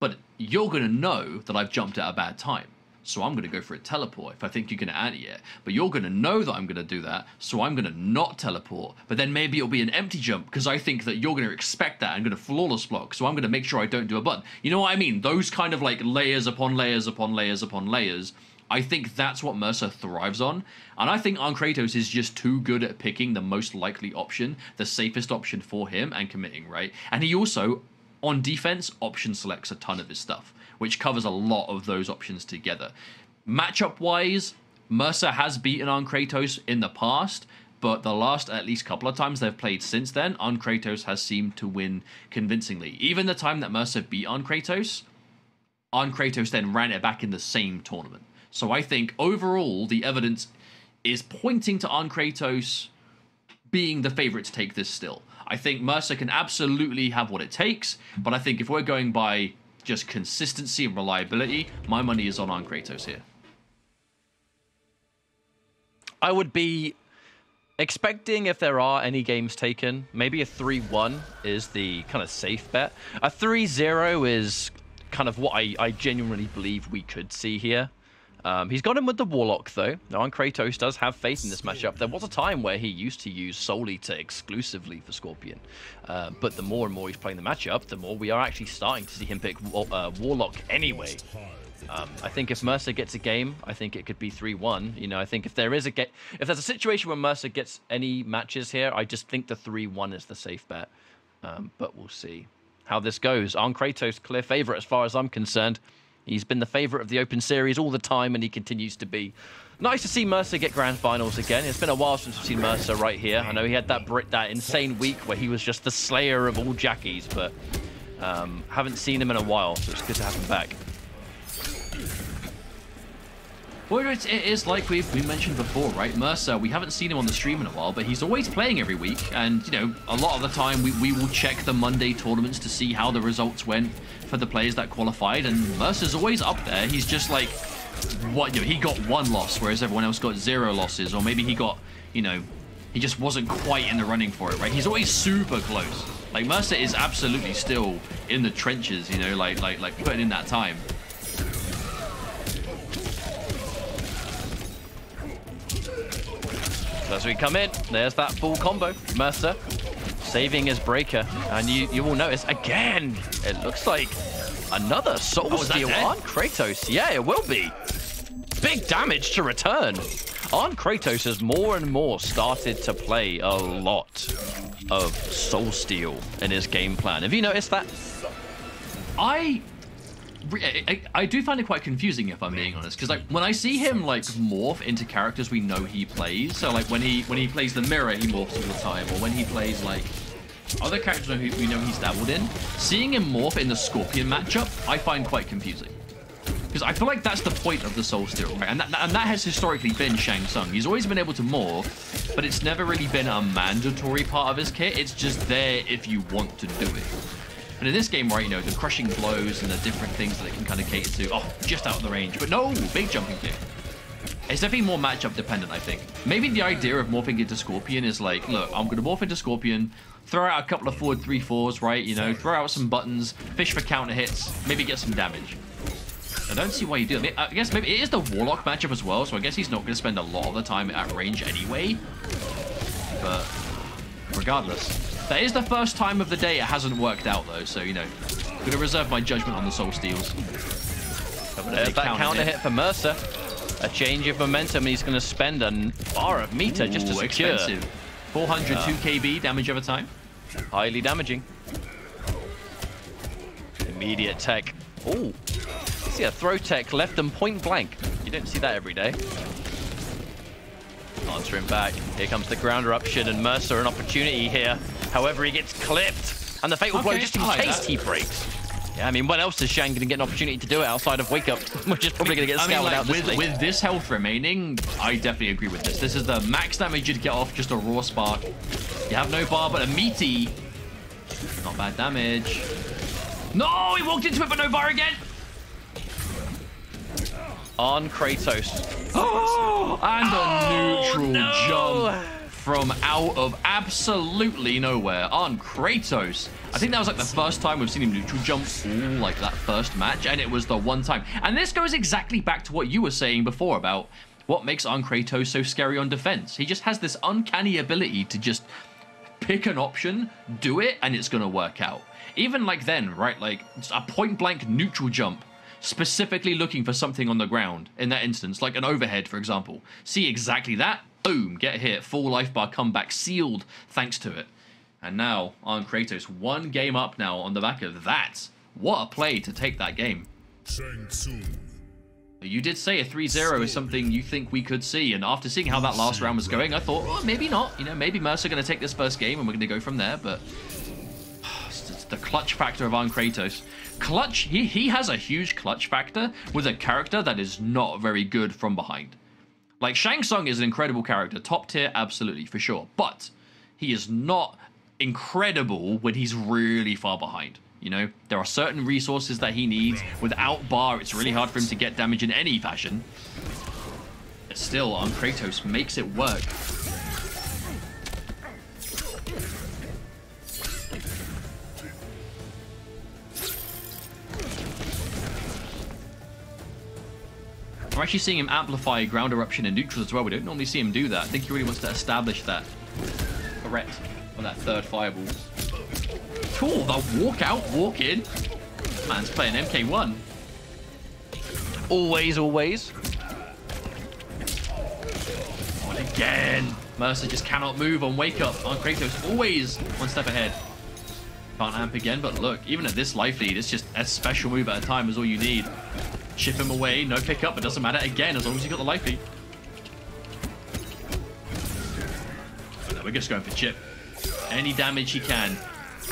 [SPEAKER 2] but you're going to know that I've jumped at a bad time. So I'm going to go for a teleport if I think you're going to anti it. But you're going to know that I'm going to do that, so I'm going to not teleport. But then maybe it'll be an empty jump because I think that you're going to expect that. I'm going to flawless block, so I'm going to make sure I don't do a button. You know what I mean? Those kind of like layers upon layers upon layers upon layers. I think that's what Mercer thrives on. And I think Arn Kratos is just too good at picking the most likely option, the safest option for him, and committing, right? And he also, on defense, option selects a ton of his stuff which covers a lot of those options together. Matchup wise, Mercer has beaten Arn Kratos in the past, but the last at least couple of times they've played since then, Arn Kratos has seemed to win convincingly. Even the time that Mercer beat Arn Kratos, Arn Kratos then ran it back in the same tournament. So I think overall the evidence is pointing to Arn Kratos being the favorite to take this still. I think Mercer can absolutely have what it takes, but I think if we're going by just consistency and reliability, my money is on Arn Kratos here.
[SPEAKER 3] I would be expecting if there are any games taken, maybe a 3-1 is the kind of safe bet. A 3-0 is kind of what I, I genuinely believe we could see here. Um, he's got him with the Warlock, though. Now, Kratos does have faith in this matchup. There was a time where he used to use solely to exclusively for Scorpion. Uh, but the more and more he's playing the matchup, the more we are actually starting to see him pick uh, Warlock anyway. Um, I think if Mercer gets a game, I think it could be 3-1. You know, I think if there is a get, if there's a situation where Mercer gets any matches here, I just think the 3-1 is the safe bet. Um, but we'll see how this goes. Arn Kratos, clear favorite as far as I'm concerned. He's been the favourite of the Open Series all the time, and he continues to be. Nice to see Mercer get grand finals again. It's been a while since we've seen Mercer right here. I know he had that Brit, that insane week where he was just the slayer of all jackies, but um, haven't seen him in a while, so it's good to have him back.
[SPEAKER 2] Well, it's, it is like we've we mentioned before, right? Mercer, we haven't seen him on the stream in a while, but he's always playing every week. And, you know, a lot of the time we, we will check the Monday tournaments to see how the results went for the players that qualified. And Mercer's always up there. He's just like, what, you know, he got one loss, whereas everyone else got zero losses. Or maybe he got, you know, he just wasn't quite in the running for it, right? He's always super close. Like, Mercer is absolutely still in the trenches, you know, like, like, like putting in that time.
[SPEAKER 3] as we come in, there's that full combo. Mercer saving his breaker. And you, you will notice, again, it looks like another Soul oh, Steal on Kratos. Yeah, it will be. Big damage to return. Arn Kratos has more and more started to play a lot of Soul Steal in his game plan. Have you noticed that?
[SPEAKER 2] I I, I, do find it quite confusing if I'm being mm. honest, because like when I see him like morph into characters we know he plays, so like when he when he plays the mirror, he morphs all the time, or when he plays like other characters we know he's dabbled in, seeing him morph in the Scorpion matchup, I find quite confusing. Because I feel like that's the point of the Soul Steal, right? And that, and that has historically been Shang Tsung. He's always been able to morph, but it's never really been a mandatory part of his kit. It's just there if you want to do it. But in this game, right, you know, the crushing blows and the different things that it can kind of cater to, oh, just out of the range. But no, big jumping kick. It's definitely more matchup dependent, I think. Maybe the idea of morphing into Scorpion is like, look, I'm going to morph into Scorpion, throw out a couple of forward 3-4s, right? You know, throw out some buttons, fish for counter hits, maybe get some damage. I don't see why you do it. I guess maybe it is the Warlock matchup as well, so I guess he's not going to spend a lot of the time at range anyway. But regardless, that is the first time of the day it hasn't worked out, though, so, you know, I'm going to reserve my judgment on the Soul Steals.
[SPEAKER 3] There's that counter hit. hit for Mercer. A change of momentum, and he's going to spend a bar of meter Ooh, just to secure.
[SPEAKER 2] expensive. 402 yeah. Uh, KB damage over time.
[SPEAKER 3] Highly damaging. Immediate tech. Oh, see a throw tech left them point blank. You don't see that every day. Answering back. Here comes the ground eruption, and Mercer an opportunity here. However, he gets clipped. And the Fatal okay, Blow, just in case that. he breaks. Yeah, I mean, what else is Shang going to get an opportunity to do it outside of Wake Up, which is probably going to get scouted I mean, like, out
[SPEAKER 2] with,
[SPEAKER 3] this
[SPEAKER 2] with this health remaining, I definitely agree with this. This is the max damage you'd get off just a raw spark. You have no bar, but a meaty. Not bad damage. No, he walked into it, but no bar again.
[SPEAKER 3] Arn Kratos.
[SPEAKER 2] Oh, and a
[SPEAKER 3] Oh,
[SPEAKER 2] neutral
[SPEAKER 3] no.
[SPEAKER 2] jump from out of absolutely nowhere Arn Kratos. I think that was like the first time we've seen him neutral jump all like that first match, and it was the one time. And this goes exactly back to what you were saying before about what makes Arn Kratos so scary on defense. He just has this uncanny ability to just pick an option, do it, and it's gonna work out. Even like then, right? Like a point blank neutral jump, specifically looking for something on the ground in that instance, like an overhead, for example. See exactly that, boom, get hit, full life bar comeback, sealed thanks to it. And now Arn Kratos, one game up now on the back of that. What a play to take that game. You did say a 3-0 is something you think we could see, and after seeing how that last round was going, I thought, oh, maybe not. You know, maybe Mercer going to take this first game and we're going to go from there, but the clutch factor of Arn Kratos. Clutch, he, he has a huge clutch factor with a character that is not very good from behind. Like, Shang Tsung is an incredible character, top tier, absolutely, for sure, but he is not incredible when he's really far behind. You know, there are certain resources that he needs. Without bar, it's really hard for him to get damage in any fashion. But still, Arn Kratos makes it work. We're actually seeing him amplify ground eruption and neutral as well. We don't normally see him do that. I think he really wants to establish that threat on that third fireball. Cool, the walk out, walk in. Man's playing MK1.
[SPEAKER 3] Always, always.
[SPEAKER 2] On again. Mercer just cannot move on wake up. Arn Kratos, always one step ahead. Can't amp again, but look, even at this life lead, it's just a special move at a time is all you need. Chip him away, no pickup, it doesn't matter again as long as you got the life lead. No, we're just going for chip. Any damage he can.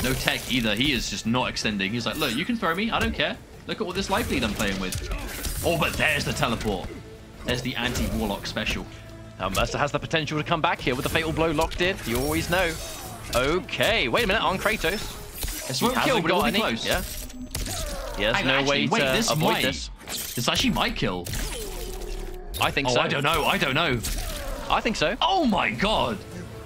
[SPEAKER 2] No tech either. He is just not extending. He's like, look, you can throw me. I don't care. Look at all this life lead I'm playing with. Oh, but there's the teleport. There's the anti-warlock special.
[SPEAKER 3] Now Mercer has the potential to come back here with the fatal blow locked in. You always know. Okay, wait a minute Arn Kratos.
[SPEAKER 2] It's won't kill, but it'll be close.
[SPEAKER 3] Yeah. He has
[SPEAKER 2] Hang
[SPEAKER 3] no
[SPEAKER 2] on,
[SPEAKER 3] way
[SPEAKER 2] actually, wait,
[SPEAKER 3] to
[SPEAKER 2] this
[SPEAKER 3] avoid
[SPEAKER 2] might,
[SPEAKER 3] this.
[SPEAKER 2] This actually might kill.
[SPEAKER 3] I think
[SPEAKER 2] Oh,
[SPEAKER 3] so.
[SPEAKER 2] I don't know. I don't know.
[SPEAKER 3] I think so.
[SPEAKER 2] Oh my god.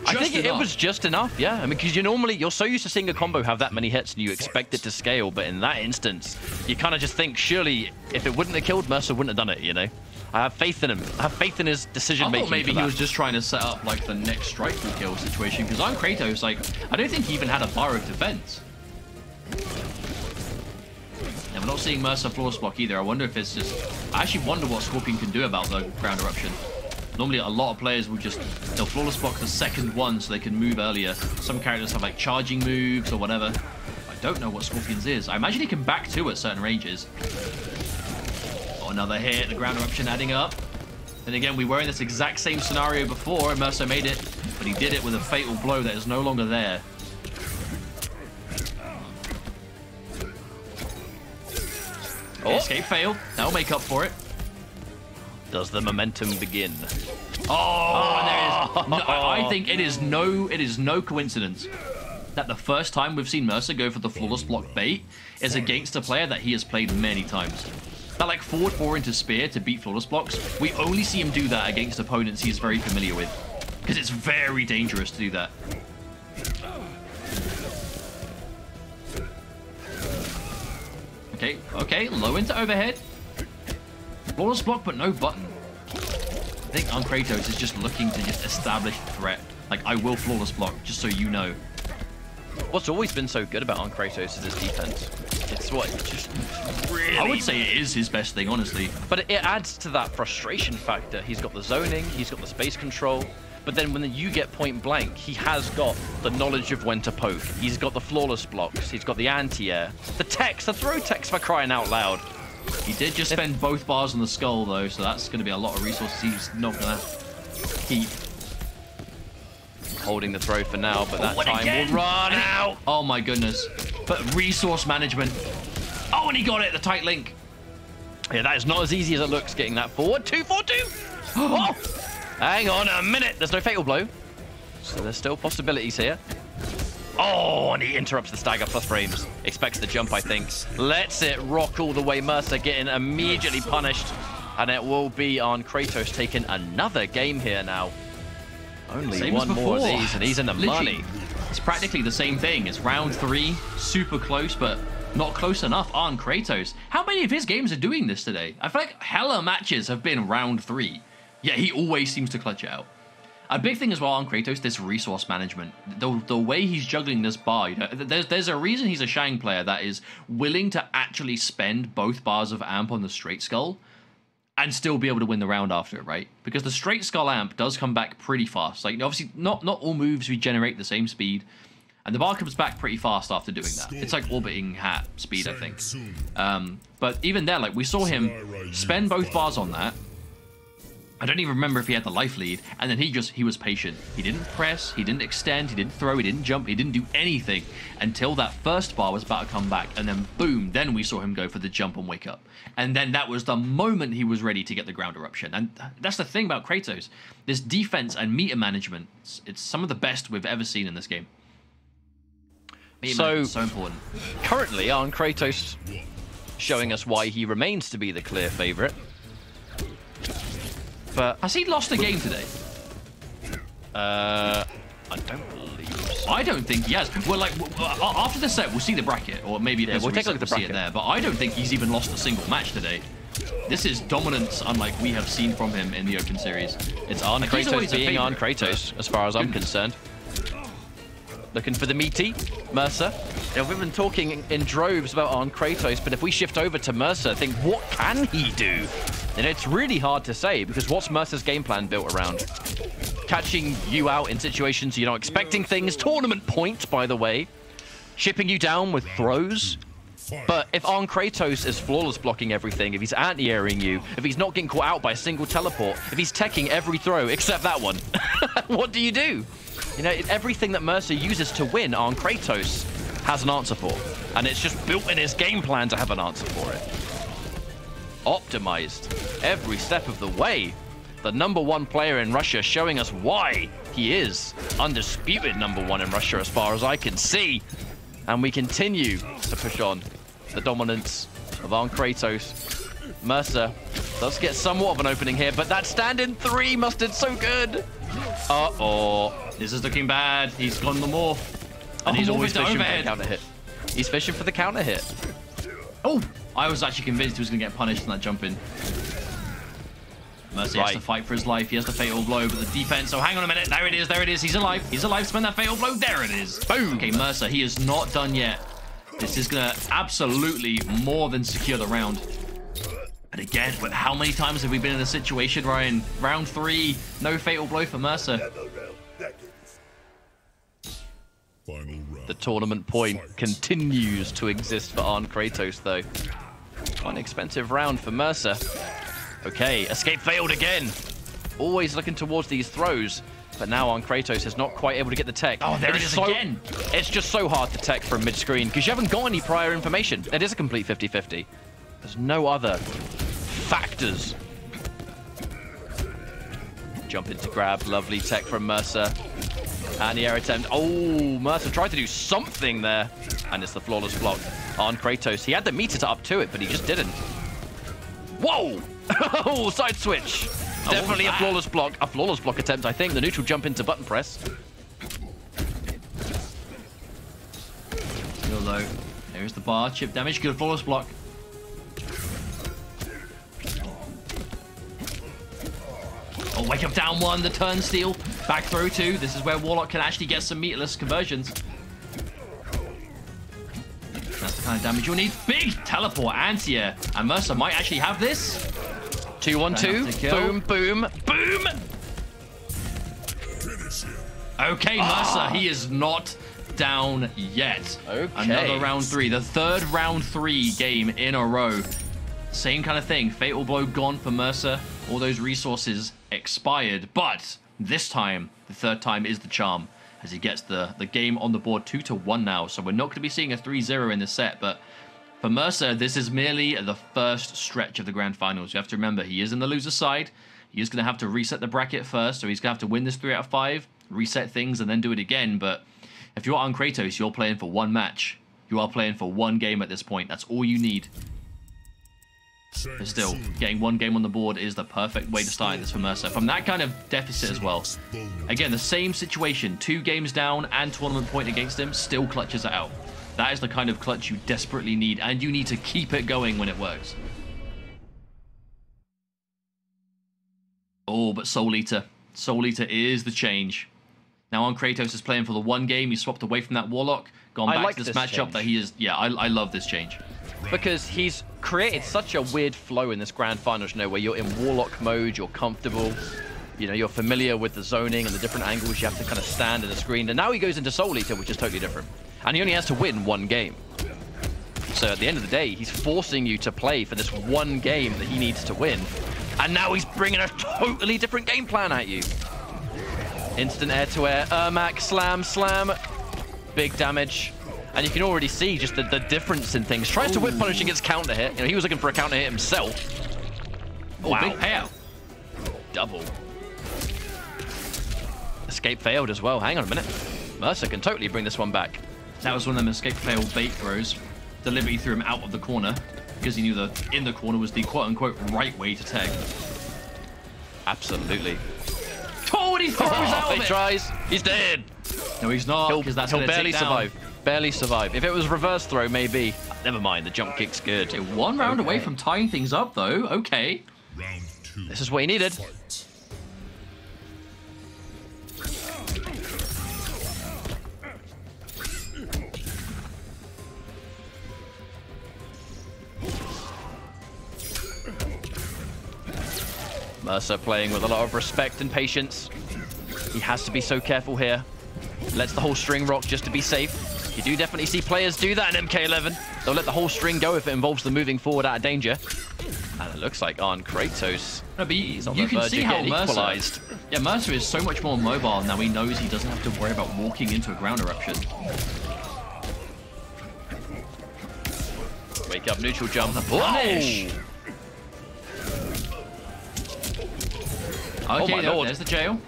[SPEAKER 3] I think
[SPEAKER 2] Just
[SPEAKER 3] it, it was just enough, yeah. I mean, because you normally you're so used to seeing a combo have that many hits, and you expect it to scale. But in that instance, you kind of just think, surely, if it wouldn't have killed, Mercer wouldn't have done it. You know, I have faith in him. I have faith in his decision making.
[SPEAKER 2] I thought maybe
[SPEAKER 3] for
[SPEAKER 2] he was just trying to set up like the next strike through kill situation because Arn Kratos, like I don't think he even had a bar of defense. And we're not seeing Mercer flawless block either. I wonder if it's just. I actually wonder what Scorpion can do about the ground eruption. Normally, a lot of players will just they'll flawless block the second one so they can move earlier. Some characters have like charging moves or whatever. I don't know what Scorpion's is. I imagine he can back two at certain ranges. Oh, another hit. The ground eruption adding up. And again, we were in this exact same scenario before, and Mercer made it, but he did it with a fatal blow that is no longer there.
[SPEAKER 3] Oh.
[SPEAKER 2] Escape failed. That'll make up for it.
[SPEAKER 3] Does the momentum begin?
[SPEAKER 2] Oh, there is. No, I I think it is no, it is no coincidence that the first time we've seen Mercer go for the flawless block bait is against a player that he has played many times. That like forward four into spear to beat flawless blocks, we only see him do that against opponents he's very familiar with, because it's very dangerous to do that. Okay, okay, low into overhead. Flawless block, but no button. I think Arn Kratos is just looking to just establish threat. Like, I will flawless block, just so you know.
[SPEAKER 3] What's always been so good about Arn Kratos is his defense. It's what it's just really.
[SPEAKER 2] I would say it is his best thing, honestly.
[SPEAKER 3] But it adds to that frustration factor. He's got the zoning, he's got the space control, but then when you get point blank, he has got the knowledge of when to poke. He's got the flawless blocks, he's got the anti-air, the text, the throw text for crying out loud.
[SPEAKER 2] He did just spend both bars on the skull, though, so that's going to be a lot of resources he's not going to keep.
[SPEAKER 3] Holding the throw for now, but that
[SPEAKER 2] Oh,
[SPEAKER 3] time
[SPEAKER 2] again!
[SPEAKER 3] will run out.
[SPEAKER 2] Oh my goodness. But resource management. Oh, and he got it, the tight link.
[SPEAKER 3] Yeah, that is not as easy as it looks getting that forward. Two, four, two. Oh, hang on a minute. There's no fatal blow. So there's still possibilities here. Oh, and he interrupts the stagger plus frames. Expects the jump, I think. Lets it rock all the way. Mercer getting immediately punished. And it will be Arn Kratos taking another game here now. Only
[SPEAKER 2] Same
[SPEAKER 3] one more of these, and he's in the
[SPEAKER 2] Literally,
[SPEAKER 3] money.
[SPEAKER 2] It's practically the same thing. It's round three, super close, but not close enough Arn Kratos. How many of his games are doing this today? I feel like hella matches have been round three, yet he always seems to clutch it out. A big thing as well Arn Kratos, this resource management. The, the way he's juggling this bar, you know, there's, there's a reason he's a Shang player that is willing to actually spend both bars of amp on the straight skull and still be able to win the round after it, right? Because the straight skull amp does come back pretty fast. Like obviously not not all moves regenerate the same speed. And the bar comes back pretty fast after doing that. It's like orbiting hat speed, I think. Um, but even there, like we saw him spend both bars on that. I don't even remember if he had the life lead, and then he just he was patient. He didn't press, he didn't extend, he didn't throw, he didn't jump, he didn't do anything until that first bar was about to come back, and then boom, then we saw him go for the jump and wake up. And then that was the moment he was ready to get the ground eruption. And that's the thing about Kratos. This defense and meter management, it's, it's some of the best we've ever seen in this game. Meter
[SPEAKER 3] So-
[SPEAKER 2] so important.
[SPEAKER 3] Currently, Arn Kratos showing us why he remains to be the clear favourite. But
[SPEAKER 2] Has he lost a game today?
[SPEAKER 3] uh, I don't believe so.
[SPEAKER 2] I don't think he has. Well, like w- w- a- after the set, we'll see the bracket, or maybe
[SPEAKER 3] Yeah, we'll take a look at the
[SPEAKER 2] see it there. But I don't think he's even lost a single match today. This is dominance, unlike we have seen from him in the Open Series.
[SPEAKER 3] It's on
[SPEAKER 2] Like,
[SPEAKER 3] Kratos being
[SPEAKER 2] Arn
[SPEAKER 3] Kratos, as far as I'm concerned. Looking for the meaty, Mercer. You know, we've been talking in- in droves about Arn Kratos, but if we shift over to Mercer, think what can he do? And it's really hard to say because what's Mercer's game plan built around? Catching you out in situations you're not expecting things. Tournament point, by the way. Shipping you down with throws. But if Arn Kratos is flawless blocking everything, if he's anti-airing you, if he's not getting caught out by a single teleport, if he's teching every throw except that one, what do you do? You know, everything that Mercer uses to win Arn Kratos has an answer for. And it's just built in his game plan to have an answer for it. Optimized every step of the way. The number one player in Russia showing us why he is undisputed number one in Russia as far as I can see. And we continue to push on the dominance of Arn Kratos. Mercer does get somewhat of an opening here, but that stand-in three mustard so good. Uh-oh.
[SPEAKER 2] This is looking bad. He's gone the morph. And he's
[SPEAKER 3] Oh,
[SPEAKER 2] always
[SPEAKER 3] fishing for the counter hit. He's fishing for the counter hit.
[SPEAKER 2] Oh, I was actually convinced he was going to get punished on that jump in. Mercer has to fight for his life. He has the fatal blow, but the defense. Oh, hang on a minute. There it is. There it is. He's alive. He's alive. Spend that fatal blow. There it is.
[SPEAKER 3] Boom.
[SPEAKER 2] Okay, Mercer. He is not done yet. This is going to absolutely more than secure the round. And again, but how many times have we been in this situation, Ryan? Round three, no fatal blow for Mercer.
[SPEAKER 10] Final round.
[SPEAKER 3] The tournament point continues to exist for Arn Kratos, though. Quite an expensive round for Mercer. Okay, escape failed again. Always looking towards these throws. But now Arn Kratos is not quite able to get the tech.
[SPEAKER 2] Oh, there it is
[SPEAKER 3] so,
[SPEAKER 2] again.
[SPEAKER 3] It's just so hard to tech from mid-screen because you haven't got any prior information. It is a complete 50-50. There's no other factors. Jump into grab, lovely tech from Mercer. And the air attempt. Oh, Mercer tried to do something there. And it's the flawless block Arn Kratos. He had the meter to up to it, but he just didn't. Whoa! oh, side switch. Oh, Definitely a
[SPEAKER 2] ah.
[SPEAKER 3] flawless block. A flawless block attempt, I think. The neutral jump into button press.
[SPEAKER 2] Still low. There's the bar. Chip damage. Good flawless block. Oh, wake up down one. The turn steal. Back through two. This is where Warlock can actually get some meterless conversions. That's the kind of damage you'll need. Big teleport anti-air. And Mercer might actually have this.
[SPEAKER 3] Two one two.
[SPEAKER 2] Enough to kill.
[SPEAKER 3] Boom, boom, boom.
[SPEAKER 2] Okay, ah. Mercer, he is not down yet.
[SPEAKER 3] Okay.
[SPEAKER 2] Another round three, the third round three game in a row. Same kind of thing. Fatal blow gone for Mercer. All those resources expired, but this time, the third time is the charm as he gets the, the game on the board two to one now. So we're not going to be seeing a 3-0 in this set, but for Mercer, this is merely the first stretch of the grand finals. You have to remember, he is in the loser side. He is going to have to reset the bracket first, so he's going to have to win this 3 out of 5. reset things, and then do it again. But if you're Arn Kratos, you're playing for one match. You are playing for one game at this point. That's all you need. But still, getting one game on the board is the perfect way to start this for Mercer. From that kind of deficit as well. Again, the same situation. Two games down and tournament point against him, still clutches it out. That is the kind of clutch you desperately need, and you need to keep it going when it works. Oh, but Soul Eater. Soul Eater is the change. Now Arn Kratos is playing for the one game. He swapped away from that Warlock. Gone
[SPEAKER 3] I
[SPEAKER 2] back
[SPEAKER 3] like
[SPEAKER 2] to this,
[SPEAKER 3] this
[SPEAKER 2] matchup
[SPEAKER 3] change.
[SPEAKER 2] that he is... Yeah, I, I love this change.
[SPEAKER 3] Because he's created such a weird flow in this grand finals, you know, where you're in warlock mode, you're comfortable, you know, you're familiar with the zoning and the different angles you have to kind of stand in the screen. And now he goes into Soul Eater, which is totally different. And he only has to win one game. So at the end of the day, he's forcing you to play for this one game that he needs to win. And now he's bringing a totally different game plan at you. Instant air-to-air, Ermac, slam, slam. Big damage. And you can already see just the, the difference in things. Tries to whip punish gets counter hit. You know, he was looking for a counter hit himself.
[SPEAKER 2] Oh,
[SPEAKER 3] Wow.
[SPEAKER 2] big payout.
[SPEAKER 3] Double. Escape failed as well. Hang on a minute. Mercer can totally bring this one back.
[SPEAKER 2] That was one of them escape fail bait throws. Deliberately threw him out of the corner because he knew that in the corner was the quote-unquote right way to tag.
[SPEAKER 3] Absolutely.
[SPEAKER 2] Oh, and he throws out
[SPEAKER 3] he tries. He's dead.
[SPEAKER 2] No, he's not, because that's
[SPEAKER 3] he'll barely
[SPEAKER 2] survive. down.
[SPEAKER 3] Barely survive. If it was reverse throw, maybe. Never mind. The jump kick's good.
[SPEAKER 2] Okay, one round away from tying things up, though. Okay.
[SPEAKER 10] Round two.
[SPEAKER 3] This is what he needed.
[SPEAKER 10] Fight.
[SPEAKER 3] Mercer playing with a lot of respect and patience. He has to be so careful here. Lets the whole string rock just to be safe. You do definitely see players do that in MK11. They'll let the whole string go if it involves them moving forward out of danger. And it looks like Arn Kratos.
[SPEAKER 2] No, but you,
[SPEAKER 3] on
[SPEAKER 2] you
[SPEAKER 3] the
[SPEAKER 2] can see how Mercer...
[SPEAKER 3] equalized.
[SPEAKER 2] Yeah, Mercer is so much more mobile now he knows he doesn't have to worry about walking into a ground eruption.
[SPEAKER 3] Wake up, neutral jump.
[SPEAKER 2] Oh, punish!
[SPEAKER 3] Oh my
[SPEAKER 2] no,
[SPEAKER 3] lord.
[SPEAKER 2] there's the jail.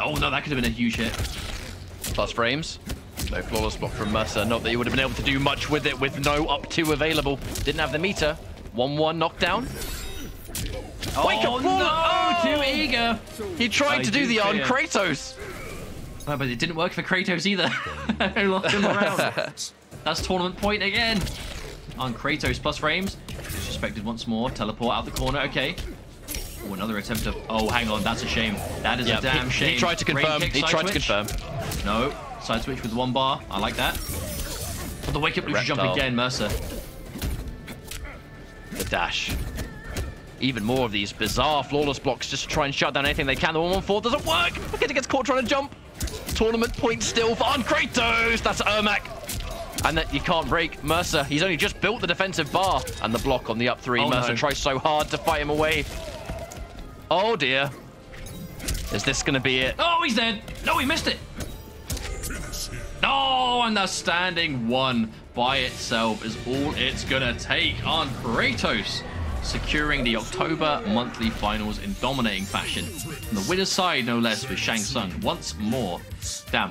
[SPEAKER 2] Oh no, that could have been a huge hit.
[SPEAKER 3] Plus frames. No flawless block from Mercer. Not that he would have been able to do much with it with no up two available. Didn't have the meter. 1-1 knockdown.
[SPEAKER 2] Oh
[SPEAKER 3] Wake up,
[SPEAKER 2] no!
[SPEAKER 3] Oh!
[SPEAKER 2] Too eager!
[SPEAKER 3] He tried
[SPEAKER 2] I
[SPEAKER 3] to do the on. Kratos.
[SPEAKER 2] Oh, but it didn't work for Kratos either. Lost him around. That's tournament point again. Arn Kratos plus frames. Disrespected once more. Teleport out the corner. Okay. Oh, another attempt of. Oh, hang on. That's a shame. That is
[SPEAKER 3] Yeah,
[SPEAKER 2] a damn
[SPEAKER 3] he,
[SPEAKER 2] shame.
[SPEAKER 3] he tried to confirm.
[SPEAKER 2] kick,
[SPEAKER 3] He tried to confirm.
[SPEAKER 2] No. Side switch with one bar. I like that. But the wake up neutral jump again, Mercer.
[SPEAKER 3] The dash. Even more of these bizarre flawless blocks just to try and shut down anything they can. The 1-1-4 doesn't work. He gets caught trying to jump. Tournament point still for Arn Kratos. That's Ermac. And that you can't break Mercer. He's only just built the defensive bar. And the block on the up three.
[SPEAKER 2] Oh,
[SPEAKER 3] Mercer
[SPEAKER 2] no.
[SPEAKER 3] tries so hard to fight him away. Oh dear. Is this going to be it?
[SPEAKER 2] Oh, he's dead. No, he missed it. No, and the standing one by itself is all it's gonna take Arn Kratos, securing the October monthly finals in dominating fashion. On the winner's side, no less, for Shang Tsung once more. Damn.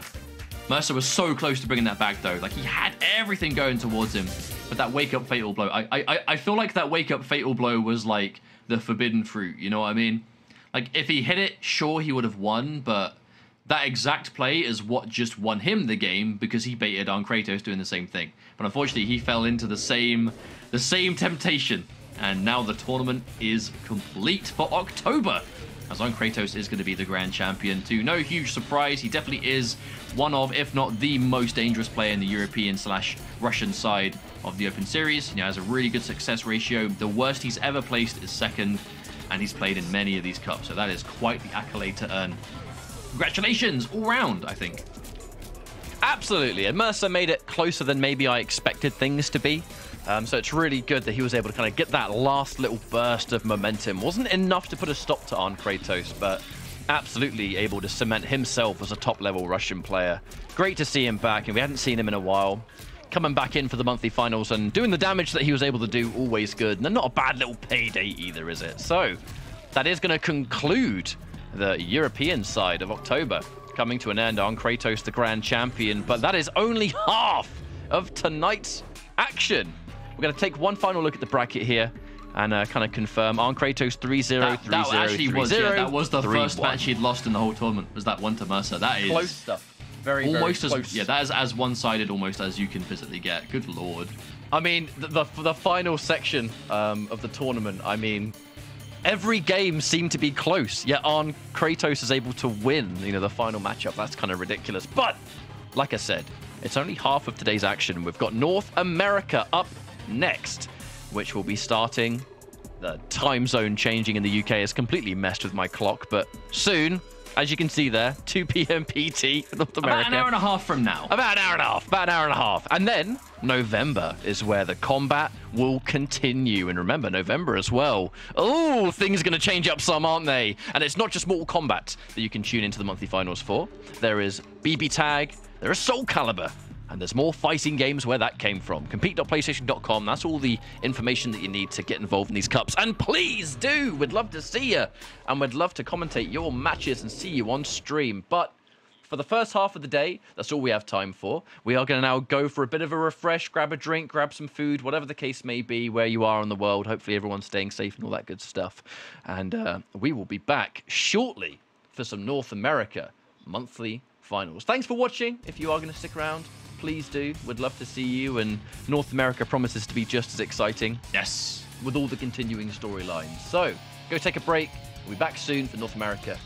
[SPEAKER 2] Mercer was so close to bringing that back though. Like he had everything going towards him, but that wake up fatal blow. I I I feel like that wake up fatal blow was like the forbidden fruit. You know what I mean? Like if he hit it, sure he would have won, but that exact play is what just won him the game because he baited Arn Kratos doing the same thing. But unfortunately, he fell into the same the same temptation, and now the tournament is complete for October. As Arn Kratos is going to be the grand champion too. No huge surprise, he definitely is one of, if not the most dangerous player in the European slash Russian side of the Open Series. He has a really good success ratio. The worst he's ever placed is second, and he's played in many of these cups. So that is quite the accolade to earn. Congratulations all round, I think.
[SPEAKER 3] Absolutely. And Mercer made it closer than maybe I expected things to be. Um, so it's really good that he was able to kind of get that last little burst of momentum. Wasn't enough to put a stop to Arn Kratos, but absolutely able to cement himself as a top-level Russian player. Great to see him back, and we hadn't seen him in a while. Coming back in for the monthly finals and doing the damage that he was able to do, always good. And not a bad little payday either, is it? So that is going to conclude the European side of October coming to an end Arn Kratos, the grand champion. But that is only half of tonight's action. We're going to take one final look at the bracket here and uh, kind of confirm Arn Kratos 3 0
[SPEAKER 2] That,
[SPEAKER 3] 3
[SPEAKER 2] that
[SPEAKER 3] 0
[SPEAKER 2] actually
[SPEAKER 3] 3
[SPEAKER 2] was
[SPEAKER 3] 0,
[SPEAKER 2] yeah, that was the
[SPEAKER 3] 3
[SPEAKER 2] first
[SPEAKER 3] 1.
[SPEAKER 2] match he'd lost in the whole tournament. Was that one to Mercer? That is
[SPEAKER 3] Close stuff. Very,
[SPEAKER 2] almost
[SPEAKER 3] very
[SPEAKER 2] as yeah, that is as one-sided almost as you can physically get. Good lord.
[SPEAKER 3] I mean, the, the, the final section um, of the tournament, I mean, every game seemed to be close, yet Arn Kratos is able to win, you know, the final matchup. That's kind of ridiculous. But, like I said, it's only half of today's action. We've got North America up next, which will be starting. The time zone changing in the UK has completely messed with my clock, but soon, as you can see there, 2 p.m. PT North America.
[SPEAKER 2] About an hour and a half from now.
[SPEAKER 3] About an hour and a half. About an hour and a half. And then November is where the combat will continue. And remember, November as well. Oh, things are going to change up some, aren't they? And it's not just Mortal Kombat that you can tune into the monthly finals for. There is BB Tag, there is Soulcalibur, and there's more fighting games where that came from. Compete.playstation.com. That's all the information that you need to get involved in these cups. And please do. We'd love to see you. And we'd love to commentate your matches and see you on stream. But for the first half of the day, that's all we have time for. We are going to now go for a bit of a refresh, grab a drink, grab some food, whatever the case may be, where you are in the world. Hopefully, everyone's staying safe and all that good stuff. And uh, we will be back shortly for some North America monthly finals. Thanks for watching. If you are going to stick around, please do. We'd love to see you. And North America promises to be just as exciting.
[SPEAKER 2] Yes.
[SPEAKER 3] With all the continuing storylines. So, go take a break. We'll be back soon for North America.